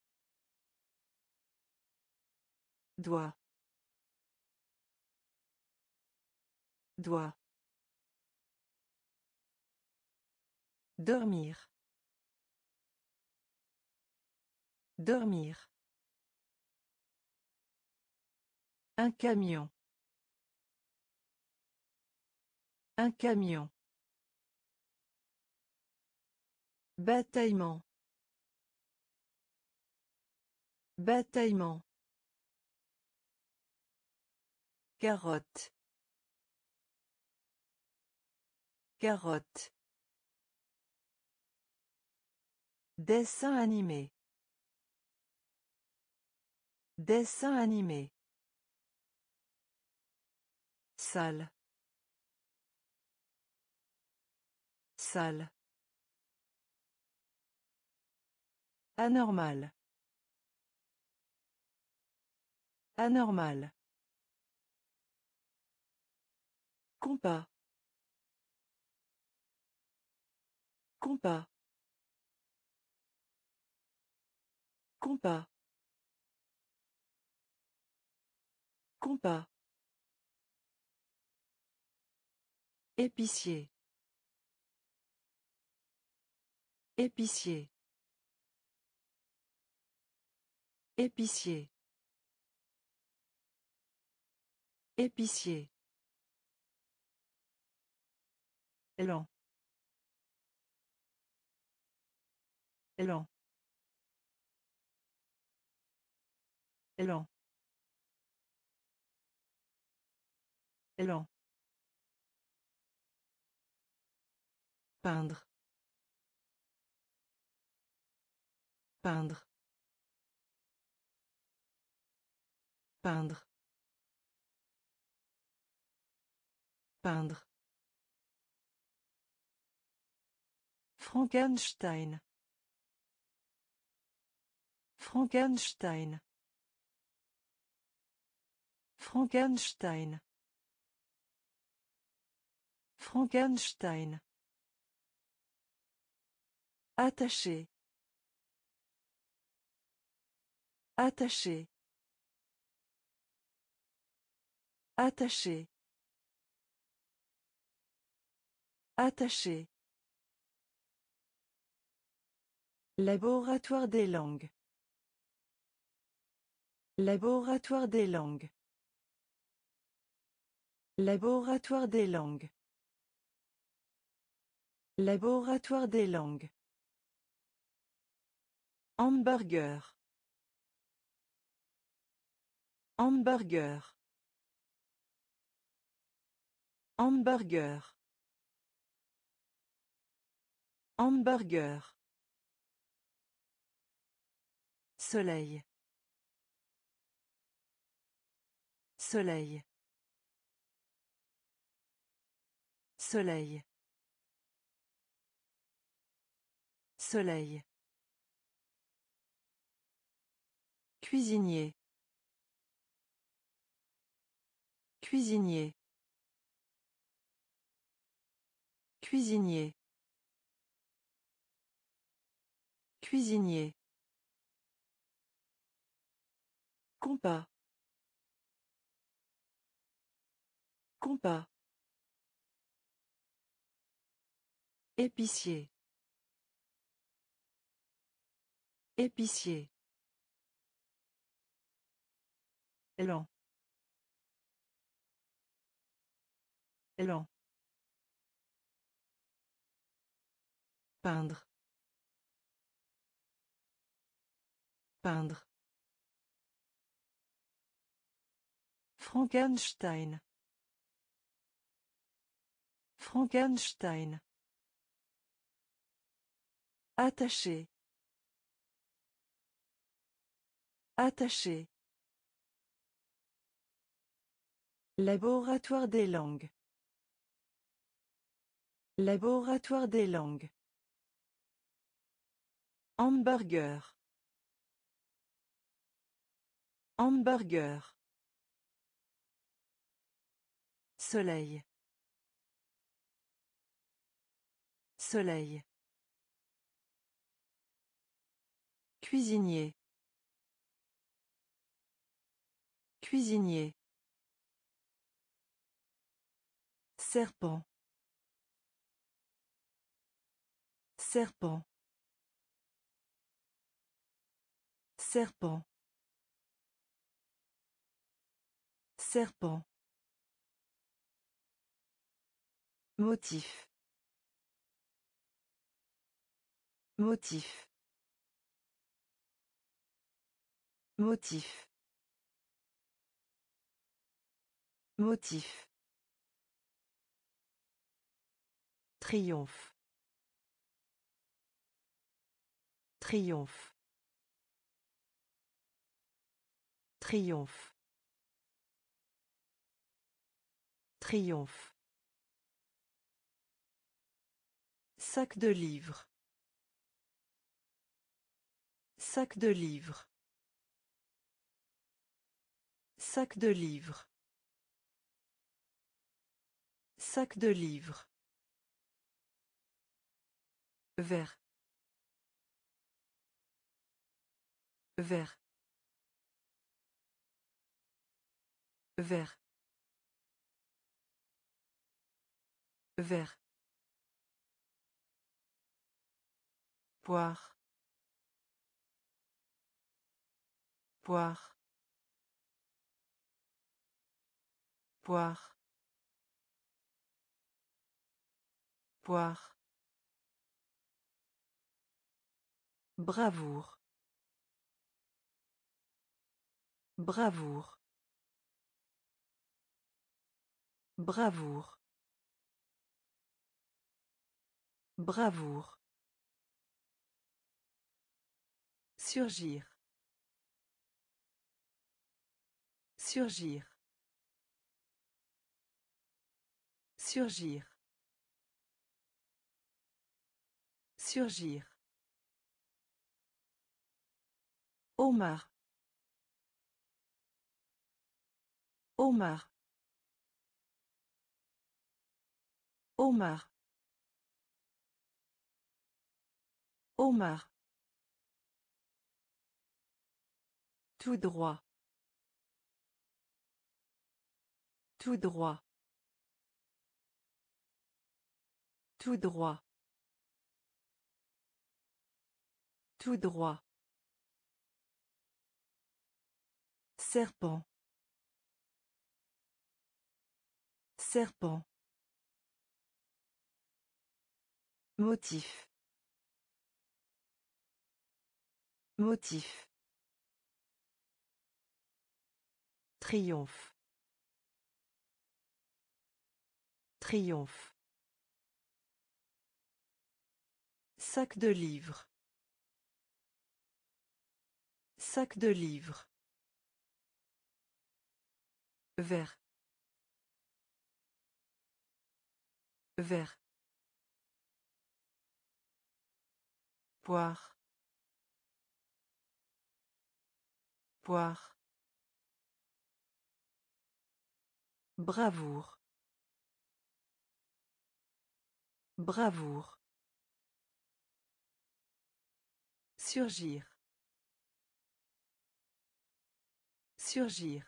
Doigt. Doigt. Dormir. Dormir. Un camion. Un camion. Bataillement. Bataillement. Carotte. Carotte. Dessin animé. Dessin animé. Salle. Salle. Anormal. Anormal. Compas. Compas. Compas. Compas. Épicier. Épicier. Épicier. Épicier. Lent. Lent. Lent. Lent. Peindre. Peindre. Peindre. Peindre. Frankenstein. Frankenstein. Frankenstein. Frankenstein. Attaché. Attaché. Attaché. Attaché. Laboratoire des langues. Laboratoire des langues. Laboratoire des langues. Laboratoire des langues. Hamburger. Hamburger. Hamburger. Hamburger. Soleil. Soleil. Soleil. Soleil. Cuisinier. Cuisinier. Cuisinier. Cuisinier. Compas. Compas. Épicier. Épicier. Lent. Lent. Peindre. Peindre. Frankenstein. Frankenstein. Attaché. Attaché. Laboratoire des langues. Laboratoire des langues. Hamburger. Hamburger. Soleil. Soleil. Cuisinier. Cuisinier. Serpent. Serpent. Serpent. Serpent. Motif. Motif. Motif. Motif. Triomphe. Triomphe. Triomphe. Triomphe. Sac de livres. Sac de livres. Sac de livres. Sac de livres. Vert. Vert. Vert. Vert. Poire. Poire. Poire. Poire. Bravoure. Bravoure. Bravoure. Bravoure. Surgir. Surgir. Surgir. Surgir. Omar. Omar. Omar. Omar. Tout droit. Tout droit. Tout droit. Tout droit. Serpent. Serpent. Motif. Motif. Triomphe. Triomphe. Sac de livres. Sac de livres. Vert. Vert. Poire. Poire. Bravoure. Bravoure. Surgir. Surgir.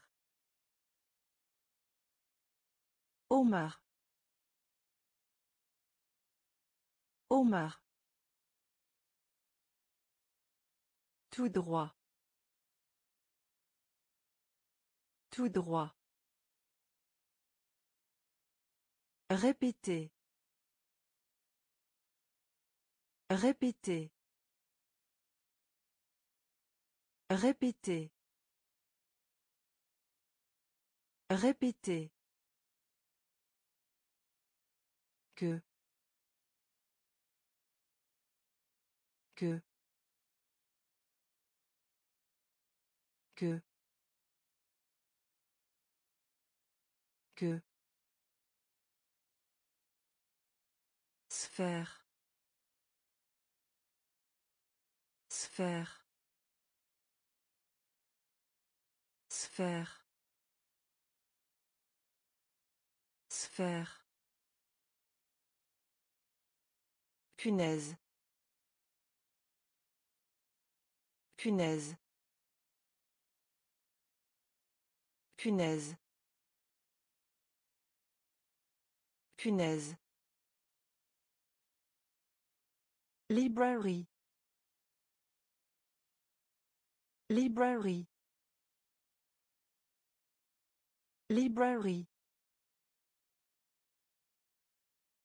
Omar. Omar. Tout droit. Tout droit. Répétez. Répétez. Répétez. Répétez. Que. Que. Que. Que. Sphère. Sphère. Sphère. Sphère. Punaise. Punaise. Punaise. Punaise. Library. Library. Library.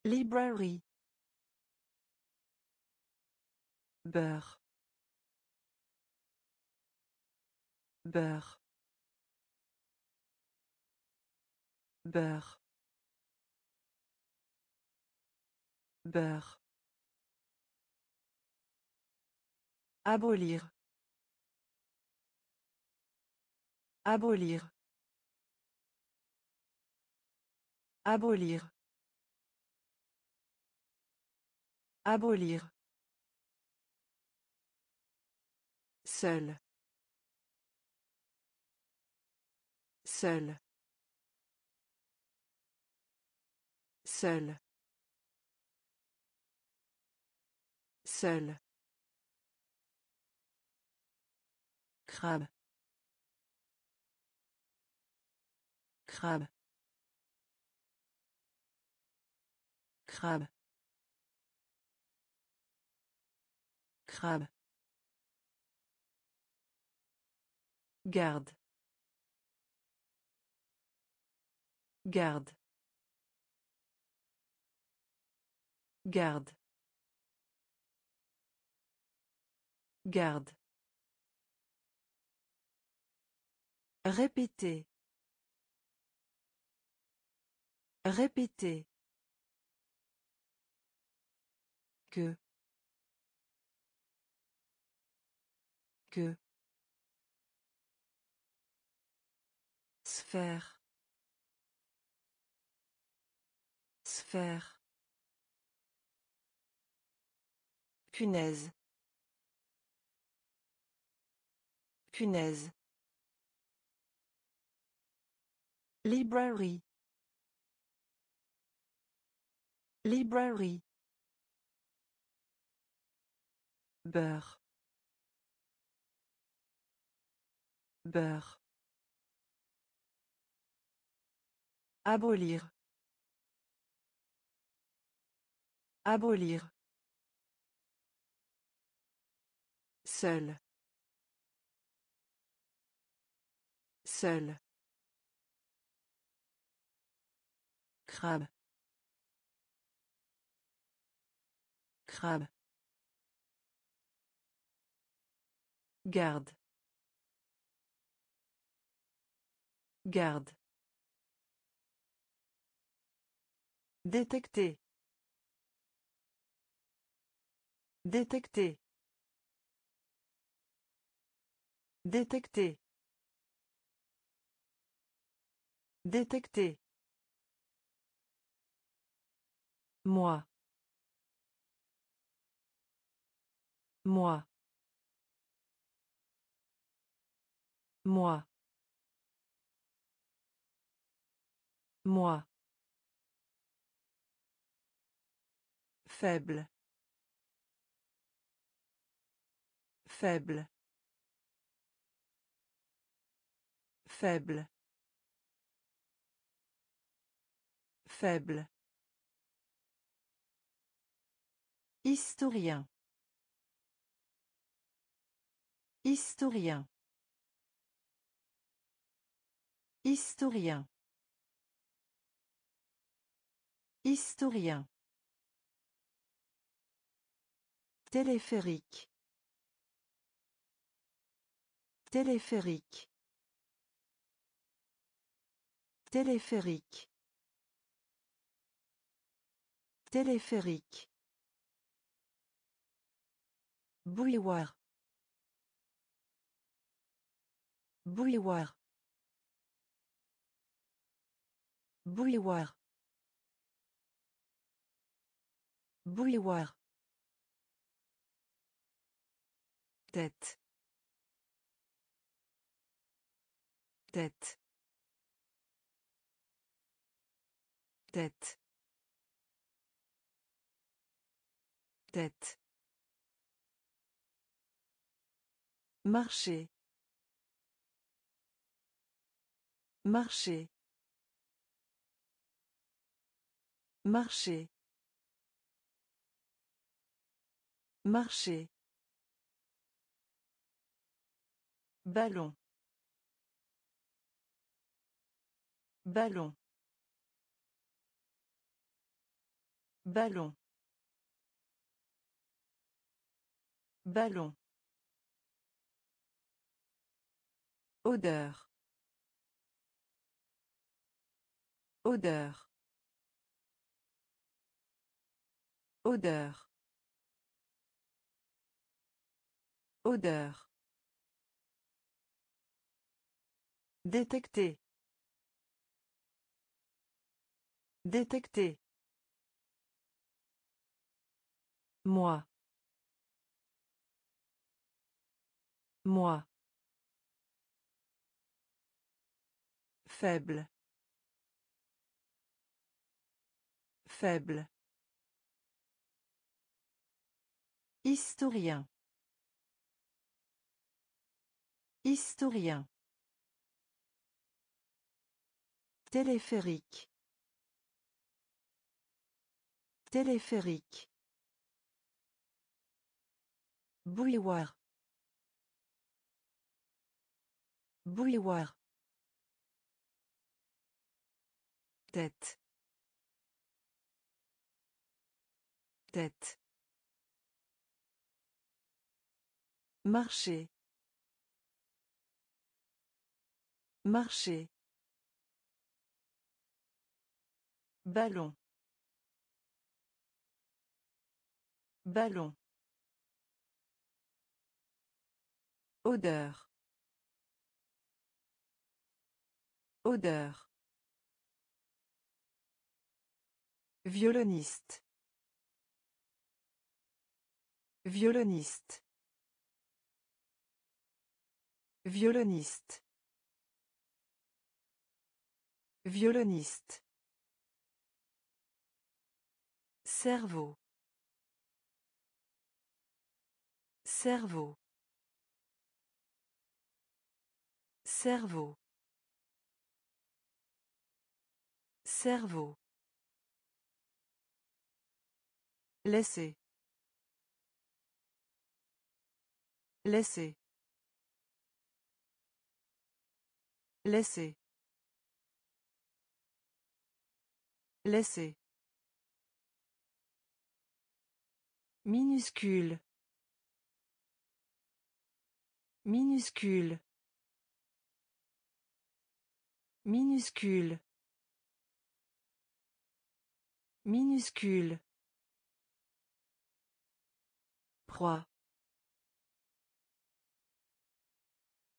Library. beurre beurre beurre beurre abolir abolir abolir abolir Seul. Seul. Seul. Seul. Crabe. Crabe. Crabe. Crabe. Garde. Garde. Garde. Garde. Répétez. Répétez. Que. Que. Sphère. Sphère. Punaise. Punaise. Library. Library. Beurre. Beurre. Abolir. Abolir. Seul. Seul. Crabe. Crabe. Garde. Garde. Détecter. Détecter. Détecter. Détecter. Moi. Moi. Moi. Moi. Faible. Faible. Faible. Faible. Historien. Historien. Historien. Historien. Téléphérique. Téléphérique. Téléphérique. Téléphérique. Bouilloire. Bouilloire. Bouilloire. Bouilloire. Tête. Tête. Tête. Tête. Marcher. Marcher. Marcher. Marcher. Ballon. Ballon. Ballon. Ballon. Odeur. Odeur. Odeur. Odeur. Détecter. Détecter. Moi. Moi. Faible. Faible. Historien. Historien. Téléphérique. Téléphérique. Bouilloire. Bouilloire. Tête. Tête. Marcher. Marcher. Ballon. Ballon. Odeur. Odeur. Violoniste. Violoniste. Violoniste. Violoniste. Cerveau. Cerveau. Cerveau. Cerveau. Laisser. Laisser. Laisser. Laisser. Minuscule. Minuscule. Minuscule. Minuscule. Proie.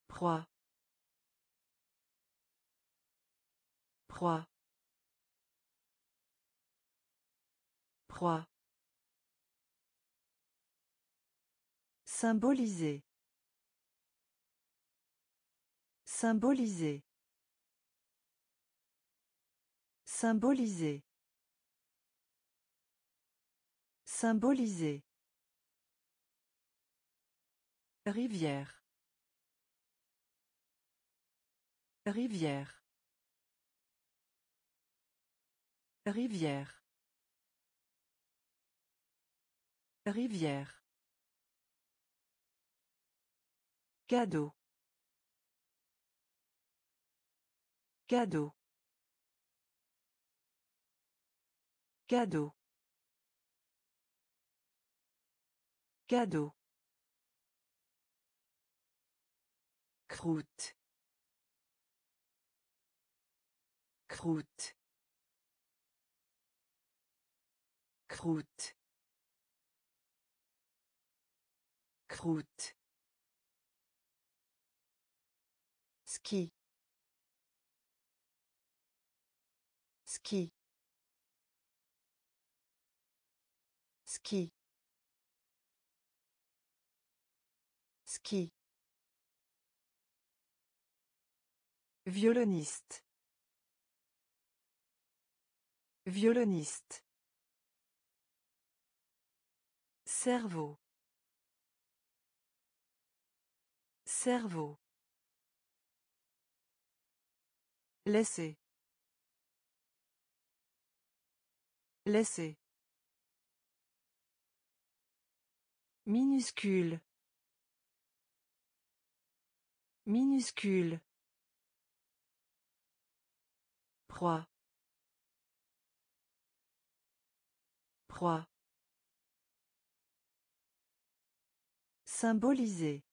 Proie. Proie. Proie. Symboliser. Symboliser. Symboliser. Symboliser. Rivière. Rivière. Rivière. Rivière. Cadeau. Cadeau. Cadeau. Cadeau. Croûte. Croûte. Croûte. Croûte. Ski. Ski. Ski. Ski. Violoniste. Violoniste. Cerveau. Cerveau. Laisser. Laisser. Minuscule. Minuscule. Proie. Proie. Symboliser.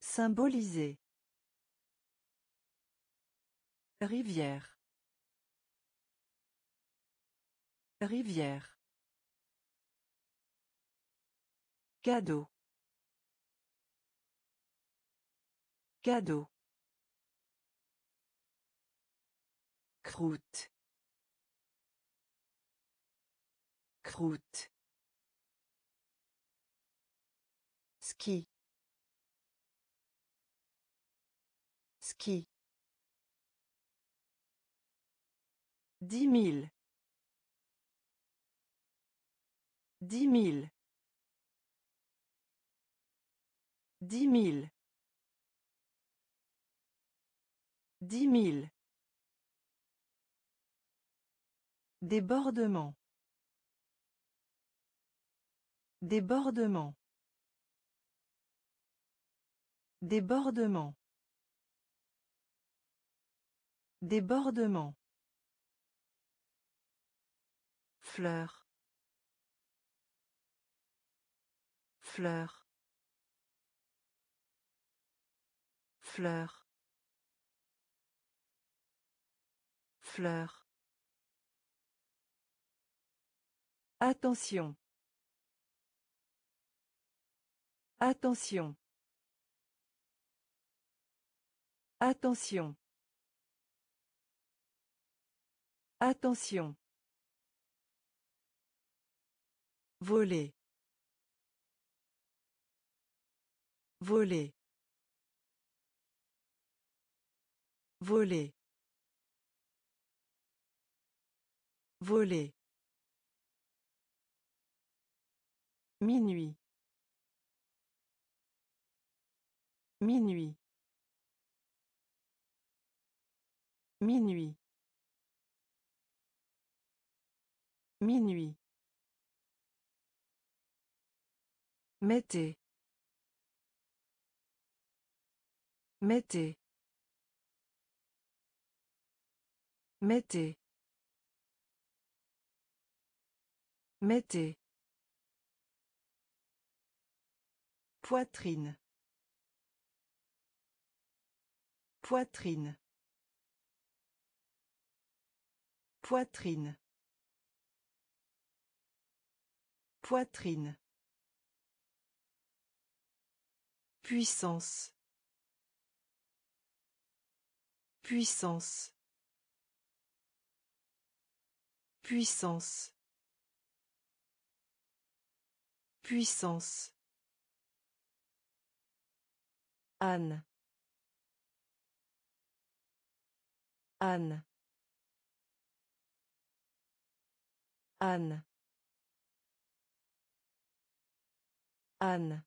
Symboliser. Rivière. Rivière. Cadeau. Cadeau. Croûte. Croûte. Ski. Ski. Dix mille. Dix mille. Dix mille. Dix mille. Débordement. Débordement. Débordement. Débordement. Fleur. Fleur. Fleur. Fleur. Attention. Attention. Attention. Attention. Voler. Voler. Voler. Voler. Minuit. Minuit. Minuit. Minuit. Mettez. Mettez. Mettez. Mettez. Poitrine. Poitrine. Poitrine. Poitrine. Puissance. Puissance. Puissance. Puissance. Anne. Anne. Anne. Anne.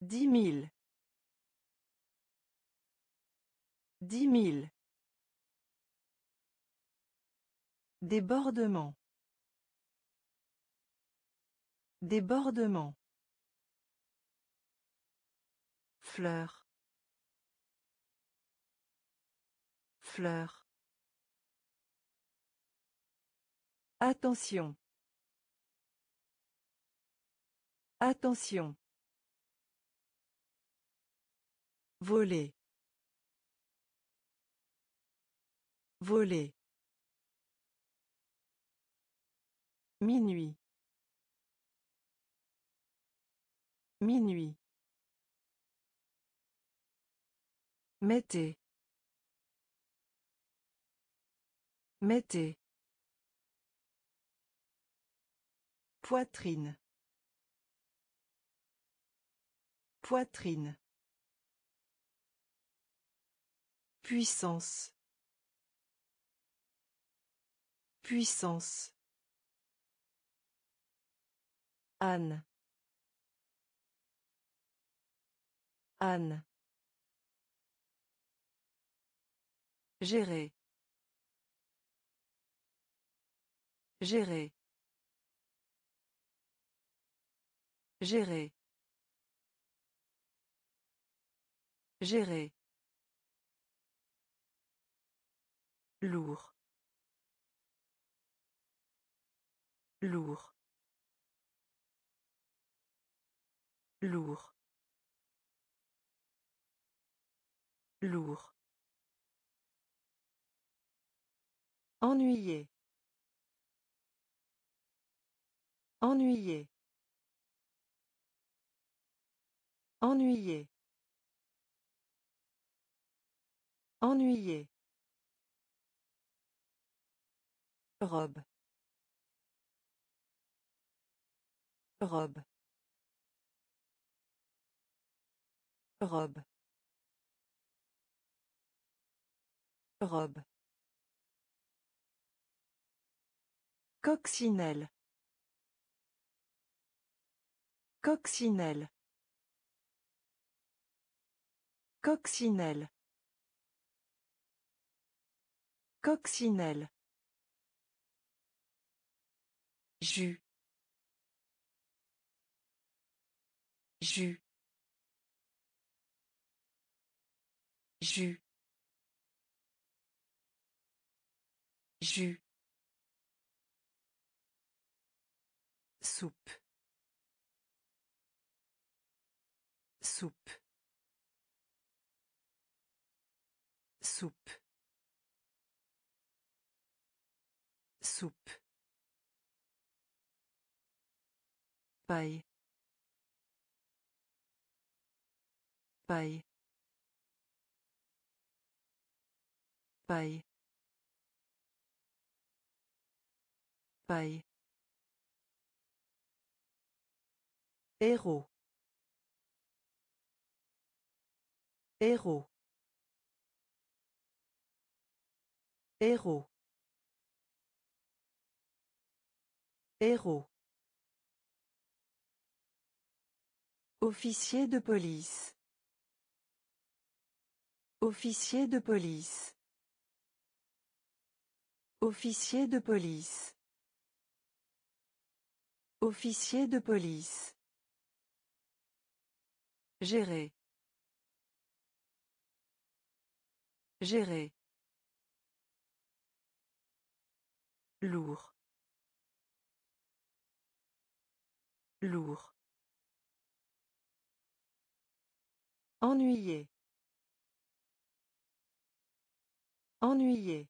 Dix mille. Dix mille. Débordement. Débordement. Fleur. Fleur. Attention. Attention. Voler. Voler. Minuit. Minuit. Mettez. Mettez. Poitrine. Poitrine. Puissance. Puissance. Anne. Anne. Gérer. Gérer. Gérer. Gérer. Lourd. Lourd. Lourd. Lourd. Ennuyé. Ennuyé. Ennuyé. Ennuyé. Robe. Robe. Robe. Robe. Coccinelle. Coccinelle. Coccinelle. Coccinelle. Jus. Jus. Jus. Jus. Soupe. Soupe. Soupe. Soupe. Paille. Paille. Paille. Paille. Héros. Héros. Héros. Héros. Officier de police. Officier de police. Officier de police. Officier de police. Gérer. Gérer. Lourd. Lourd. Ennuyé. Ennuyé.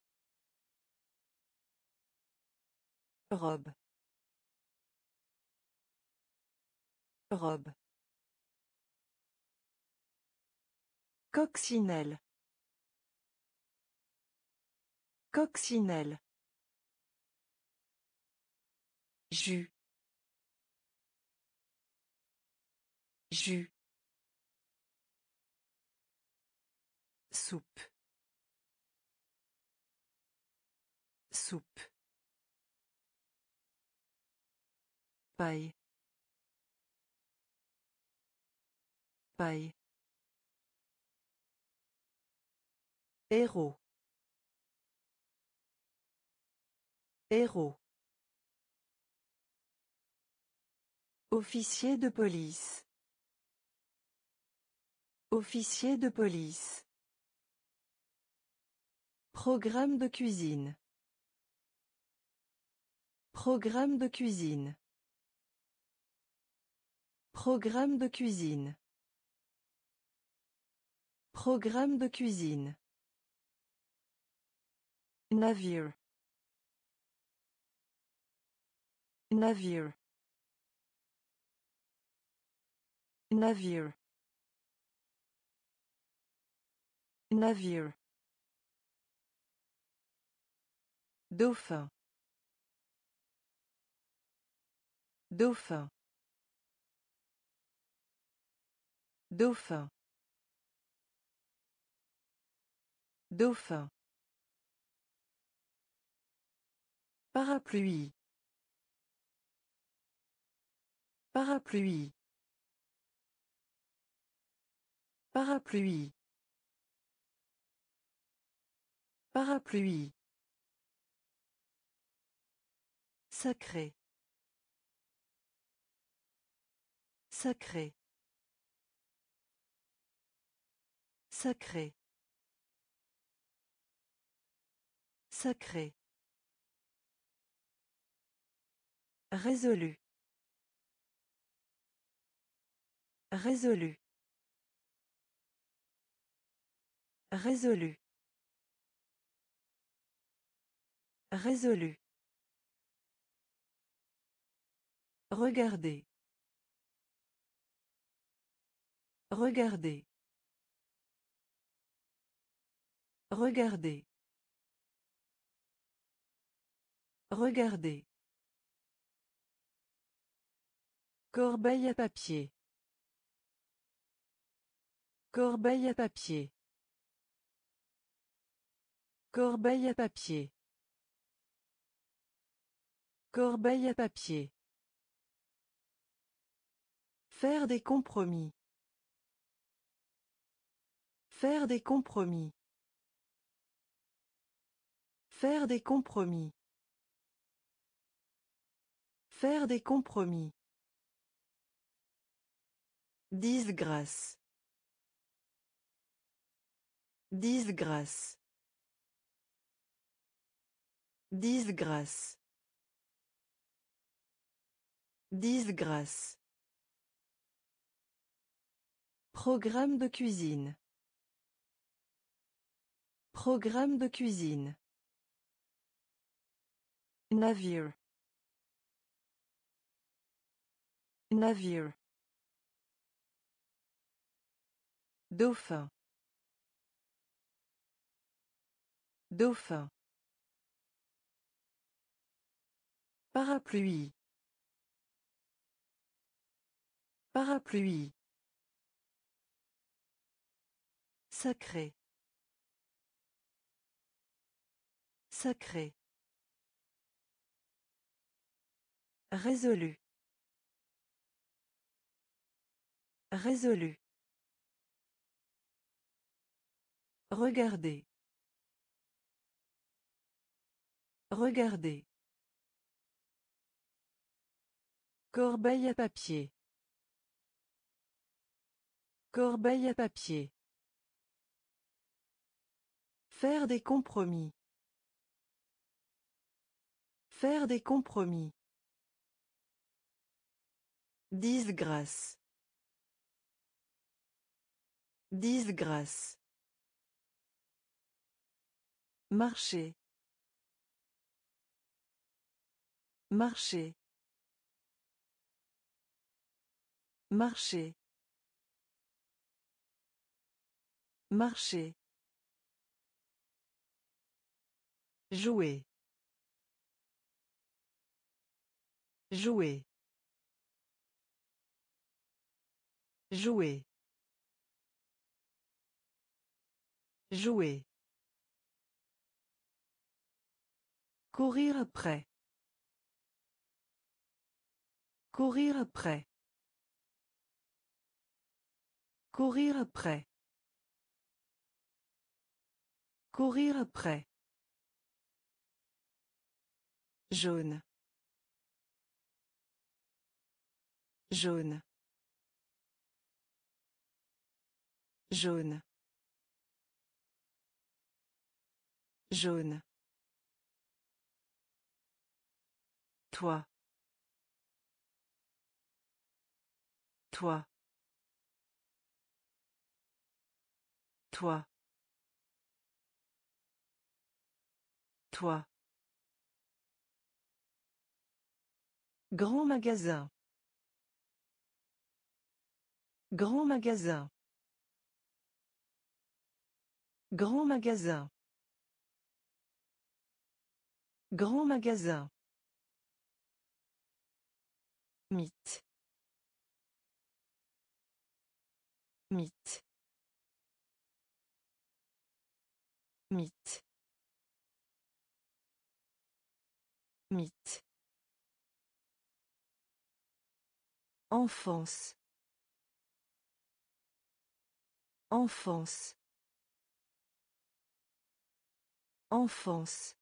Robe. Robe. Coccinelle. Coccinelle. Jus. Jus. Soupe. Soupe. Paille. Paille. Héros. Héros. Officier de police. Officier de police. Programme de cuisine. Programme de cuisine. Programme de cuisine. Programme de cuisine. Navire. Navire. Navire. Navire. Dauphin. Dauphin. Dauphin. Dauphin. Parapluie. Parapluie. Parapluie. Parapluie. Sacré. Sacré. Sacré. Sacré. Résolu. Résolu. Résolu. Résolu. Regardez. Regardez. Regardez. Regardez. Corbeille à papier. Corbeille à papier. Corbeille à papier. Corbeille à papier. Faire des compromis. Faire des compromis. Faire des compromis. Faire des compromis. Disgrâce. Disgrâce. Disgrâce. Disgrâce. Programme de cuisine. Programme de cuisine. Navire. Navire. Dauphin. Dauphin. Parapluie. Parapluie. Sacré. Sacré. Résolu. Résolu. Regardez. Regardez. Corbeille à papier. Corbeille à papier. Faire des compromis. Faire des compromis. Disgrâce. Disgrâce. Marcher. Marcher. Marcher. Marcher. Jouer. Jouer. Jouer. Jouer. Courir après. Courir après. Courir après. Courir après. Jaune. Jaune. Jaune. Jaune. Toi. Toi. Toi. Toi. Grand magasin. Grand magasin. Grand magasin. Grand magasin. Mythe. Mythe. Mythe. Mythe. Enfance. Enfance. Enfance.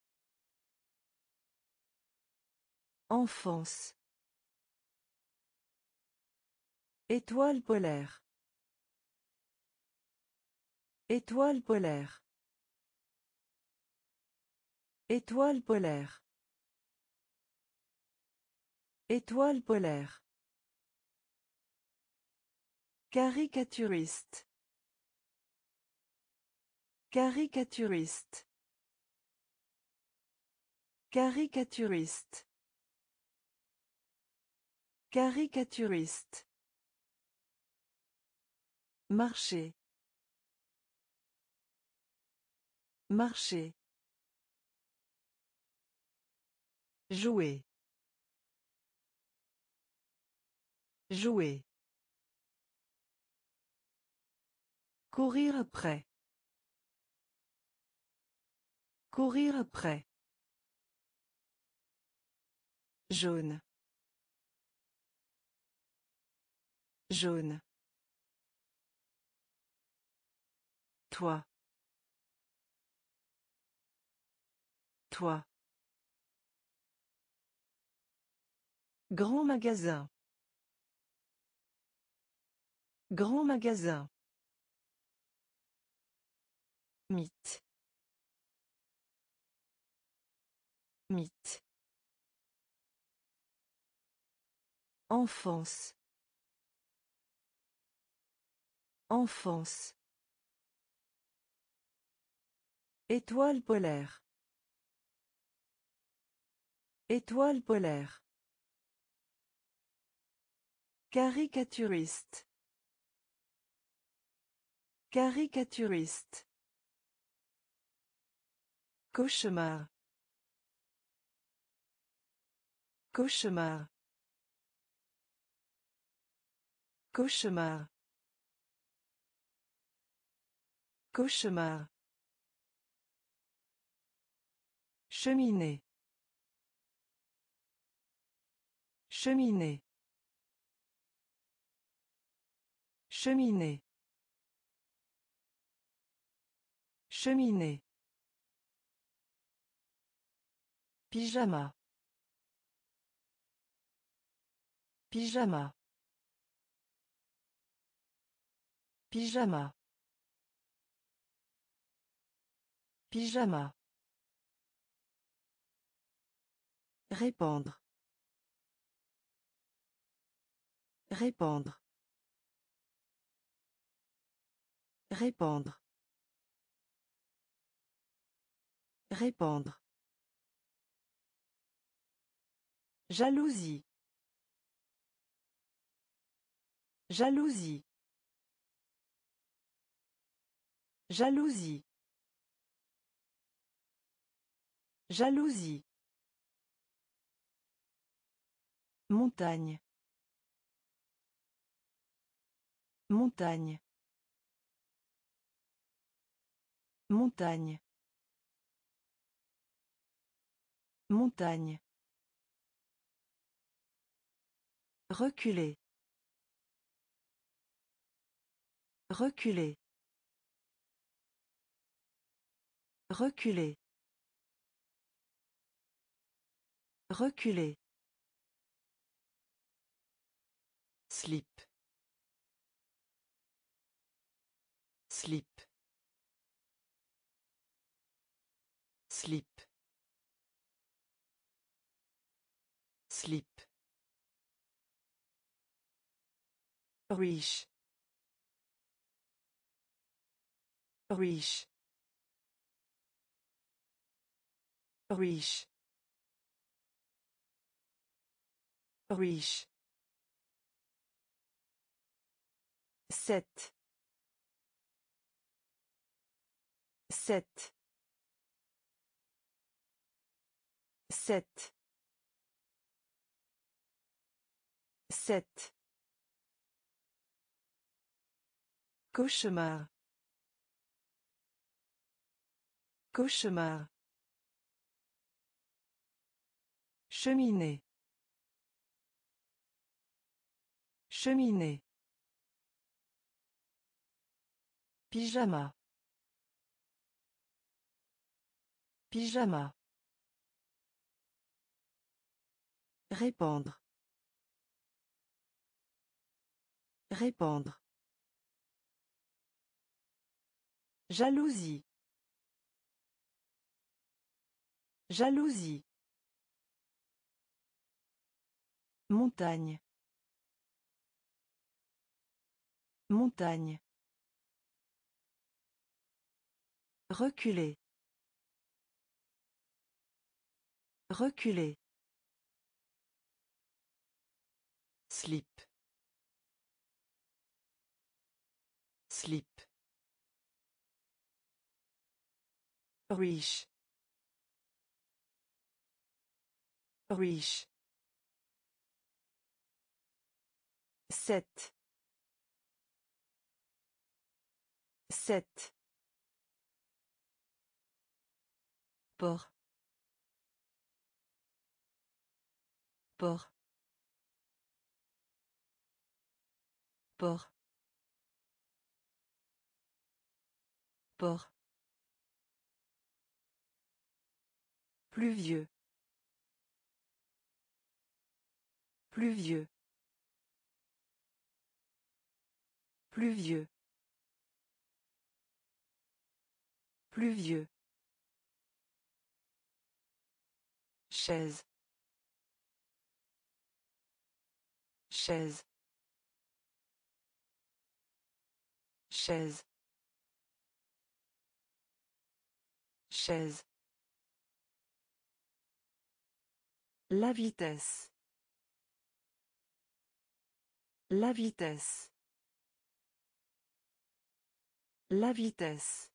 Enfance. Étoile polaire. Étoile polaire. Étoile polaire. Étoile polaire. Caricaturiste. Caricaturiste. Caricaturiste. Caricaturiste. Marcher. Marcher. Jouer. Jouer. Courir après. Courir après. Jaune. Jaune. Toi. Toi. Grand magasin. Grand magasin. Mythe. Mythe. Enfance. Enfance. Étoile polaire. Étoile polaire. Caricaturiste. Caricaturiste. Cauchemar. Cauchemar. Cauchemar. Cauchemar. Cheminée. Cheminée. Cheminée. Cheminée. Pyjama. Pyjama. Pyjama. Pyjama. Répandre. Répandre. Répandre. Répandre. Jalousie. Jalousie. Jalousie. Jalousie. Montagne. Montagne. Montagne. Montagne. Reculer. Reculer. Reculer. Reculer. Slip. Slip. Slip. Slip. Riche. Riche. Riche. Riche. Sept. Sept. Sept. Sept. Cauchemar. Cauchemar. Cheminée. Cheminée. Pyjama. Pyjama. Répandre. Répandre. Jalousie. Jalousie. Montagne. Montagne. Reculer. Reculer. Slip. Slip. Riche. Riche. Sept. Sept. Port. Port. Port. Port. Pluvieux. Pluvieux. Pluvieux. Pluvieux. Chaise. Chaise. Chaise. Chaise. La vitesse. La vitesse. La vitesse.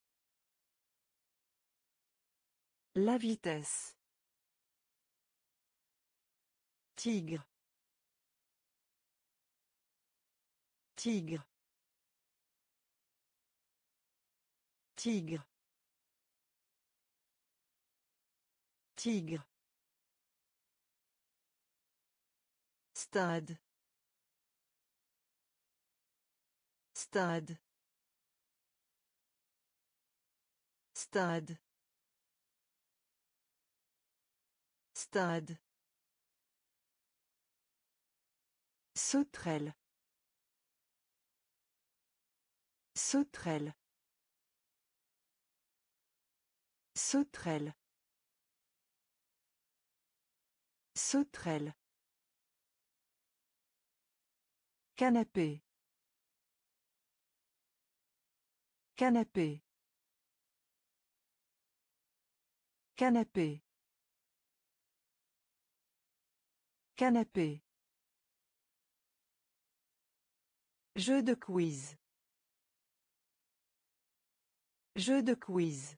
La vitesse. Tigre. Tigre. Tigre. Tigre. Stade. Stade. Stade. Stade. Sauterelle. Sauterelle. Sauterelle. Sauterelle. Canapé. Canapé. Canapé. Canapé. Jeu de quiz. Jeu de quiz.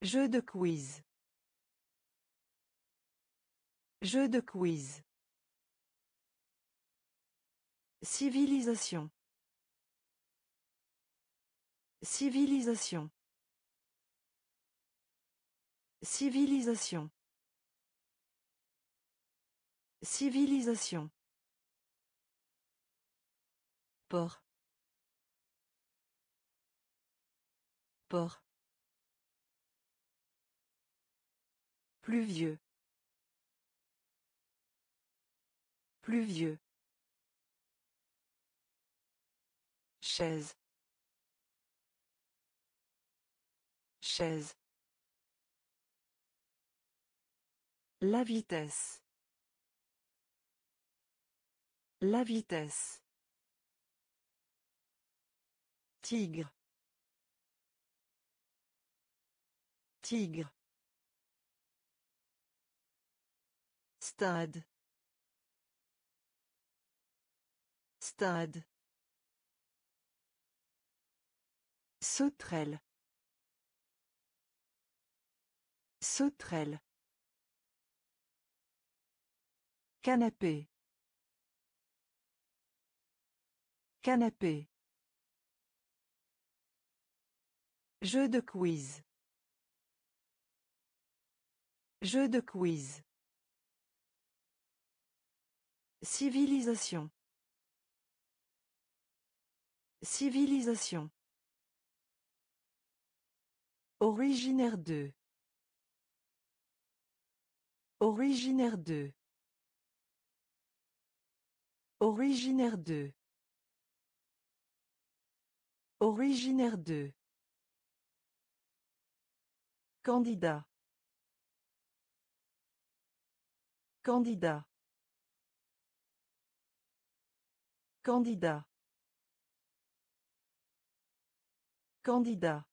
Jeu de quiz. Jeu de quiz. Civilisation. Civilisation. Civilisation. Civilisation. Port. Port. Pluvieux. Pluvieux. Chaise. Chaise. La vitesse. La vitesse. Tigre. Tigre. Stade. Stade. Sauterelle. Sauterelle. Canapé. Canapé. Jeu de quiz. Jeu de quiz. Civilisation. Civilisation. Originaire de. Originaire de. Originaire de. Originaire de. Candidat. Candidat. Candidat. Candidat.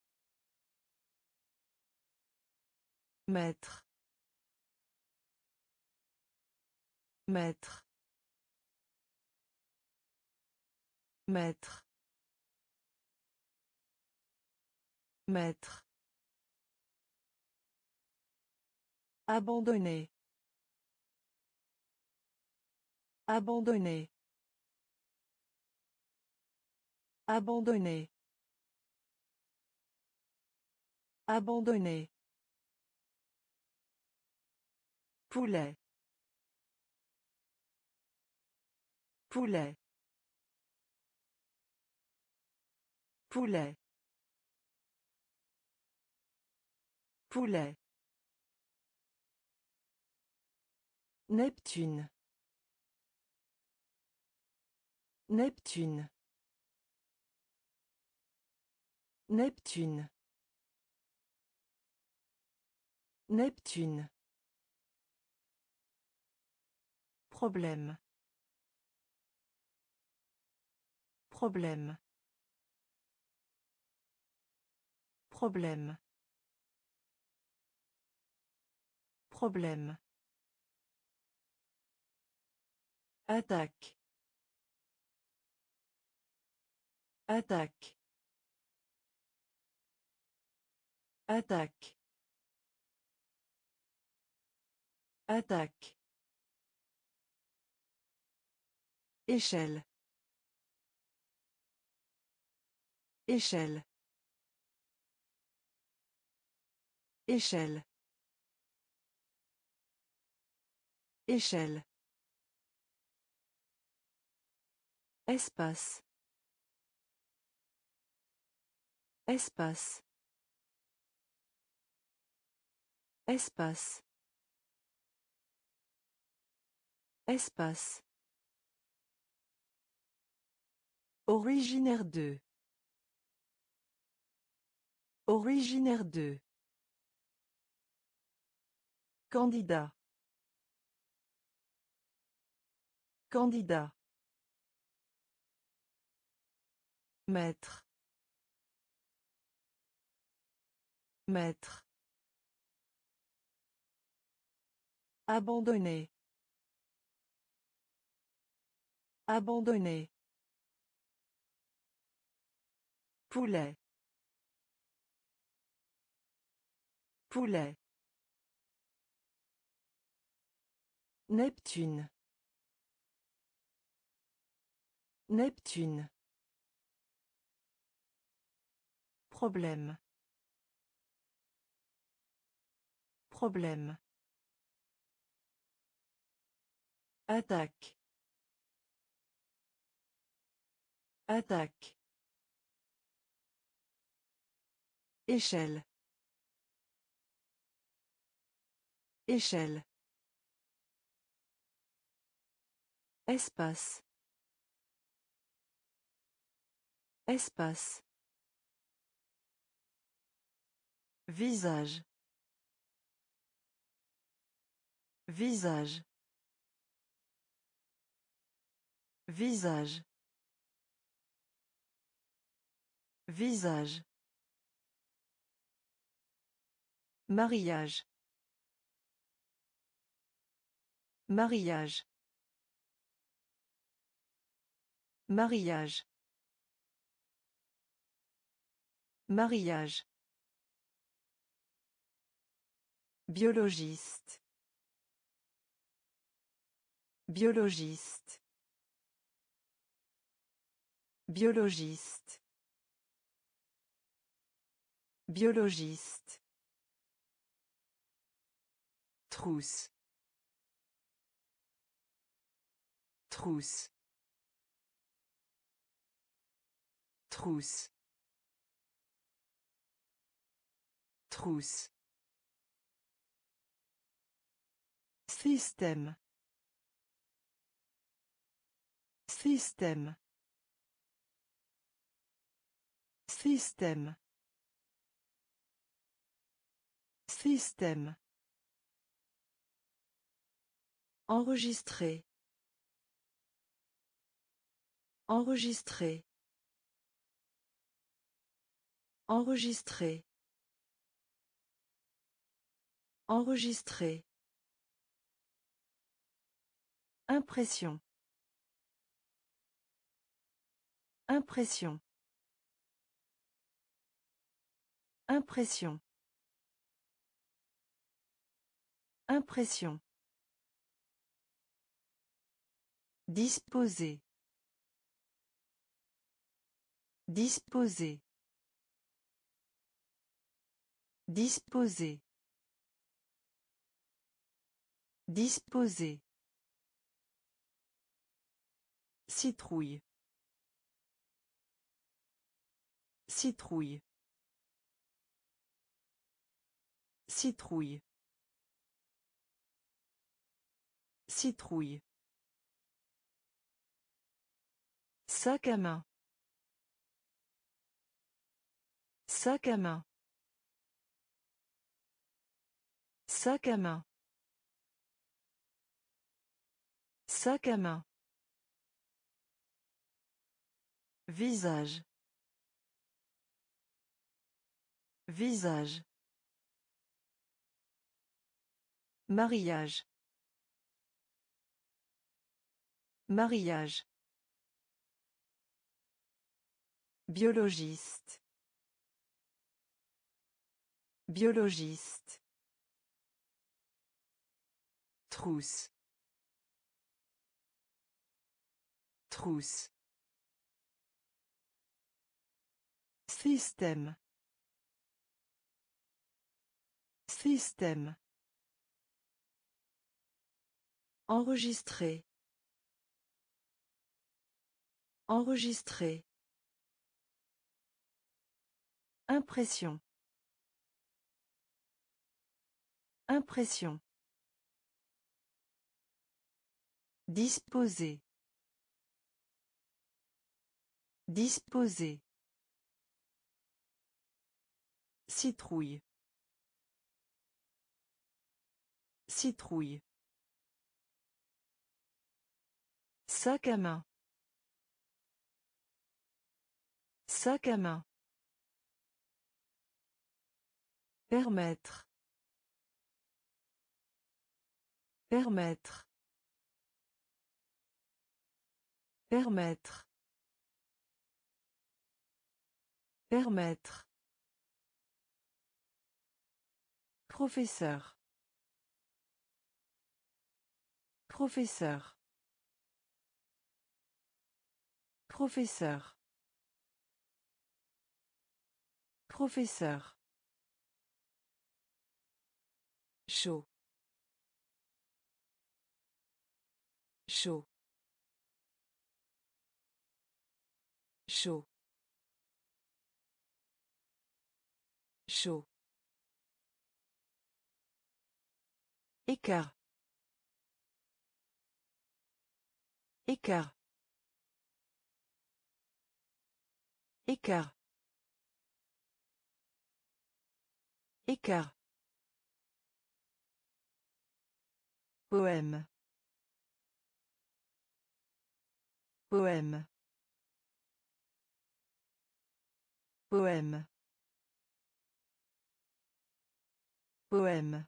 Maître. Maître. Maître. Maître. Abandonner. Abandonner. Abandonner. Abandonner. Poulet. Poulet. Poulet. Poulet. Neptune. Neptune. Neptune. Neptune. Problème. Problème. Problème. Problème. Attaque. Attaque. Attaque. Attaque. Échelle. Échelle. Échelle. Échelle. Espace. Espace. Espace. Espace. Originaire de. Originaire de. Candidat. Candidat. Maître. Maître. Abandonner. Abandonner. Poulet. Poulet. Neptune. Neptune. Problème. Problème. Attaque. Attaque. Échelle. Échelle. Espace. Espace. Visage. Visage. Visage. Visage. Mariage. Mariage. Mariage. Mariage. Biologiste. Biologiste. Biologiste. Biologiste. Trousse. Trousse. Trousse. Trousse. Système. Système. Système. Système. Enregistrer. Enregistrer. Enregistrer. Enregistrer. Impression. Impression. Impression. Impression. Disposer. Disposer. Disposer. Disposer. Citrouille. Citrouille. Citrouille. Citrouille. Sac à main. Sac à main. Sac à main. Sac à main. Visage. Visage. Mariage. Mariage. Biologiste. Biologiste. Trousse. Trousse. Système. Système. Enregistrer. Enregistrer. Impression. Impression. Disposer. Disposer. Citrouille. Citrouille. Sac à main. Sac à main. Permettre. Permettre. Permettre. Permettre. Professeur. Professeur. Professeur. Professeur. Chaud. Chaud. Chaud. Chaud. Écart. Écart. Écart. Écart. Poème. Poème. Poème. Poème.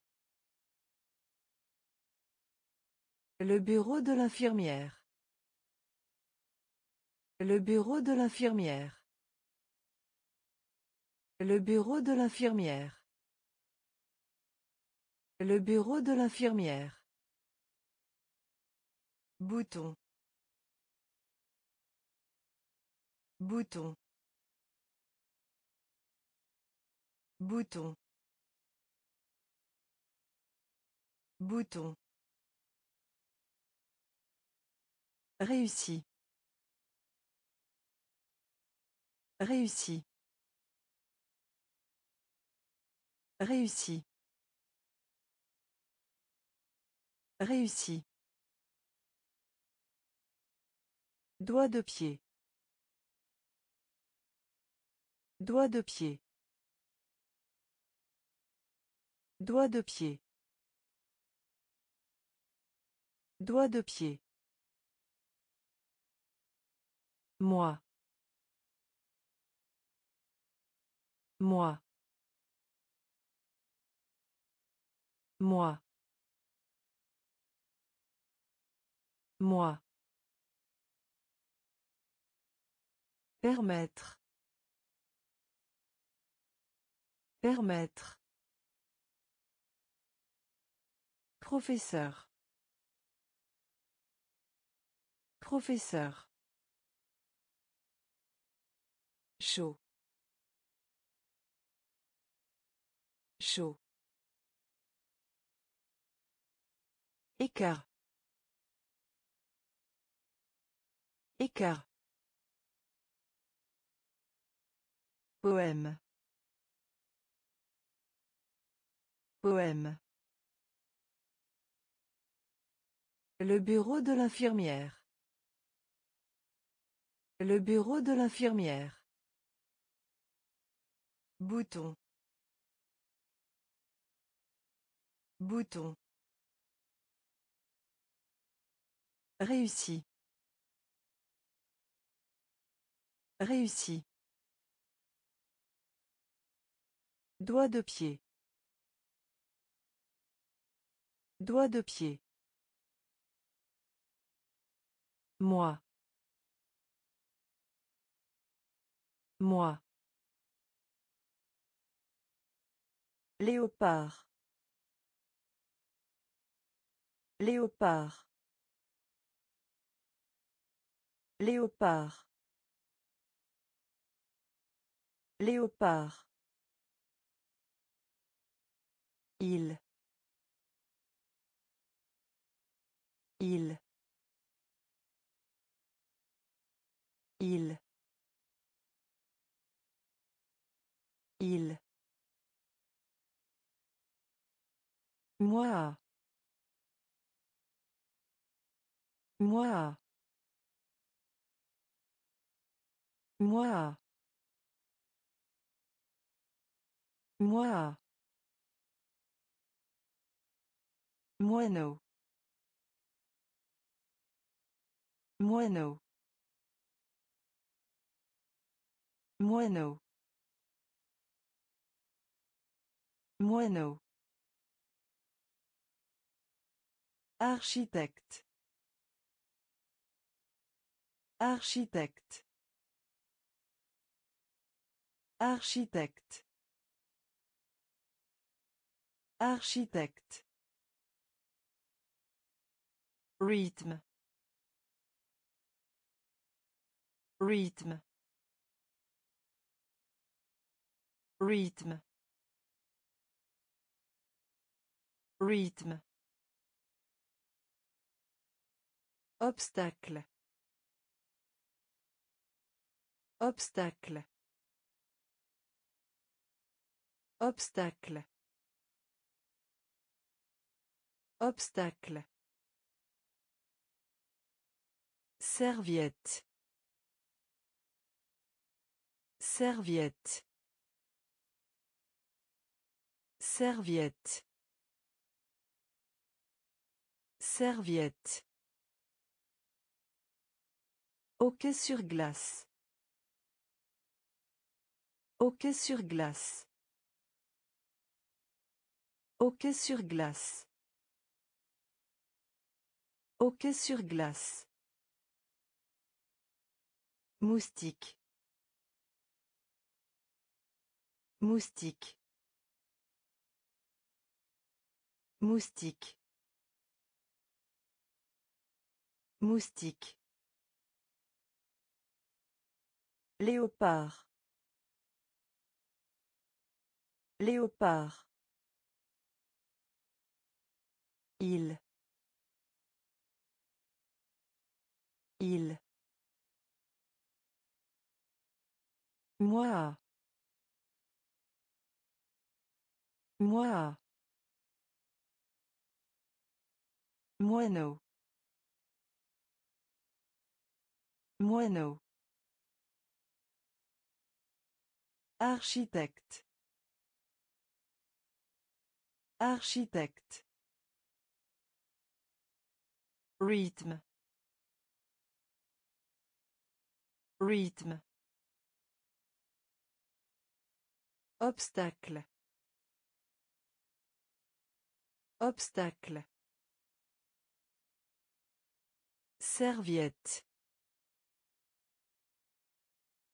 Le bureau de l'infirmière. Le bureau de l'infirmière. Le bureau de l'infirmière. Le bureau de l'infirmière. Bouton. Bouton. Bouton. Bouton. Réussi. Réussi. Réussi. Réussi. Doigt de pied. Doigt de pied. Doigt de pied. Doigt de pied. Moi. Moi. Moi. Moi. Permettre. Permettre. Professeur. Professeur. Chaud. Chaud. Écart. Écart. Poème. Poème. Le bureau de l'infirmière. Le bureau de l'infirmière. Bouton. Bouton. Réussi. Réussi. Doigt de pied. Doigt de pied. Moi. Moi. Léopard. Léopard. Léopard. Léopard. Il. Il. Il. Il. Moi. Moi. Moi. Moi. Moineau. Moineau. Moineau. Moineau. Architecte. Architecte. Architecte. Architecte. Rythme. Rythme. Rythme. Rythme. Obstacle. Obstacle. Obstacle. Obstacle. Serviette. Serviette. Serviette. Serviette. Hockey sur glace. Hockey sur glace. Hockey sur glace. Hockey sur glace. Moustique. Moustique. Moustique. Moustique. Léopard. Léopard. Il. Il. Moi. Moi. Moineau. Moineau. Architecte. Architecte. Rythme. Rythme. Obstacle. Obstacle. Serviette.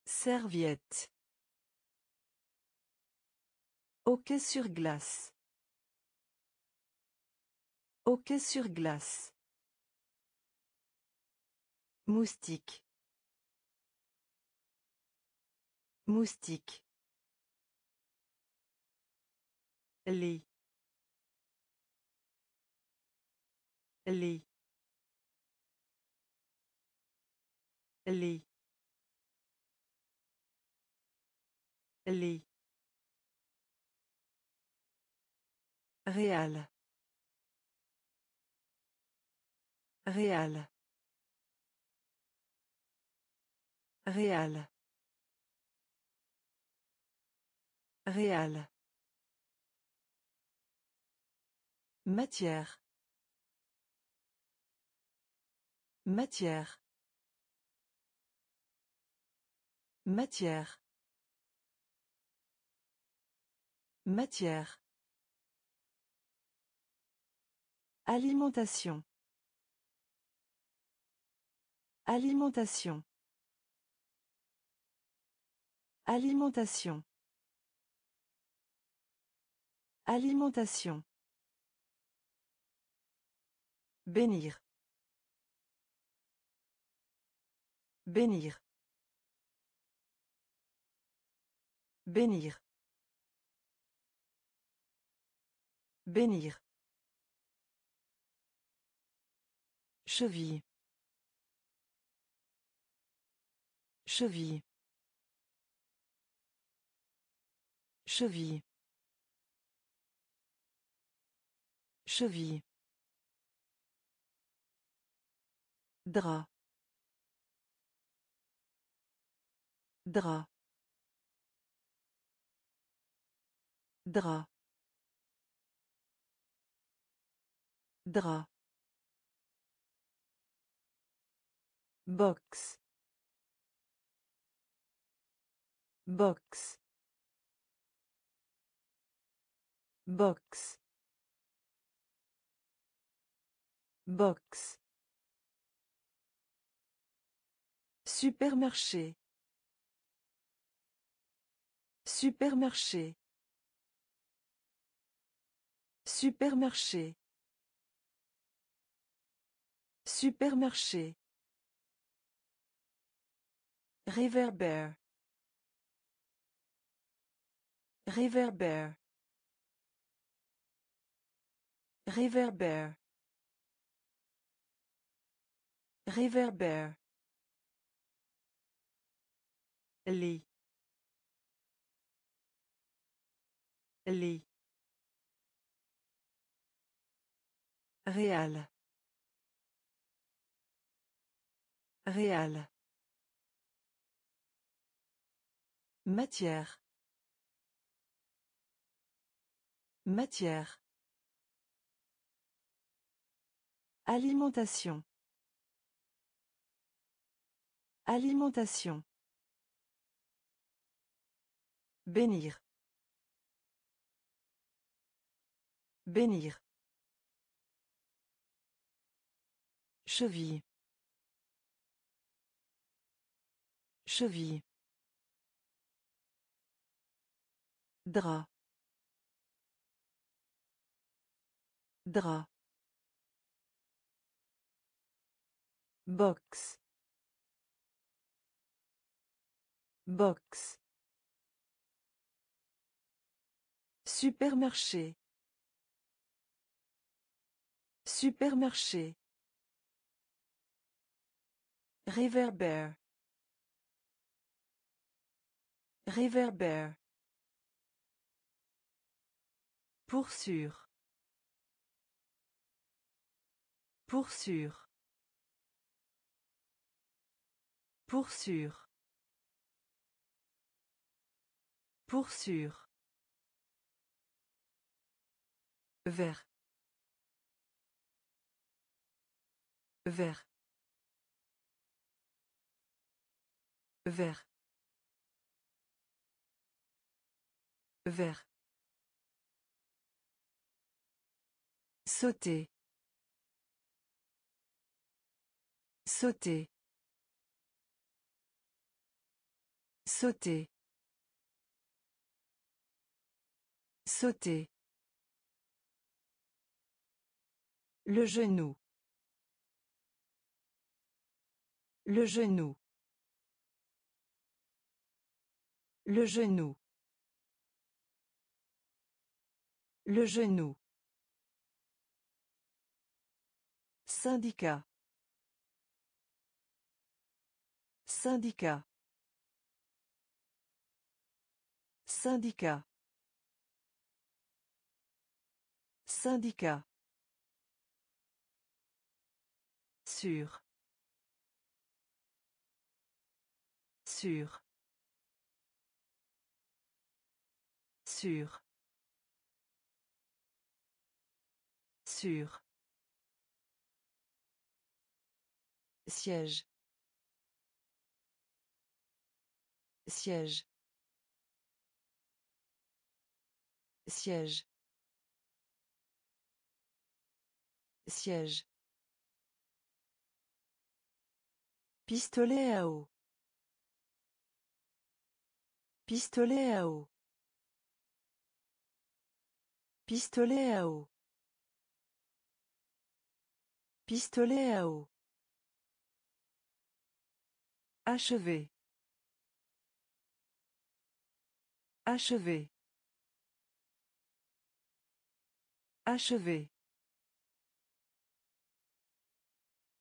Serviette. Hockey sur glace. Hockey sur glace. Moustique. Moustique. Lit. Lit. Lit. Lit. Réal. Réal. Réal. Réal. Matière. Matière. Matière. Matière. Alimentation. Alimentation. Alimentation. Alimentation. Bénir. Bénir. Bénir. Bénir. Cheville. Cheville. Cheville. Cheville. Drap. Drap. Drap. Drap. Box. Box. Box. Box. Supermarché. Supermarché. Supermarché. Supermarché. Réverbère. Réverbère. Réverbère. Réverbère. Lit. Lit. Réal. Réal. Matière. Matière. Alimentation. Alimentation. Bénir. Bénir. Cheville. Cheville. Drap. Drap. Box. Box. Supermarché. Supermarché. Réverbère. Réverbère. Pour sûr. Pour sûr. Pour sûr. Pour sûr. Vert. Vert. Vert. Vert. Sauter. Sauter. Sauter. Sauter. Le genou. Le genou. Le genou. Le genou. Syndicat. Syndicat. Syndicat. Syndicat. Sûr. Sûr. Sûr. Sûr. Siège. Siège. Siège. Siège. Pistolet à eau. Pistolet à eau. Pistolet à eau. Pistolet à eau. Achever. Achever. Achever.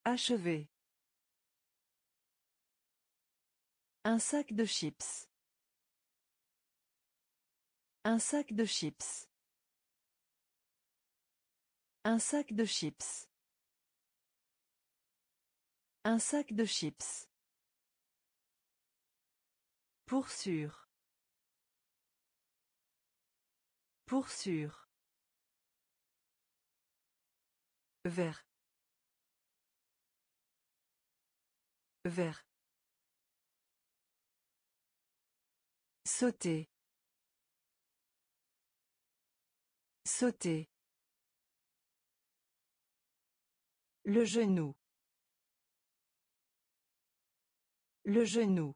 Achever. Un sac de chips. Un sac de chips. Un sac de chips. Un sac de chips. Pour sûr. Pour sûr. Vert. Vert. Sauter. Sauter. Le genou. Le genou.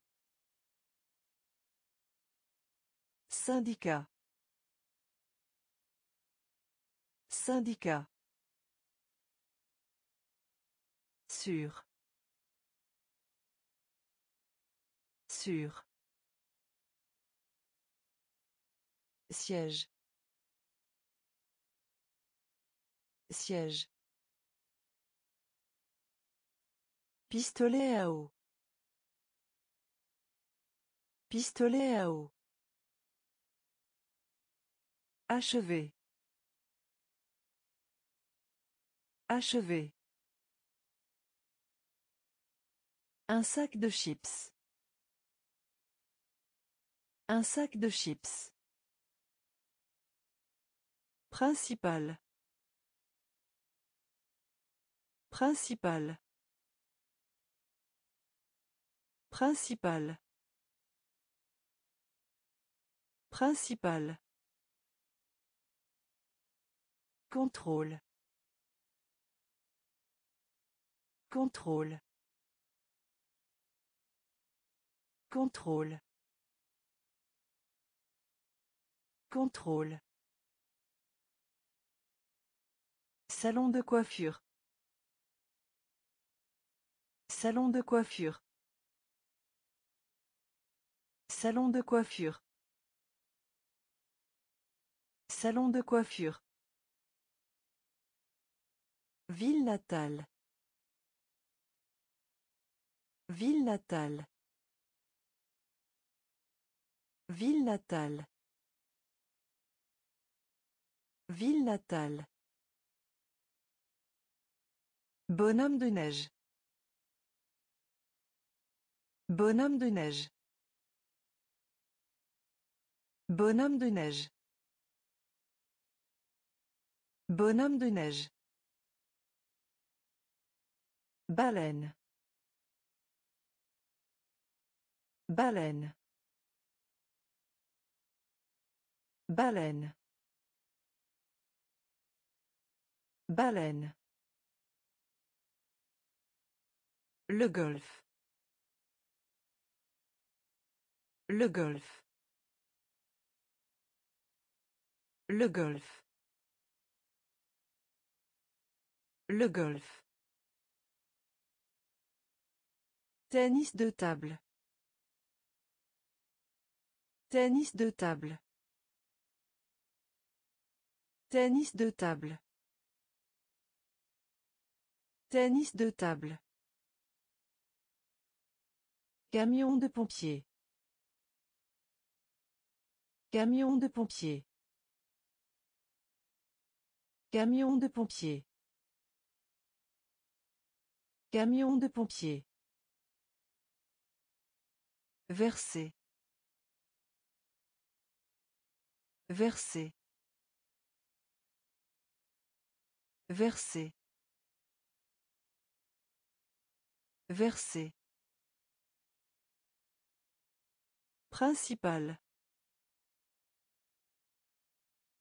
Syndicat. Syndicat. Sûr. Sûr. Siège. Siège. Pistolet à eau. Pistolet à eau. Achever. Achever. Un sac de chips. Un sac de chips. Principal. Principal. Principal. Principal. Contrôle. Contrôle. Contrôle. Contrôle. Salon de coiffure. Salon de coiffure. Salon de coiffure. Salon de coiffure. Ville natale. Ville natale. Ville natale. Ville natale. Bonhomme de neige. Bonhomme de neige. Bonhomme de neige. Bonhomme de neige. Baleine. Baleine. Baleine. Baleine. Le golf. Le golf. Le golf. Le golf. Tennis de table. Tennis de table. Tennis de table. Tennis de table. Camion de pompier. Camion de pompier. Camion de pompier. Camion de pompier. Verser. Verser. Verser. Verser. Principal.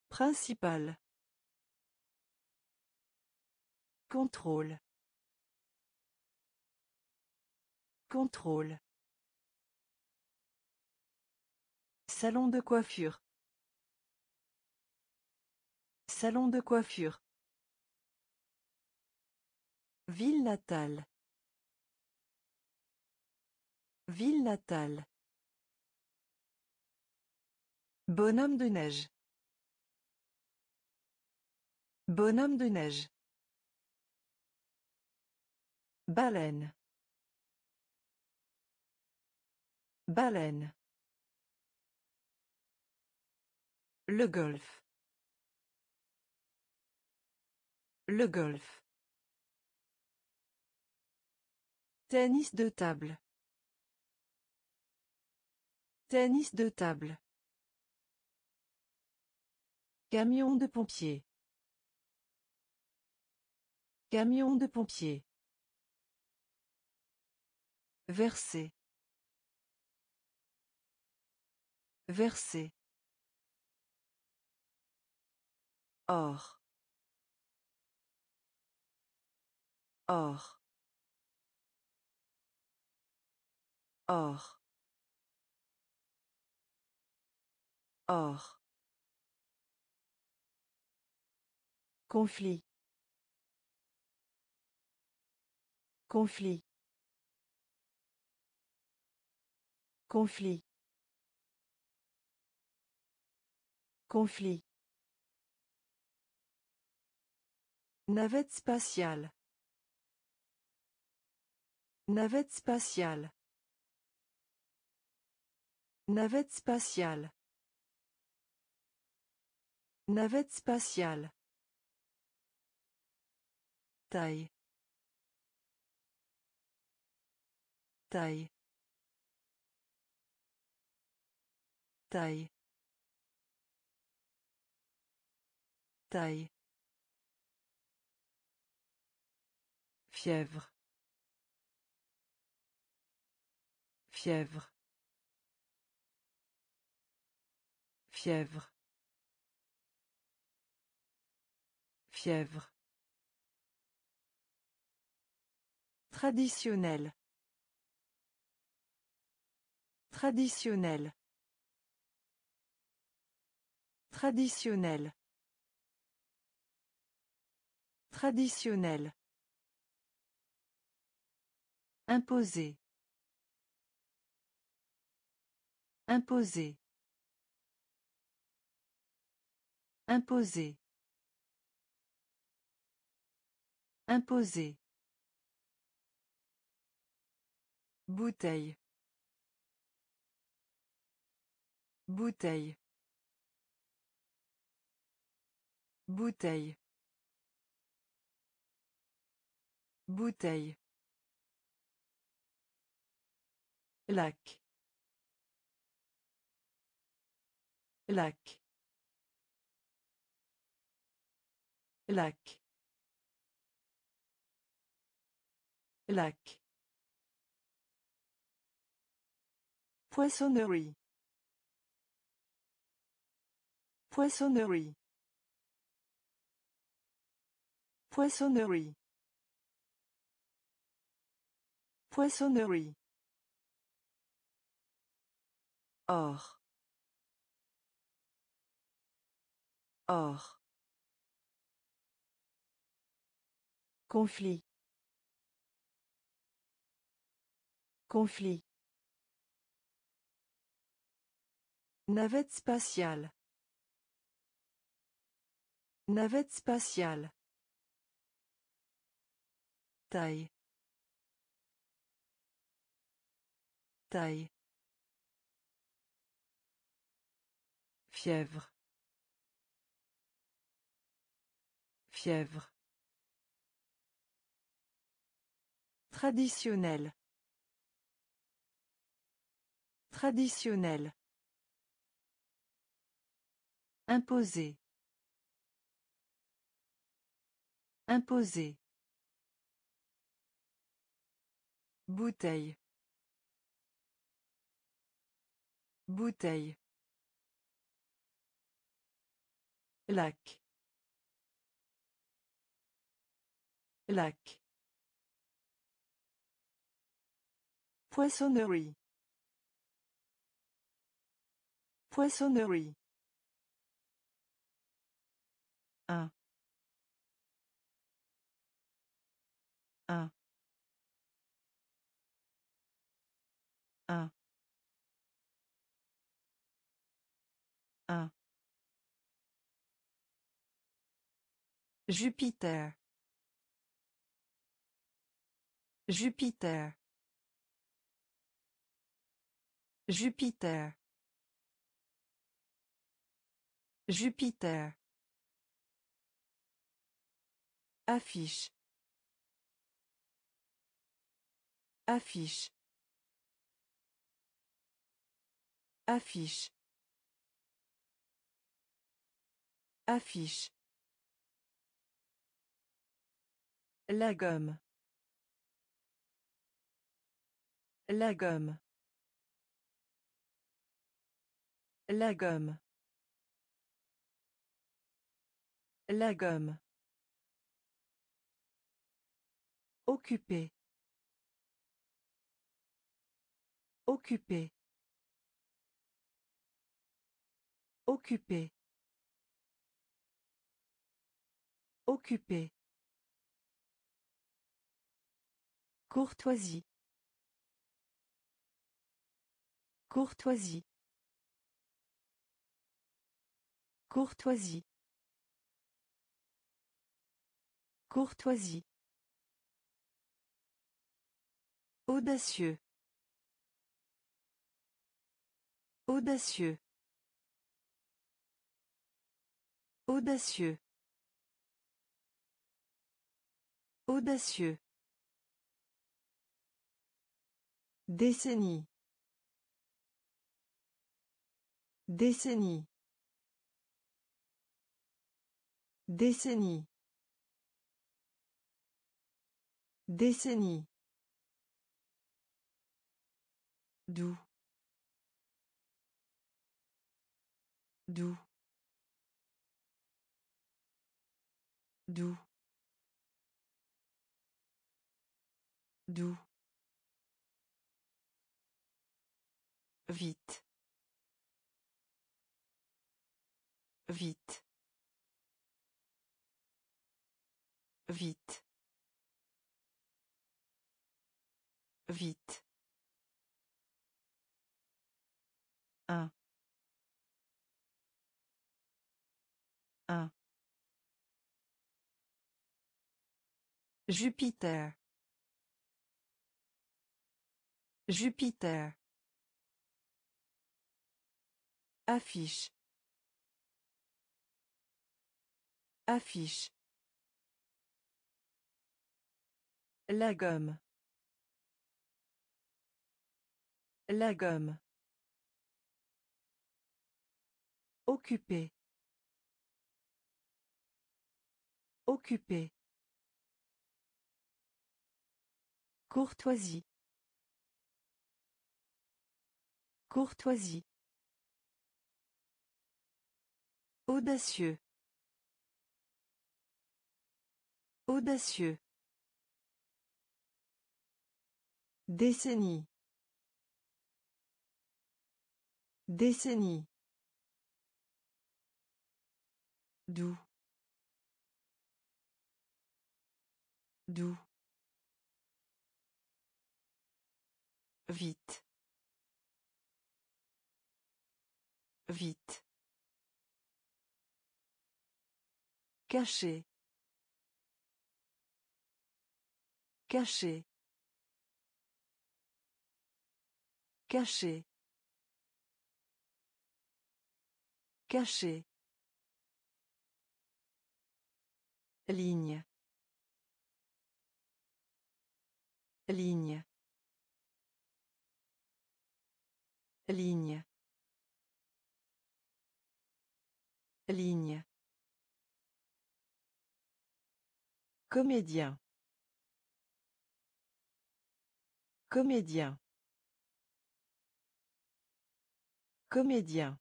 Principal. Contrôle. Contrôle. Salon de coiffure. Salon de coiffure. Ville natale. Ville natale. Bonhomme de neige. Bonhomme de neige. Baleine. Baleine. Le golf. Le golf. Tennis de table. Tennis de table. Camion de pompier. Camion de pompier. Verser. Verser. Or. Or. Or. Or. Conflit. Conflit. Conflit. Conflit. Navette spatiale. Navette spatiale. Navette spatiale. Navette spatiale. Taille. Taille. Taille. Taille. Fièvre. Fièvre. Fièvre. Fièvre. Traditionnel. Traditionnel. Traditionnel. Traditionnel. Imposer. Imposer. Imposer. Imposer. Bouteille. Bouteille. Bouteille. Bouteille. Lac. Lac. Lac. Lac. Poissonnerie. Poissonnerie. Poissonnerie. Poissonnerie. Or. Or. Conflit. Conflit. Navette spatiale. Navette spatiale. Taille. Taille. Fièvre. Fièvre. Traditionnel. Traditionnel. Imposer. Imposer. Bouteille. Bouteille. Lac. Lac. Poissonnerie. Poissonnerie. Un. Un. Un. Un. Jupiter. Jupiter. Jupiter. Jupiter. Affiche. Affiche. Affiche. Affiche. La gomme. La gomme. La gomme. La gomme. Occupé. Occupé. Occupé. Occupé. Courtoisie. Courtoisie. Courtoisie. Courtoisie. Audacieux. Audacieux. Audacieux. Audacieux. Décennie. Décennie. Décennie. Décennie. D'où. D'où. D'où. D'où. Vite. Vite. Vite. Vite. Un. Un. Jupiter. Jupiter. Affiche. Affiche. La gomme. La gomme. Occupé. Occupé. Courtoisie. Courtoisie. Audacieux. Audacieux. Décennie. Décennie. Doux. Doux. Vite. Vite. Caché. Caché. Caché. Caché. Ligne. Ligne. Ligne. Ligne. Comédien. Comédien. Comédien.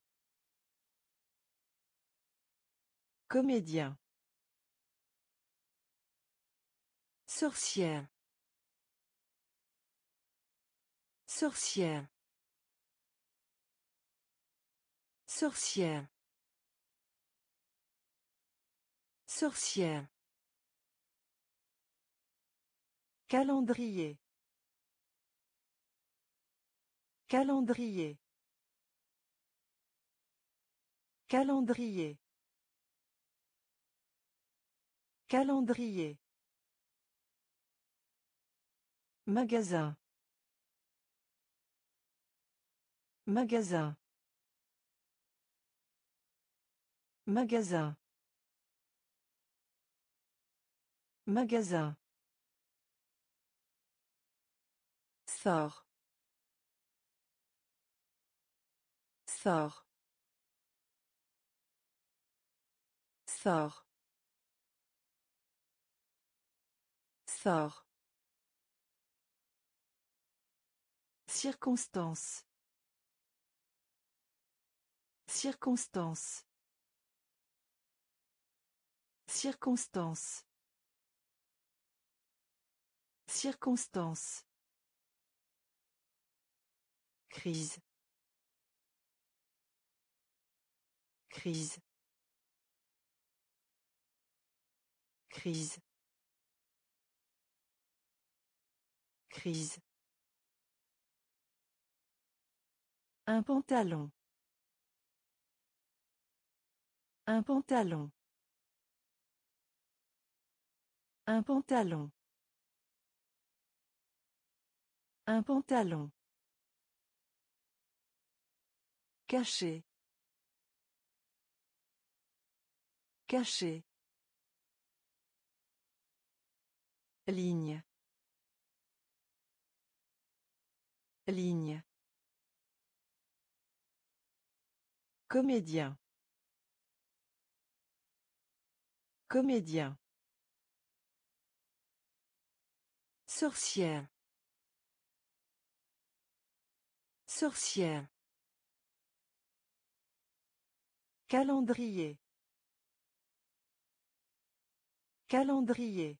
Comédien. Sorcière. Sorcière. Sorcière. Sorcière. Calendrier. Calendrier. Calendrier. Calendrier. Magasin. Magasin. Magasin. Magasin. Sort. Sort. Sort. Sort. Circonstance. Circonstance. Circonstance. Circonstance. Crise. Crise. Crise. Crise. Un pantalon. Un pantalon. Un pantalon. Un pantalon. Caché. Caché. Ligne. Ligne. Comédien. Comédien. Sorcière. Sorcière. Calendrier. Calendrier.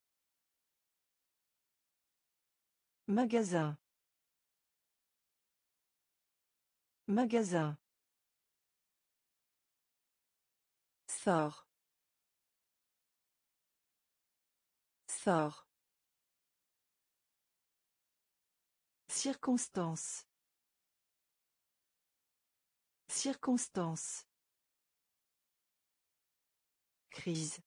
Magasin. Magasin. Sort. Sort. Circonstance. Circonstance. Crise.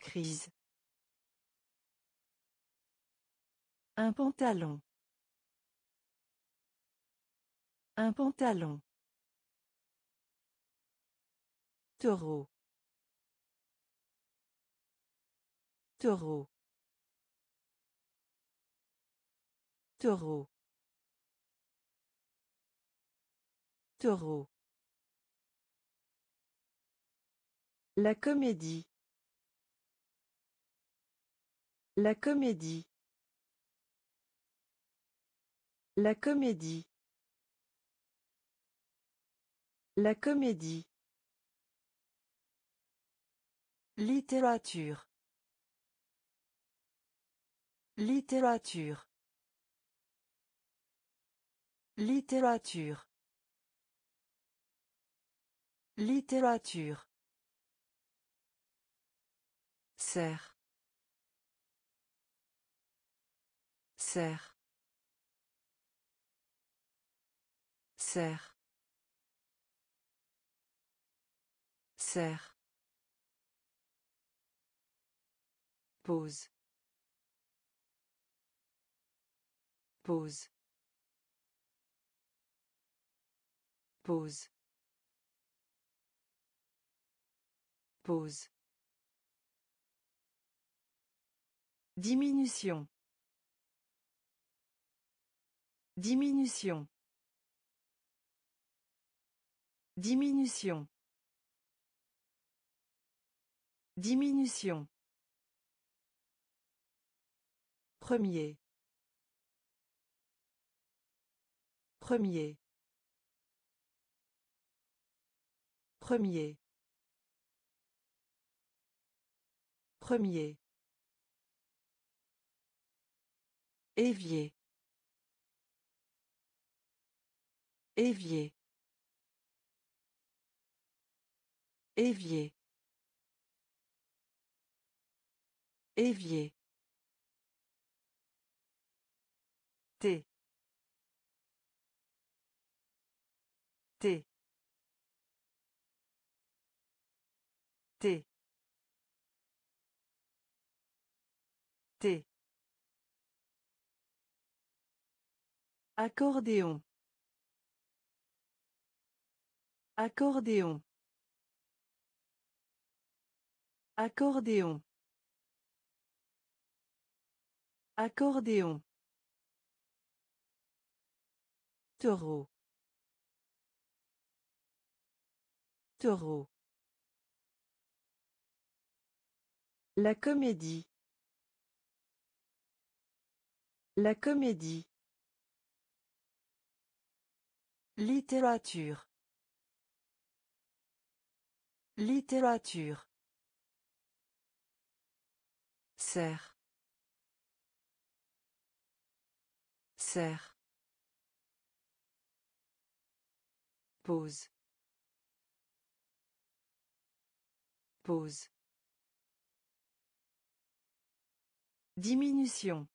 Crise. Un pantalon. Un pantalon. Taureau. Taureau. Taureau. Taureau. La comédie. La comédie. La comédie. La comédie. Littérature. Littérature. Littérature. Littérature. Serre. Serre. Serre. Serre. Pause. Pause. Pause. Pause. Diminution. Diminution. Diminution. Diminution. Premier. Premier. Premier. Premier. Évier. Évier. Évier. Évier. T. T. T. T. Accordéon. Accordéon. Accordéon. Accordéon. Taureau. Taureau. La comédie. La comédie. Littérature. Littérature. Serre. Serre. Pause. Pause. Diminution.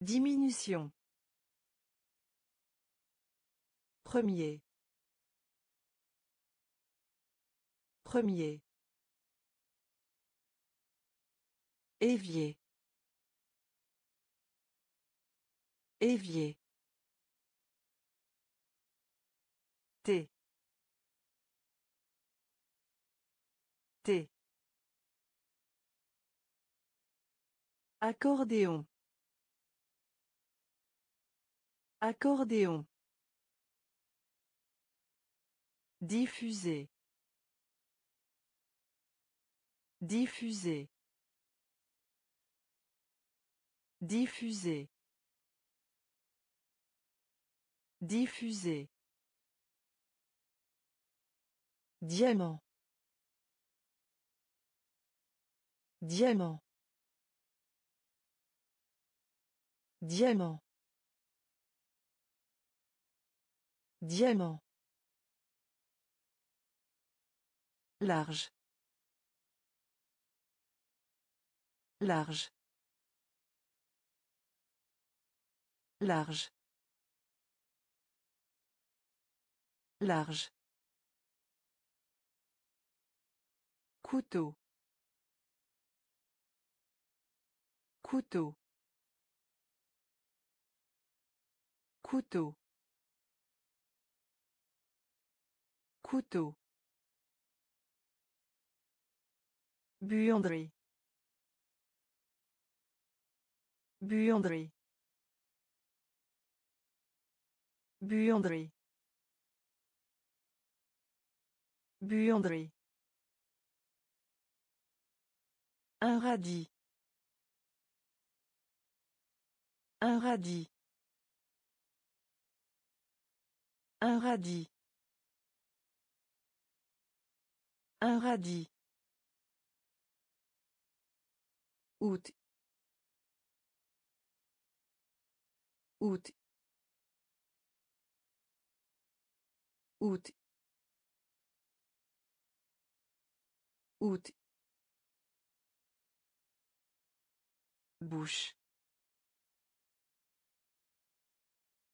Diminution. Premier. Premier. Évier. Évier. T. T. Accordéon. Accordéon. Diffuser. Diffuser. Diffuser. Diffuser. Diamant. Diamant. Diamant. Diamant. Large. Large. Large. Large. Couteau. Couteau. Couteau. Couteau. Buanderie. Buanderie. Buanderie. Buanderie. Un radis. Un radis. Un radis. Un radis. Août. Août. Août. Août. Bouche.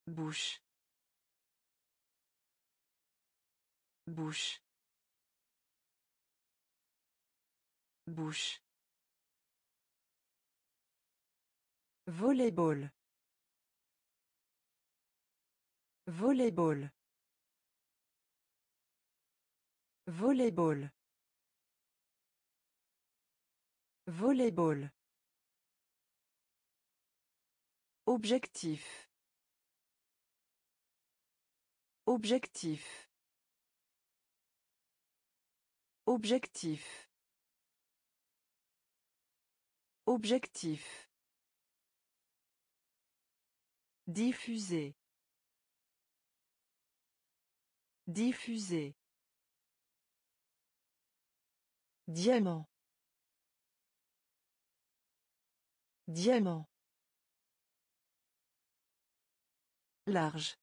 Bouche. Bouche. Bouche. Volleyball. Volleyball. Volleyball. Volleyball. Objectif. Objectif. Objectif. Objectif. Diffuser. Diffuser. Diamant. Diamant. Large.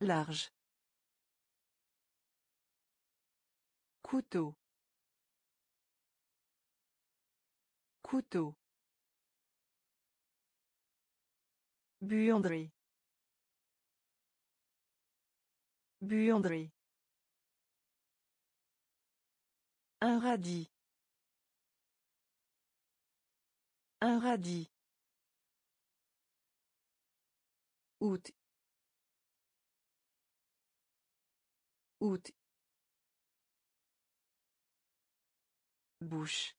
Large. Couteau. Couteau. Buanderie. Buanderie. Un radis. Un radis. Août. Août. Bouche.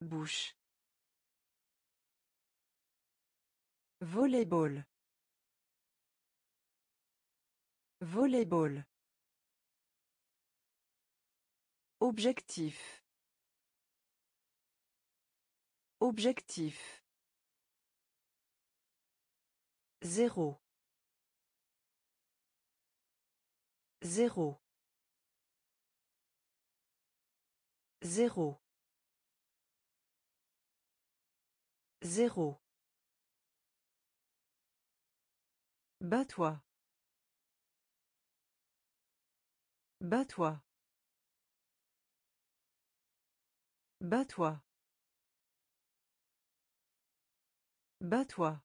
Bouche. Volleyball. Volleyball. Objectif. Objectif. Zéro. Zéro. Zéro. Zéro. Bats-toi. Bats-toi. Bats-toi. Bats-toi.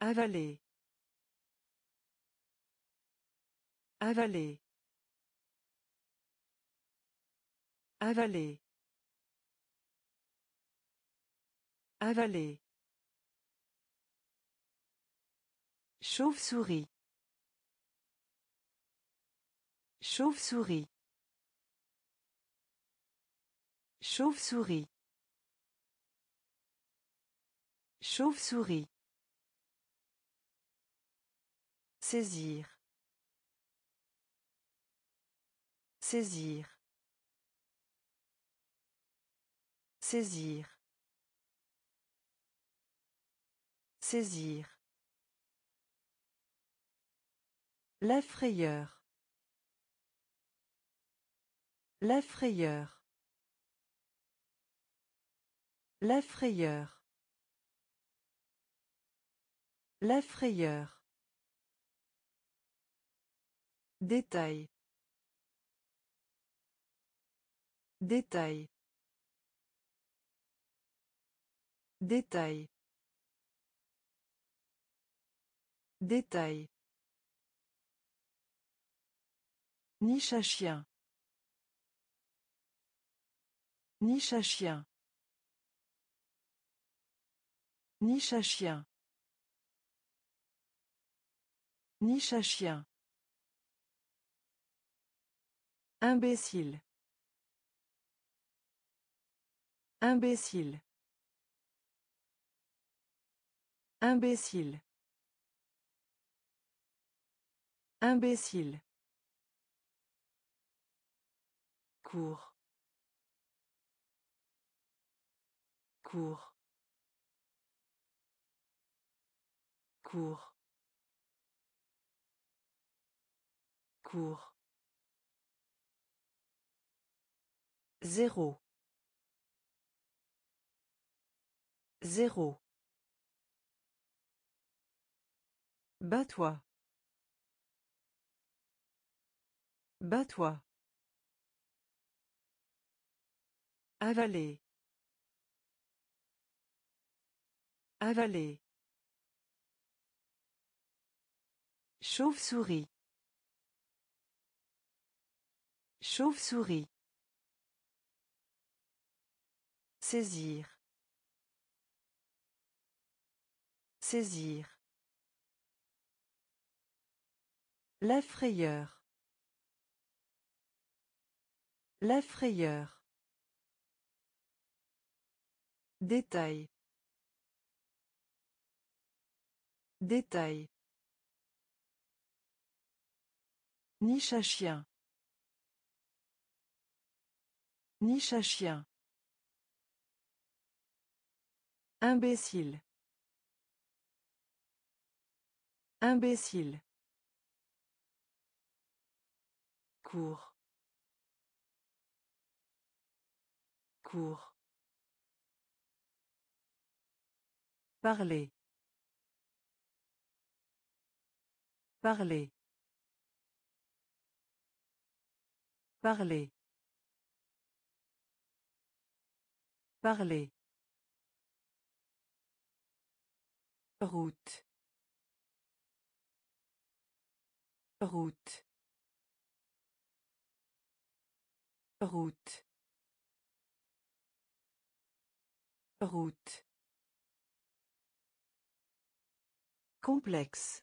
Avaler. Avaler. Avaler. Avaler. Chauve-souris. Chauve-souris. Chauve-souris. Chauve-souris. Saisir. Saisir. Saisir. Saisir. La frayeur. La frayeur. La frayeur. La frayeur. Détail. Détail. Détail. Détail. Niche à chien. Niche à chien. Niche à chien. Niche à chien. Imbécile. Imbécile. Imbécile. Imbécile. Cours. Cours. Cours. Cours. Zéro. Zéro. Bats-toi. Bats-toi. Avaler. Avaler. Chauve-souris. Chauve-souris. Saisir. Saisir. La frayeur. La frayeur. Détail. Détail. Niche à chien. Niche à chien. Imbécile. Imbécile. Cours. Cours. Parler. Parler. Parler. Parler. Route. Route. Route. Route. Complexe.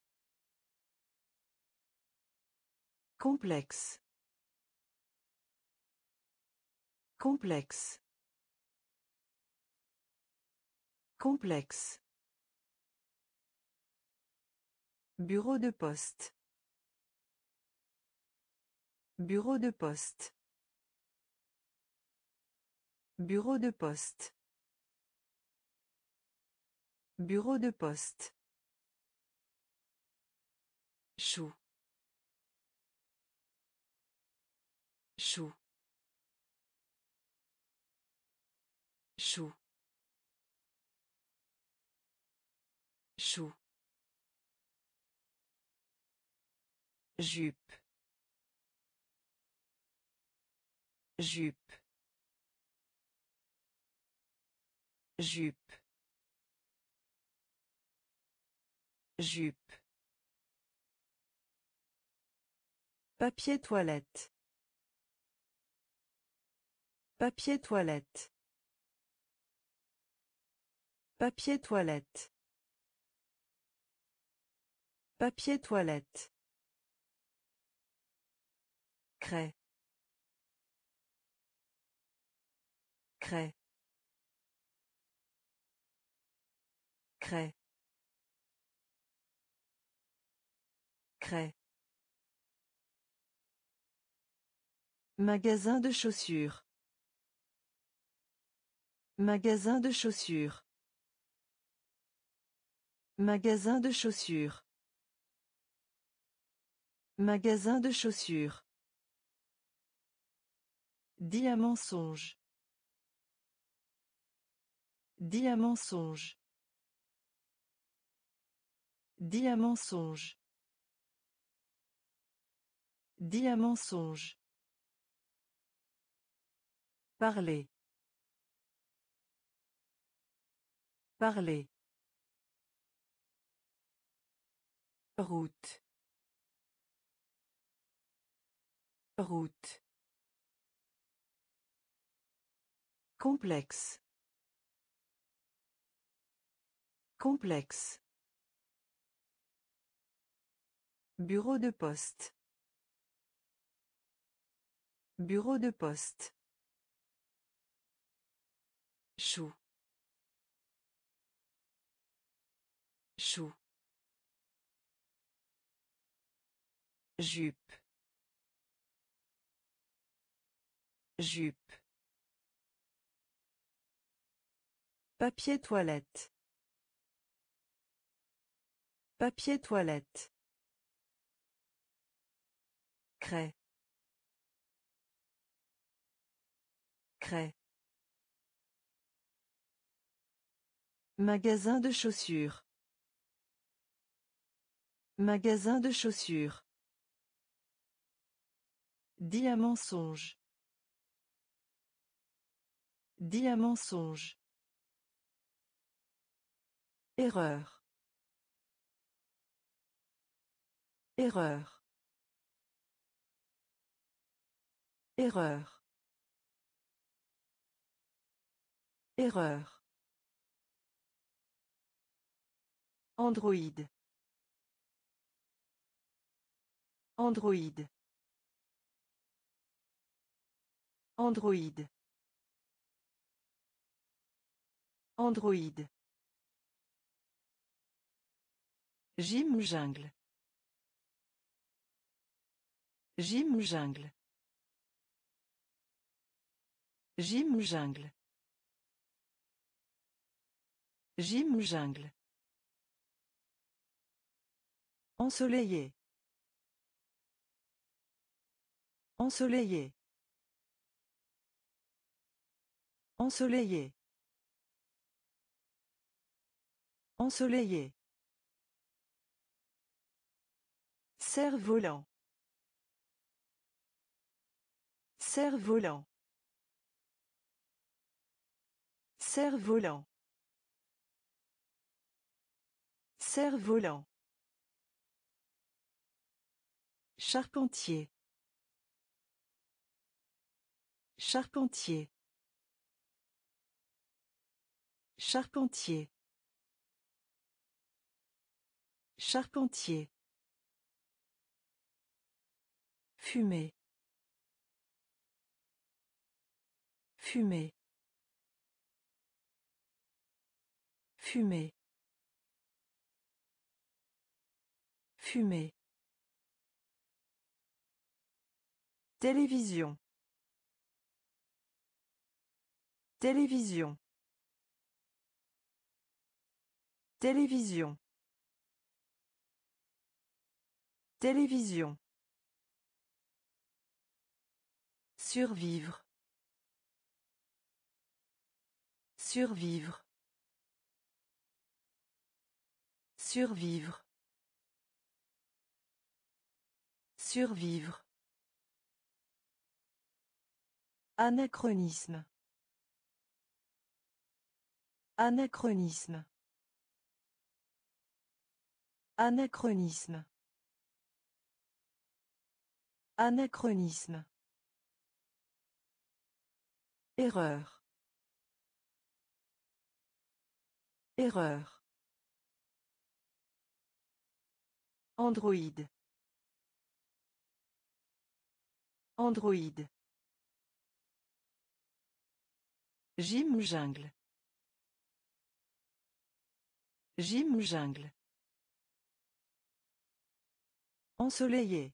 Complexe. Complexe. Complexe. Bureau de poste. Bureau de poste. Bureau de poste. Bureau de poste. Chou. Chou. Chou. Chou. Jupe. Jupe. Jupe. Jupe. Papier toilette. Papier toilette. Papier toilette. Papier toilette. Craie. Craie. Craie. Craie. Magasin de chaussures. Magasin de chaussures. Magasin de chaussures. Magasin de chaussures. Diamant songe. Diamant songe. Diamant songe. Diamant songe. Parler. Parler. Route. Route. Complexe. Complexe. Bureau de poste. Bureau de poste. Chou. Chou. Jupe. Jupe. Papier toilette. Papier toilette. Craie. Craie. Magasin de chaussures. Magasin de chaussures. Diamant songe. Diamant songe. Erreur. Erreur. Erreur. Erreur. Android. Android. Android. Android. Gym jungle Gym jungle Gym jungle Gym jungle Ensoleillé. Ensoleillé. Ensoleillé. Ensoleillé. Cerf-volant. Cerf-volant. Cerf-volant. Cerf-volant. Charpentier. Charpentier. Charpentier. Charpentier. Fumer. Fumer. Fumer. Fumer. Télévision. Télévision. Télévision. Télévision. Survivre. Survivre. Survivre. Survivre. Anachronisme. Anachronisme. Anachronisme. Anachronisme. Erreur. Erreur. Android. Android. Gym jungle? Gym jungle? Ensoleillé.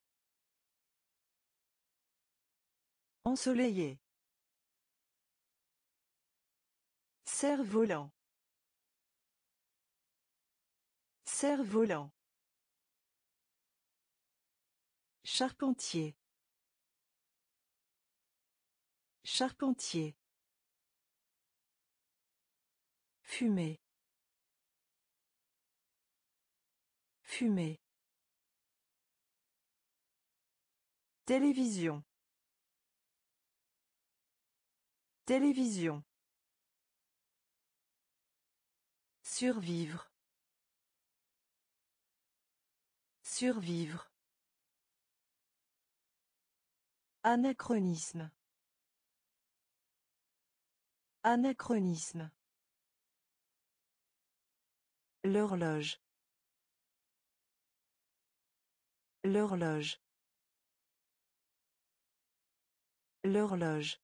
Ensoleillé. Cerf-volant. Cerf-volant. Charpentier. Charpentier. Fumer. Fumer. Télévision. Télévision. Survivre. Survivre. Anachronisme. Anachronisme. L'horloge. L'horloge. L'horloge.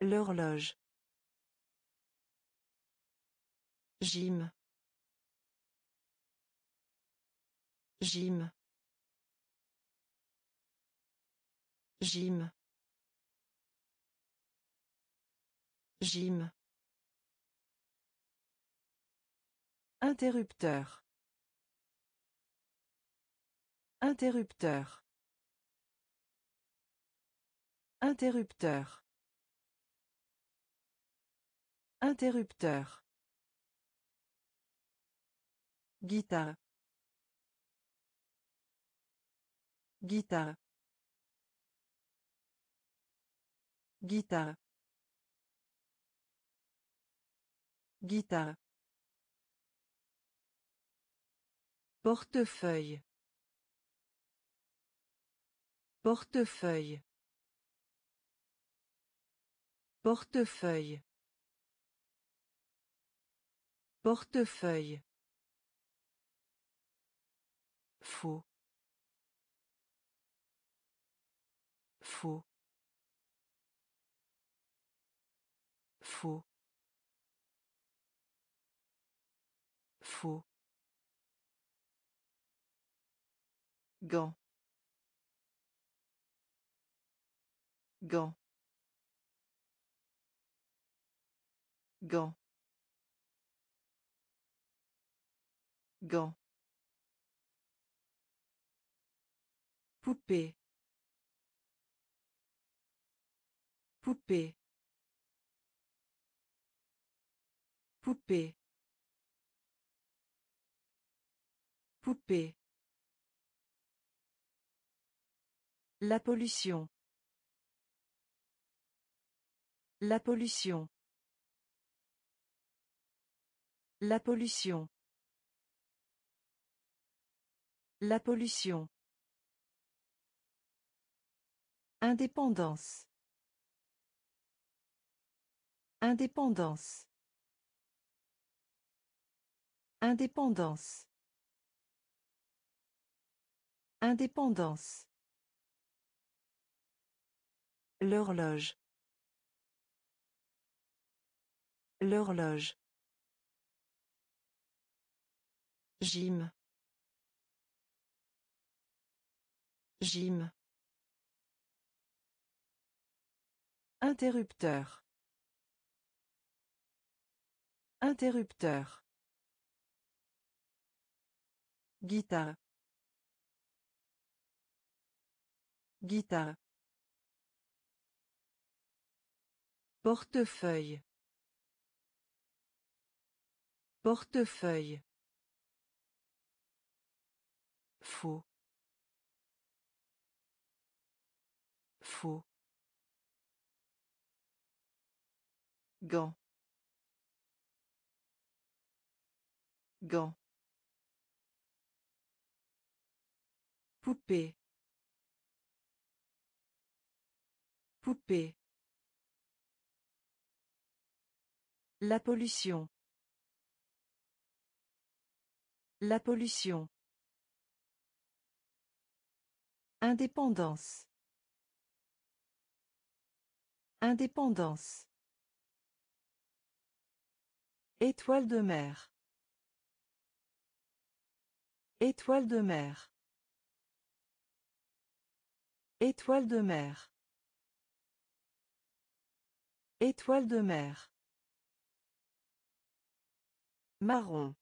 L'horloge. Gym. Gym. Gym. Gym. Interrupteur. Interrupteur. Interrupteur. Interrupteur. Guitare. Guitare. Guitare. Guitare. Portefeuille. Portefeuille. Portefeuille. Portefeuille. Faux. Faux. Faux. Faux. Gant. Gant. Gant. Gant. Poupée. Poupée. Poupée. Poupée. La pollution. La pollution. La pollution. La pollution. Indépendance. Indépendance. Indépendance. Indépendance. L'horloge. L'horloge. Gym. Gym. Interrupteur. Interrupteur. Guitare. Guitare. Portefeuille. Portefeuille. Faux. Faux. Gant. Gant. Poupée. Poupée. La pollution. La pollution. Indépendance. Indépendance. Étoile de mer. Étoile de mer. Étoile de mer. Étoile de mer. Marron.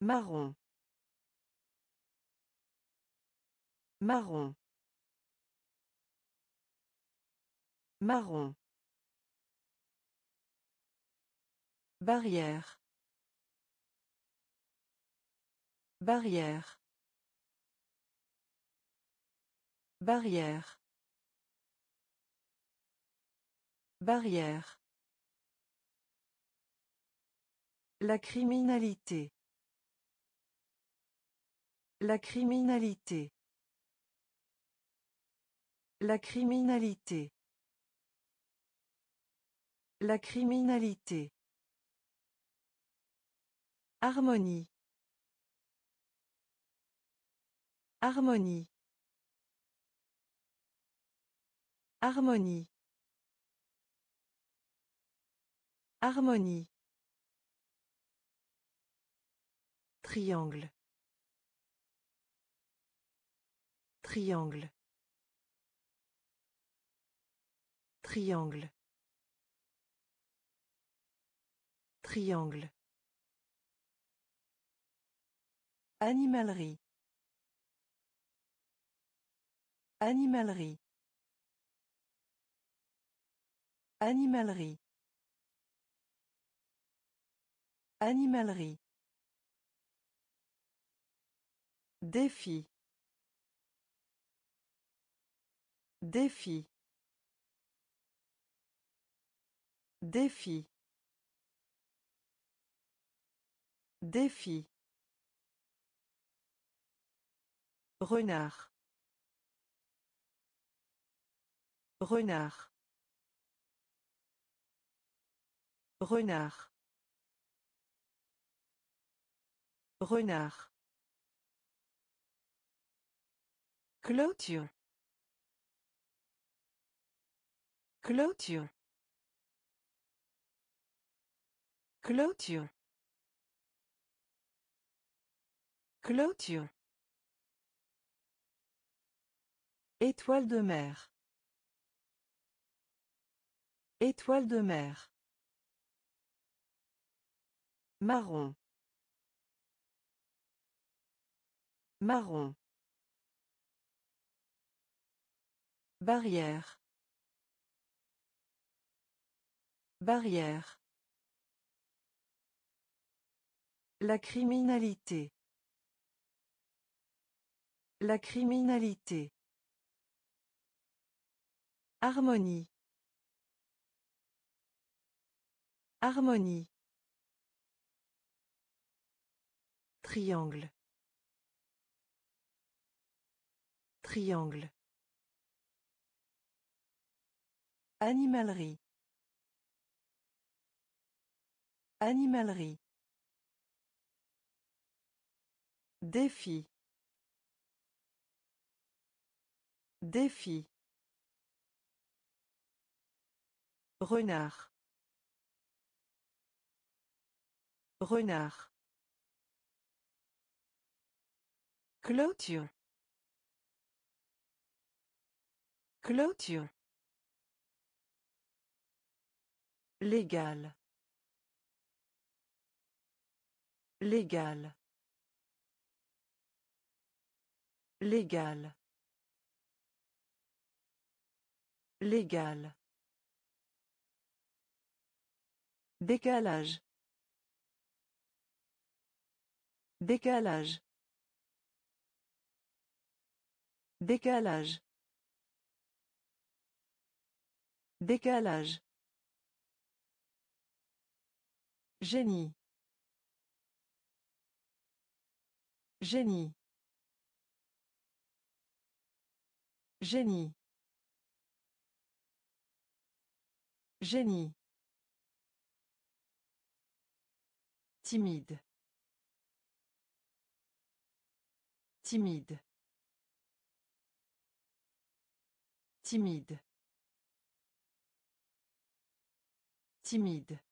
Marron. Marron. Marron. Barrière. Barrière. Barrière. Barrière. La criminalité. La criminalité. La criminalité. La criminalité. Harmonie. Harmonie. Harmonie. Harmonie. Triangle. Triangle. Triangle. Triangle. Animalerie. Animalerie. Animalerie. Animalerie. Défi. Défi. Défi. Défi. Renard. Renard. Renard. Renard. Clôture. Clôture. Clôture. Clôture. Étoile de mer. Étoile de mer. Marron. Marron. Barrière. Barrière. La criminalité. La criminalité. Harmonie. Harmonie. Triangle. Triangle. Animalerie. Animalerie. Défi. Défi. Renard. Renard. Clôture. Clôture. Légal. Légal. Légal. Légal. Décalage. Décalage. Décalage. Décalage. Génie. Génie. Génie. Génie. Timide. Timide. Timide. Timide.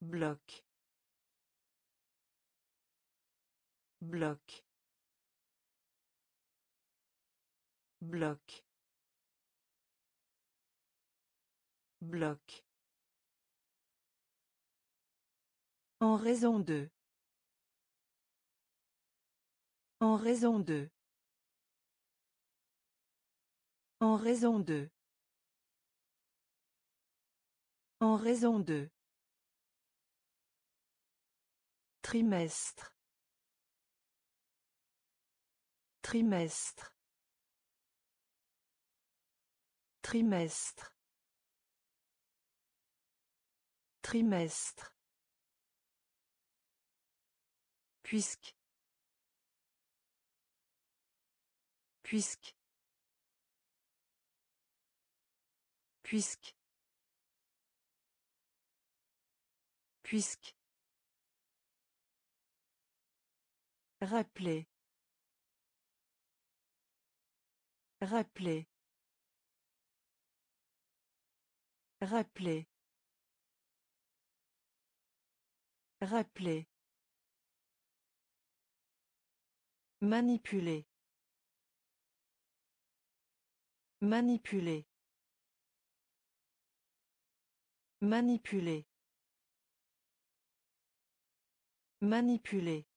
Bloc. Bloc. Bloc. Bloc. En raison de. En raison de. En raison de. En raison de. Trimestre. Trimestre. Trimestre. Trimestre. Puisque. Puisque. Puisque. Puisque. Rappeler. Rappeler. Rappeler. Rappeler. Manipuler. Manipuler. Manipuler. Manipuler.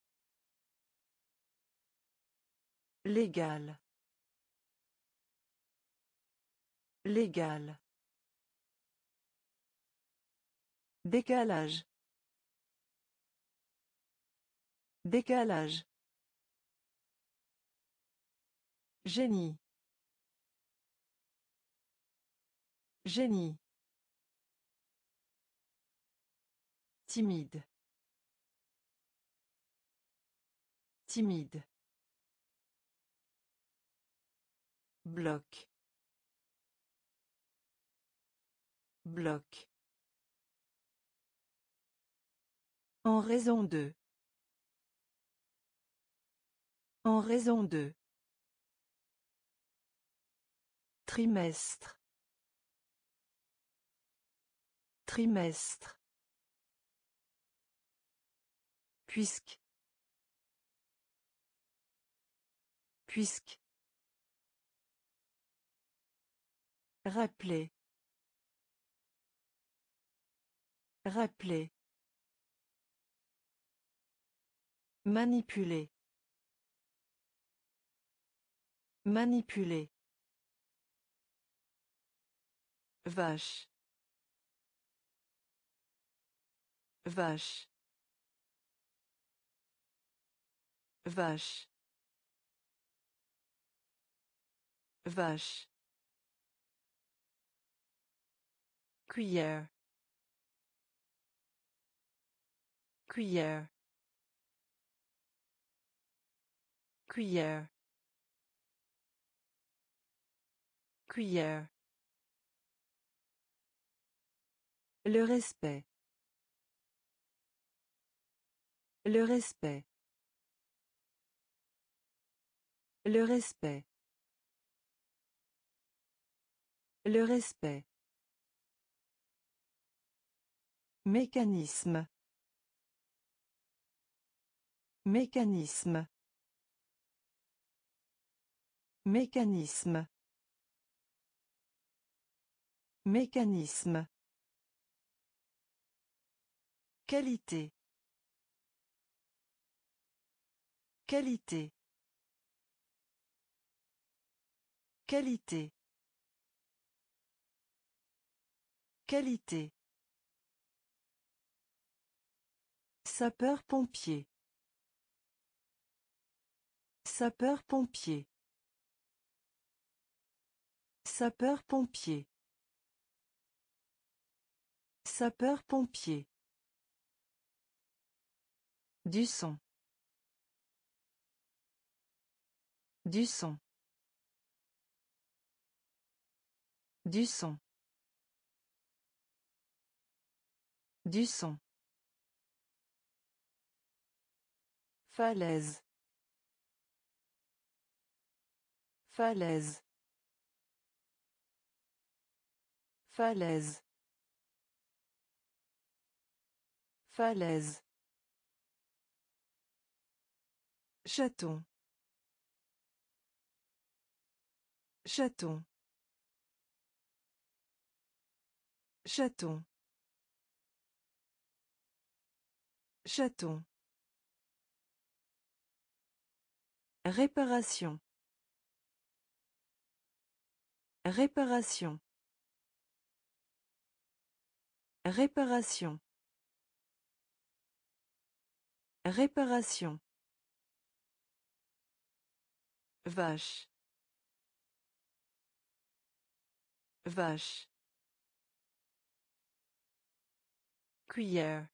Légal. Légal. Décalage. Décalage. Génie. Génie. Timide. Timide. Bloc. Bloc. En raison de. En raison de. Trimestre. Trimestre. Puisque. Puisque. Rappeler. Rappeler. Manipuler. Manipuler. Vache. Vache. Vache. Vache. Cuillère. Cuillère. Cuillère. Cuillère. Le respect. Le respect. Le respect. Le respect. Mécanisme. Mécanisme. Mécanisme. Mécanisme. Qualité. Qualité. Qualité. Qualité. Sapeur-pompier. Sapeur-pompier. Sapeur-pompier. Sapeur-pompier. Du son. Du son. Du son. Du son. Falaise. Falaise. Falaise. Falaise. Chaton. Chaton. Chaton. Chaton. Réparation. Réparation. Réparation. Réparation. Vache. Vache. Cuillère.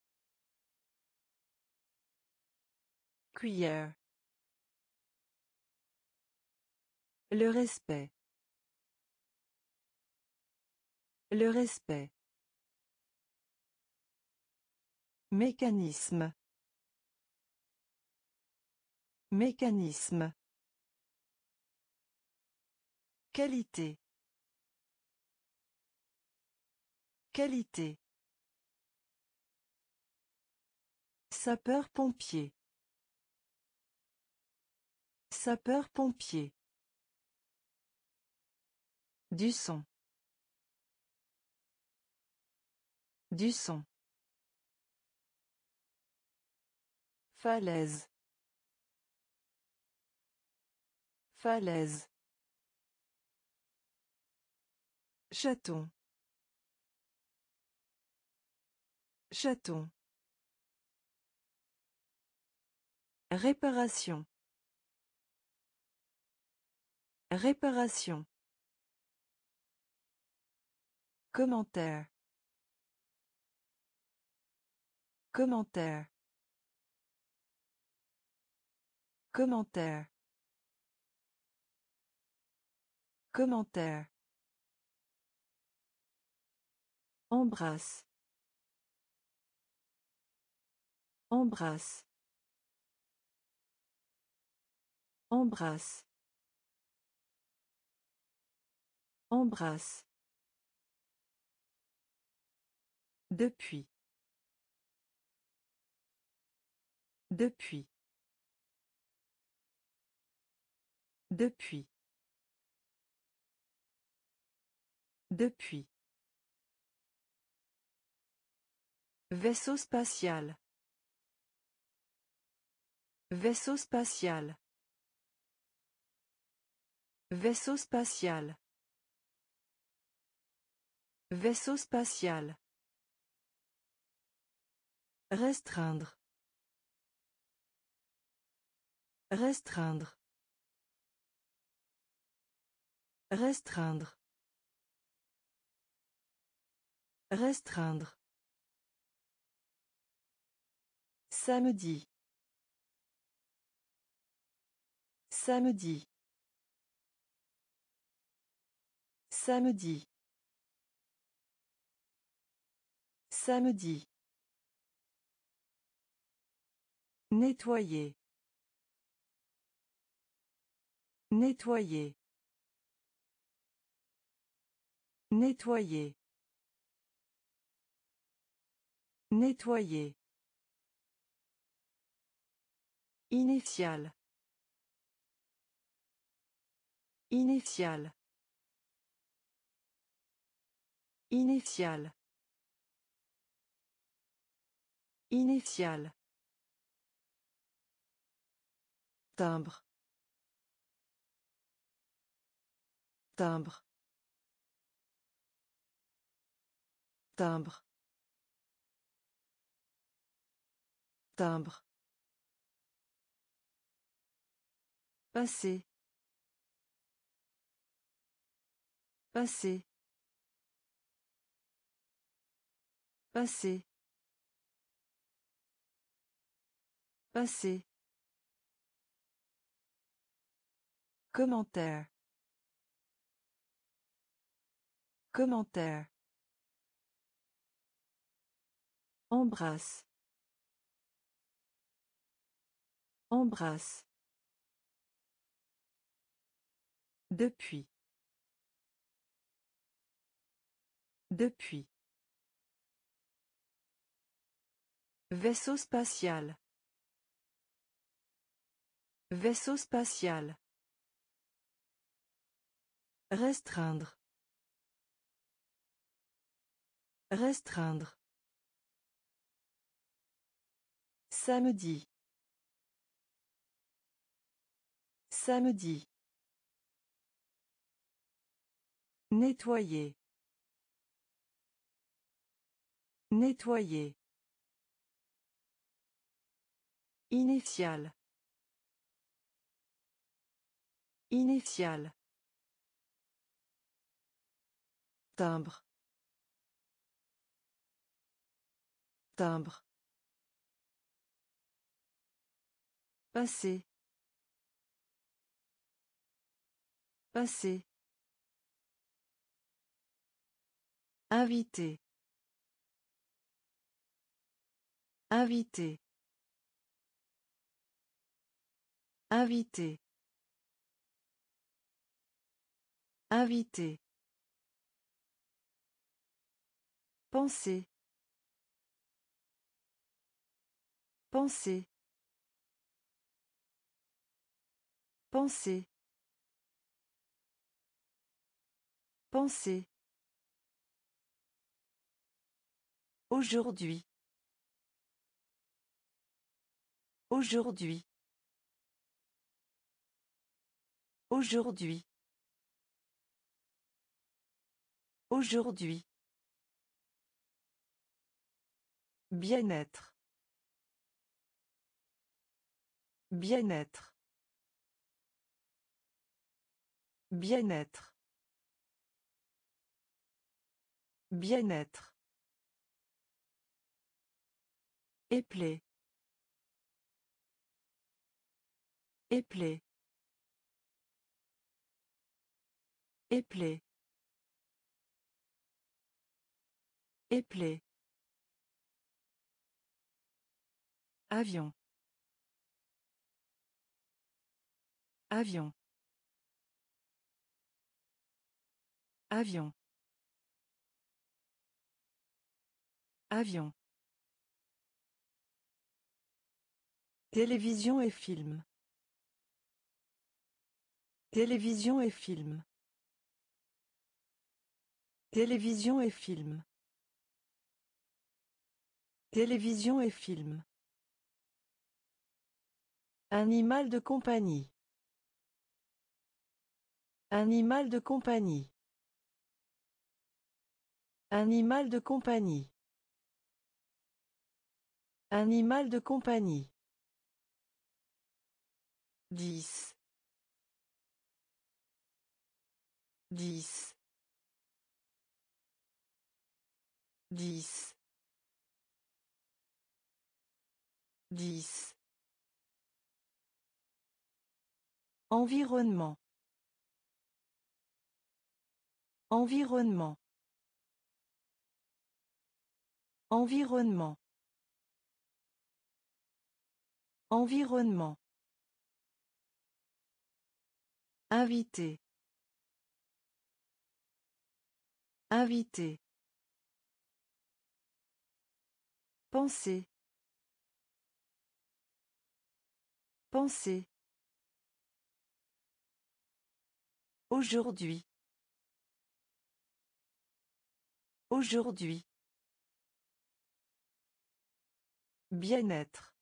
Cuillère. Le respect. Le respect. Mécanisme. Mécanisme. Qualité. Qualité. Sapeur-pompier. Sapeur-pompier. Du son. Du son. Falaise. Falaise. Chaton. Chaton. Réparation. Réparation. Commentaire. Commentaire. Commentaire. Commentaire. Embrasse. Embrasse. Embrasse. Embrasse. Depuis. Depuis. Depuis. Depuis. Vaisseau spatial. Vaisseau spatial. Vaisseau spatial. Vaisseau spatial. Restreindre. Restreindre. Restreindre. Restreindre. Samedi. Samedi. Samedi. Samedi. Nettoyer. Nettoyer. Nettoyer. Nettoyer. Initial. Initial. Initial. Initial. Timbre. Timbre. Timbre. Timbre. Passé. Passé. Passé. Passé. Commentaire. Commentaire. Embrasse. Embrasse. Depuis. Depuis. Vaisseau spatial. Vaisseau spatial. Restreindre. Restreindre. Samedi. Samedi. Nettoyer. Nettoyer. Initial. Initial. Timbre. Timbre. Passé. Passé. Invité. Invité. Invité. Invité. Penser. Penser. Penser. Penser. Aujourd'hui. Aujourd'hui. Aujourd'hui. Aujourd'hui. Bien-être. Bien-être. Bien-être. Bien-être. Éplé. Éplé. Éplé. Éplé. Avion. Avion. Avion. Avion. Télévision et film. Télévision et film. Télévision et film. Télévision et film. Animal de compagnie. Animal de compagnie. Animal de compagnie. Animal de compagnie. Dix. Dix. Dix. Dix. Environnement. Environnement. Environnement. Environnement. Invité. Invité. Penser. Penser. Aujourd'hui. Aujourd'hui. Bien-être.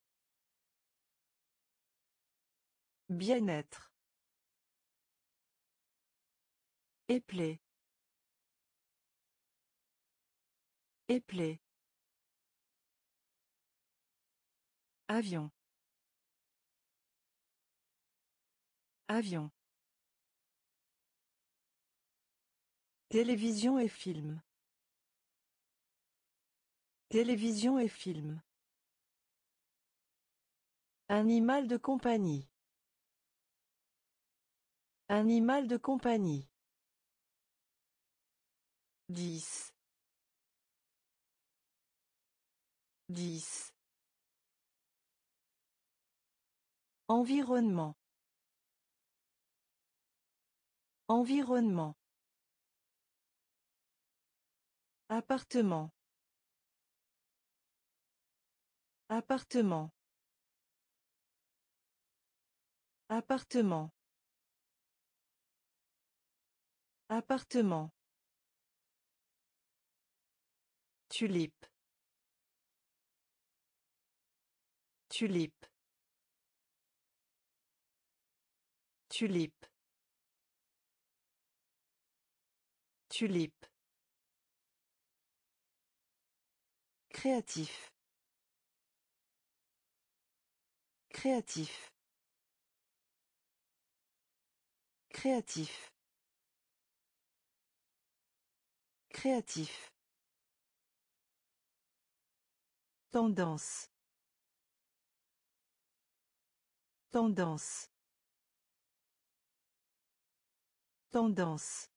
Bien-être. Éplé. Éplé. Avion. Avion. Télévision et film. Télévision et film. Animal de compagnie. Animal de compagnie. Dix. Dix. Environnement. Environnement. Appartement. Appartement. Appartement. Appartement. Tulipe. Tulipe. Tulipe. Tulipe. Créatif. Créatif. Créatif. Créatif. Tendance. Tendance. Tendance.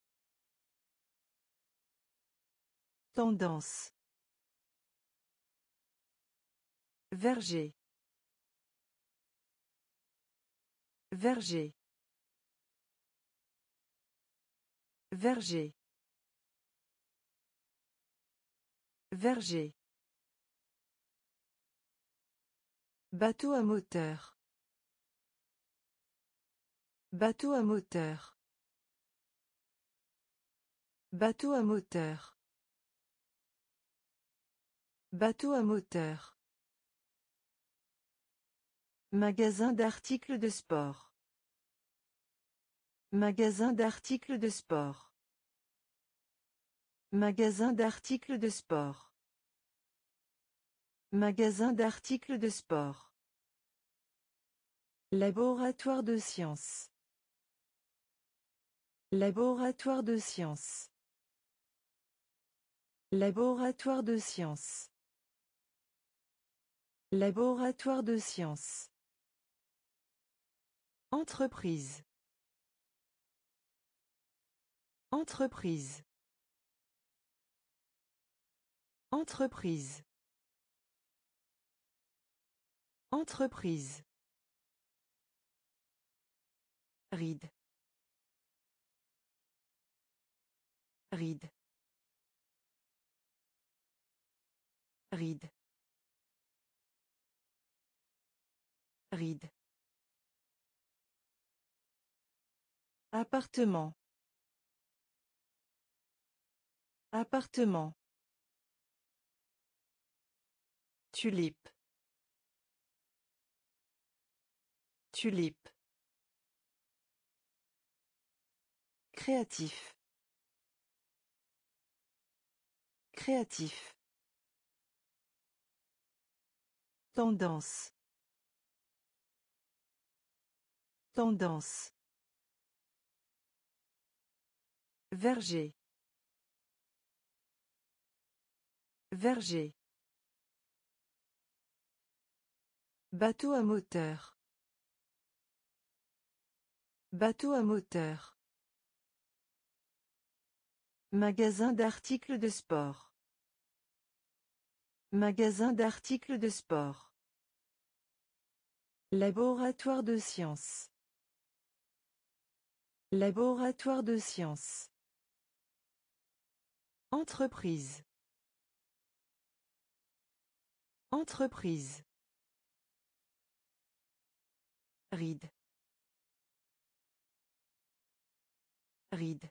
Tendance. Verger. Verger. Verger. Bateau à moteur. Bateau à moteur. Bateau à moteur. Bateau à moteur. Magasin d'articles de sport. Magasin d'articles de sport. Magasin d'articles de sport. Magasin d'articles de sport. Laboratoire de sciences. Laboratoire de sciences. Laboratoire de sciences. Laboratoire de sciences. Entreprise. Entreprise. Entreprise. Entreprise. Ride. Ride. Ride. Ride. Appartement. Appartement. Tulipe. Tulipe. Créatif. Créatif. Tendance. Tendance. Verger. Verger. Bateau à moteur. Bateau à moteur. Magasin d'articles de sport. Magasin d'articles de sport. Laboratoire de sciences. Laboratoire de sciences. Entreprise. Entreprise. Ride. Ride.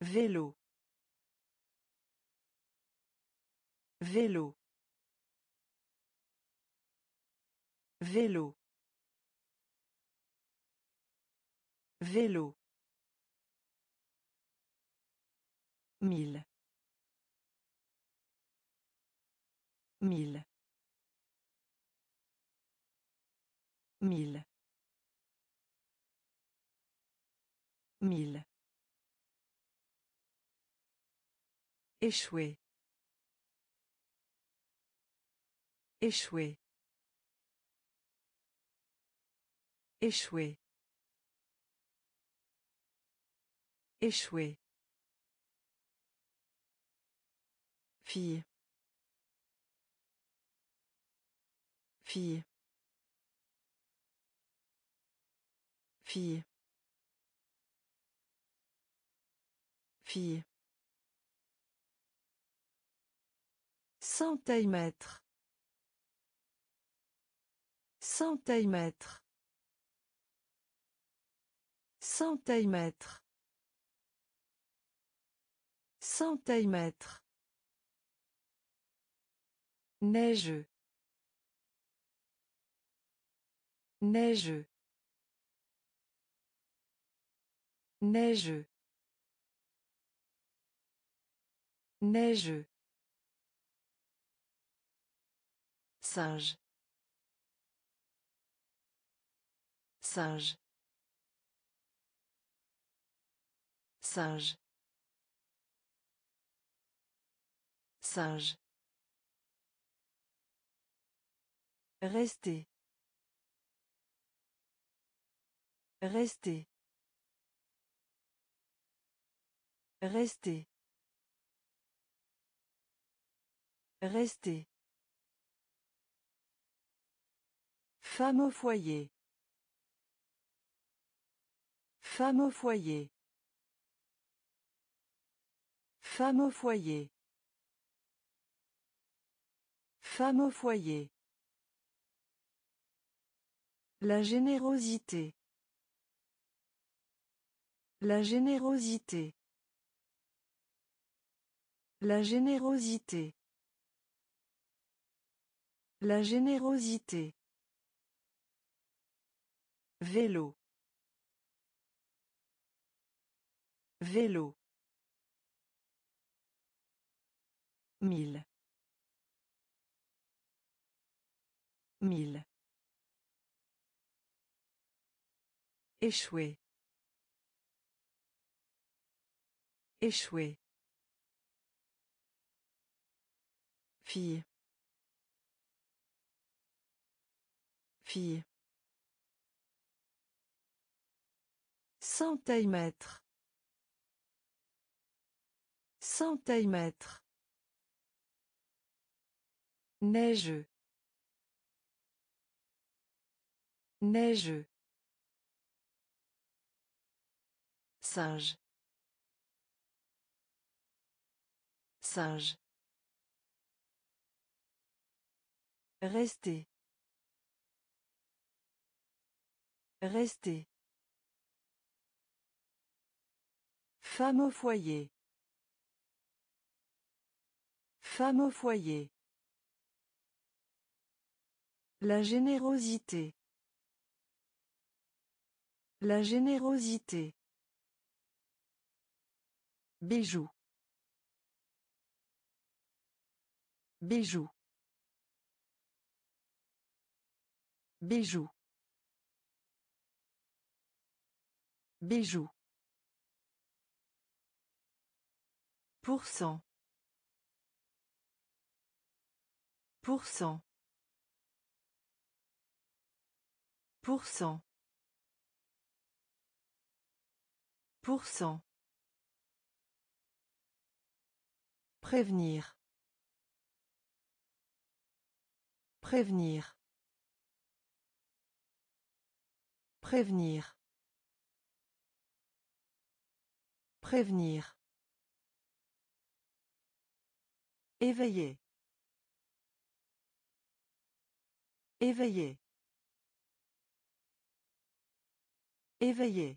Vélo. Vélo. Vélo. Vélo. Mille. Mille. Mille. Mille. Échouer. Échouer. Échouer. Échouer. Fille. Fille. Fille. Fille. Centimètre. Centimètre. Centimètre. Centimètre. Neigeux. Neigeux. Neigeux. Neigeux. Singe. Singe. Singe. Singe. Rester. Rester. Rester. Rester. Femme au foyer. Femme au foyer. Femme au foyer. Femme au foyer. La générosité. La générosité. La générosité. La générosité. Vélo. Vélo. Mille. Mille. Échouer. Échouer. Fille. Fille. Centimètre. Centimètre. Neigeux. Neigeux. Singe. Singe. Rester. Rester. Femme au foyer. Femme au foyer. La générosité. La générosité. Bijou. Bijou. Bijou. Bijou. Pour cent. Pour cent. Prévenir. Prévenir. Prévenir. Prévenir. Éveiller. Éveiller. Éveiller.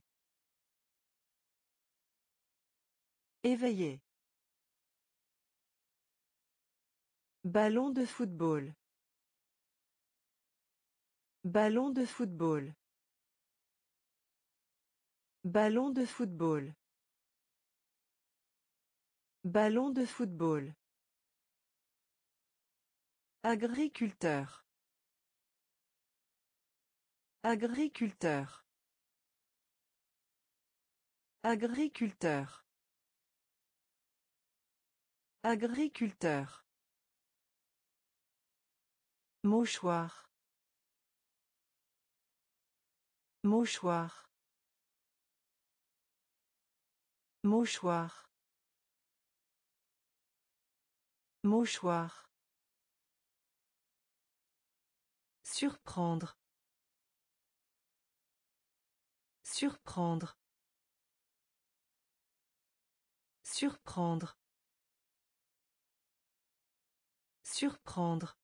Éveiller. Ballon de football. Ballon de football. Ballon de football. Ballon de football. Agriculteur. Agriculteur. Agriculteur. Agriculteur. Mouchoir. Mouchoir. Mouchoir. Mouchoir. Surprendre. Surprendre. Surprendre. Surprendre.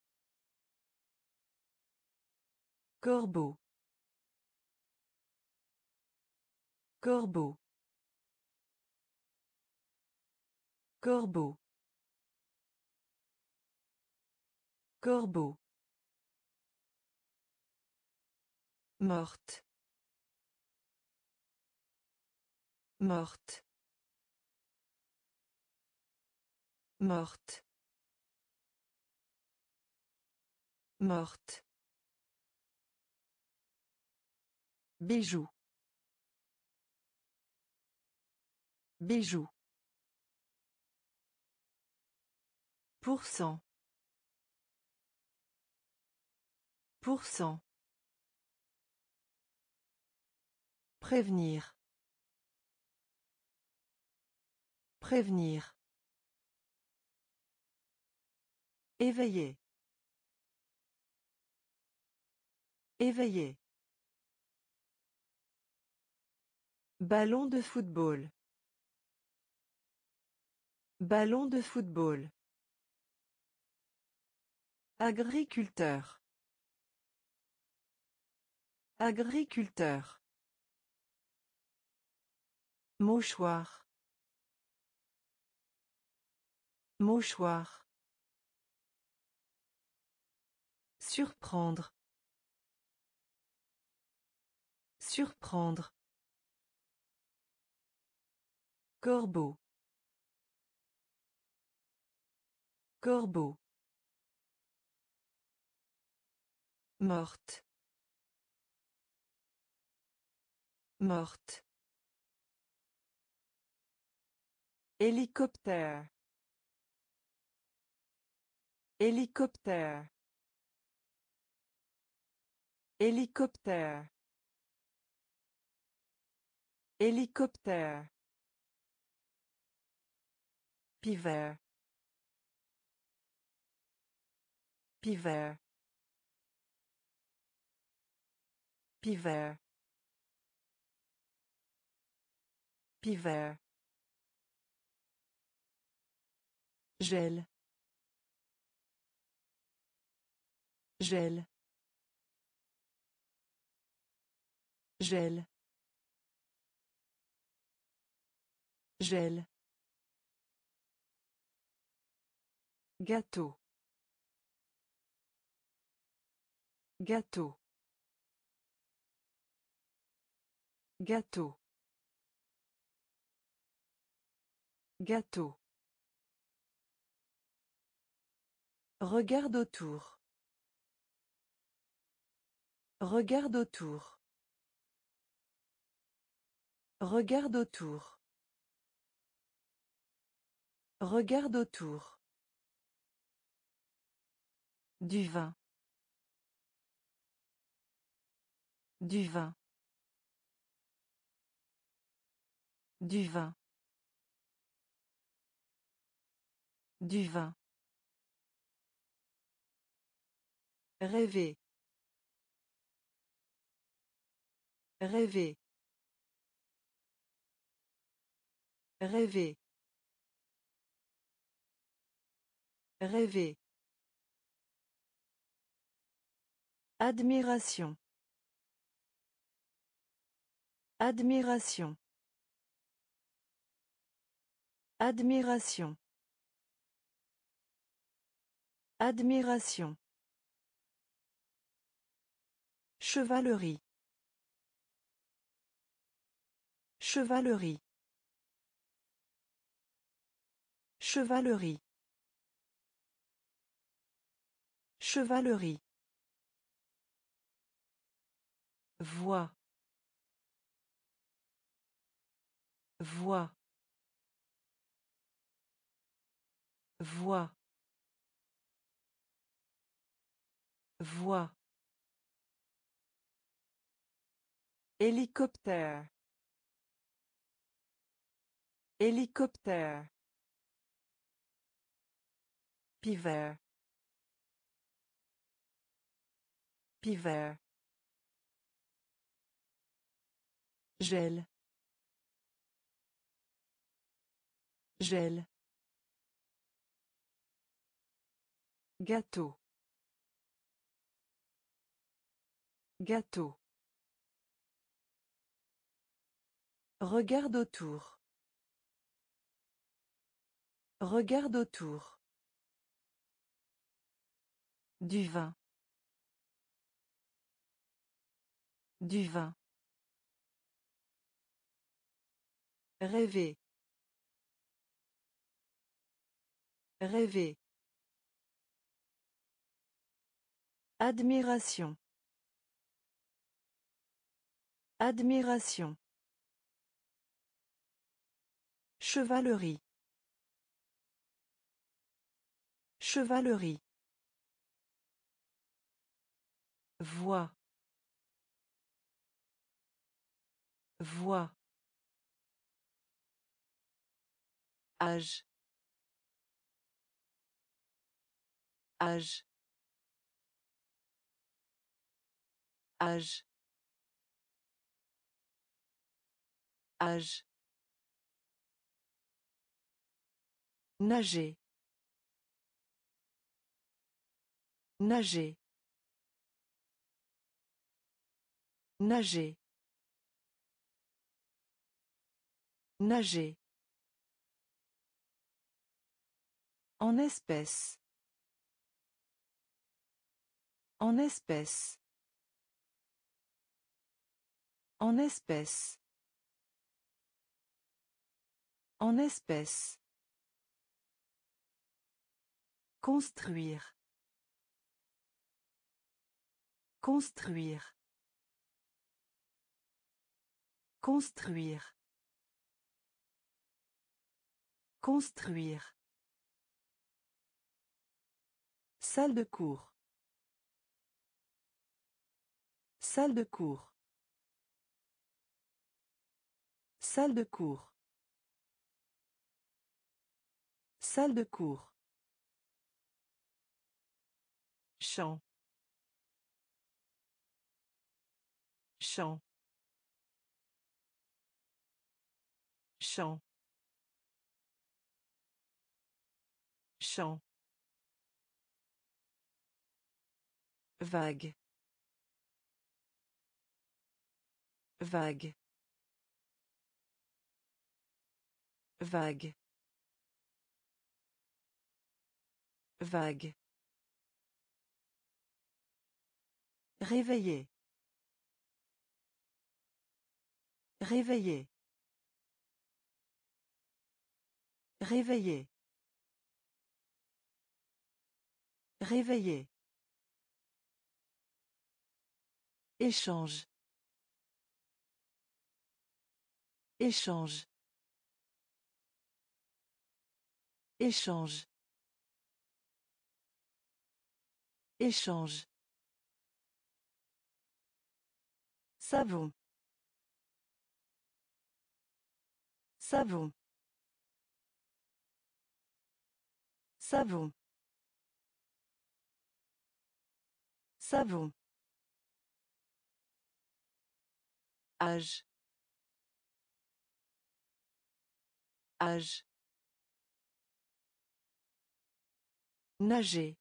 Corbeau. Corbeau. Corbeau. Corbeau. Morte. Morte. Morte. Morte. Bijou. Bijou. Pour cent. Pour cent. Prévenir. Prévenir. Éveiller. Éveiller. Ballon de football. Ballon de football. Agriculteur. Agriculteur. Mouchoir. Mouchoir. Surprendre. Surprendre. Corbeau. Corbeau. Morte. Morte. Hélicoptère. Hélicoptère. Hélicoptère. Hélicoptère. Pivert. Pivert. Pivert. Pivert. Gel. Gel. Gel. Gel. Gâteau. Gâteau. Gâteau. Gâteau. Regarde autour. Regarde autour. Regarde autour. Regarde autour. Du vin. Du vin. Du vin. Du vin. Rêver. Rêver. Rêver. Rêver. Admiration. Admiration. Admiration. Admiration. Chevalerie. Chevalerie. Chevalerie. Chevalerie. Voix. Voix. Voix. Voix. Hélicoptère. Hélicoptère. Pivert. Pivert. Gel. Gel. Gâteau. Gâteau. Regarde autour. Regarde autour. Du vin. Du vin. Rêver. Rêver. Admiration. Admiration. Chevalerie. Chevalerie. Voix. Voix. Âge. Âge. Âge. Âge. Nager. Nager. Nager. Nager En espèce. En espèce. En espèce. En espèce. Construire. Construire. Construire. Construire. Salle de cours. Salle de cours. Salle de cours. Salle de cours. Champ. Champ. Champ. Champ. Vague. Vague. Vague. Vague. Réveiller. Réveiller. Réveiller. Réveiller. Échange. Échange. Échange. Échange. Savon. Savon. Savon. Savon. Âge. Âge. Nager.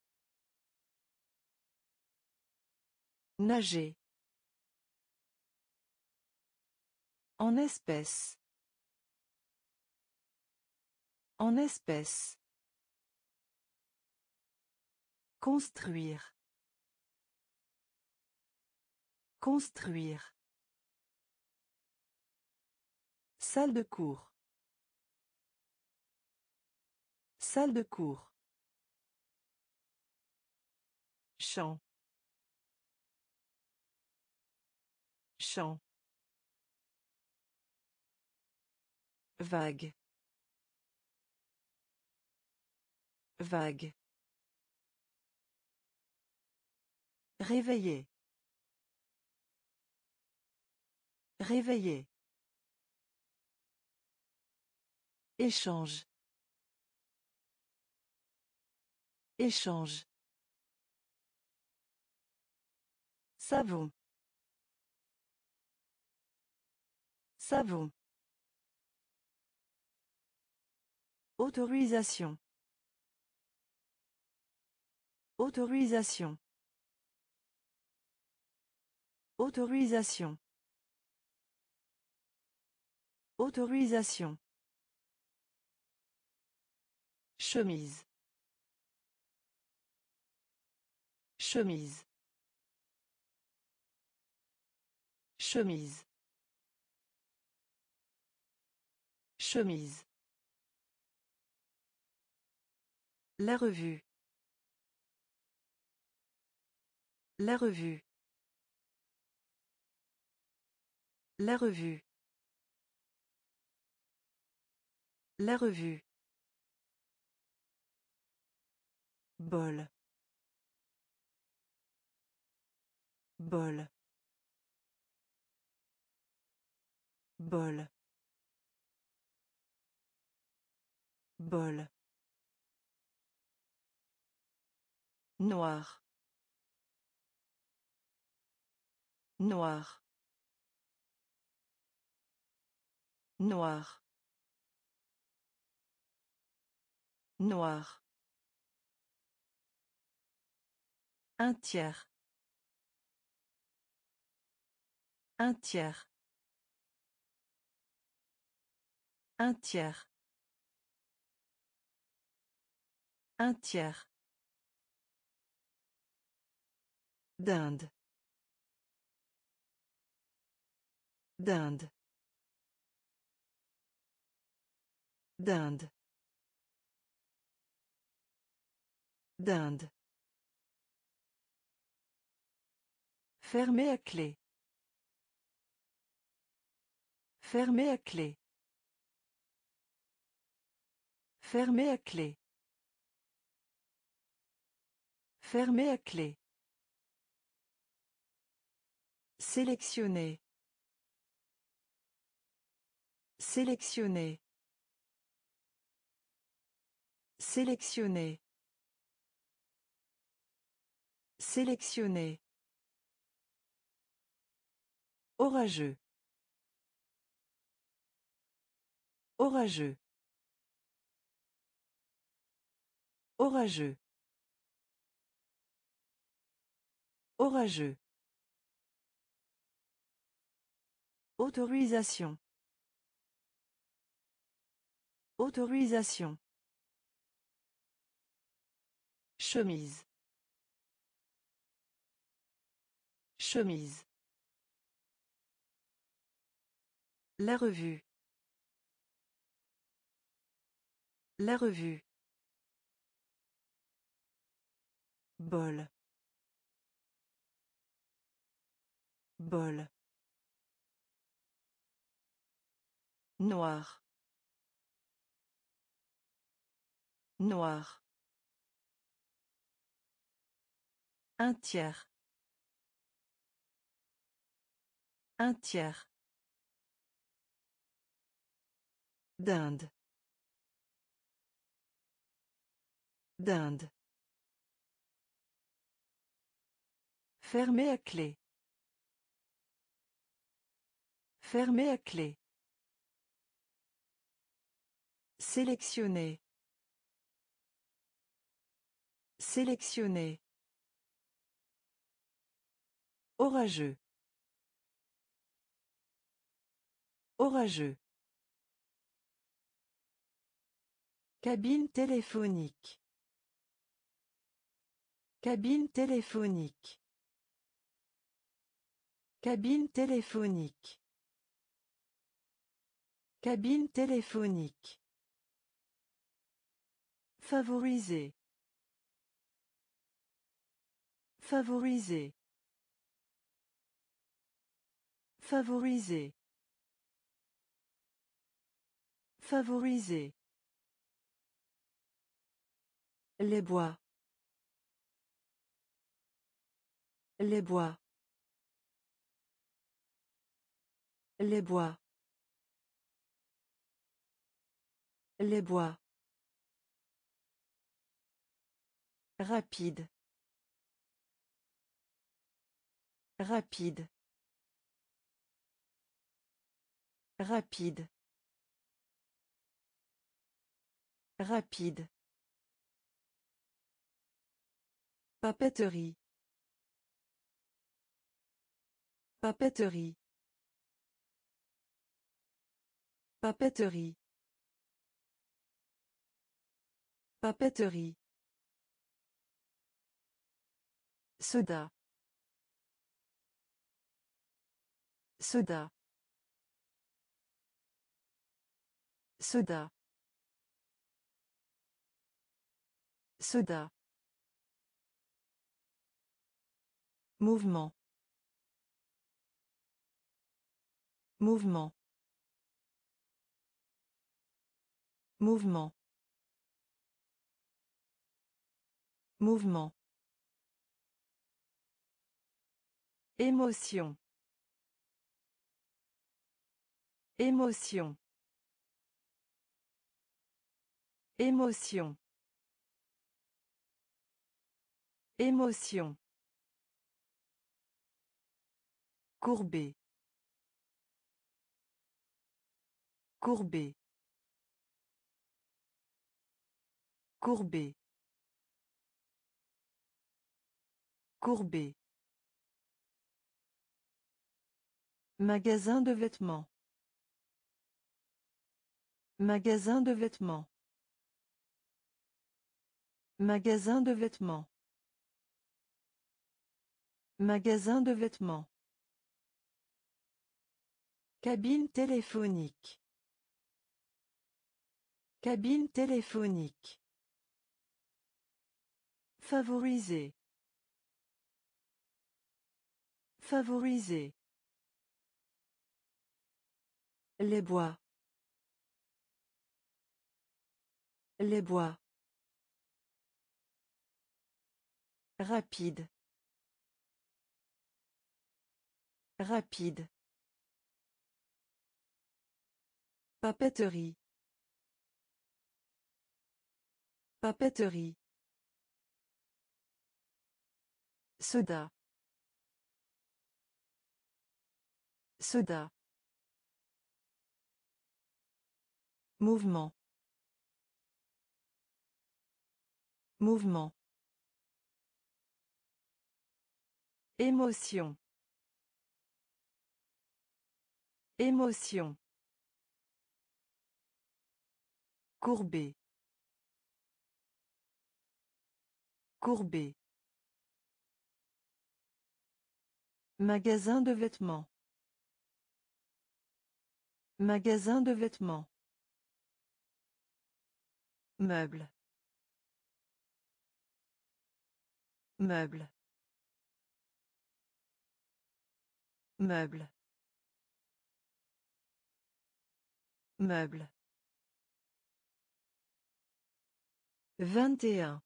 Nager. En espèce en espèce construire. Construire Salle de cours. Salle de cours. Champ. Champ. Vague. Vague. Réveiller. Réveiller. Échange. Échange. Savon. Savon. Autorisation. Autorisation. Autorisation. Autorisation. Chemise. Chemise. Chemise. Chemise. La revue. La revue. La revue. La revue. Bol bol bol Bol. Noir. Noir. Noir. Noir. Un tiers. Un tiers. Un tiers. Un tiers. D'Inde. D'Inde. D'Inde. D'Inde. Fermé à clé. Fermé à clé. Fermé à clé. Fermé à clé. Sélectionner. Sélectionner. Sélectionner. Sélectionner. Orageux. Orageux. Orageux. Orageux. Autorisation. Autorisation. Chemise. Chemise. La revue. La revue. Bol. Bol. Noir. Noir. Un tiers. Un tiers. D'Inde. D'Inde. Fermé à clé. Fermé à clé. Sélectionner. Sélectionner. Orageux. Orageux. Cabine téléphonique. Cabine téléphonique. Cabine téléphonique. Cabine téléphonique. Favoriser. Favoriser. Favoriser. Favoriser. Les bois. Les bois. Les bois. Les bois. Rapide. Rapide. Rapide. Rapide. Papeterie. Papeterie. Papeterie. Papeterie. Soda. Soda. Soda. Soda. Mouvement. Mouvement. Mouvement. Mouvement. Émotion. Émotion. Émotion. Émotion. Courbé. Courbé. Courbé. Courbé. Magasin de vêtements. Magasin de vêtements. Magasin de vêtements. Magasin de vêtements. Cabine téléphonique. Cabine téléphonique. Favoriser. Favoriser. Les bois. Les bois. Rapide. Rapide. Papeterie. Papeterie. Soda. Soda. Mouvement. Mouvement. Émotion. Émotion. Courbé. Courbé. Magasin de vêtements. Magasin de vêtements. Meuble. Meuble. Meuble. Meuble. Vingt et un.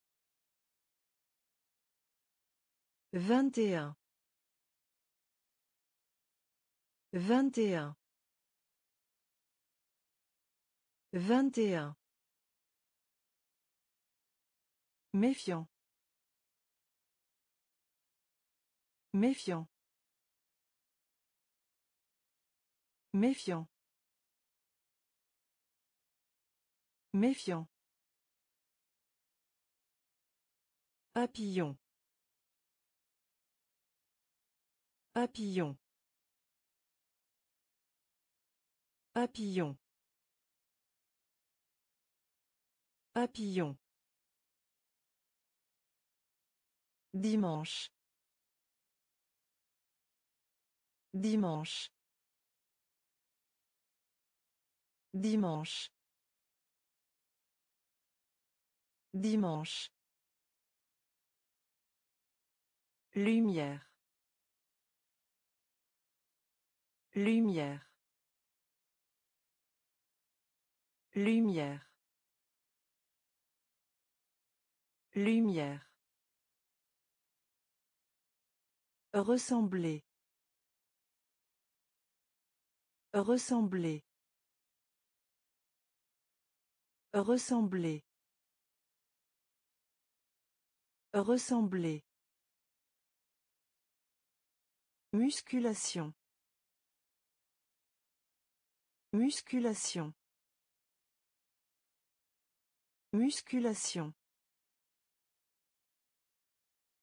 Vingt et un. Vingt et un. Vingt et un. Méfiant. Méfiant. Méfiant. Méfiant. Papillon. Papillon. Papillon. Papillon. Dimanche. Dimanche. Dimanche. Dimanche. Lumière. Lumière. Lumière. Lumière. Ressembler. Ressembler. Ressembler. Ressembler. Musculation. Musculation. Musculation.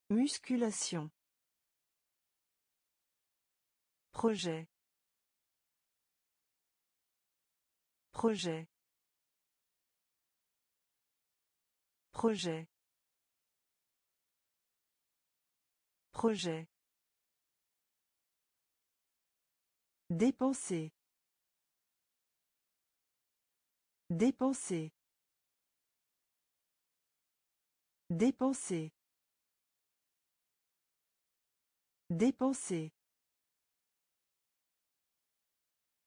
Musculation. Projet. Projet. Projet. Projet. Dépenser. Dépenser. Dépenser. Dépenser.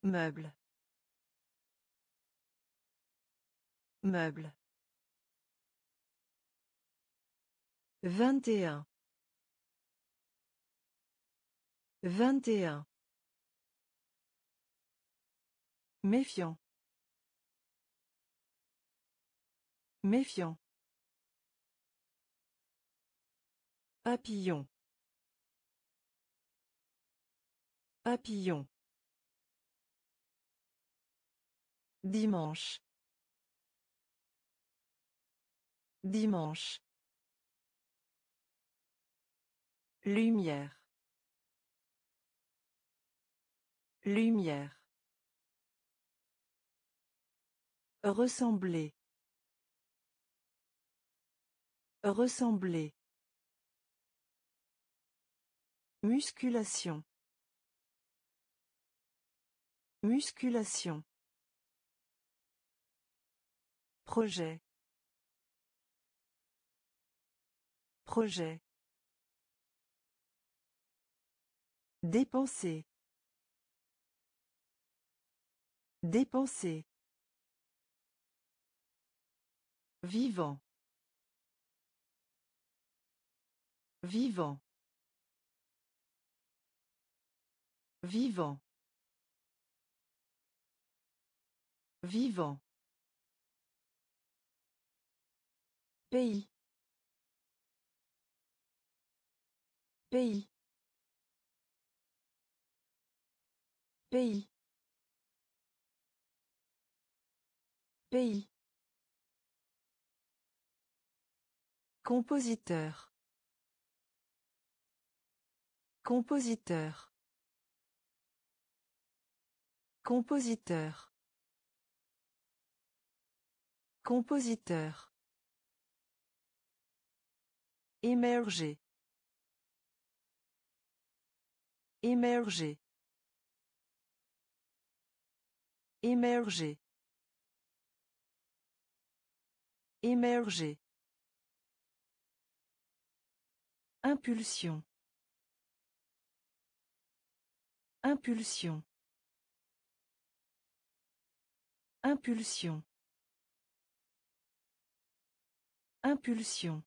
Meuble. Meuble. 21 21 Méfiant. Méfiant. Papillon. Papillon. Dimanche. Dimanche. Lumière. Lumière. Ressembler. Ressembler. Musculation. Musculation. Projet. Projet. Dépenser. Dépenser. Vivant. Vivant. Vivant. Vivant. Pays. Pays. Pays. Pays. Compositeur. Compositeur. Compositeur. Compositeur. Émerger. Émerger. Émerger. Émerger. Impulsion. Impulsion. Impulsion. Impulsion.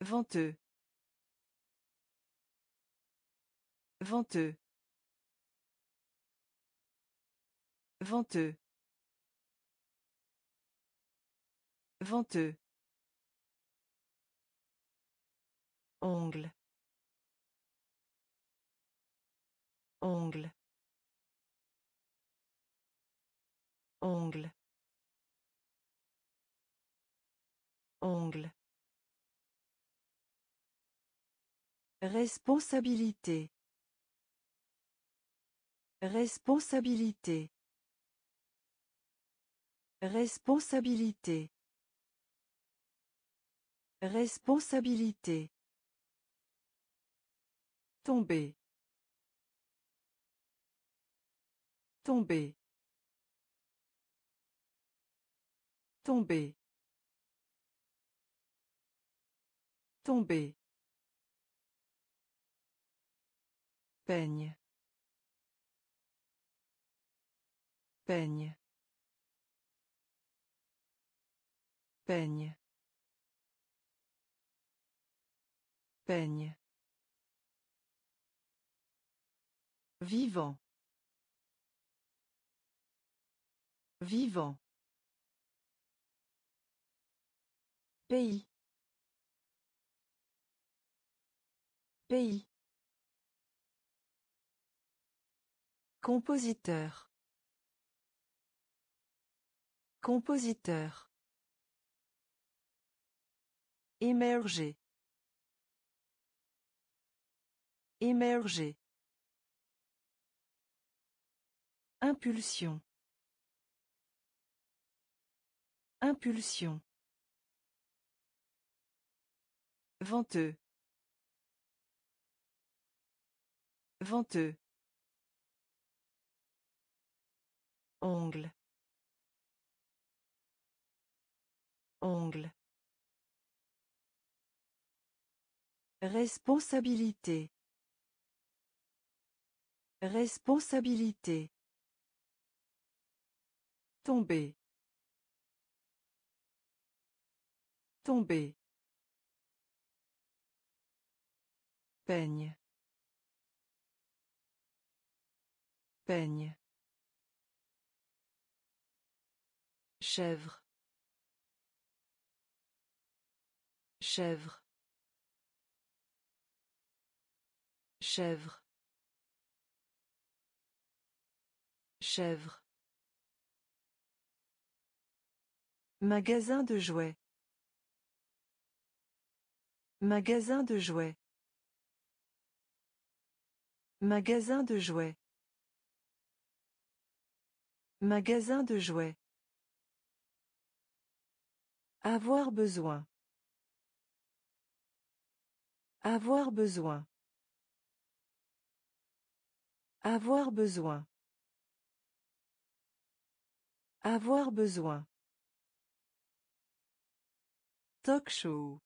Venteux. Venteux. Venteux. Venteux. Ongle. Ongle. Ongle. Ongle. Responsabilité. Responsabilité. Responsabilité. Responsabilité. Tomber. Tomber. Tomber. Tomber. Peigne. Peigne. Peigne. Peigne. Vivant. Vivant. Pays. Pays. Compositeur. Compositeur. Émerger. Émerger. Impulsion. Impulsion. Venteux. Venteux. Ongle. Ongle. Responsabilité. Responsabilité. Tomber. Tomber. Peigne. Peigne. Chèvre. Chèvre. Chèvre. Chèvre. Magasin de jouets. Magasin de jouets. Magasin de jouets. Magasin de jouets. Avoir besoin. Avoir besoin. Avoir besoin. Avoir besoin. Talk show.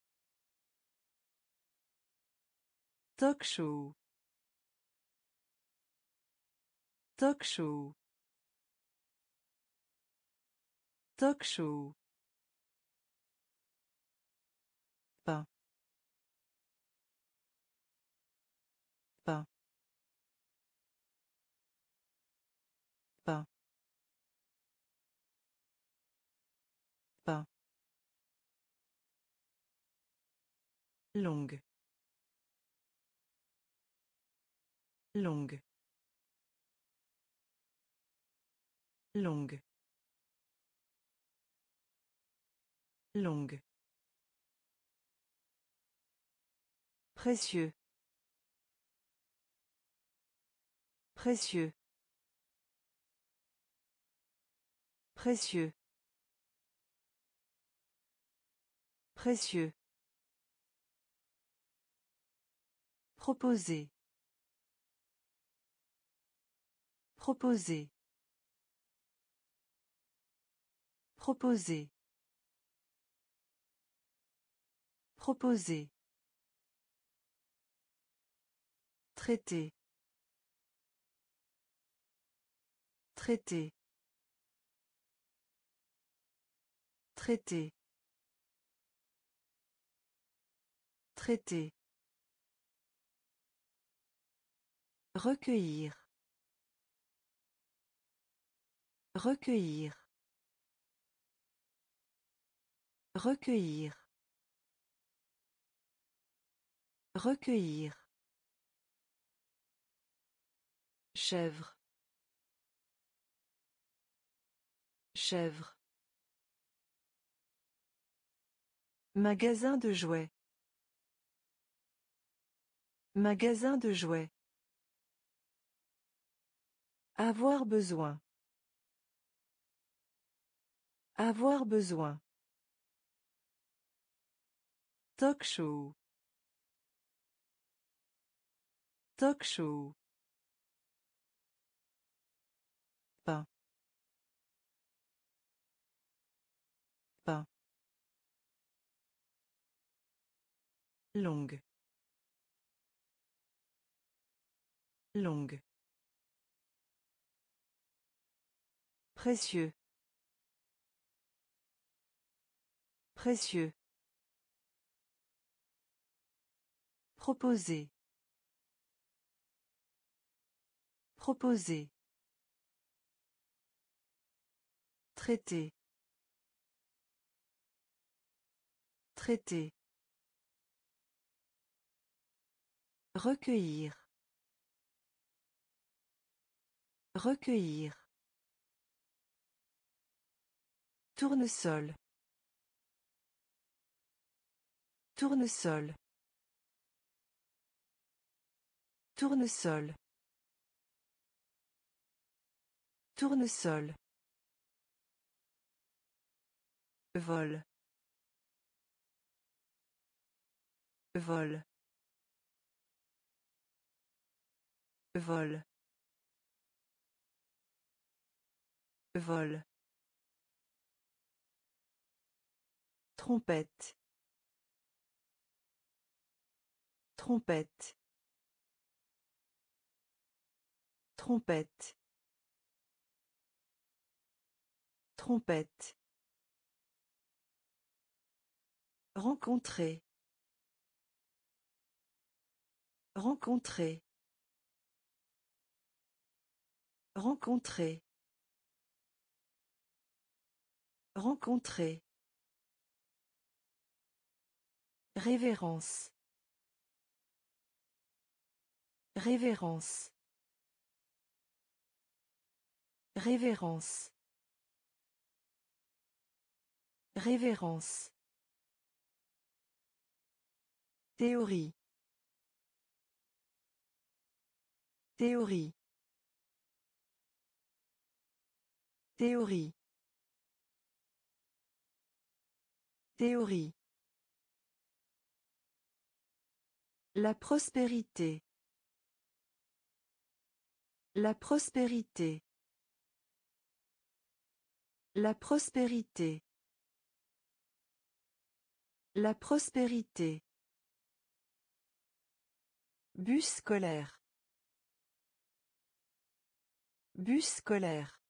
Talk show. Talk show. Talk show. Longue. Longue. Longue. Longue. Précieux. Précieux. Précieux. Précieux. Proposer. Proposer. Proposer. Proposer. Traité. Traité. Traité. Traité. Recueillir. Recueillir. Recueillir. Recueillir. Chèvre. Chèvre. Magasin de jouets. Magasin de jouets. Avoir besoin. Avoir besoin. Talk show. Talk show. Pain. Pain. Longue. Longue. Précieux. Précieux. Proposer. Proposer. Traité. Traité. Recueillir. Recueillir. Tournesol. Tournesol. Tournesol. Tournesol. Vol. Vol. Vol. Vol. Trompette. Trompette. Trompette. Trompette. Rencontrer. Rencontrer. Rencontrer. Rencontrer. Révérence. Révérence. Révérence. Révérence. Théorie. Théorie. Théorie. Théorie. La prospérité. La prospérité. La prospérité. La prospérité. Bus scolaire. Bus scolaire.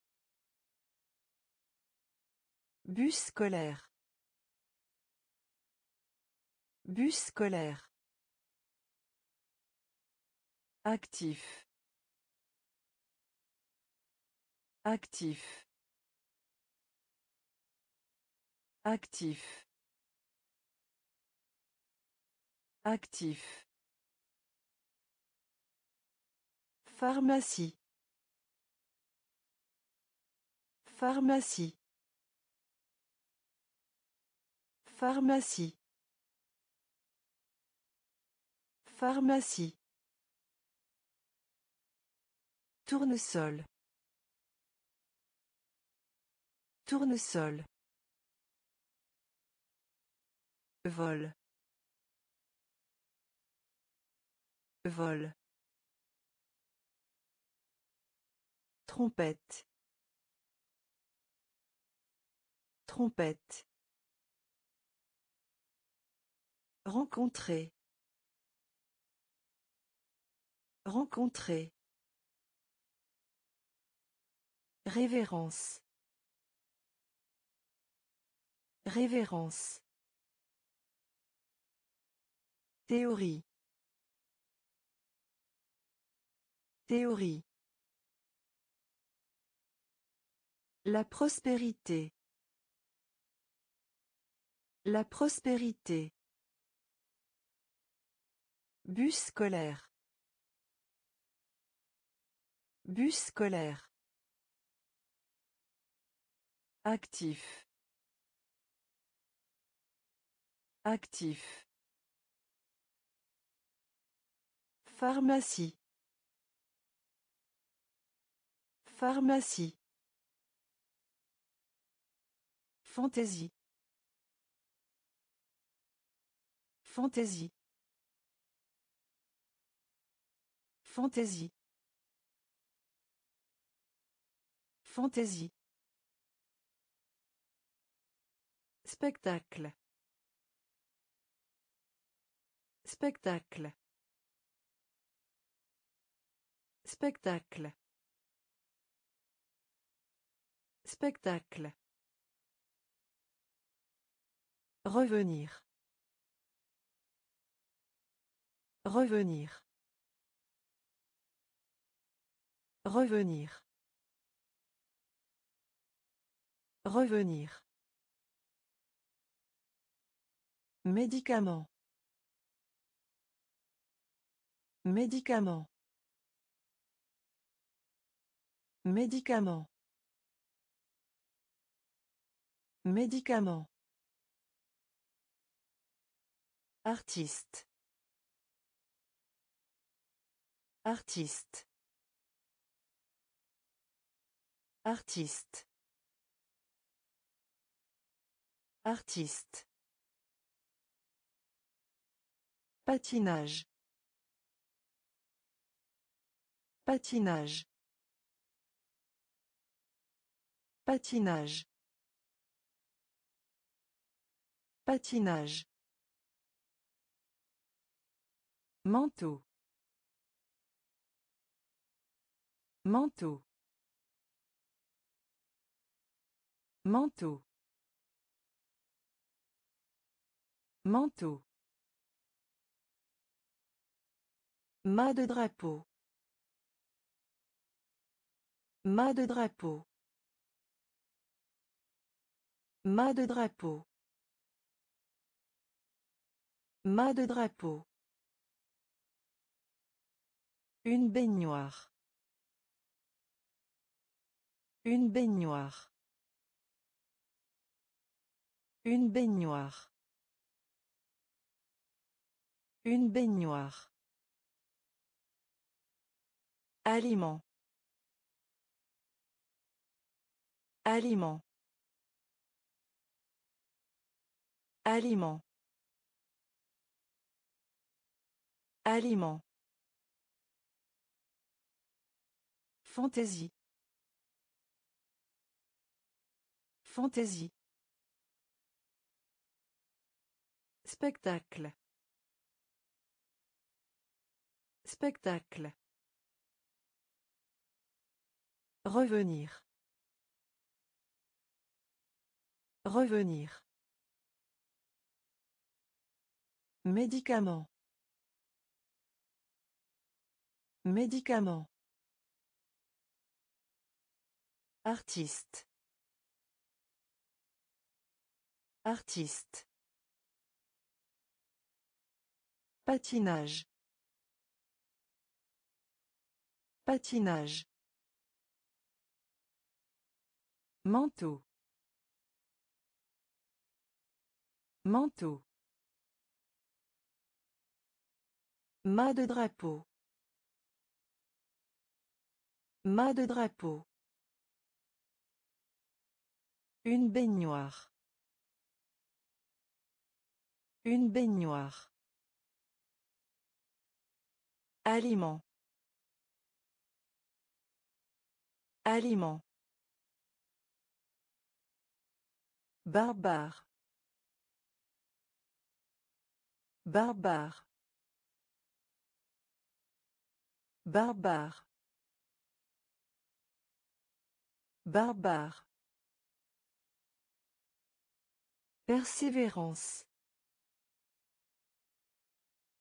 Bus scolaire. Bus scolaire. Actif. Actif. Actif. Actif. Pharmacie. Pharmacie. Pharmacie. Pharmacie. Tournesol. Tournesol. Vol. Vol. Trompette. Trompette. Rencontrer. Rencontrer. Révérence. Révérence. Théorie. Théorie. La prospérité. La prospérité. Bus scolaire. Bus scolaire. Actif. Actif. Pharmacie. Pharmacie. Fantaisie. Fantaisie. Fantaisie. Fantaisie. Spectacle. Spectacle. Spectacle. Spectacle. Revenir. Revenir. Revenir. Revenir. Médicament. Médicament. Médicament. Médicament. Artiste. Artiste. Artiste. Artiste. Patinage. Patinage. Patinage. Patinage. Manteau. Manteau. Manteau. Manteau. Mât de drapeau. Mât de drapeau. Mât de drapeau. Mât de drapeau. Une baignoire. Une baignoire. Une baignoire. Une baignoire. Aliment. Aliment. Aliment. Aliment. Fantaisie. Fantaisie. Spectacle. Spectacle. Revenir. Revenir. Médicament. Médicament. Artiste. Artiste. Patinage. Patinage. Manteau. Manteau. Mât de drapeau. Mât de drapeau. Une baignoire. Une baignoire. Aliment. Aliment. Barbare. Barbare. Barbare. Barbare. Persévérance.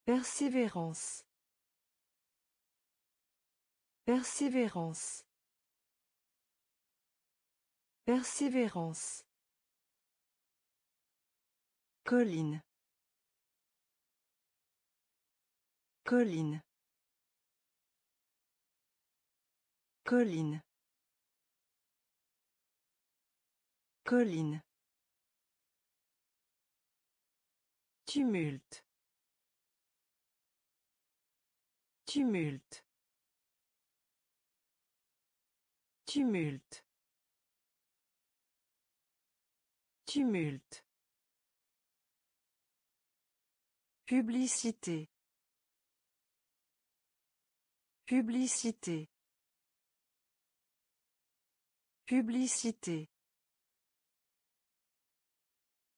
Persévérance. Persévérance. Persévérance. Colline. Colline. Colline. Colline. Tumulte. Tumulte. Tumulte. Tumulte. Publicité. Publicité. Publicité.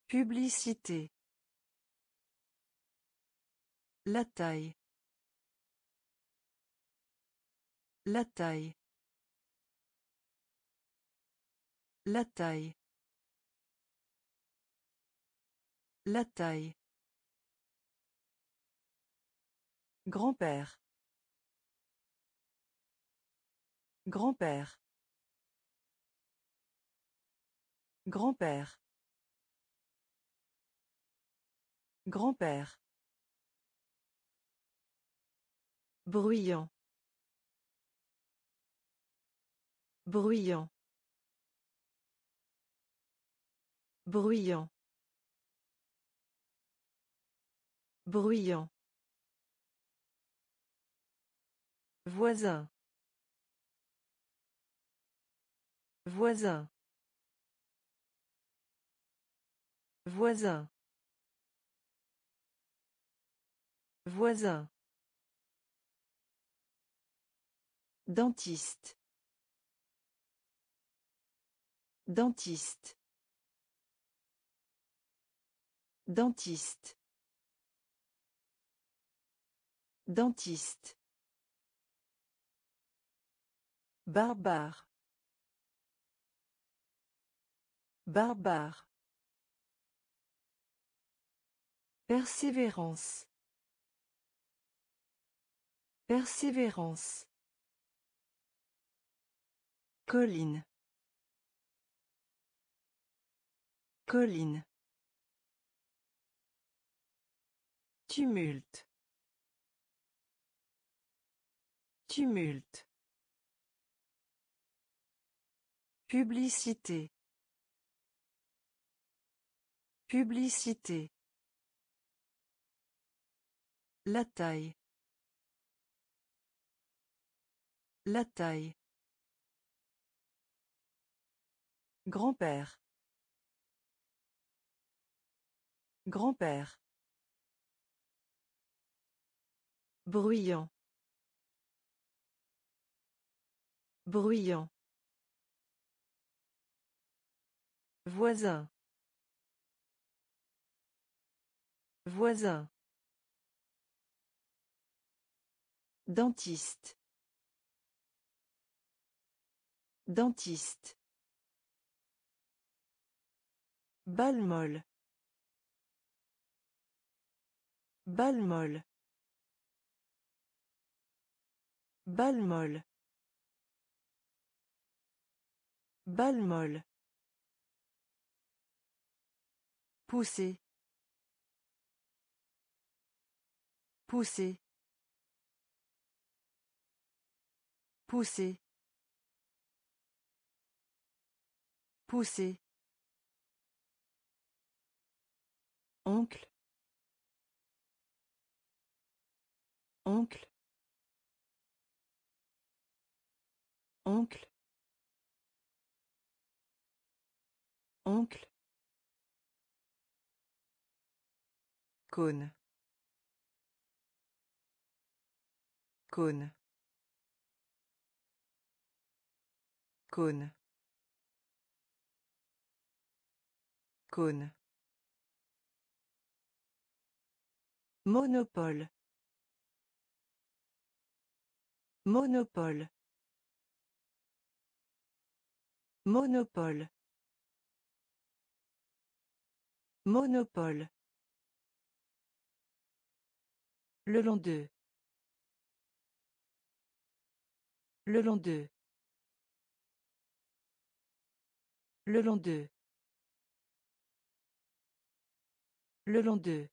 Publicité. La taille. La taille. La taille. La taille. Grand-père. Grand-père. Grand-père. Grand-père. Bruyant. Bruyant. Bruyant. Bruyant. Voisin. Voisin. Voisin. Voisin. Dentiste. Dentiste. Dentiste. Dentiste. Barbare. Barbare. Persévérance. Persévérance. Colline. Colline. Tumulte. Tumulte. Publicité. Publicité. La taille. La taille. Grand-père. Grand-père. Bruyant. Bruyant. Voisin. Voisin. Dentiste. Dentiste. Balmol. Balmol. Balmol. Balmol. Pousser. Pousser. Pousser. Pousser. Oncle. Oncle. Oncle. Oncle. Cône. Cône. Cône. Cône. Monopole. Monopole. Monopole. Monopole. Le long d'eux. Le long d'eux. Le long d'eux. Le long d'eux.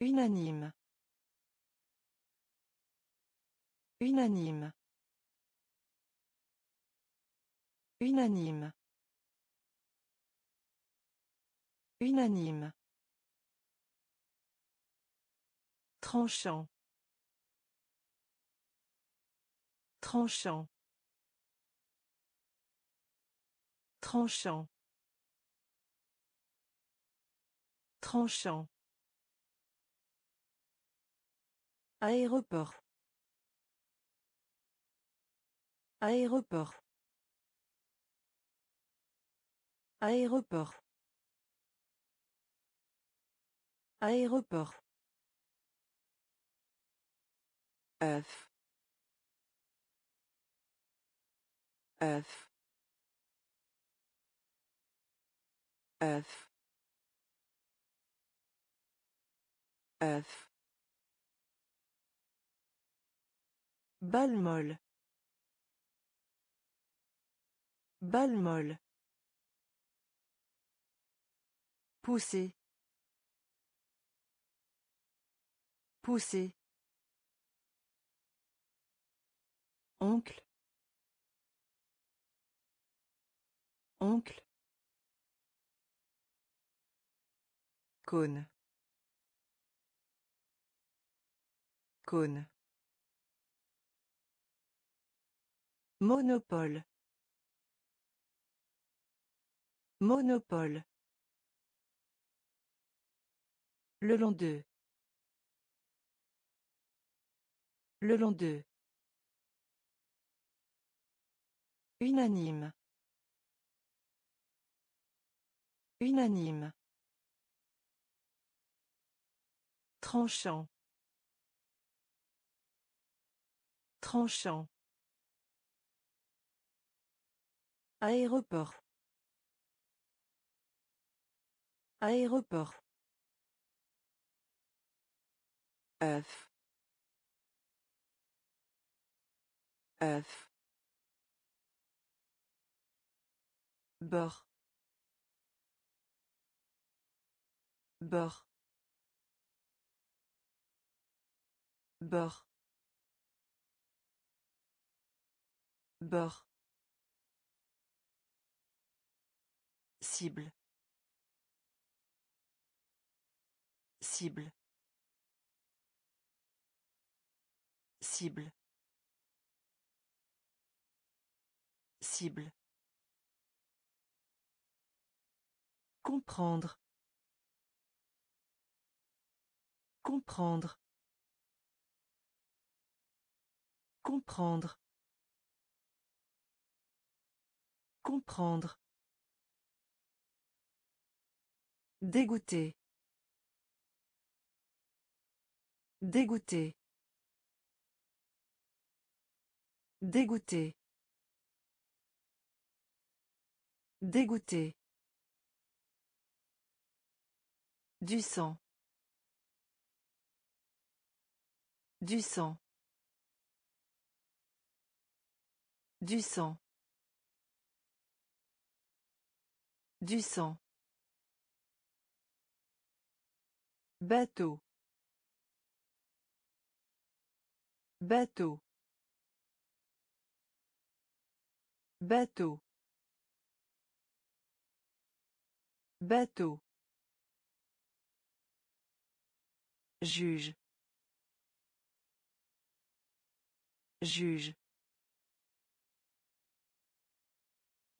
Unanime. Unanime. Unanime. Unanime. Tranchant. Tranchant. Tranchant. Tranchant. Aéroport. Aéroport. Aéroport. Aéroport. Œuf œuf œuf œuf Balmol. Balmol. Pousser. Pousser. Oncle. Oncle. Cône. Cône. Monopole. Monopole. Le long d'eux. Le long d'eux. Unanime. Unanime. Tranchant. Tranchant. Aéroport. Aéroport. Bord. Bord. Bord. Bord. Cible. Cible. Cible. Cible. Comprendre. Comprendre. Comprendre. Comprendre. Dégoûté. Dégoûté. Dégoûté. Dégoûté. Du sang. Du sang. Du sang. Du sang. Bateau. Bateau. Bateau. Bateau. Juge. Juge.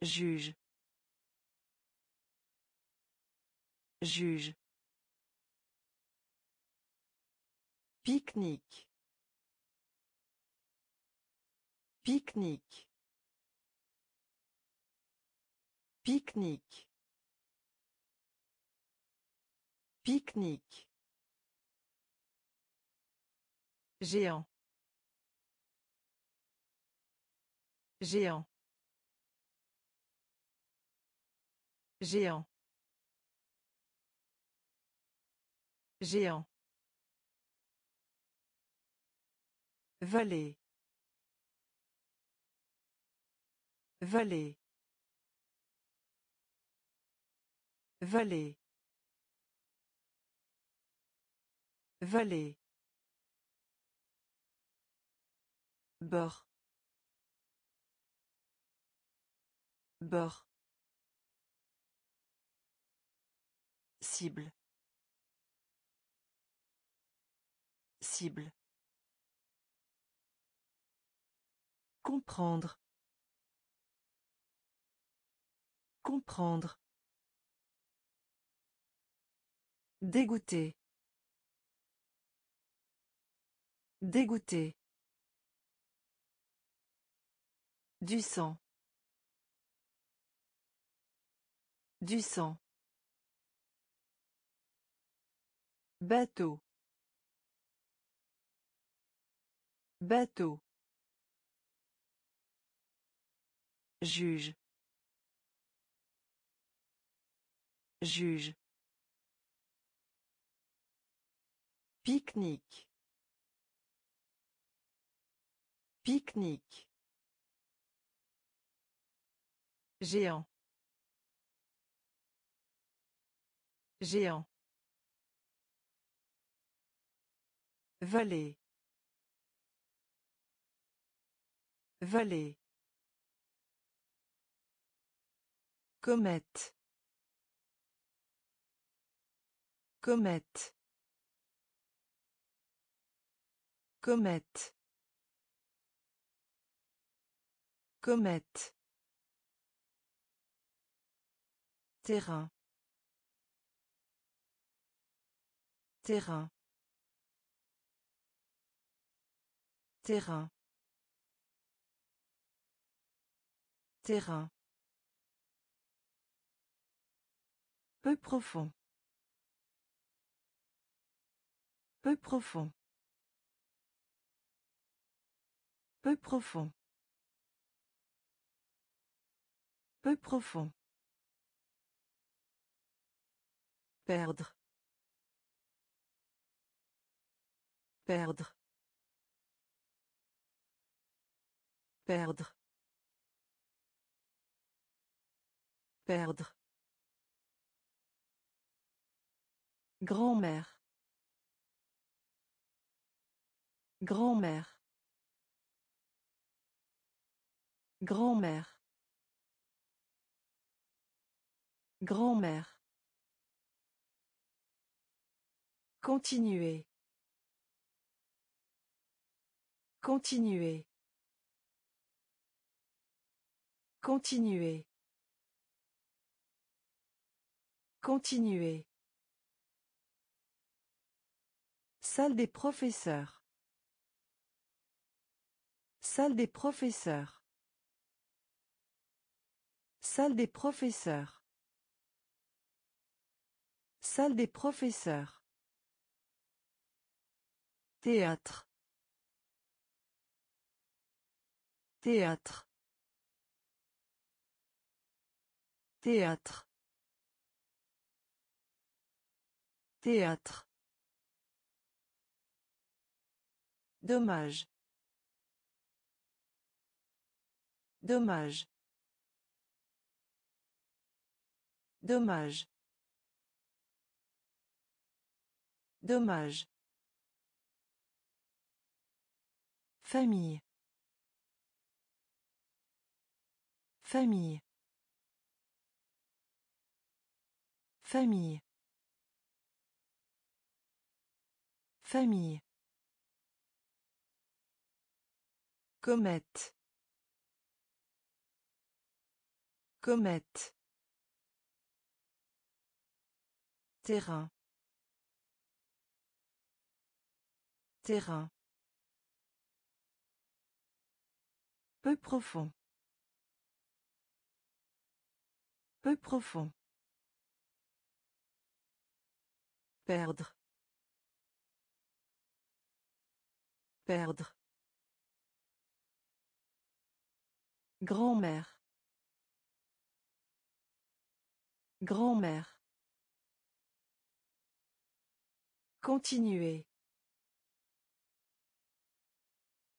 Juge. Juge. Pique-nique. Pique-nique. Pique-nique. Pique-nique. Géant. Géant. Géant. Géant. Vallée. Vallée. Vallée. Vallée. Bord. Bord. Cible. Cible. Comprendre. Comprendre. Dégoûté. Dégoûté. Du sang. Du sang. Bateau. Bateau. Juge. Juge. Pique-nique. Pique-nique. Géant. Géant. Vallée. Vallée. Comète. Comète. Comète. Comète. Terrain. Terrain. Terrain. Terrain. Peu profond. Peu profond. Peu profond. Peu profond. Perdre. Perdre. Perdre. Perdre. Grand-mère. Grand-mère. Grand-mère. Grand-mère. Continuer. Continuer. Continuer. Continuer. Salle des professeurs. Salle des professeurs. Salle des professeurs. Salle des professeurs. Théâtre. Théâtre. Théâtre. Théâtre. Dommage. Dommage. Dommage. Dommage. Famille. Famille. Famille. Famille. Comète. Comète. Terrain. Terrain. Peu profond. Peu profond. Perdre. Perdre. Grand-mère. Grand-mère. Continuer.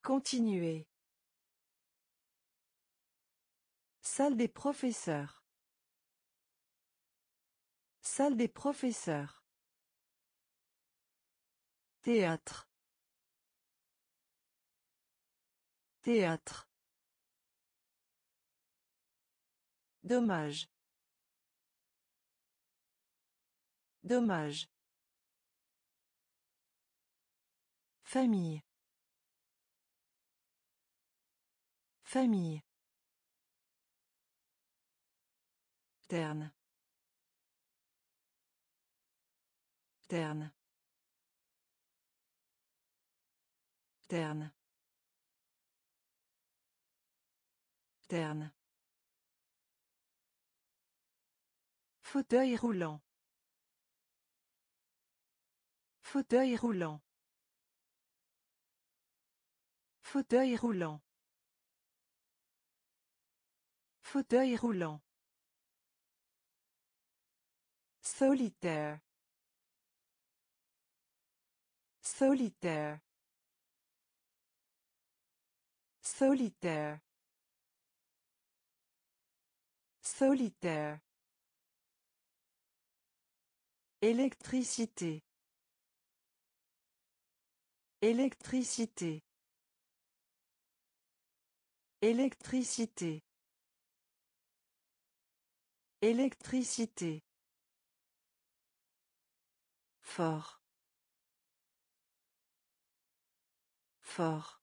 Continuer. Salle des professeurs. Salle des professeurs. Théâtre. Théâtre. Dommage. Dommage. Famille. Famille. Terne. Terne. Terne. Terne. Fauteuil roulant. Fauteuil roulant. Fauteuil roulant. Fauteuil roulant. Solitaire. Solitaire. Solitaire. Solitaire. Électricité. Électricité. Électricité. Électricité. Fort. Fort.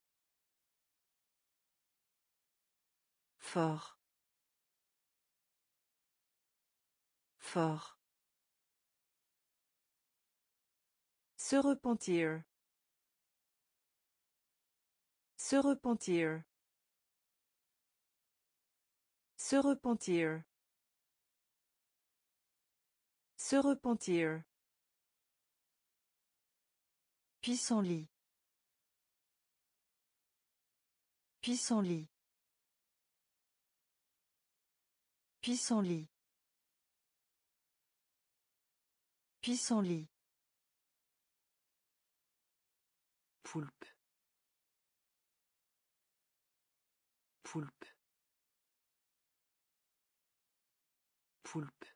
Fort. Fort. Se repentir. Se repentir. Se repentir. Se repentir. Pissenlit. Pissenlit. Pissenlit. Pissenlit. Poulpe. Poulpe. Poulpe.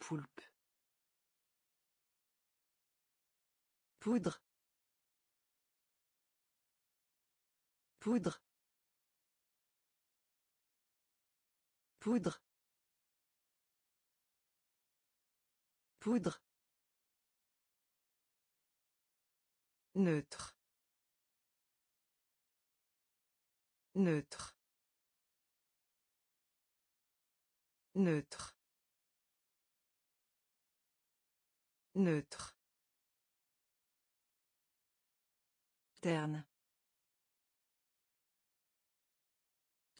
Poulpe. Poudre. Poudre. Poudre. Poudre. Neutre. Neutre. Neutre. Neutre. Terne.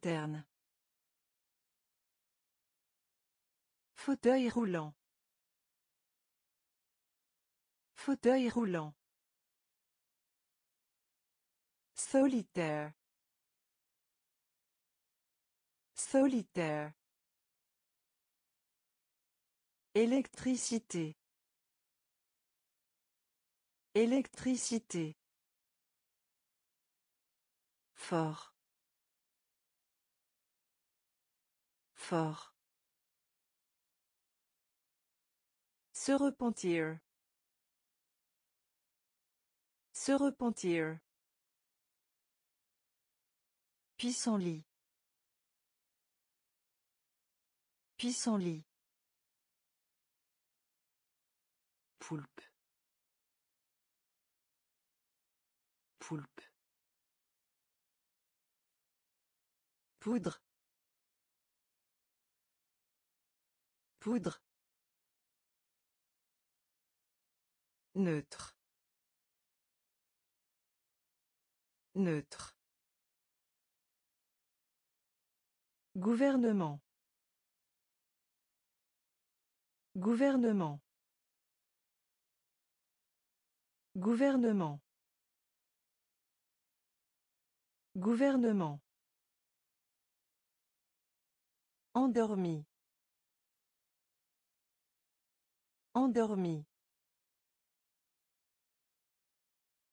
Terne. Fauteuil roulant. Fauteuil roulant. Solitaire. Solitaire. Électricité. Électricité. Fort. Fort. Se repentir. Se repentir. Pissenlit. Pissenlit. Poulpe. Poulpe. Poudre. Poudre. Neutre. Neutre. Gouvernement. Gouvernement. Gouvernement. Gouvernement. Endormi. Endormi.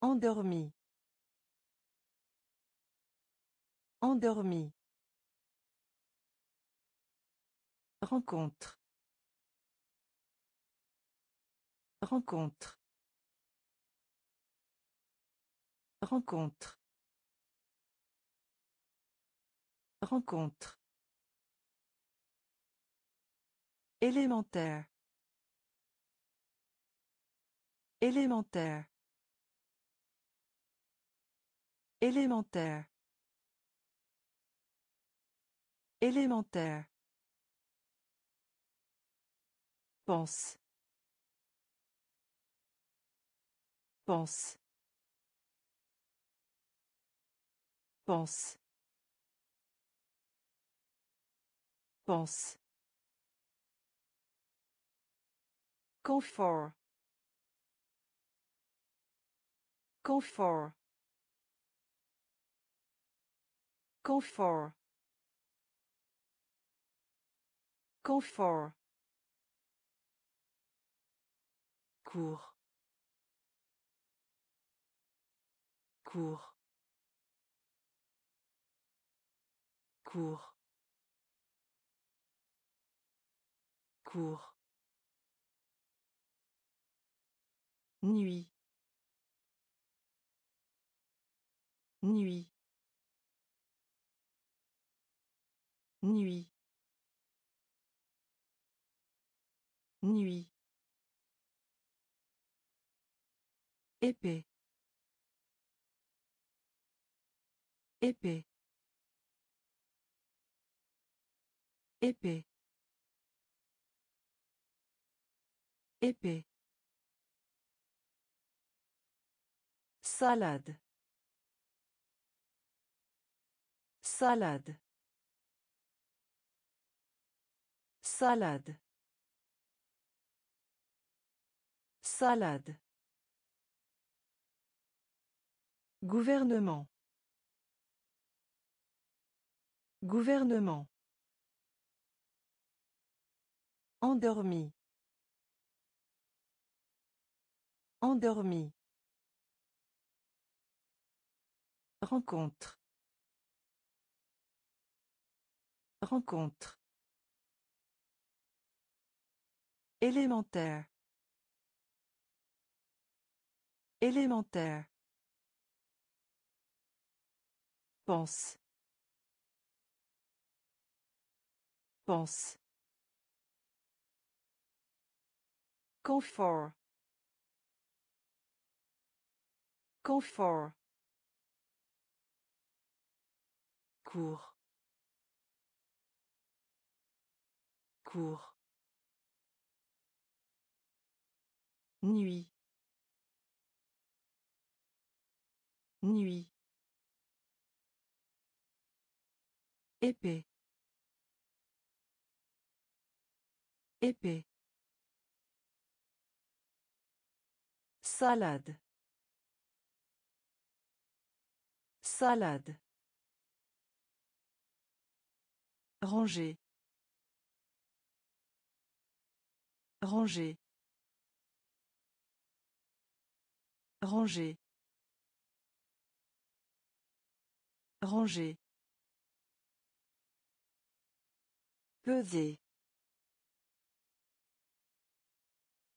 Endormi. Endormi. Rencontre. Rencontre. Rencontre. Rencontre. Élémentaire. Élémentaire. Élémentaire. Élémentaire. Pense. Pense. Pense. Pense. Confort. Confort. Confort. Confort. Cours. Cours. Cours. Cours. Nuit. Nuit. Nuit. Nuit. Épée. Épée. Épée. Épée. Salade. Salade. Salade. Salade. Gouvernement. Gouvernement. Endormi. Endormi. Rencontre. Rencontre. Élémentaire. Élémentaire. Pense. Pense. Confort. Confort. Cours. Cours. Nuit. Nuit. Épée. Épée. Salade. Salade. Ranger. Ranger. Ranger. Ranger. Peser.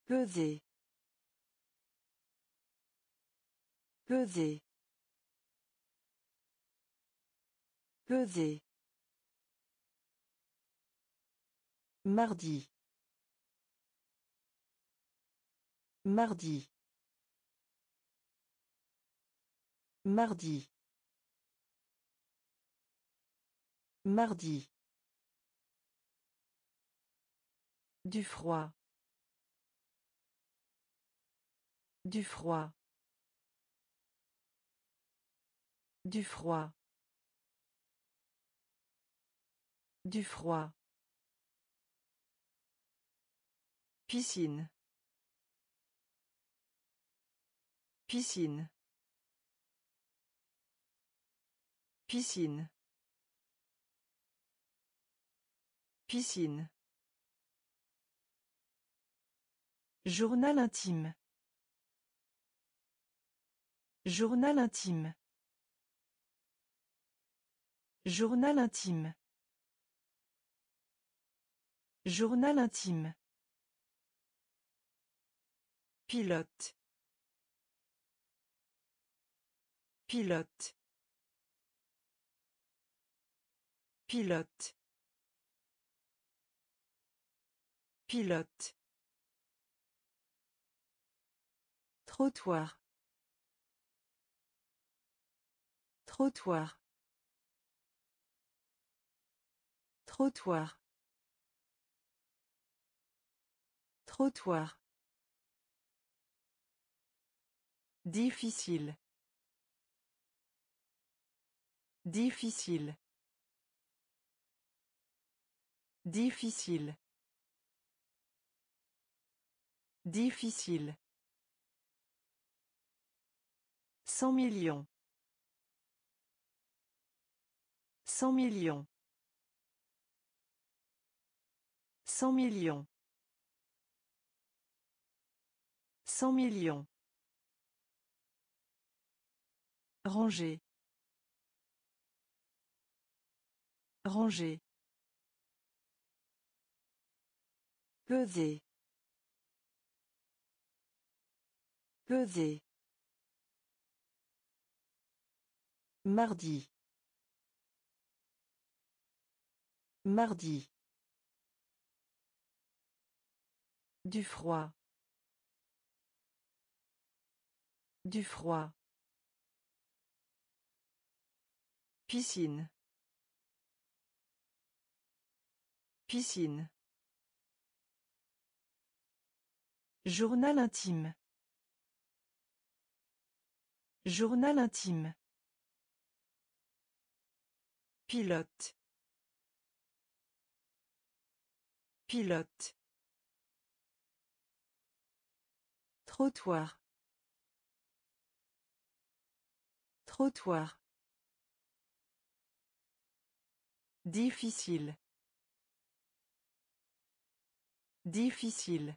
Peser. Peser. Peser. Mardi. Mardi. Mardi. Mardi. Du froid. Du froid. Du froid. Du froid. Piscine. Piscine. Piscine. Piscine. Journal intime. Journal intime. Journal intime. Journal intime. Pilote. Pilote. Pilote. Pilote. Trottoir. Trottoir. Trottoir. Trottoir. Difficile. Difficile. Difficile. Difficile. Cent millions. Cent millions. Cent millions. Cent millions. Ranger. Ranger. Peser. Peser. Mardi. Mardi. Du froid. Du froid. Piscine. Piscine. Journal intime. Journal intime. Pilote. Pilote. Trottoir. Trottoir. Difficile. Difficile.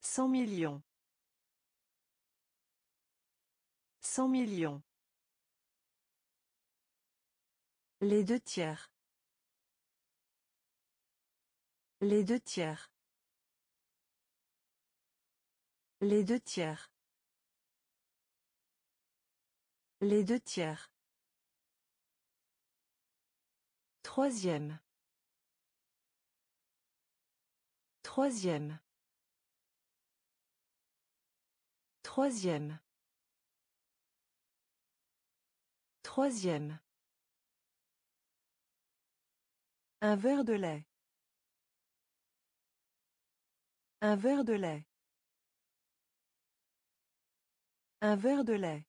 Cent millions. Cent millions. Les deux tiers. Les deux tiers. Les deux tiers. Les deux tiers. Troisième. Troisième. Troisième. Troisième. Un verre de lait. Un verre de lait. Un verre de lait.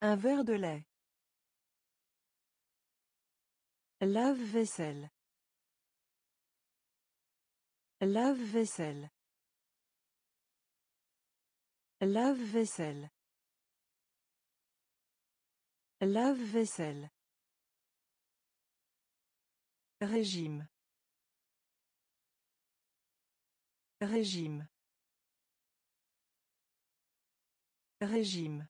Un verre de lait. Lave-vaisselle. Lave-vaisselle. Lave-vaisselle. Lave-vaisselle. Régime. Régime. Régime.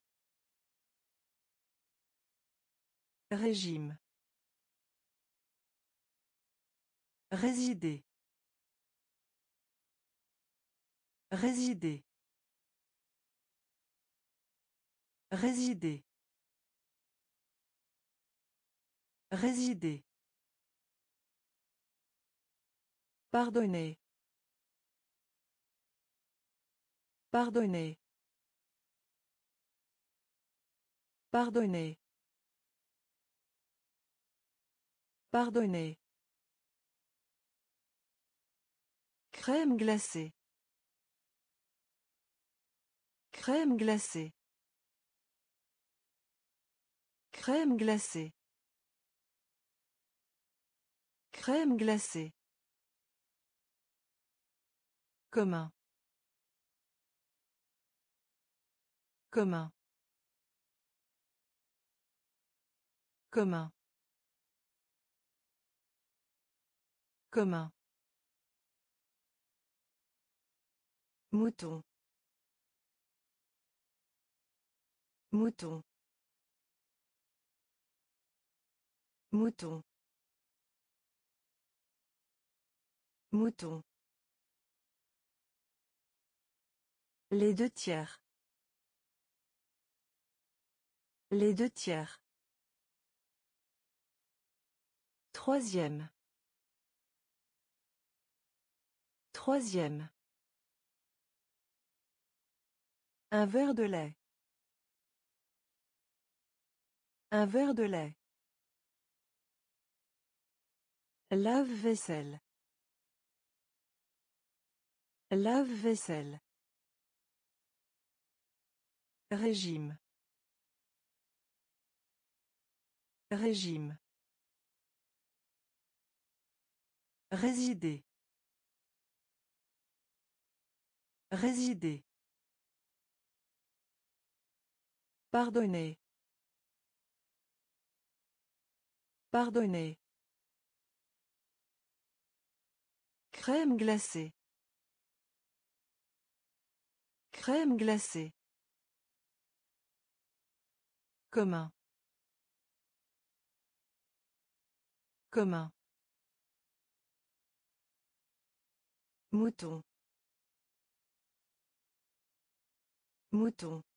Régime. Résider. Résider. Résider. Résider. Pardonnez. Pardonnez. Pardonnez. Pardonnez. Crème glacée. Crème glacée. Crème glacée. Crème glacée. Commun. Commun. Commun. Commun. Mouton. Mouton. Mouton. Mouton. Les deux tiers. Les deux tiers. Troisième. Troisième. Un verre de lait. Un verre de lait. Lave-vaisselle. Lave-vaisselle. Régime. Régime. Résider. Résider. Pardonnez. Pardonnez. Crème glacée. Crème glacée. Commun. Commun. Mouton. Mouton.